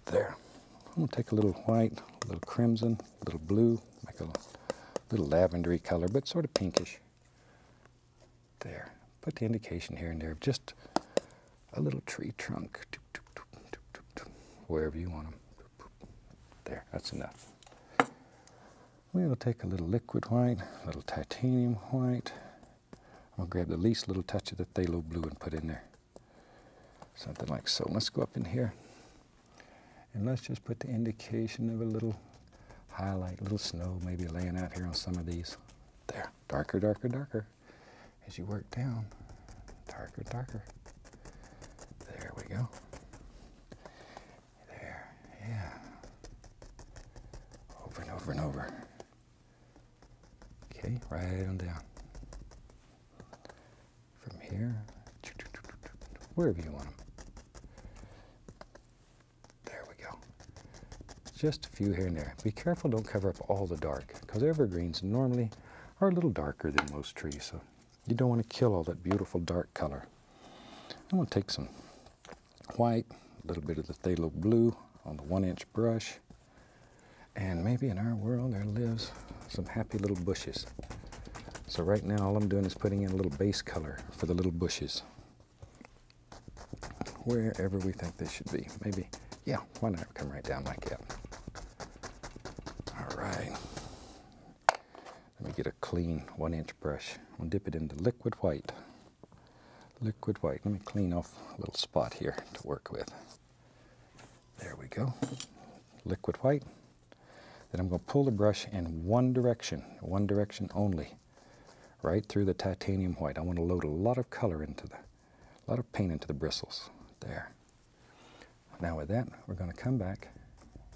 A: There. I'm going to take a little white, a little crimson, a little blue, make a little lavendery color, but sort of pinkish. There. Put the indication here and there of just a little tree trunk, wherever you want them. There, that's enough. We'll take a little liquid white, a little titanium white. I'll grab the least little touch of the phthalo blue and put in there. Something like so. Let's go up in here. And let's just put the indication of a little highlight, a little snow maybe laying out here on some of these. There, darker, darker, darker. As you work down, darker, darker. There we go. There, yeah. Over and over and over. Okay, right on down. From here, wherever you want them. There we go. Just a few here and there. Be careful, don't cover up all the dark, because evergreens normally are a little darker than most trees, so you don't want to kill all that beautiful dark color. I'm going to take some white, a little bit of the phthalo blue on the one inch brush, and maybe in our world there lives some happy little bushes. So right now all I'm doing is putting in a little base color for the little bushes. Wherever we think they should be. Maybe, yeah, why not come right down like that? All right. Let me get a clean one inch brush. I'll dip it into liquid white. Liquid white. Let me clean off a little spot here to work with. There we go. Liquid white. Then I'm going to pull the brush in one direction, one direction only. Right through the titanium white. I want to load a lot of color into the, a lot of paint into the bristles. There. Now with that, we're going to come back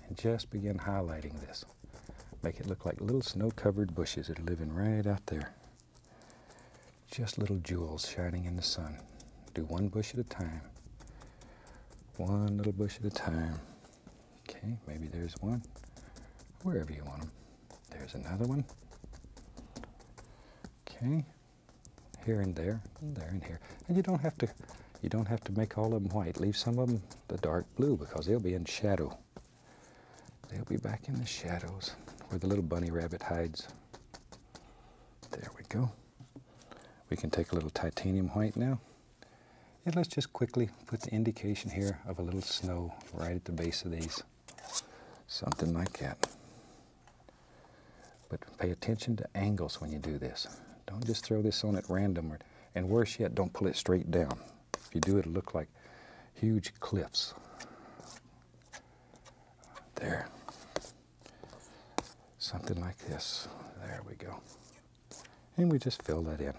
A: and just begin highlighting this. Make it look like little snow-covered bushes that are living right out there. Just little jewels shining in the sun. Do one bush at a time. One little bush at a time. Okay, maybe there's one. Wherever you want them. There's another one. Okay, here and there, and there and here. And you don't have to, you don't have to make all of them white. Leave some of them the dark blue because they'll be in shadow. They'll be back in the shadows where the little bunny rabbit hides. There we go. We can take a little titanium white now. And let's just quickly put the indication here of a little snow right at the base of these. Something like that. But pay attention to angles when you do this. Don't just throw this on at random, or, and worse yet, don't pull it straight down. If you do, it'll look like huge cliffs. There. Something like this. There we go. And we just fill that in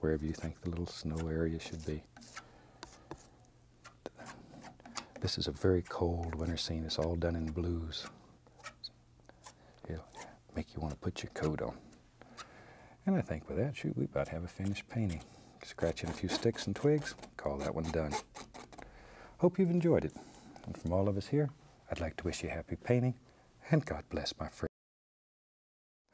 A: wherever you think the little snow area should be. This is a very cold winter scene. It's all done in blues. It'll make you want to put your coat on. And I think with that, shoot, we about have a finished painting. Scratching a few sticks and twigs, call that one done. Hope you've enjoyed it. And from all of us here, I'd like to wish you happy painting, and God bless my friend.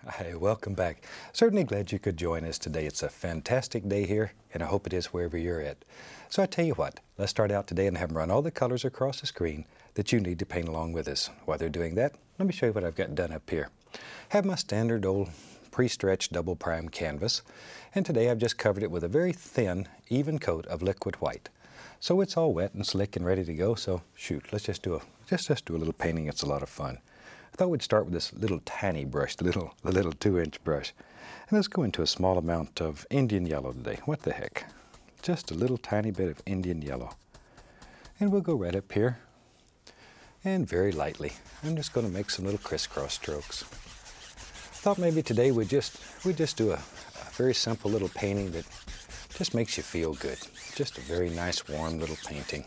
A: Hi, welcome back. Certainly glad you could join us today. It's a fantastic day here, and I hope it is wherever you're at. So I tell you what, let's start out today and have them run all the colors across the screen that you need to paint along with us. While they're doing that, let me show you what I've got done up here. Have my standard old pre-stretched double prime canvas, and today I've just covered it with a very thin, even coat of liquid white. So it's all wet and slick and ready to go, so shoot, let's just do a, just, just do a little painting. It's a lot of fun. I thought we'd start with this little tiny brush, the little, the little two-inch brush. And let's go into a small amount of Indian yellow today. What the heck? Just a little tiny bit of Indian yellow. And we'll go right up here. And very lightly, I'm just going to make some little crisscross strokes thought maybe today we'd just, we'd just do a, a very simple little painting that just makes you feel good. Just a very nice, warm little painting.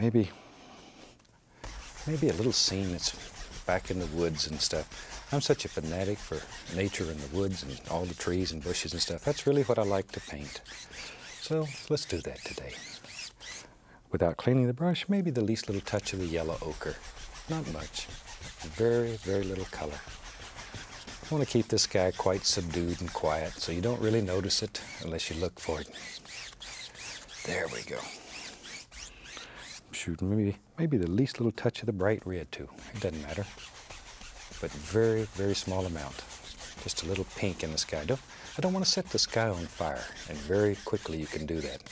A: Maybe, maybe a little scene that's back in the woods and stuff. I'm such a fanatic for nature and the woods and all the trees and bushes and stuff. That's really what I like to paint. So let's do that today. Without cleaning the brush, maybe the least little touch of the yellow ochre. Not much. Very, very little color. I want to keep this guy quite subdued and quiet so you don't really notice it unless you look for it. There we go. Shooting maybe, maybe the least little touch of the bright red too. It doesn't matter. But very, very small amount. Just a little pink in the sky. Don't, I don't want to set the sky on fire, and very quickly you can do that.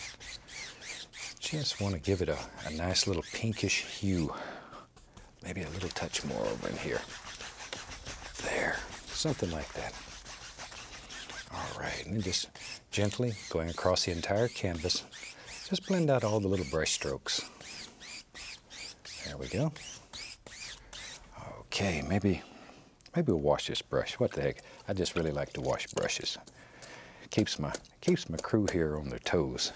A: Just want to give it a, a nice little pinkish hue. Maybe a little touch more over in here. There. Something like that. All right, and just gently going across the entire canvas, just blend out all the little brush strokes. There we go. Okay, maybe, maybe we'll wash this brush. What the heck? I just really like to wash brushes. Keeps my, keeps my crew here on their toes.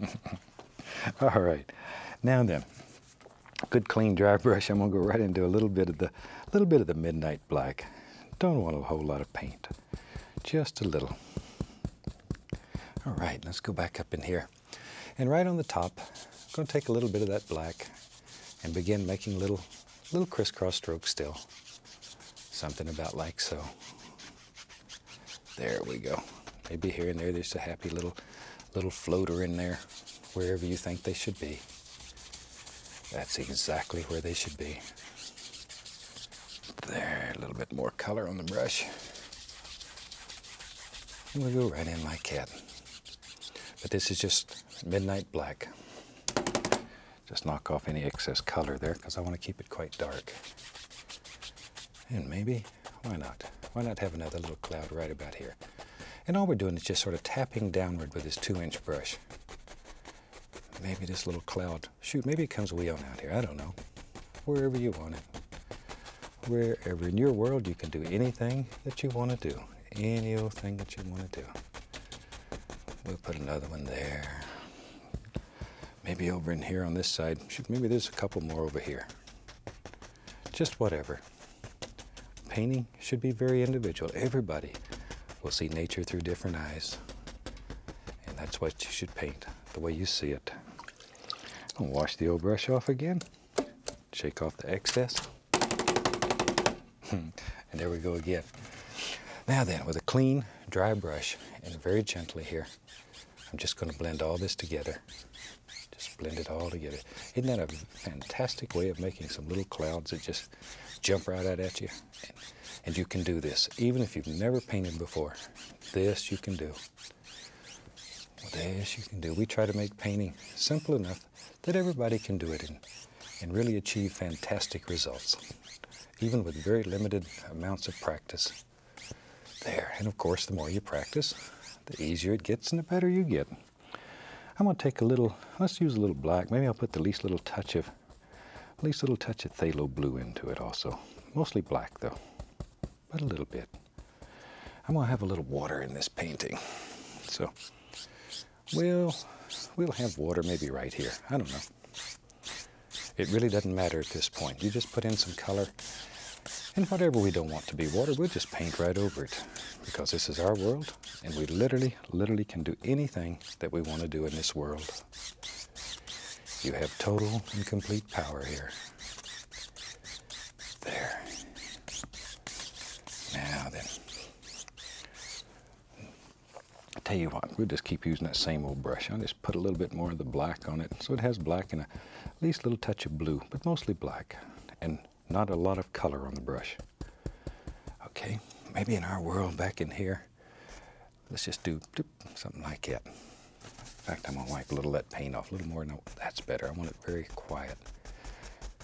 A: [laughs] all right, now then, good clean dry brush. I'm gonna go right into a little bit of the little bit of the midnight black. Don't want a whole lot of paint, just a little. All right, let's go back up in here. And right on the top, I'm going to take a little bit of that black and begin making little, little crisscross strokes still. Something about like so. There we go. Maybe here and there there's a happy little, little floater in there, wherever you think they should be. That's exactly where they should be. There, a little bit more color on the brush. And we'll go right in like that. But this is just midnight black. Just knock off any excess color there because I want to keep it quite dark. And maybe, why not? Why not have another little cloud right about here? And all we're doing is just sort of tapping downward with this two inch brush. Maybe this little cloud, shoot, maybe it comes way on out here. I don't know. Wherever you want it. Wherever in your world you can do anything that you want to do. Any old thing that you want to do. We'll put another one there. Maybe over in here on this side. Maybe there's a couple more over here. Just whatever. Painting should be very individual. Everybody will see nature through different eyes. And that's what you should paint, the way you see it. I'll wash the old brush off again. Shake off the excess. [laughs] and there we go again. Now then, with a clean, dry brush, and very gently here, I'm just going to blend all this together. Just blend it all together. Isn't that a fantastic way of making some little clouds that just jump right out at you? And, you can do this, even if you've never painted before. This you can do. This you can do. We try to make painting simple enough that everybody can do it and, and really achieve fantastic results, even with very limited amounts of practice. There, and of course, the more you practice, the easier it gets and the better you get. I'm going to take a little, let's use a little black. Maybe I'll put the least little touch of, least little touch of phthalo blue into it also. Mostly black though, but a little bit. I'm going to have a little water in this painting. So we'll, we'll have water maybe right here. I don't know. It really doesn't matter at this point. You just put in some color and whatever we don't want to be water, we'll just paint right over it because this is our world and we literally, literally can do anything that we want to do in this world. You have total and complete power here. There. Now then. I tell you what, we'll just keep using that same old brush. I'll just put a little bit more of the black on it. So it has black and a, at least a little touch of blue, but mostly black. And not a lot of color on the brush. Okay, maybe in our world back in here, let's just do something like that. In fact, I'm gonna wipe a little of that paint off, a little more. No, that's better. I want it very quiet.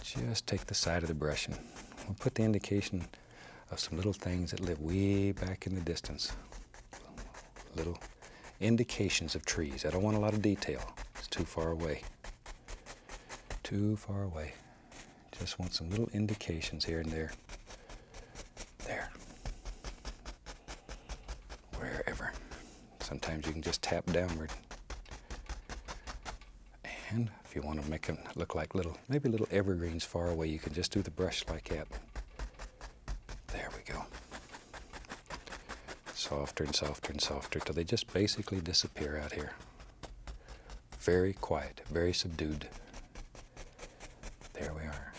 A: Just take the side of the brush and we'll put the indication of some little things that live way back in the distance. Little indications of trees. I don't want a lot of detail. It's too far away. Too far away. Just want some little indications here and there. There. Wherever. Sometimes you can just tap downward. And if you want to make them look like little, maybe little evergreens far away, you can just do the brush like that. There we go. Softer and softer and softer till they just basically disappear out here. Very quiet, very subdued. There we are.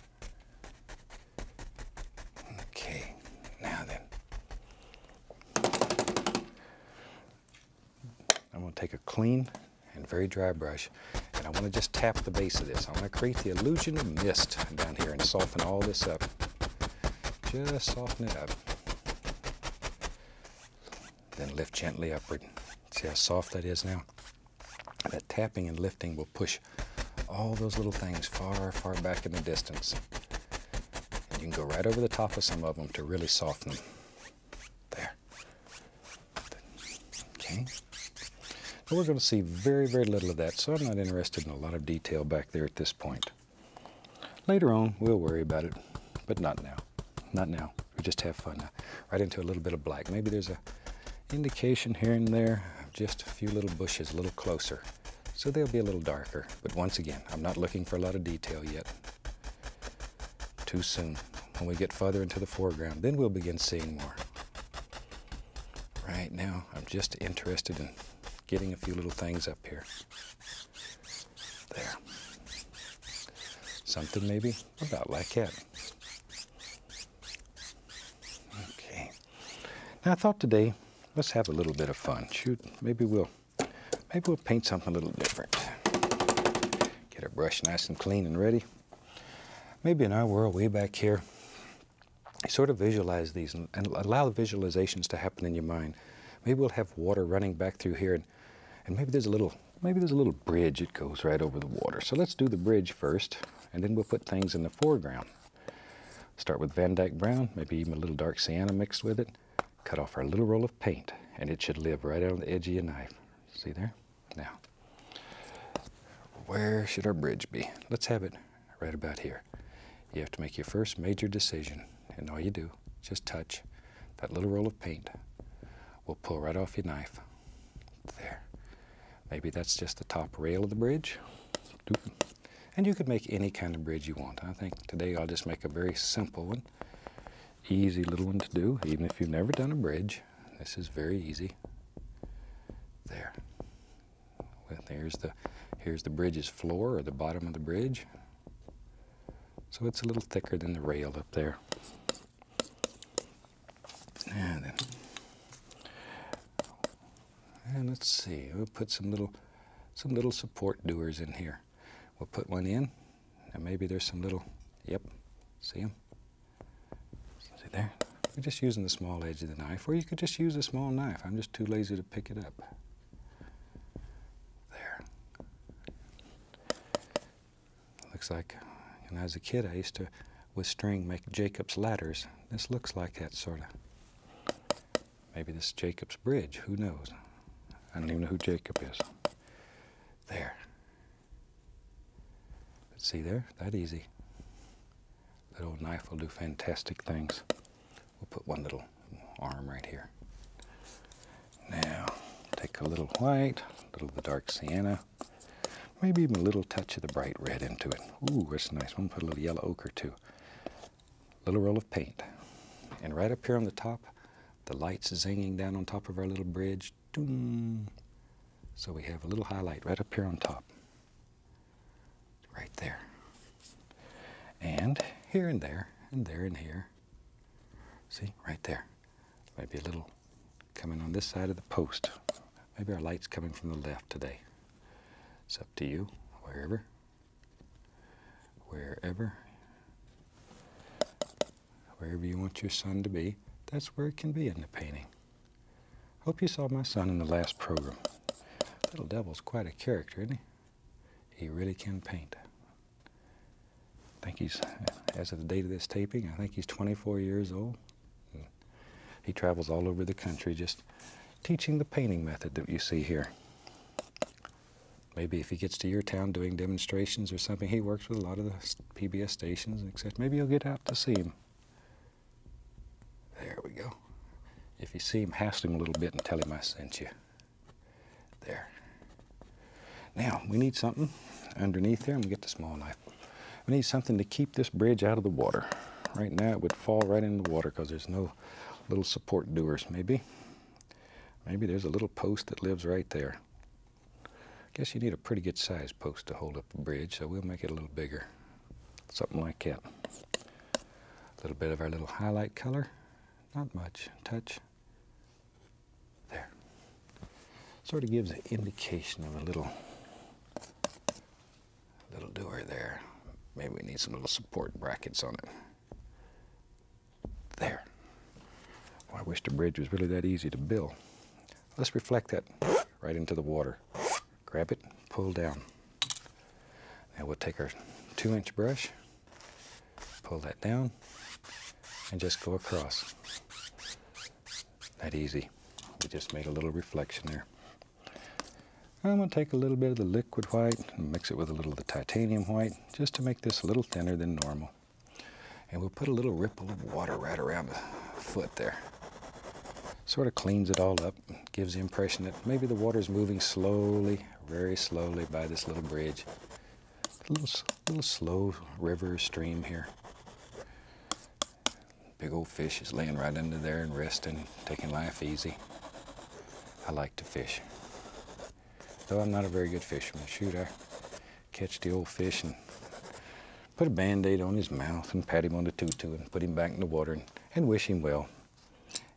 A: take a clean and very dry brush and I want to just tap the base of this. I want to create the illusion of mist down here and soften all this up. Just soften it up. Then lift gently upward. See how soft that is now? That tapping and lifting will push all those little things far, far back in the distance. And you can go right over the top of some of them to really soften them. There. Okay. But we're going to see very, very little of that, so I'm not interested in a lot of detail back there at this point. Later on, we'll worry about it, but not now. Not now. We just have fun. Right into a little bit of black. Maybe there's a indication here and there of just a few little bushes a little closer. So they'll be a little darker. But once again, I'm not looking for a lot of detail yet. Too soon. When we get further into the foreground, then we'll begin seeing more. Right now, I'm just interested in getting a few little things up here. There. Something maybe about like that. Okay. Now I thought today, let's have a little bit of fun. Shoot, maybe we'll, maybe we'll paint something a little different. Get our brush nice and clean and ready. Maybe in our world way back here, sort of visualize these and, and allow the visualizations to happen in your mind. Maybe we'll have water running back through here and and maybe there's a little, maybe there's a little bridge that goes right over the water. So let's do the bridge first, and then we'll put things in the foreground. Start with Van Dyke Brown, maybe even a little dark sienna mixed with it. Cut off our little roll of paint, and it should live right out on the edge of your knife. See there? Now, where should our bridge be? Let's have it right about here. You have to make your first major decision, and all you do, just touch that little roll of paint. We'll pull right off your knife. There. Maybe that's just the top rail of the bridge. And you could make any kind of bridge you want. I think today I'll just make a very simple one. Easy little one to do, even if you've never done a bridge. This is very easy. There. Well, there's the, here's the bridge's floor, or the bottom of the bridge. So it's a little thicker than the rail up there. And then, and let's see, we'll put some little, some little support doers in here. We'll put one in, and maybe there's some little, yep, see them? See there? We're just using the small edge of the knife, or you could just use a small knife. I'm just too lazy to pick it up. There. Looks like, I was a kid, I used to, with string, make Jacob's ladders. This looks like that, sort of. Maybe this is Jacob's bridge, who knows? I don't even know who Jacob is. There. But see there, that easy. That old knife will do fantastic things. We'll put one little arm right here. Now, take a little white, a little of the dark sienna, maybe even a little touch of the bright red into it. Ooh, that's nice. I'm gonna put a little yellow ochre too. Little roll of paint. And right up here on the top, the lights zinging down on top of our little bridge. So we have a little highlight right up here on top. Right there. And here and there, and there and here. See, right there. Maybe a little coming on this side of the post. Maybe our light's coming from the left today. It's up to you, wherever. Wherever. Wherever you want your sun to be, that's where it can be in the painting. Hope you saw my son in the last program. Little Devil's quite a character, isn't he? He really can paint. I think he's, as of the date of this taping, I think he's 24 years old. He travels all over the country just teaching the painting method that you see here. Maybe if he gets to your town doing demonstrations or something, he works with a lot of the PBS stations, except Maybe you'll get out to see him. There we go. If you see him, hassle him a little bit and tell him I sent you. There. Now, we need something underneath there. I'm going to get the small knife. We need something to keep this bridge out of the water. Right now, it would fall right in the water because there's no little support doers. Maybe, maybe there's a little post that lives right there. I guess you need a pretty good sized post to hold up a bridge, so we'll make it a little bigger. Something like that. A little bit of our little highlight color. Not much. Touch. There. Sort of gives an indication of a little little doer there. Maybe we need some little support brackets on it. There. Oh, I wish the bridge was really that easy to build. Let's reflect that right into the water. Grab it, pull down. Now we'll take our two inch brush, pull that down, and just go across. That easy. We just made a little reflection there. I'm going to take a little bit of the liquid white and mix it with a little of the titanium white just to make this a little thinner than normal. And we'll put a little ripple of water right around the foot there sort of cleans it all up, gives the impression that maybe the water's moving slowly, very slowly by this little bridge. A little, little slow river stream here. Big old fish is laying right under there and resting, taking life easy. I like to fish. Though I'm not a very good fisherman. Shoot, I catch the old fish and put a band-aid on his mouth and pat him on the tutu and put him back in the water and, and wish him well.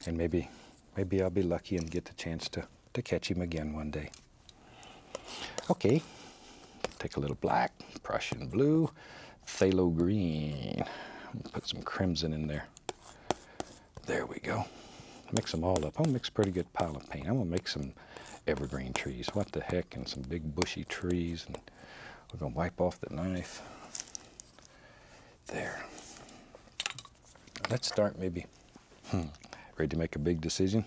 A: And maybe maybe I'll be lucky and get the chance to, to catch him again one day. Okay, take a little black, Prussian blue, phthalo green. Put some crimson in there. There we go. Mix them all up. I'll mix a pretty good pile of paint. I'm gonna make some evergreen trees. What the heck? And some big bushy trees. And we're gonna wipe off the knife. There. Let's start maybe. Hmm ready to make a big decision.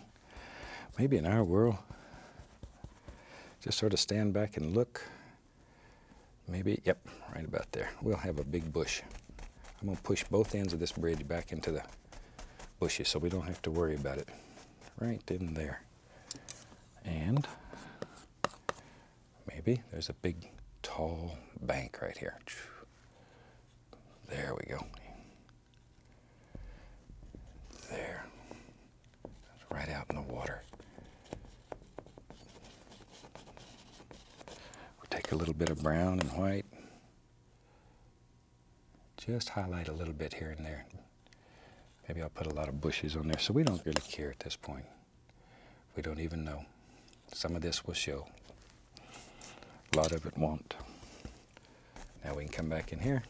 A: Maybe in our world, just sort of stand back and look. Maybe, yep, right about there. We'll have a big bush. I'm going to push both ends of this bridge back into the bushes so we don't have to worry about it. Right in there. And maybe there's a big tall bank right here. There we go. There. Right out in the water. We take a little bit of brown and white. Just highlight a little bit here and there. Maybe I'll put a lot of bushes on there so we don't really care at this point. We don't even know. Some of this will show. A lot of it won't. Now we can come back in here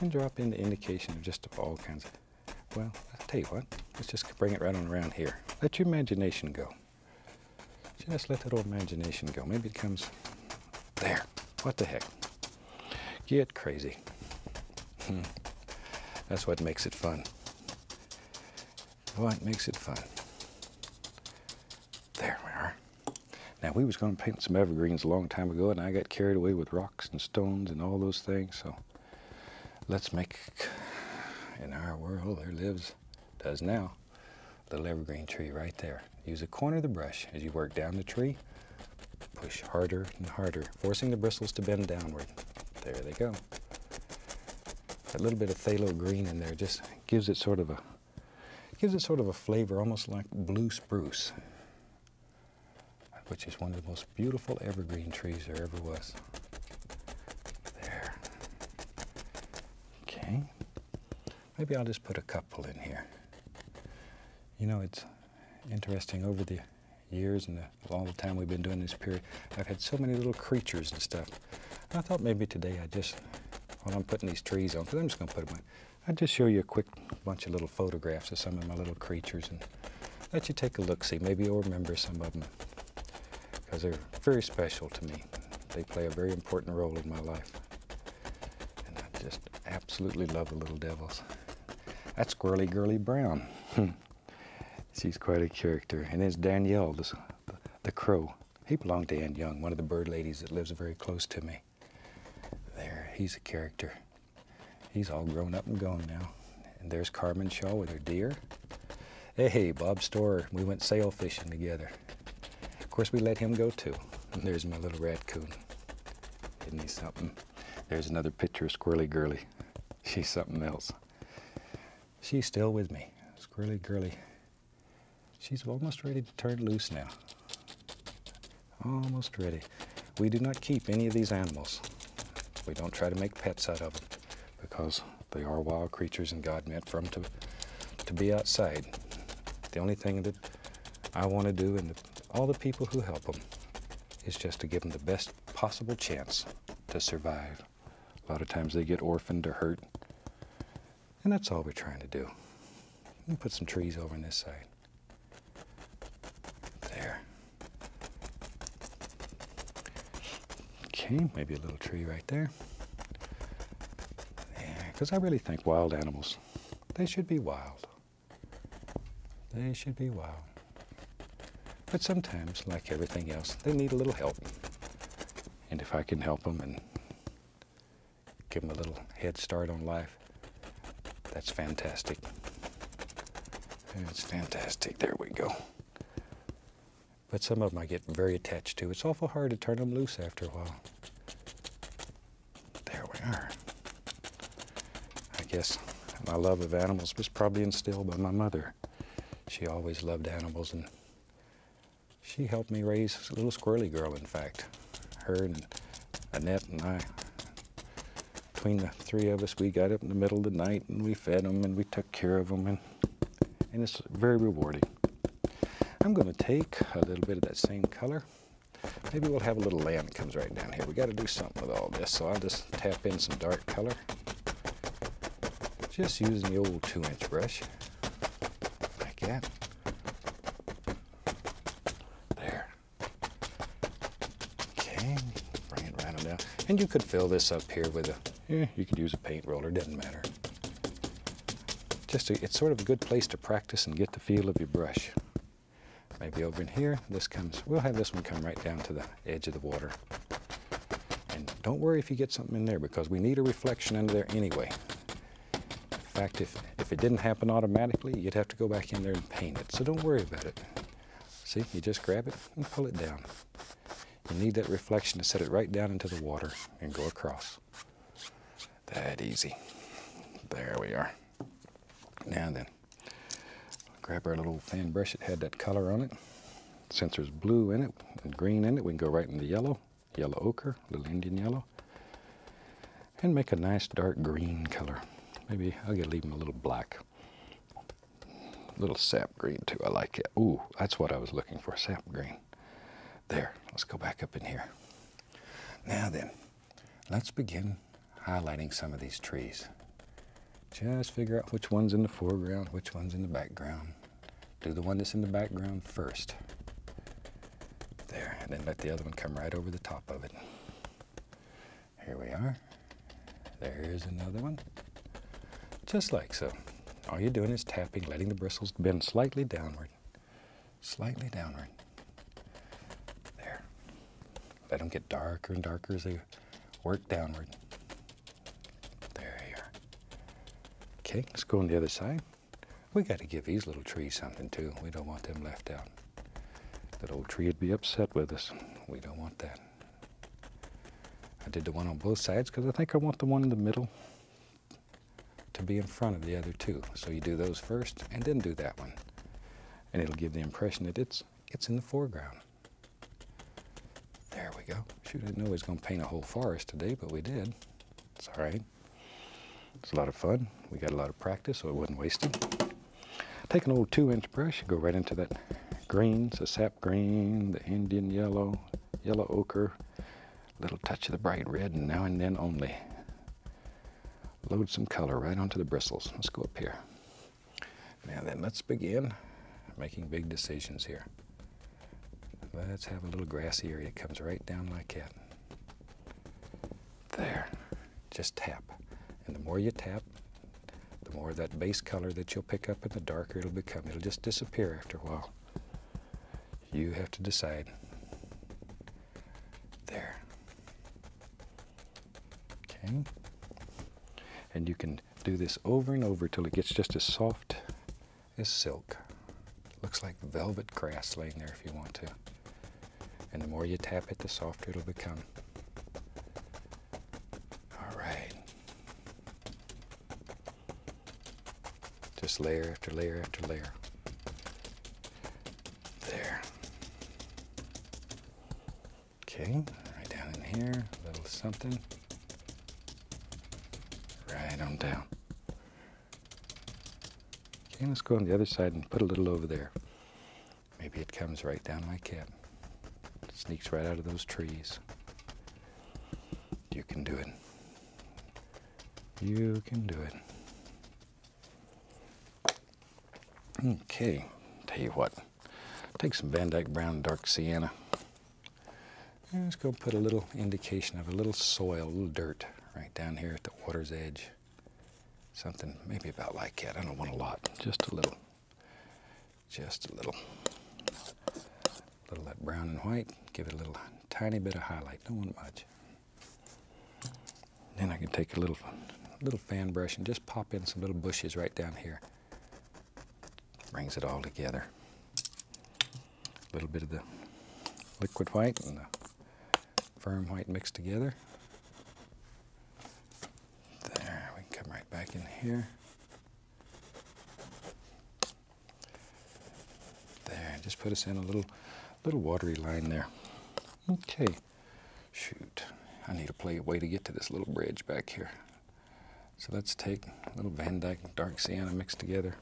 A: and drop in the indication of just all kinds of, well, I'll tell you what, let's just bring it right on around here. Let your imagination go. Just let that old imagination go. Maybe it comes there. What the heck? Get crazy. Hmm. That's what makes it fun. What makes it fun? There we are. Now we was going to paint some evergreens a long time ago, and I got carried away with rocks and stones and all those things. So let's make in our world there lives, does now, little evergreen tree right there. Use a corner of the brush as you work down the tree. Push harder and harder, forcing the bristles to bend downward. There they go. A little bit of phthalo green in there just gives it sort of a gives it sort of a flavor almost like blue spruce, which is one of the most beautiful evergreen trees there ever was. There. Okay. Maybe I'll just put a couple in here. You know, it's interesting over the years and the, all the time we've been doing this period, I've had so many little creatures and stuff. I thought maybe today I just, while I'm putting these trees on, because I'm just going to put them on, I'd just show you a quick bunch of little photographs of some of my little creatures and let you take a look, see. Maybe you'll remember some of them because they're very special to me. They play a very important role in my life. And I just absolutely love the little devils. That's Squirrely Girly Brown. Hmm. She's quite a character. And there's Danielle, the, the crow. He belonged to Ann Young, one of the bird ladies that lives very close to me. There, he's a character. He's all grown up and gone now. And there's Carmen Shaw with her deer. Hey, Bob Storer, we went sail fishing together. Course, we let him go too. And there's my little raccoon. Isn't he something? There's another picture of Squirrely Girly. She's something else. She's still with me. Squirrely Girly. She's almost ready to turn loose now. Almost ready. We do not keep any of these animals. We don't try to make pets out of them because they are wild creatures and God meant for them to, to be outside. The only thing that I want to do and the, all the people who help them is just to give them the best possible chance to survive. A lot of times they get orphaned or hurt. And that's all we're trying to do. And put some trees over on this side. There. Okay, maybe a little tree right there. Because I really think wild animals, they should be wild. They should be wild. But sometimes, like everything else, they need a little help. And if I can help them and give them a little head start on life, that's fantastic. It's fantastic. There we go. But some of them I get very attached to. It's awful hard to turn them loose after a while. There we are. I guess my love of animals was probably instilled by my mother. She always loved animals and she helped me raise a little squirrely girl, in fact. Her and Annette and I, between the three of us, we got up in the middle of the night and we fed them and we took care of them and, and it's very rewarding. I'm going to take a little bit of that same color. Maybe we'll have a little land that comes right down here. We got to do something with all this, so I'll just tap in some dark color. Just using the old two inch brush, like that. And you could fill this up here with a, yeah, you could use a paint roller, doesn't matter. Just a, it's sort of a good place to practice and get the feel of your brush. Maybe over in here, this comes, we'll have this one come right down to the edge of the water. And don't worry if you get something in there because we need a reflection under there anyway. If fact, if, if it didn't happen automatically, you'd have to go back in there and paint it. So don't worry about it. See, you just grab it and pull it down. You need that reflection to set it right down into the water and go across. That easy. There we are. Now then, grab our little fan brush that had that color on it. Since there's blue in it and green in it, we can go right into yellow, yellow ochre, little Indian yellow, and make a nice dark green color. Maybe I'll get leave them a little black. A little sap green too, I like it. Ooh, that's what I was looking for, sap green. There, let's go back up in here. Now then, let's begin highlighting some of these trees. Just figure out which one's in the foreground, which one's in the background. Do the one that's in the background first. There, and then let the other one come right over the top of it. Here we are. There's another one. Just like so. All you're doing is tapping, letting the bristles bend slightly downward. Slightly downward. Let them get darker and darker as they work downward. There you are. Okay, let's go on the other side. We got to give these little trees something too. We don't want them left out. That old tree would be upset with us. We don't want that. I did the one on both sides because I think I want the one in the middle to be in front of the other two. So you do those first and then do that one. And it'll give the impression that it's, it's in the foreground. Go. Shoot, I didn't know I was going to paint a whole forest today, but we did. It's all right. It's a lot of fun. We got a lot of practice, so it wasn't wasted. Take an old two-inch brush, and go right into that greens, the sap green, the Indian yellow, yellow ochre, little touch of the bright red, and now and then only. Load some color right onto the bristles. Let's go up here. Now then, let's begin making big decisions here. Let's have a little grassy area that comes right down like that. There. Just tap. And the more you tap, the more that base color that you'll pick up and the darker it'll become. It'll just disappear after a while. You have to decide. There. Okay. And you can do this over and over till it gets just as soft as silk. Looks like velvet grass laying there if you want to. And the more you tap it, the softer it'll become. All right. Just layer after layer after layer. There. Okay, right down in here, a little something. Right on down. Okay, let's go on the other side and put a little over there. Maybe it comes right down my that. Sneaks right out of those trees. You can do it. You can do it. Okay, tell you what. Take some Van Dyke Brown Dark Sienna. And let's go put a little indication of a little soil, a little dirt right down here at the water's edge. Something maybe about like that. I don't want a lot, just a little. Just a little. A little that brown and white. Give it a little tiny bit of highlight. Don't want much. Then I can take a little, little fan brush and just pop in some little bushes right down here. Brings it all together. A little bit of the liquid white and the firm white mixed together. There, we can come right back in here. There, just put us in a little, little watery line there. Okay, shoot, I need to play a way to get to this little bridge back here. So let's take a little Van Dyke Dark Sienna mixed together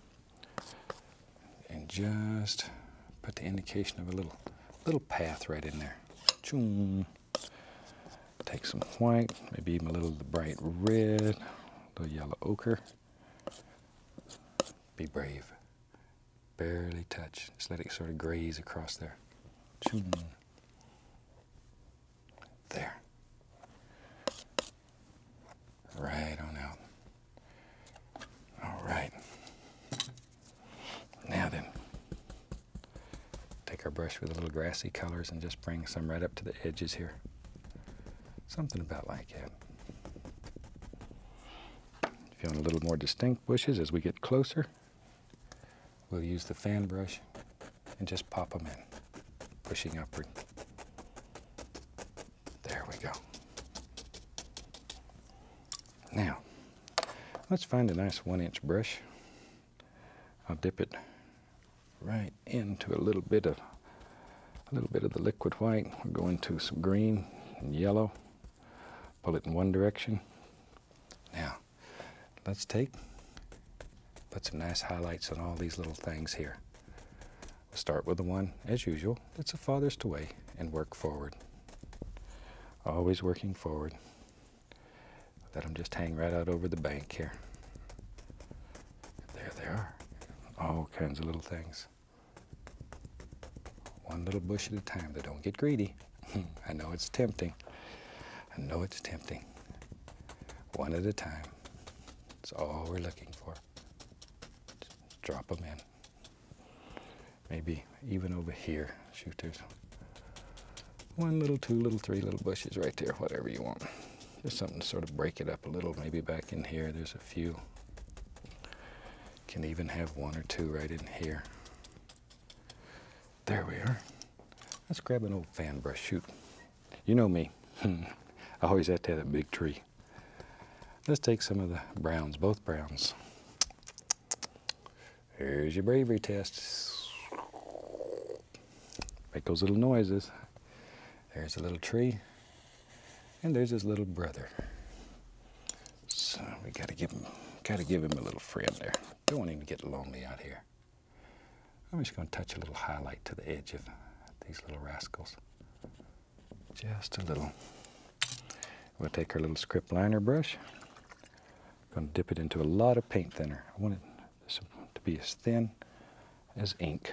A: and just put the indication of a little, little path right in there. Choom. Take some white, maybe even a little of the bright red, a little yellow ochre. Be brave. Barely touch. Just let it sort of graze across there. Choom. There. Right on out. All right. Now then, take our brush with a little grassy colors and just bring some right up to the edges here. Something about like that. If you want a little more distinct bushes as we get closer, we'll use the fan brush and just pop them in, pushing upward. There we go. Now, let's find a nice one inch brush. I'll dip it right into a little bit of a little bit of the liquid white. We'll go into some green and yellow. Pull it in one direction. Now, let's take, put some nice highlights on all these little things here. Start with the one, as usual, that's the farthest away and work forward. Always working forward. Let them just hang right out over the bank here. There they are. All kinds of little things. One little bush at a time. They don't get greedy. [laughs] I know it's tempting. I know it's tempting. One at a time. That's all we're looking for. Just drop them in. Maybe even over here. Shoot, there's one little, two little, three little bushes right there, whatever you want. Just something to sort of break it up a little. Maybe back in here, there's a few. Can even have one or two right in here. There we are. Let's grab an old fan brush. Shoot. You know me. [laughs] I always have to have a big tree. Let's take some of the browns, both browns. Here's your bravery test. Make those little noises. There's a little tree. And there's his little brother. So we gotta give him gotta give him a little friend there. Don't want him to get lonely out here. I'm just gonna touch a little highlight to the edge of these little rascals. Just a little. We'll take our little script liner brush. Gonna dip it into a lot of paint thinner. I want it to be as thin as ink.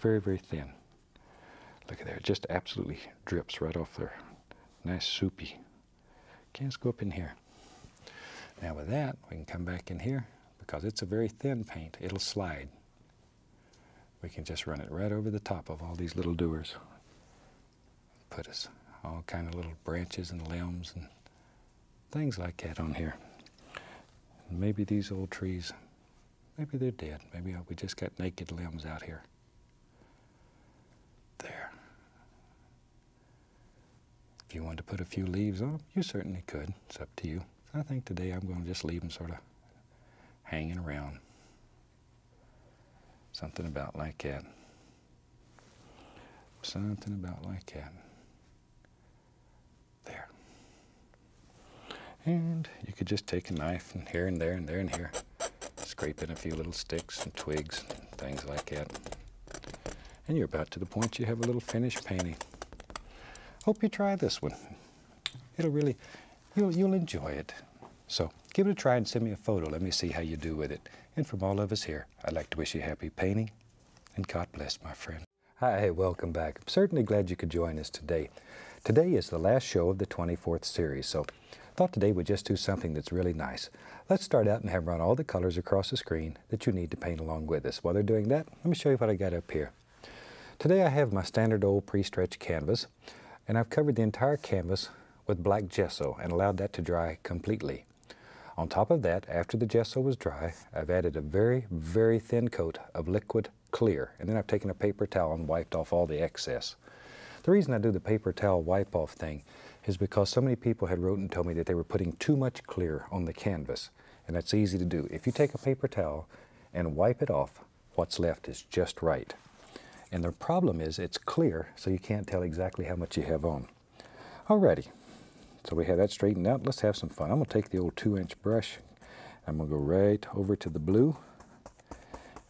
A: Very, very thin. Look at there, it just absolutely drips right off there. Nice soupy. Go up in here. Now with that, we can come back in here because it's a very thin paint. It'll slide. We can just run it right over the top of all these little doers. Put us all kind of little branches and limbs and things like that on here. Maybe these old trees, maybe they're dead. Maybe we just got naked limbs out here. There. If you wanted to put a few leaves on them, you certainly could. It's up to you. I think today I'm going to just leave them sort of hanging around. Something about like that. Something about like that. There. And you could just take a knife and here and there and there and here, scrape in a few little sticks and twigs and things like that. And you're about to the point you have a little finished painting. Hope you try this one. It'll really, you'll, you'll enjoy it. So give it a try and send me a photo. Let me see how you do with it. And from all of us here, I'd like to wish you happy painting and God bless, my friend. Hi, welcome back. I'm certainly glad you could join us today. Today is the last show of the 24th series, so I thought today we'd just do something that's really nice. Let's start out and have run all the colors across the screen that you need to paint along with us. While they're doing that, let me show you what I got up here. Today I have my standard old pre-stretched canvas, and I've covered the entire canvas with black gesso and allowed that to dry completely. On top of that, after the gesso was dry, I've added a very, very thin coat of liquid clear, and then I've taken a paper towel and wiped off all the excess. The reason I do the paper towel wipe off thing is because so many people had wrote and told me that they were putting too much clear on the canvas, and that's easy to do. If you take a paper towel and wipe it off, what's left is just right. And the problem is it's clear, so you can't tell exactly how much you have on. Alrighty, so we have that straightened out. Let's have some fun. I'm to take the old two inch brush. I'm to go right over to the blue.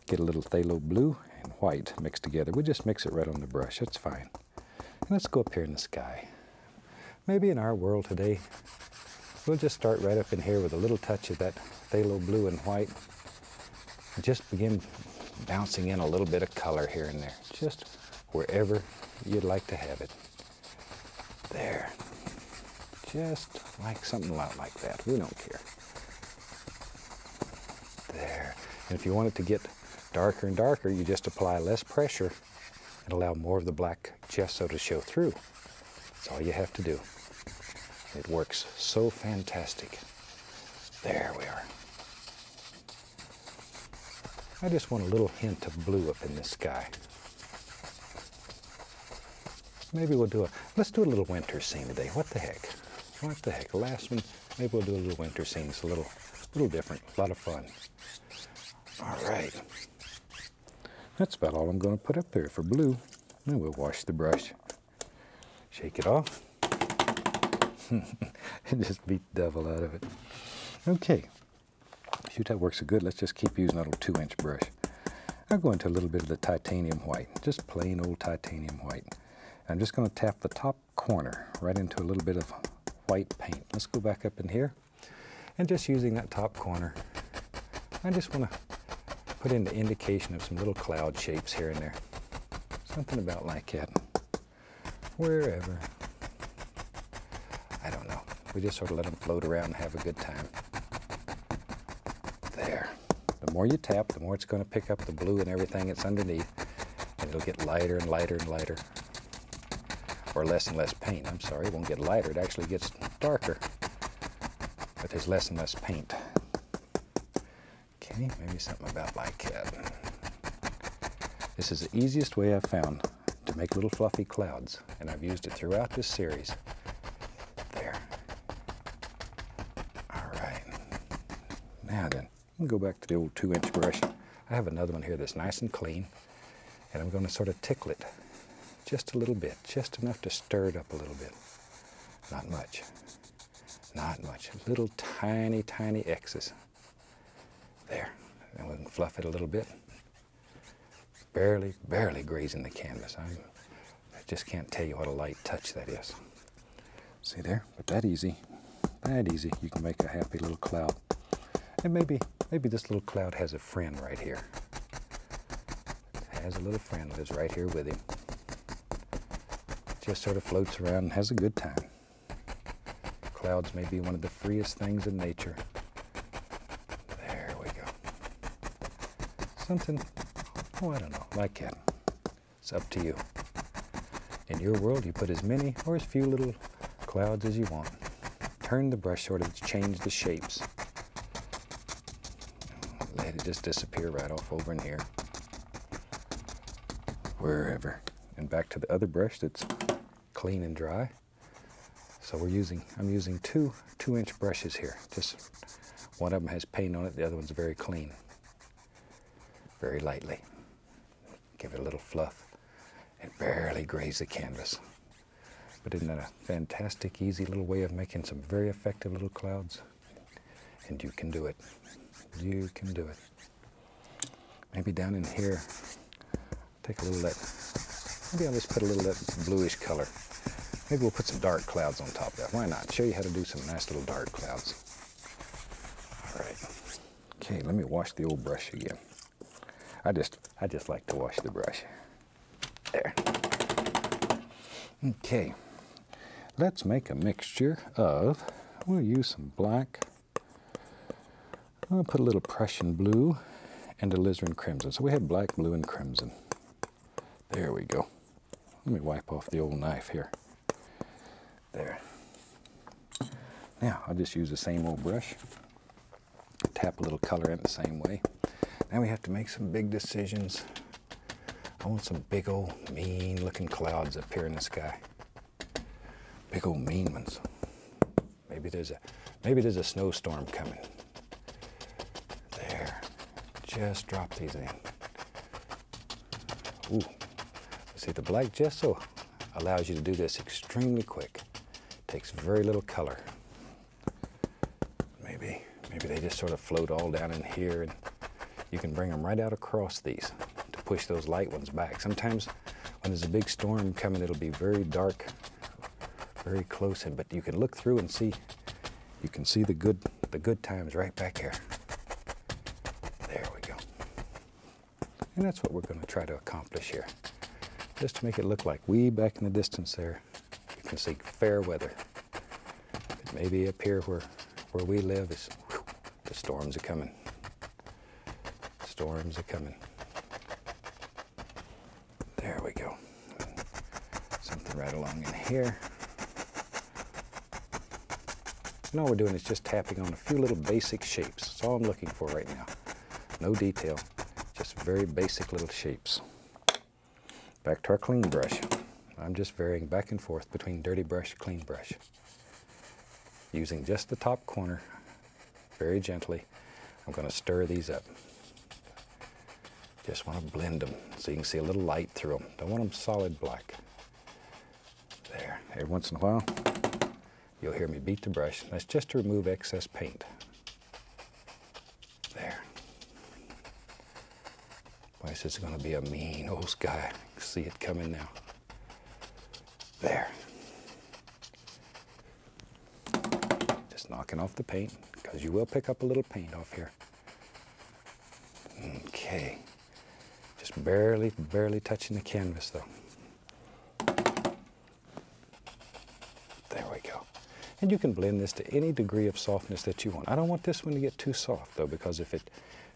A: Get a little phthalo blue and white mixed together. We just mix it right on the brush. That's fine. And let's go up here in the sky. Maybe in our world today, we'll just start right up in here with a little touch of that phthalo blue and white. Just begin bouncing in a little bit of color here and there. Just wherever you'd like to have it. There just like something out like that. We don't care. There. And if you want it to get darker and darker, you just apply less pressure and allow more of the black gesso to show through. That's all you have to do. It works so fantastic. There we are. I just want a little hint of blue up in the sky. Maybe we'll do a, let's do a little winter scene today. What the heck? What the heck? Last one, maybe we'll do a little winter scene. It's a little, little different, a lot of fun. All right. That's about all I'm going to put up there for blue. Then we'll wash the brush. Shake it off. and [laughs] just beat the devil out of it. Okay. Shoot, that works so good. Let's just keep using that little two inch brush. I'll go into a little bit of the titanium white, just plain old titanium white. I'm just going to tap the top corner right into a little bit of white paint. Let's go back up in here. And just using that top corner, I just want to put in the indication of some little cloud shapes here and there. Something about like that. Wherever. I don't know. We just sort of let them float around and have a good time. The more you tap, the more it's going to pick up the blue and everything that's underneath. And it'll get lighter and lighter and lighter. Or less and less paint. I'm sorry, it won't get lighter. It actually gets darker. But there's less and less paint. Okay, maybe something about like that. This is the easiest way I've found to make little fluffy clouds, and I've used it throughout this series. There. All right. Now then, I'm go back to the old two inch brush. I have another one here that's nice and clean, and I'm going to sort of tickle it just a little bit, just enough to stir it up a little bit. Not much. Not much. Little tiny, tiny X's. There. And we can fluff it a little bit. Barely, barely grazing the canvas. I, I just can't tell you what a light touch that is. See there? But that easy. That easy. You can make a happy little cloud. And maybe, maybe this little cloud has a friend right here. Has a little friend lives right here with him. Just sort of floats around and has a good time. Clouds may be one of the freest things in nature. There we go. Something, oh, I don't know, like that. It's up to you. In your world, you put as many or as few little clouds as you want. Turn the brush sort of change the shapes. Just disappear right off over in here. Wherever. And back to the other brush that's clean and dry. So we're using, I'm using two two inch brushes here. Just one of them has paint on it, the other one's very clean. Very lightly. Give it a little fluff and barely graze the canvas. But isn't that a fantastic, easy little way of making some very effective little clouds? And you can do it. You can do it. Maybe down in here, take a little that, maybe I'll just put a little that bluish color. Maybe we'll put some dark clouds on top of that. Why not? Show you how to do some nice little dark clouds. All right. Okay, let me wash the old brush again. I just, I just like to wash the brush. There. Okay. Let's make a mixture of, we'll use some black. I'll put a little Prussian blue and alizarin crimson. So we have black, blue, and crimson. There we go. Let me wipe off the old knife here. There. Now, I'll just use the same old brush. Tap a little color in the same way. Now we have to make some big decisions. I want some big old mean looking clouds up here in the sky. Big old mean ones. Maybe there's a maybe there's a snowstorm coming. Just drop these in. Ooh. See the black gesso allows you to do this extremely quick. Takes very little color. Maybe, maybe they just sort of float all down in here and you can bring them right out across these to push those light ones back. Sometimes when there's a big storm coming, it'll be very dark, very close in, but you can look through and see, you can see the good, the good times right back here. There we go. And that's what we're going to try to accomplish here. Just to make it look like way back in the distance there, you can see fair weather. But maybe up here where, where we live is, whew, the storms are coming. Storms are coming. There we go. Something right along in here. And all we're doing is just tapping on a few little basic shapes. That's all I'm looking for right now. No detail, Just very basic little shapes. Back to our clean brush. I'm just varying back and forth between dirty brush, clean brush. Using just the top corner, very gently, I'm going to stir these up. Just want to blend them so you can see a little light through them. Don't want them solid black. There. Every once in a while, you'll hear me beat the brush. That's just to remove excess paint. There. Boy, this is going to be a mean old sky. See it coming now. There. Just knocking off the paint, because you will pick up a little paint off here. Okay. Just barely, barely touching the canvas though. There we go. And you can blend this to any degree of softness that you want. I don't want this one to get too soft though, because if it,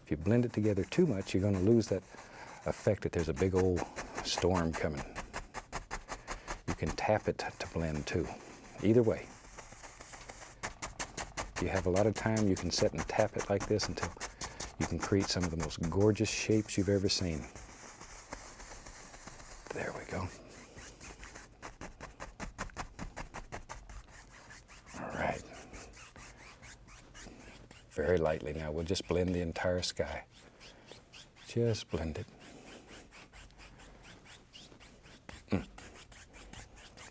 A: if you blend it together too much, you're going to lose that effect that there's a big old storm coming. You can tap it to blend too. Either way. You have a lot of time, you can sit and tap it like this until you can create some of the most gorgeous shapes you've ever seen. There we go. All right. Very lightly now. We'll just blend the entire sky. Just blend it.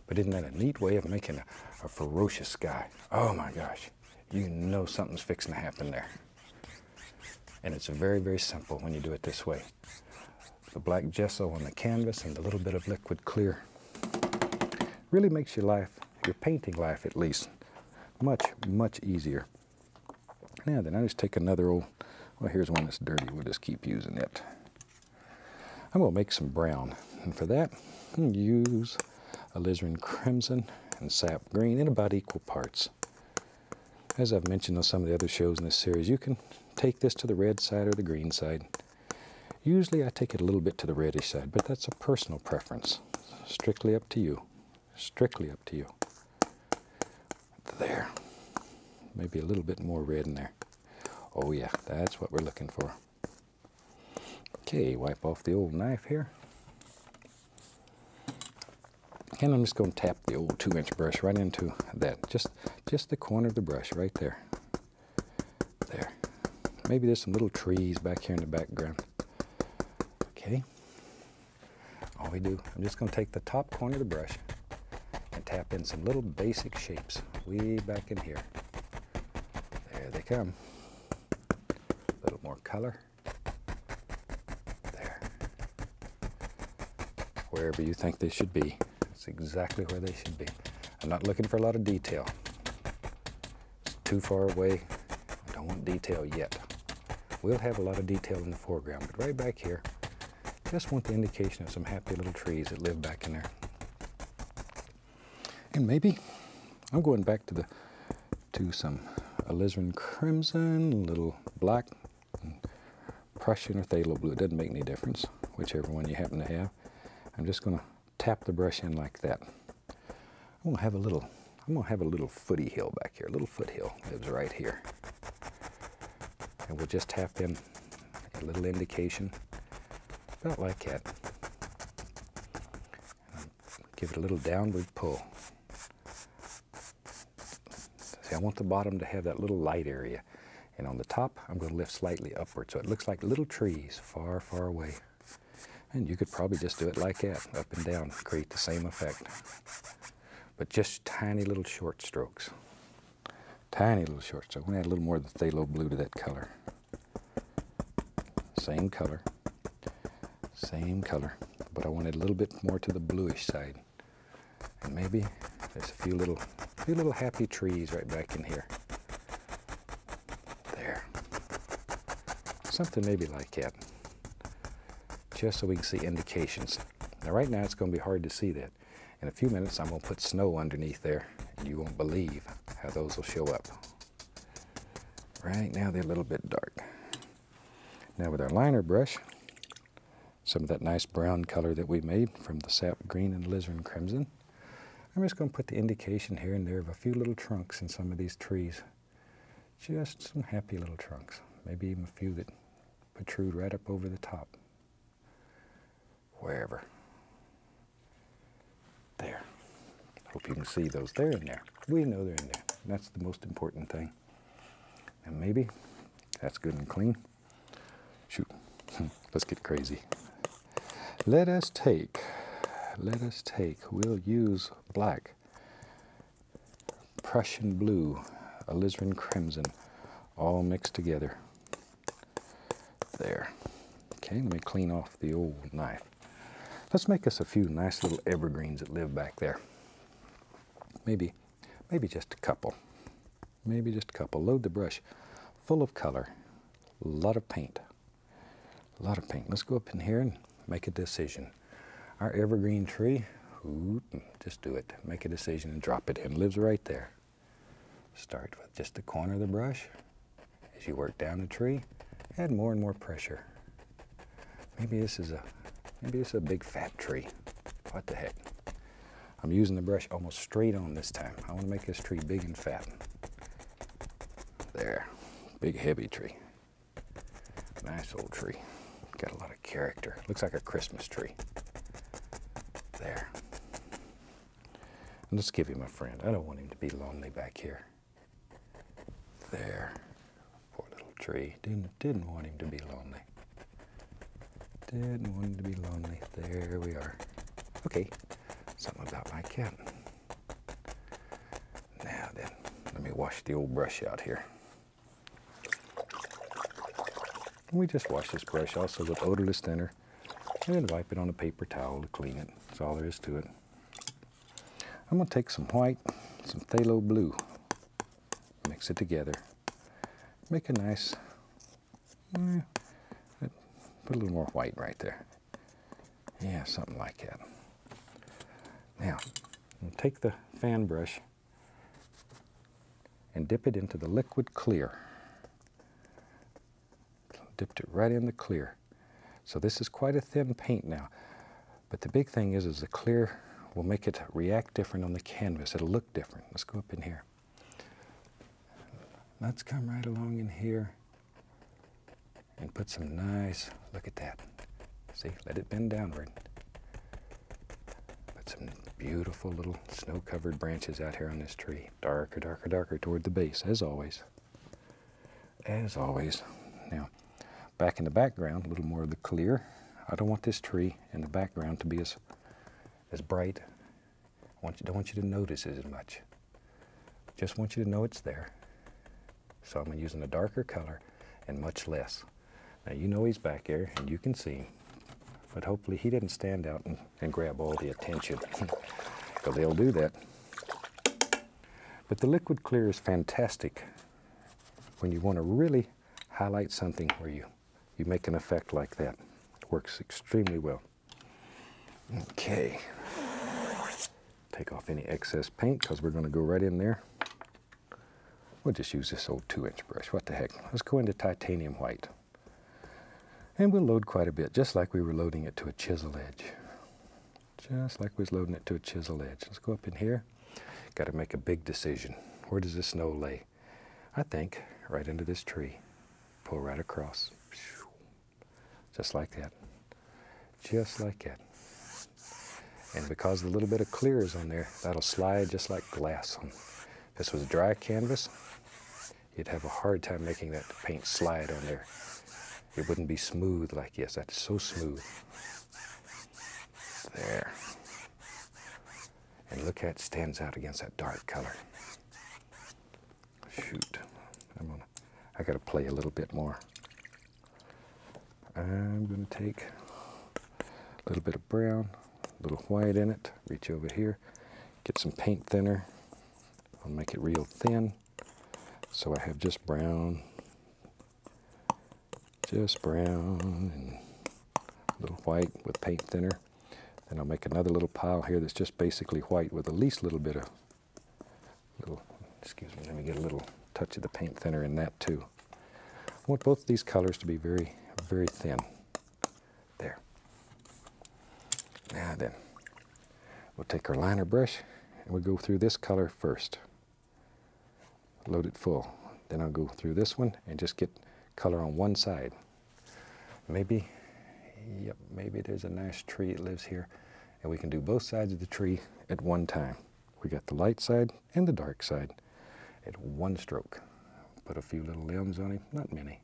A: But isn't that a neat way of making a, a ferocious guy? Oh my gosh. You know something's fixing to happen there. And it's very, very simple when you do it this way. The black gesso on the canvas and a little bit of liquid clear really makes your life, your painting life at least, much, much easier. Now then, I just take another old, well here's one that's dirty, we'll just keep using it. I'm going to make some brown, and for that, use alizarin crimson and sap green in about equal parts. As I've mentioned on some of the other shows in this series, you can take this to the red side or the green side. Usually I take it a little bit to the reddish side, but that's a personal preference. Strictly up to you. Strictly up to you. There. Maybe a little bit more red in there. Oh yeah, that's what we're looking for. Okay, wipe off the old knife here. And I'm just going to tap the old two inch brush right into that. Just, just the corner of the brush right there. There. Maybe there's some little trees back here in the background. Okay. All we do, I'm just going to take the top corner of the brush and tap in some little basic shapes way back in here. There they come. A little more color. There. Wherever you think they should be. Exactly where they should be. I'm not looking for a lot of detail. It's too far away. I don't want detail yet. We'll have a lot of detail in the foreground, but right back here, just want the indication of some happy little trees that live back in there. And maybe I'm going back to the to some alizarin crimson, little black, Prussian or phthalo blue. It doesn't make any difference, whichever one you happen to have. I'm just going to tap the brush in like that. I'm gonna have a little, I'm gonna have a little footy hill back here, a little foothill lives right here. And we'll just tap in a little indication, about like that. Give it a little downward pull. See, I want the bottom to have that little light area. And on the top, I'm going to lift slightly upward so it looks like little trees far, far away. And you could probably just do it like that, up and down, create the same effect. But just tiny little short strokes. Tiny little short strokes. I'm going to add a little more of the phthalo blue to that color. Same color. Same color. But I wanted a little bit more to the bluish side. And maybe there's a few little, few little happy trees right back in here. There. Something maybe like that just so we can see indications. Now right now it's going to be hard to see that. In a few minutes I'm going to put snow underneath there and you won't believe how those will show up. Right now they're a little bit dark. Now with our liner brush, some of that nice brown color that we made from the sap green and alizarin crimson, I'm just going to put the indication here and there of a few little trunks in some of these trees. Just some happy little trunks. Maybe even a few that protrude right up over the top. Wherever. There. Hope you can see those. They're in there. We know they're in there. That's the most important thing. And maybe that's good and clean. Shoot, [laughs] let's get crazy. Let us take, let us take, we'll use black, Prussian blue, alizarin crimson, all mixed together. There. Okay, let me clean off the old knife. Let's make us a few nice little evergreens that live back there. Maybe, maybe just a couple. Maybe just a couple. Load the brush full of color, a lot of paint. A lot of paint. Let's go up in here and make a decision. Our evergreen tree, just do it. Make a decision and drop it in. Lives right there. Start with just the corner of the brush. As you work down the tree, add more and more pressure. Maybe this is a maybe it's a big fat tree. What the heck? I'm using the brush almost straight on this time. I want to make this tree big and fat. There. Big heavy tree. Nice old tree. Got a lot of character. Looks like a Christmas tree. There. And let's give him a friend. I don't want him to be lonely back here. There. Poor little tree. Didn't, didn't want him to be lonely. Didn't want to be lonely. There we are. Okay. Something about my cat. Now then, let me wash the old brush out here. We just wash this brush also with odorless thinner and wipe it on a paper towel to clean it. That's all there is to it. I'm going to take some white, some phthalo blue, mix it together, make a nice, eh, put a little more white right there. Yeah, something like that. Now, take the fan brush and dip it into the liquid clear dipped it right in the clear. So this is quite a thin paint now. But the big thing is, is the clear will make it react different on the canvas. It'll look different. Let's go up in here. Let's come right along in here and put some nice, look at that. See, let it bend downward. Put some beautiful little snow-covered branches out here on this tree. Darker, darker, darker toward the base, as always. As always. Now, Back in the background, a little more of the clear. I don't want this tree in the background to be as, as bright. I want you, don't want you to notice it as much. Just want you to know it's there. So I'm using a darker color and much less. Now you know he's back there and you can see him. But hopefully he didn't stand out and, and grab all the attention. [laughs] Because they'll do that. But the liquid clear is fantastic when you want to really highlight something where you you make an effect like that. It works extremely well. Okay. Take off any excess paint because we're going to go right in there. We'll just use this old two inch brush. What the heck? Let's go into titanium white. And we'll load quite a bit, just like we were loading it to a chisel edge. Just like we was loading it to a chisel edge. Let's go up in here. Got to make a big decision. Where does the snow lay? I think right into this tree. Pull right across. Just like that. Just like that. And because the little bit of clear is on there, that'll slide just like glass. If this was dry canvas, you'd have a hard time making that paint slide on there. It wouldn't be smooth like this. That's so smooth. There. And look how it stands out against that dark color. Shoot. I'm gonna, I gotta play a little bit more. I'm to take a little bit of brown, a little white in it, reach over here, get some paint thinner. I'll make it real thin. So I have just brown, just brown and a little white with paint thinner. Then I'll make another little pile here that's just basically white with the least little bit of, little, excuse me, let me get a little touch of the paint thinner in that too. I want both of these colors to be very very thin. There. Now then, we'll take our liner brush and we'll go through this color first. Load it full. Then I'll go through this one and just get color on one side. maybe, yep, maybe there's a nice tree that lives here. And we can do both sides of the tree at one time. We got the light side and the dark side at one stroke. Put a few little limbs on him, not many.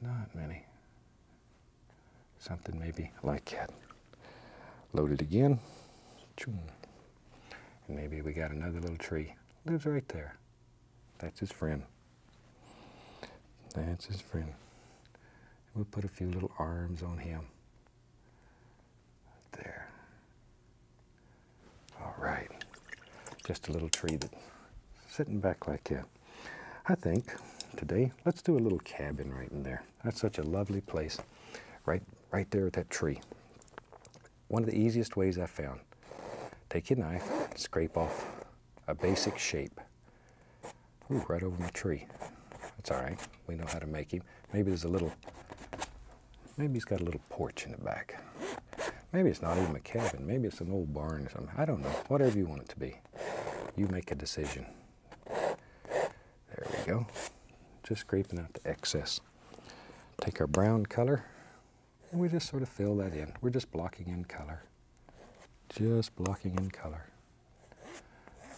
A: Not many. Something maybe like that. Load it again. And maybe we got another little tree. Lives right there. That's his friend. That's his friend. We'll put a few little arms on him. There. All right. Just a little tree that's sitting back like that. I think today, let's do a little cabin right in there. That's such a lovely place, right, right there at that tree. One of the easiest ways I found, take your knife, scrape off a basic shape. Ooh, right over my tree. That's all right. We know how to make him. Maybe there's a little, maybe he's got a little porch in the back. Maybe it's not even a cabin. Maybe it's an old barn or something. I don't know. Whatever you want it to be. You make a decision. There we go. Just scraping out the excess. Take our brown color and we just sort of fill that in. We're just blocking in color. Just blocking in color.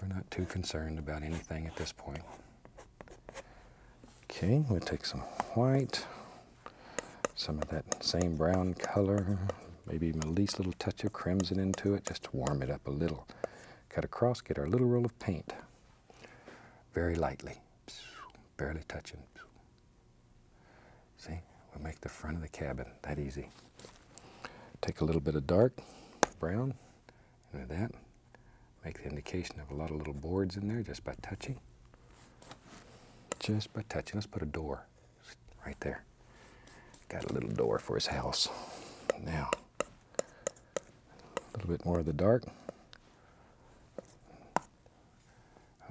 A: We're not too concerned about anything at this point. Okay, we'll take some white, some of that same brown color, maybe even a least little touch of crimson into it just to warm it up a little. Cut across, get our little roll of paint. Very lightly, barely touching. See, we'll make the front of the cabin that easy. Take a little bit of dark brown into that. Make the indication of a lot of little boards in there just by touching. Just by touching. Let's put a door right there. Got a little door for his house. Now, a little bit more of the dark.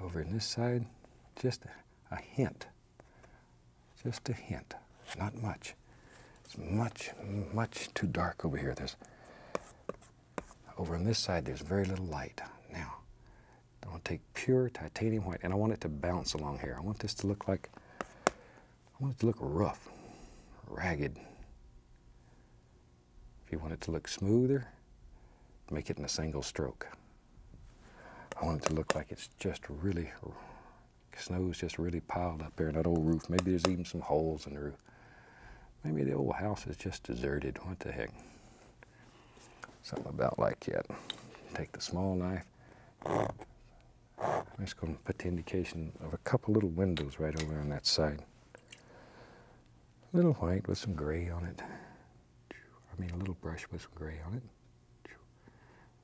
A: Over in this side, just a, a hint. Just a hint, not much. It's much, much too dark over here. There's over on this side, there's very little light. I want to take pure titanium white, and I want it to bounce along here. I want this to look like, I want it to look rough, ragged. If you want it to look smoother, make it in a single stroke. I want it to look like it's just really, snow's just really piled up there in that old roof. Maybe there's even some holes in the roof. Maybe the old house is just deserted. What the heck? Something about like that. Take the small knife. I'm just going to put the indication of a couple little windows right over on that side. A little white with some gray on it. I mean, a little brush with some gray on it.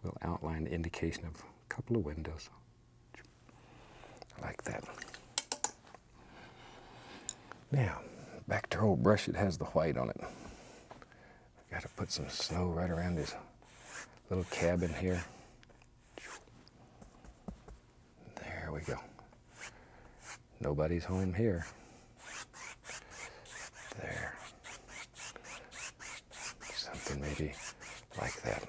A: We'll outline the indication of a couple of windows. I like that. Now, back to our old brush that has the white on it. Got to put some snow right around this little cabin here. There we go. Nobody's home here. There. Something maybe like that.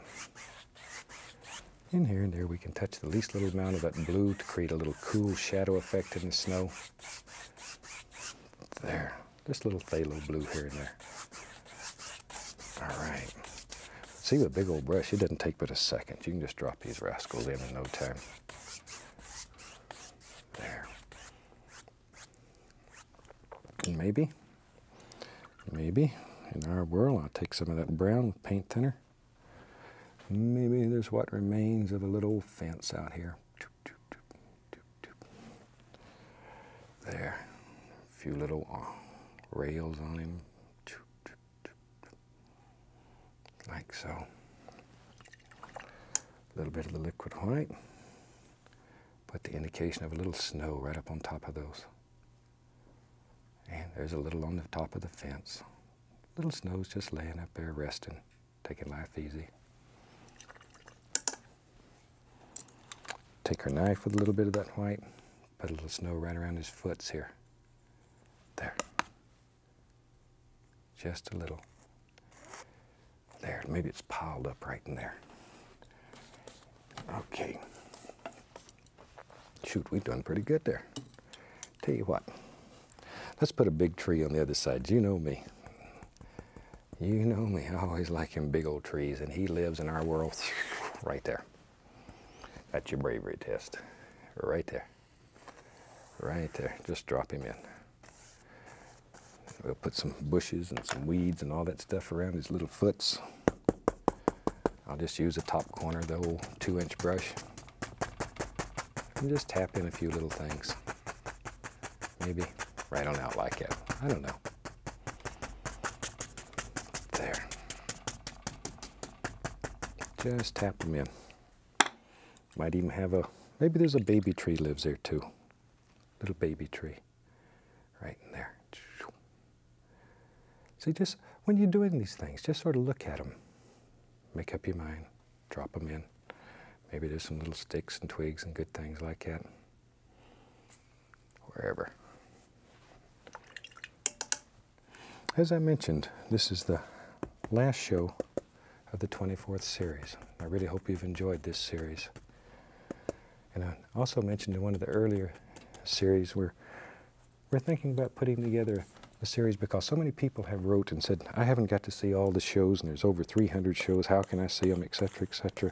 A: In here and there we can touch the least little amount of that blue to create a little cool shadow effect in the snow. There. Just a little phthalo blue here and there. All right. See with a big old brush, it doesn't take but a second. You can just drop these rascals in in no time. There. Maybe, maybe in our world, I'll take some of that brown paint thinner. Maybe there's what remains of a little fence out here. There. A few little uh, rails on him. like so. A little bit of the liquid white. Put the indication of a little snow right up on top of those. And there's a little on the top of the fence. Little snow's just laying up there resting, taking life easy. Take her knife with a little bit of that white, put a little snow right around his foots here. There. Just a little. There, maybe it's piled up right in there. Okay. Shoot, we've done pretty good there. Tell you what, let's put a big tree on the other side. You know me. You know me, I always like him big old trees, and he lives in our world [laughs] right there. That's your bravery test. Right there. Right there. Just drop him in. We'll put some bushes and some weeds and all that stuff around his little foots. I'll just use the top corner of the old two inch brush and just tap in a few little things. Maybe right on out like that. I don't know. There. Just tap them in. Might even have a, maybe there's a baby tree lives there too. Little baby tree. Right in there. See, just when you're doing these things, just sort of look at them. Make up your mind. Drop them in. Maybe there's some little sticks and twigs and good things like that. Wherever. As I mentioned, this is the last show of the 24th series. I really hope you've enjoyed this series. And I also mentioned in one of the earlier series where we're thinking about putting together a series because so many people have wrote and said, I haven't got to see all the shows and there's over 300 shows, how can I see them, etc., etc.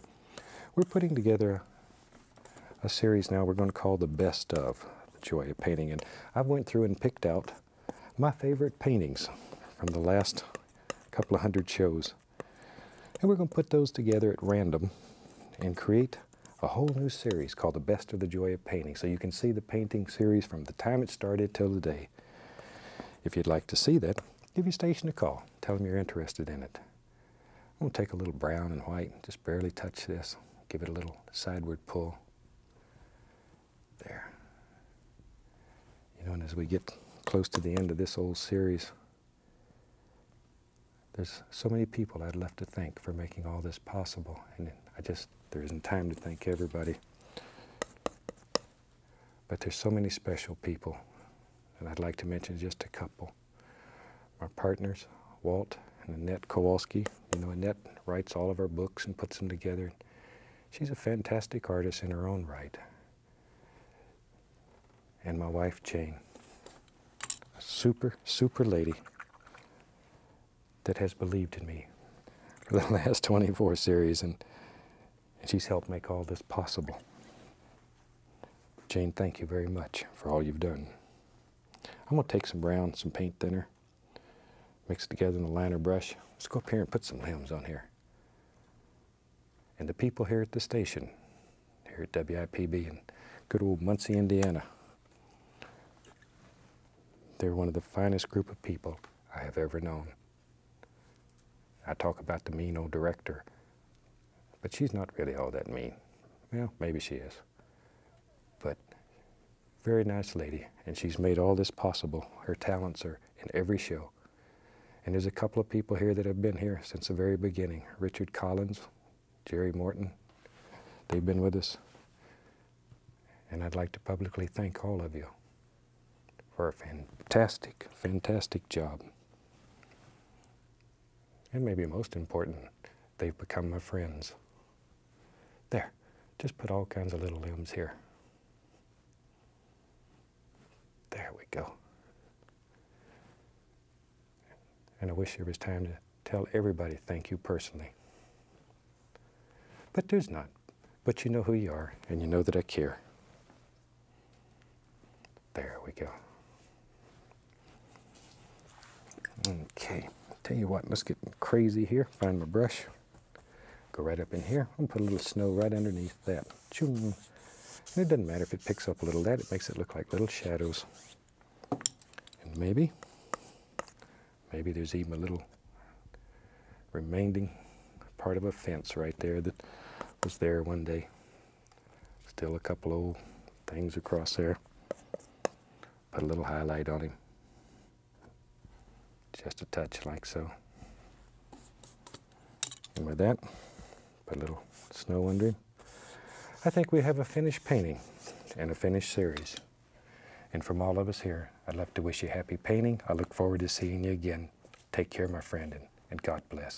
A: We're putting together a series now we're going to call the best of the joy of painting. And I've went through and picked out my favorite paintings from the last couple of hundred shows. And we're going to put those together at random and create a whole new series called the best of the joy of painting. So you can see the painting series from the time it started till today. If you'd like to see that give your station a call. Tell them you're interested in it. I'm going to take a little brown and white and just barely touch this Give it a little sideward pull. There. You know, and as we get close to the end of this old series, there's so many people I'd love to thank for making all this possible. And I just, there isn't time to thank everybody. But there's so many special people, and I'd like to mention just a couple. Our partners, Walt and Annette Kowalski. You know, Annette writes all of our books and puts them together. She's a fantastic artist in her own right. And my wife, Jane, a super, super lady that has believed in me for the [laughs] last 24 series, and, and she's helped make all this possible. Jane, thank you very much for all you've done. I'm going to take some brown, some paint thinner, mix it together in a liner brush. Let's go up here and put some limbs on here and the people here at the station, here at WIPB in good old Muncie, Indiana. They're one of the finest group of people I have ever known. I talk about the mean old director, but she's not really all that mean. Well, maybe she is. But very nice lady, and she's made all this possible. Her talents are in every show. And there's a couple of people here that have been here since the very beginning. Richard Collins, Jerry Morton. They've been with us. And I'd like to publicly thank all of you for a fantastic, fantastic job. And maybe most important, they've become my friends. There, just put all kinds of little limbs here. There we go. And I wish there was time to tell everybody thank you personally. But there's not. But you know who you are, and you know that I care. There we go. Okay, tell you what, let's get crazy here. Find my brush. Go right up in here and put a little snow right underneath that. And it doesn't matter if it picks up a little that, it makes it look like little shadows. And maybe, maybe there's even a little remaining part of a fence right there that was there one day. Still a couple old things across there. Put a little highlight on him. Just a touch like so. And with that, put a little snow under him. I think we have a finished painting and a finished series. And from all of us here, I'd love to wish you happy painting. I look forward to seeing you again. Take care, my friend, and, and God bless.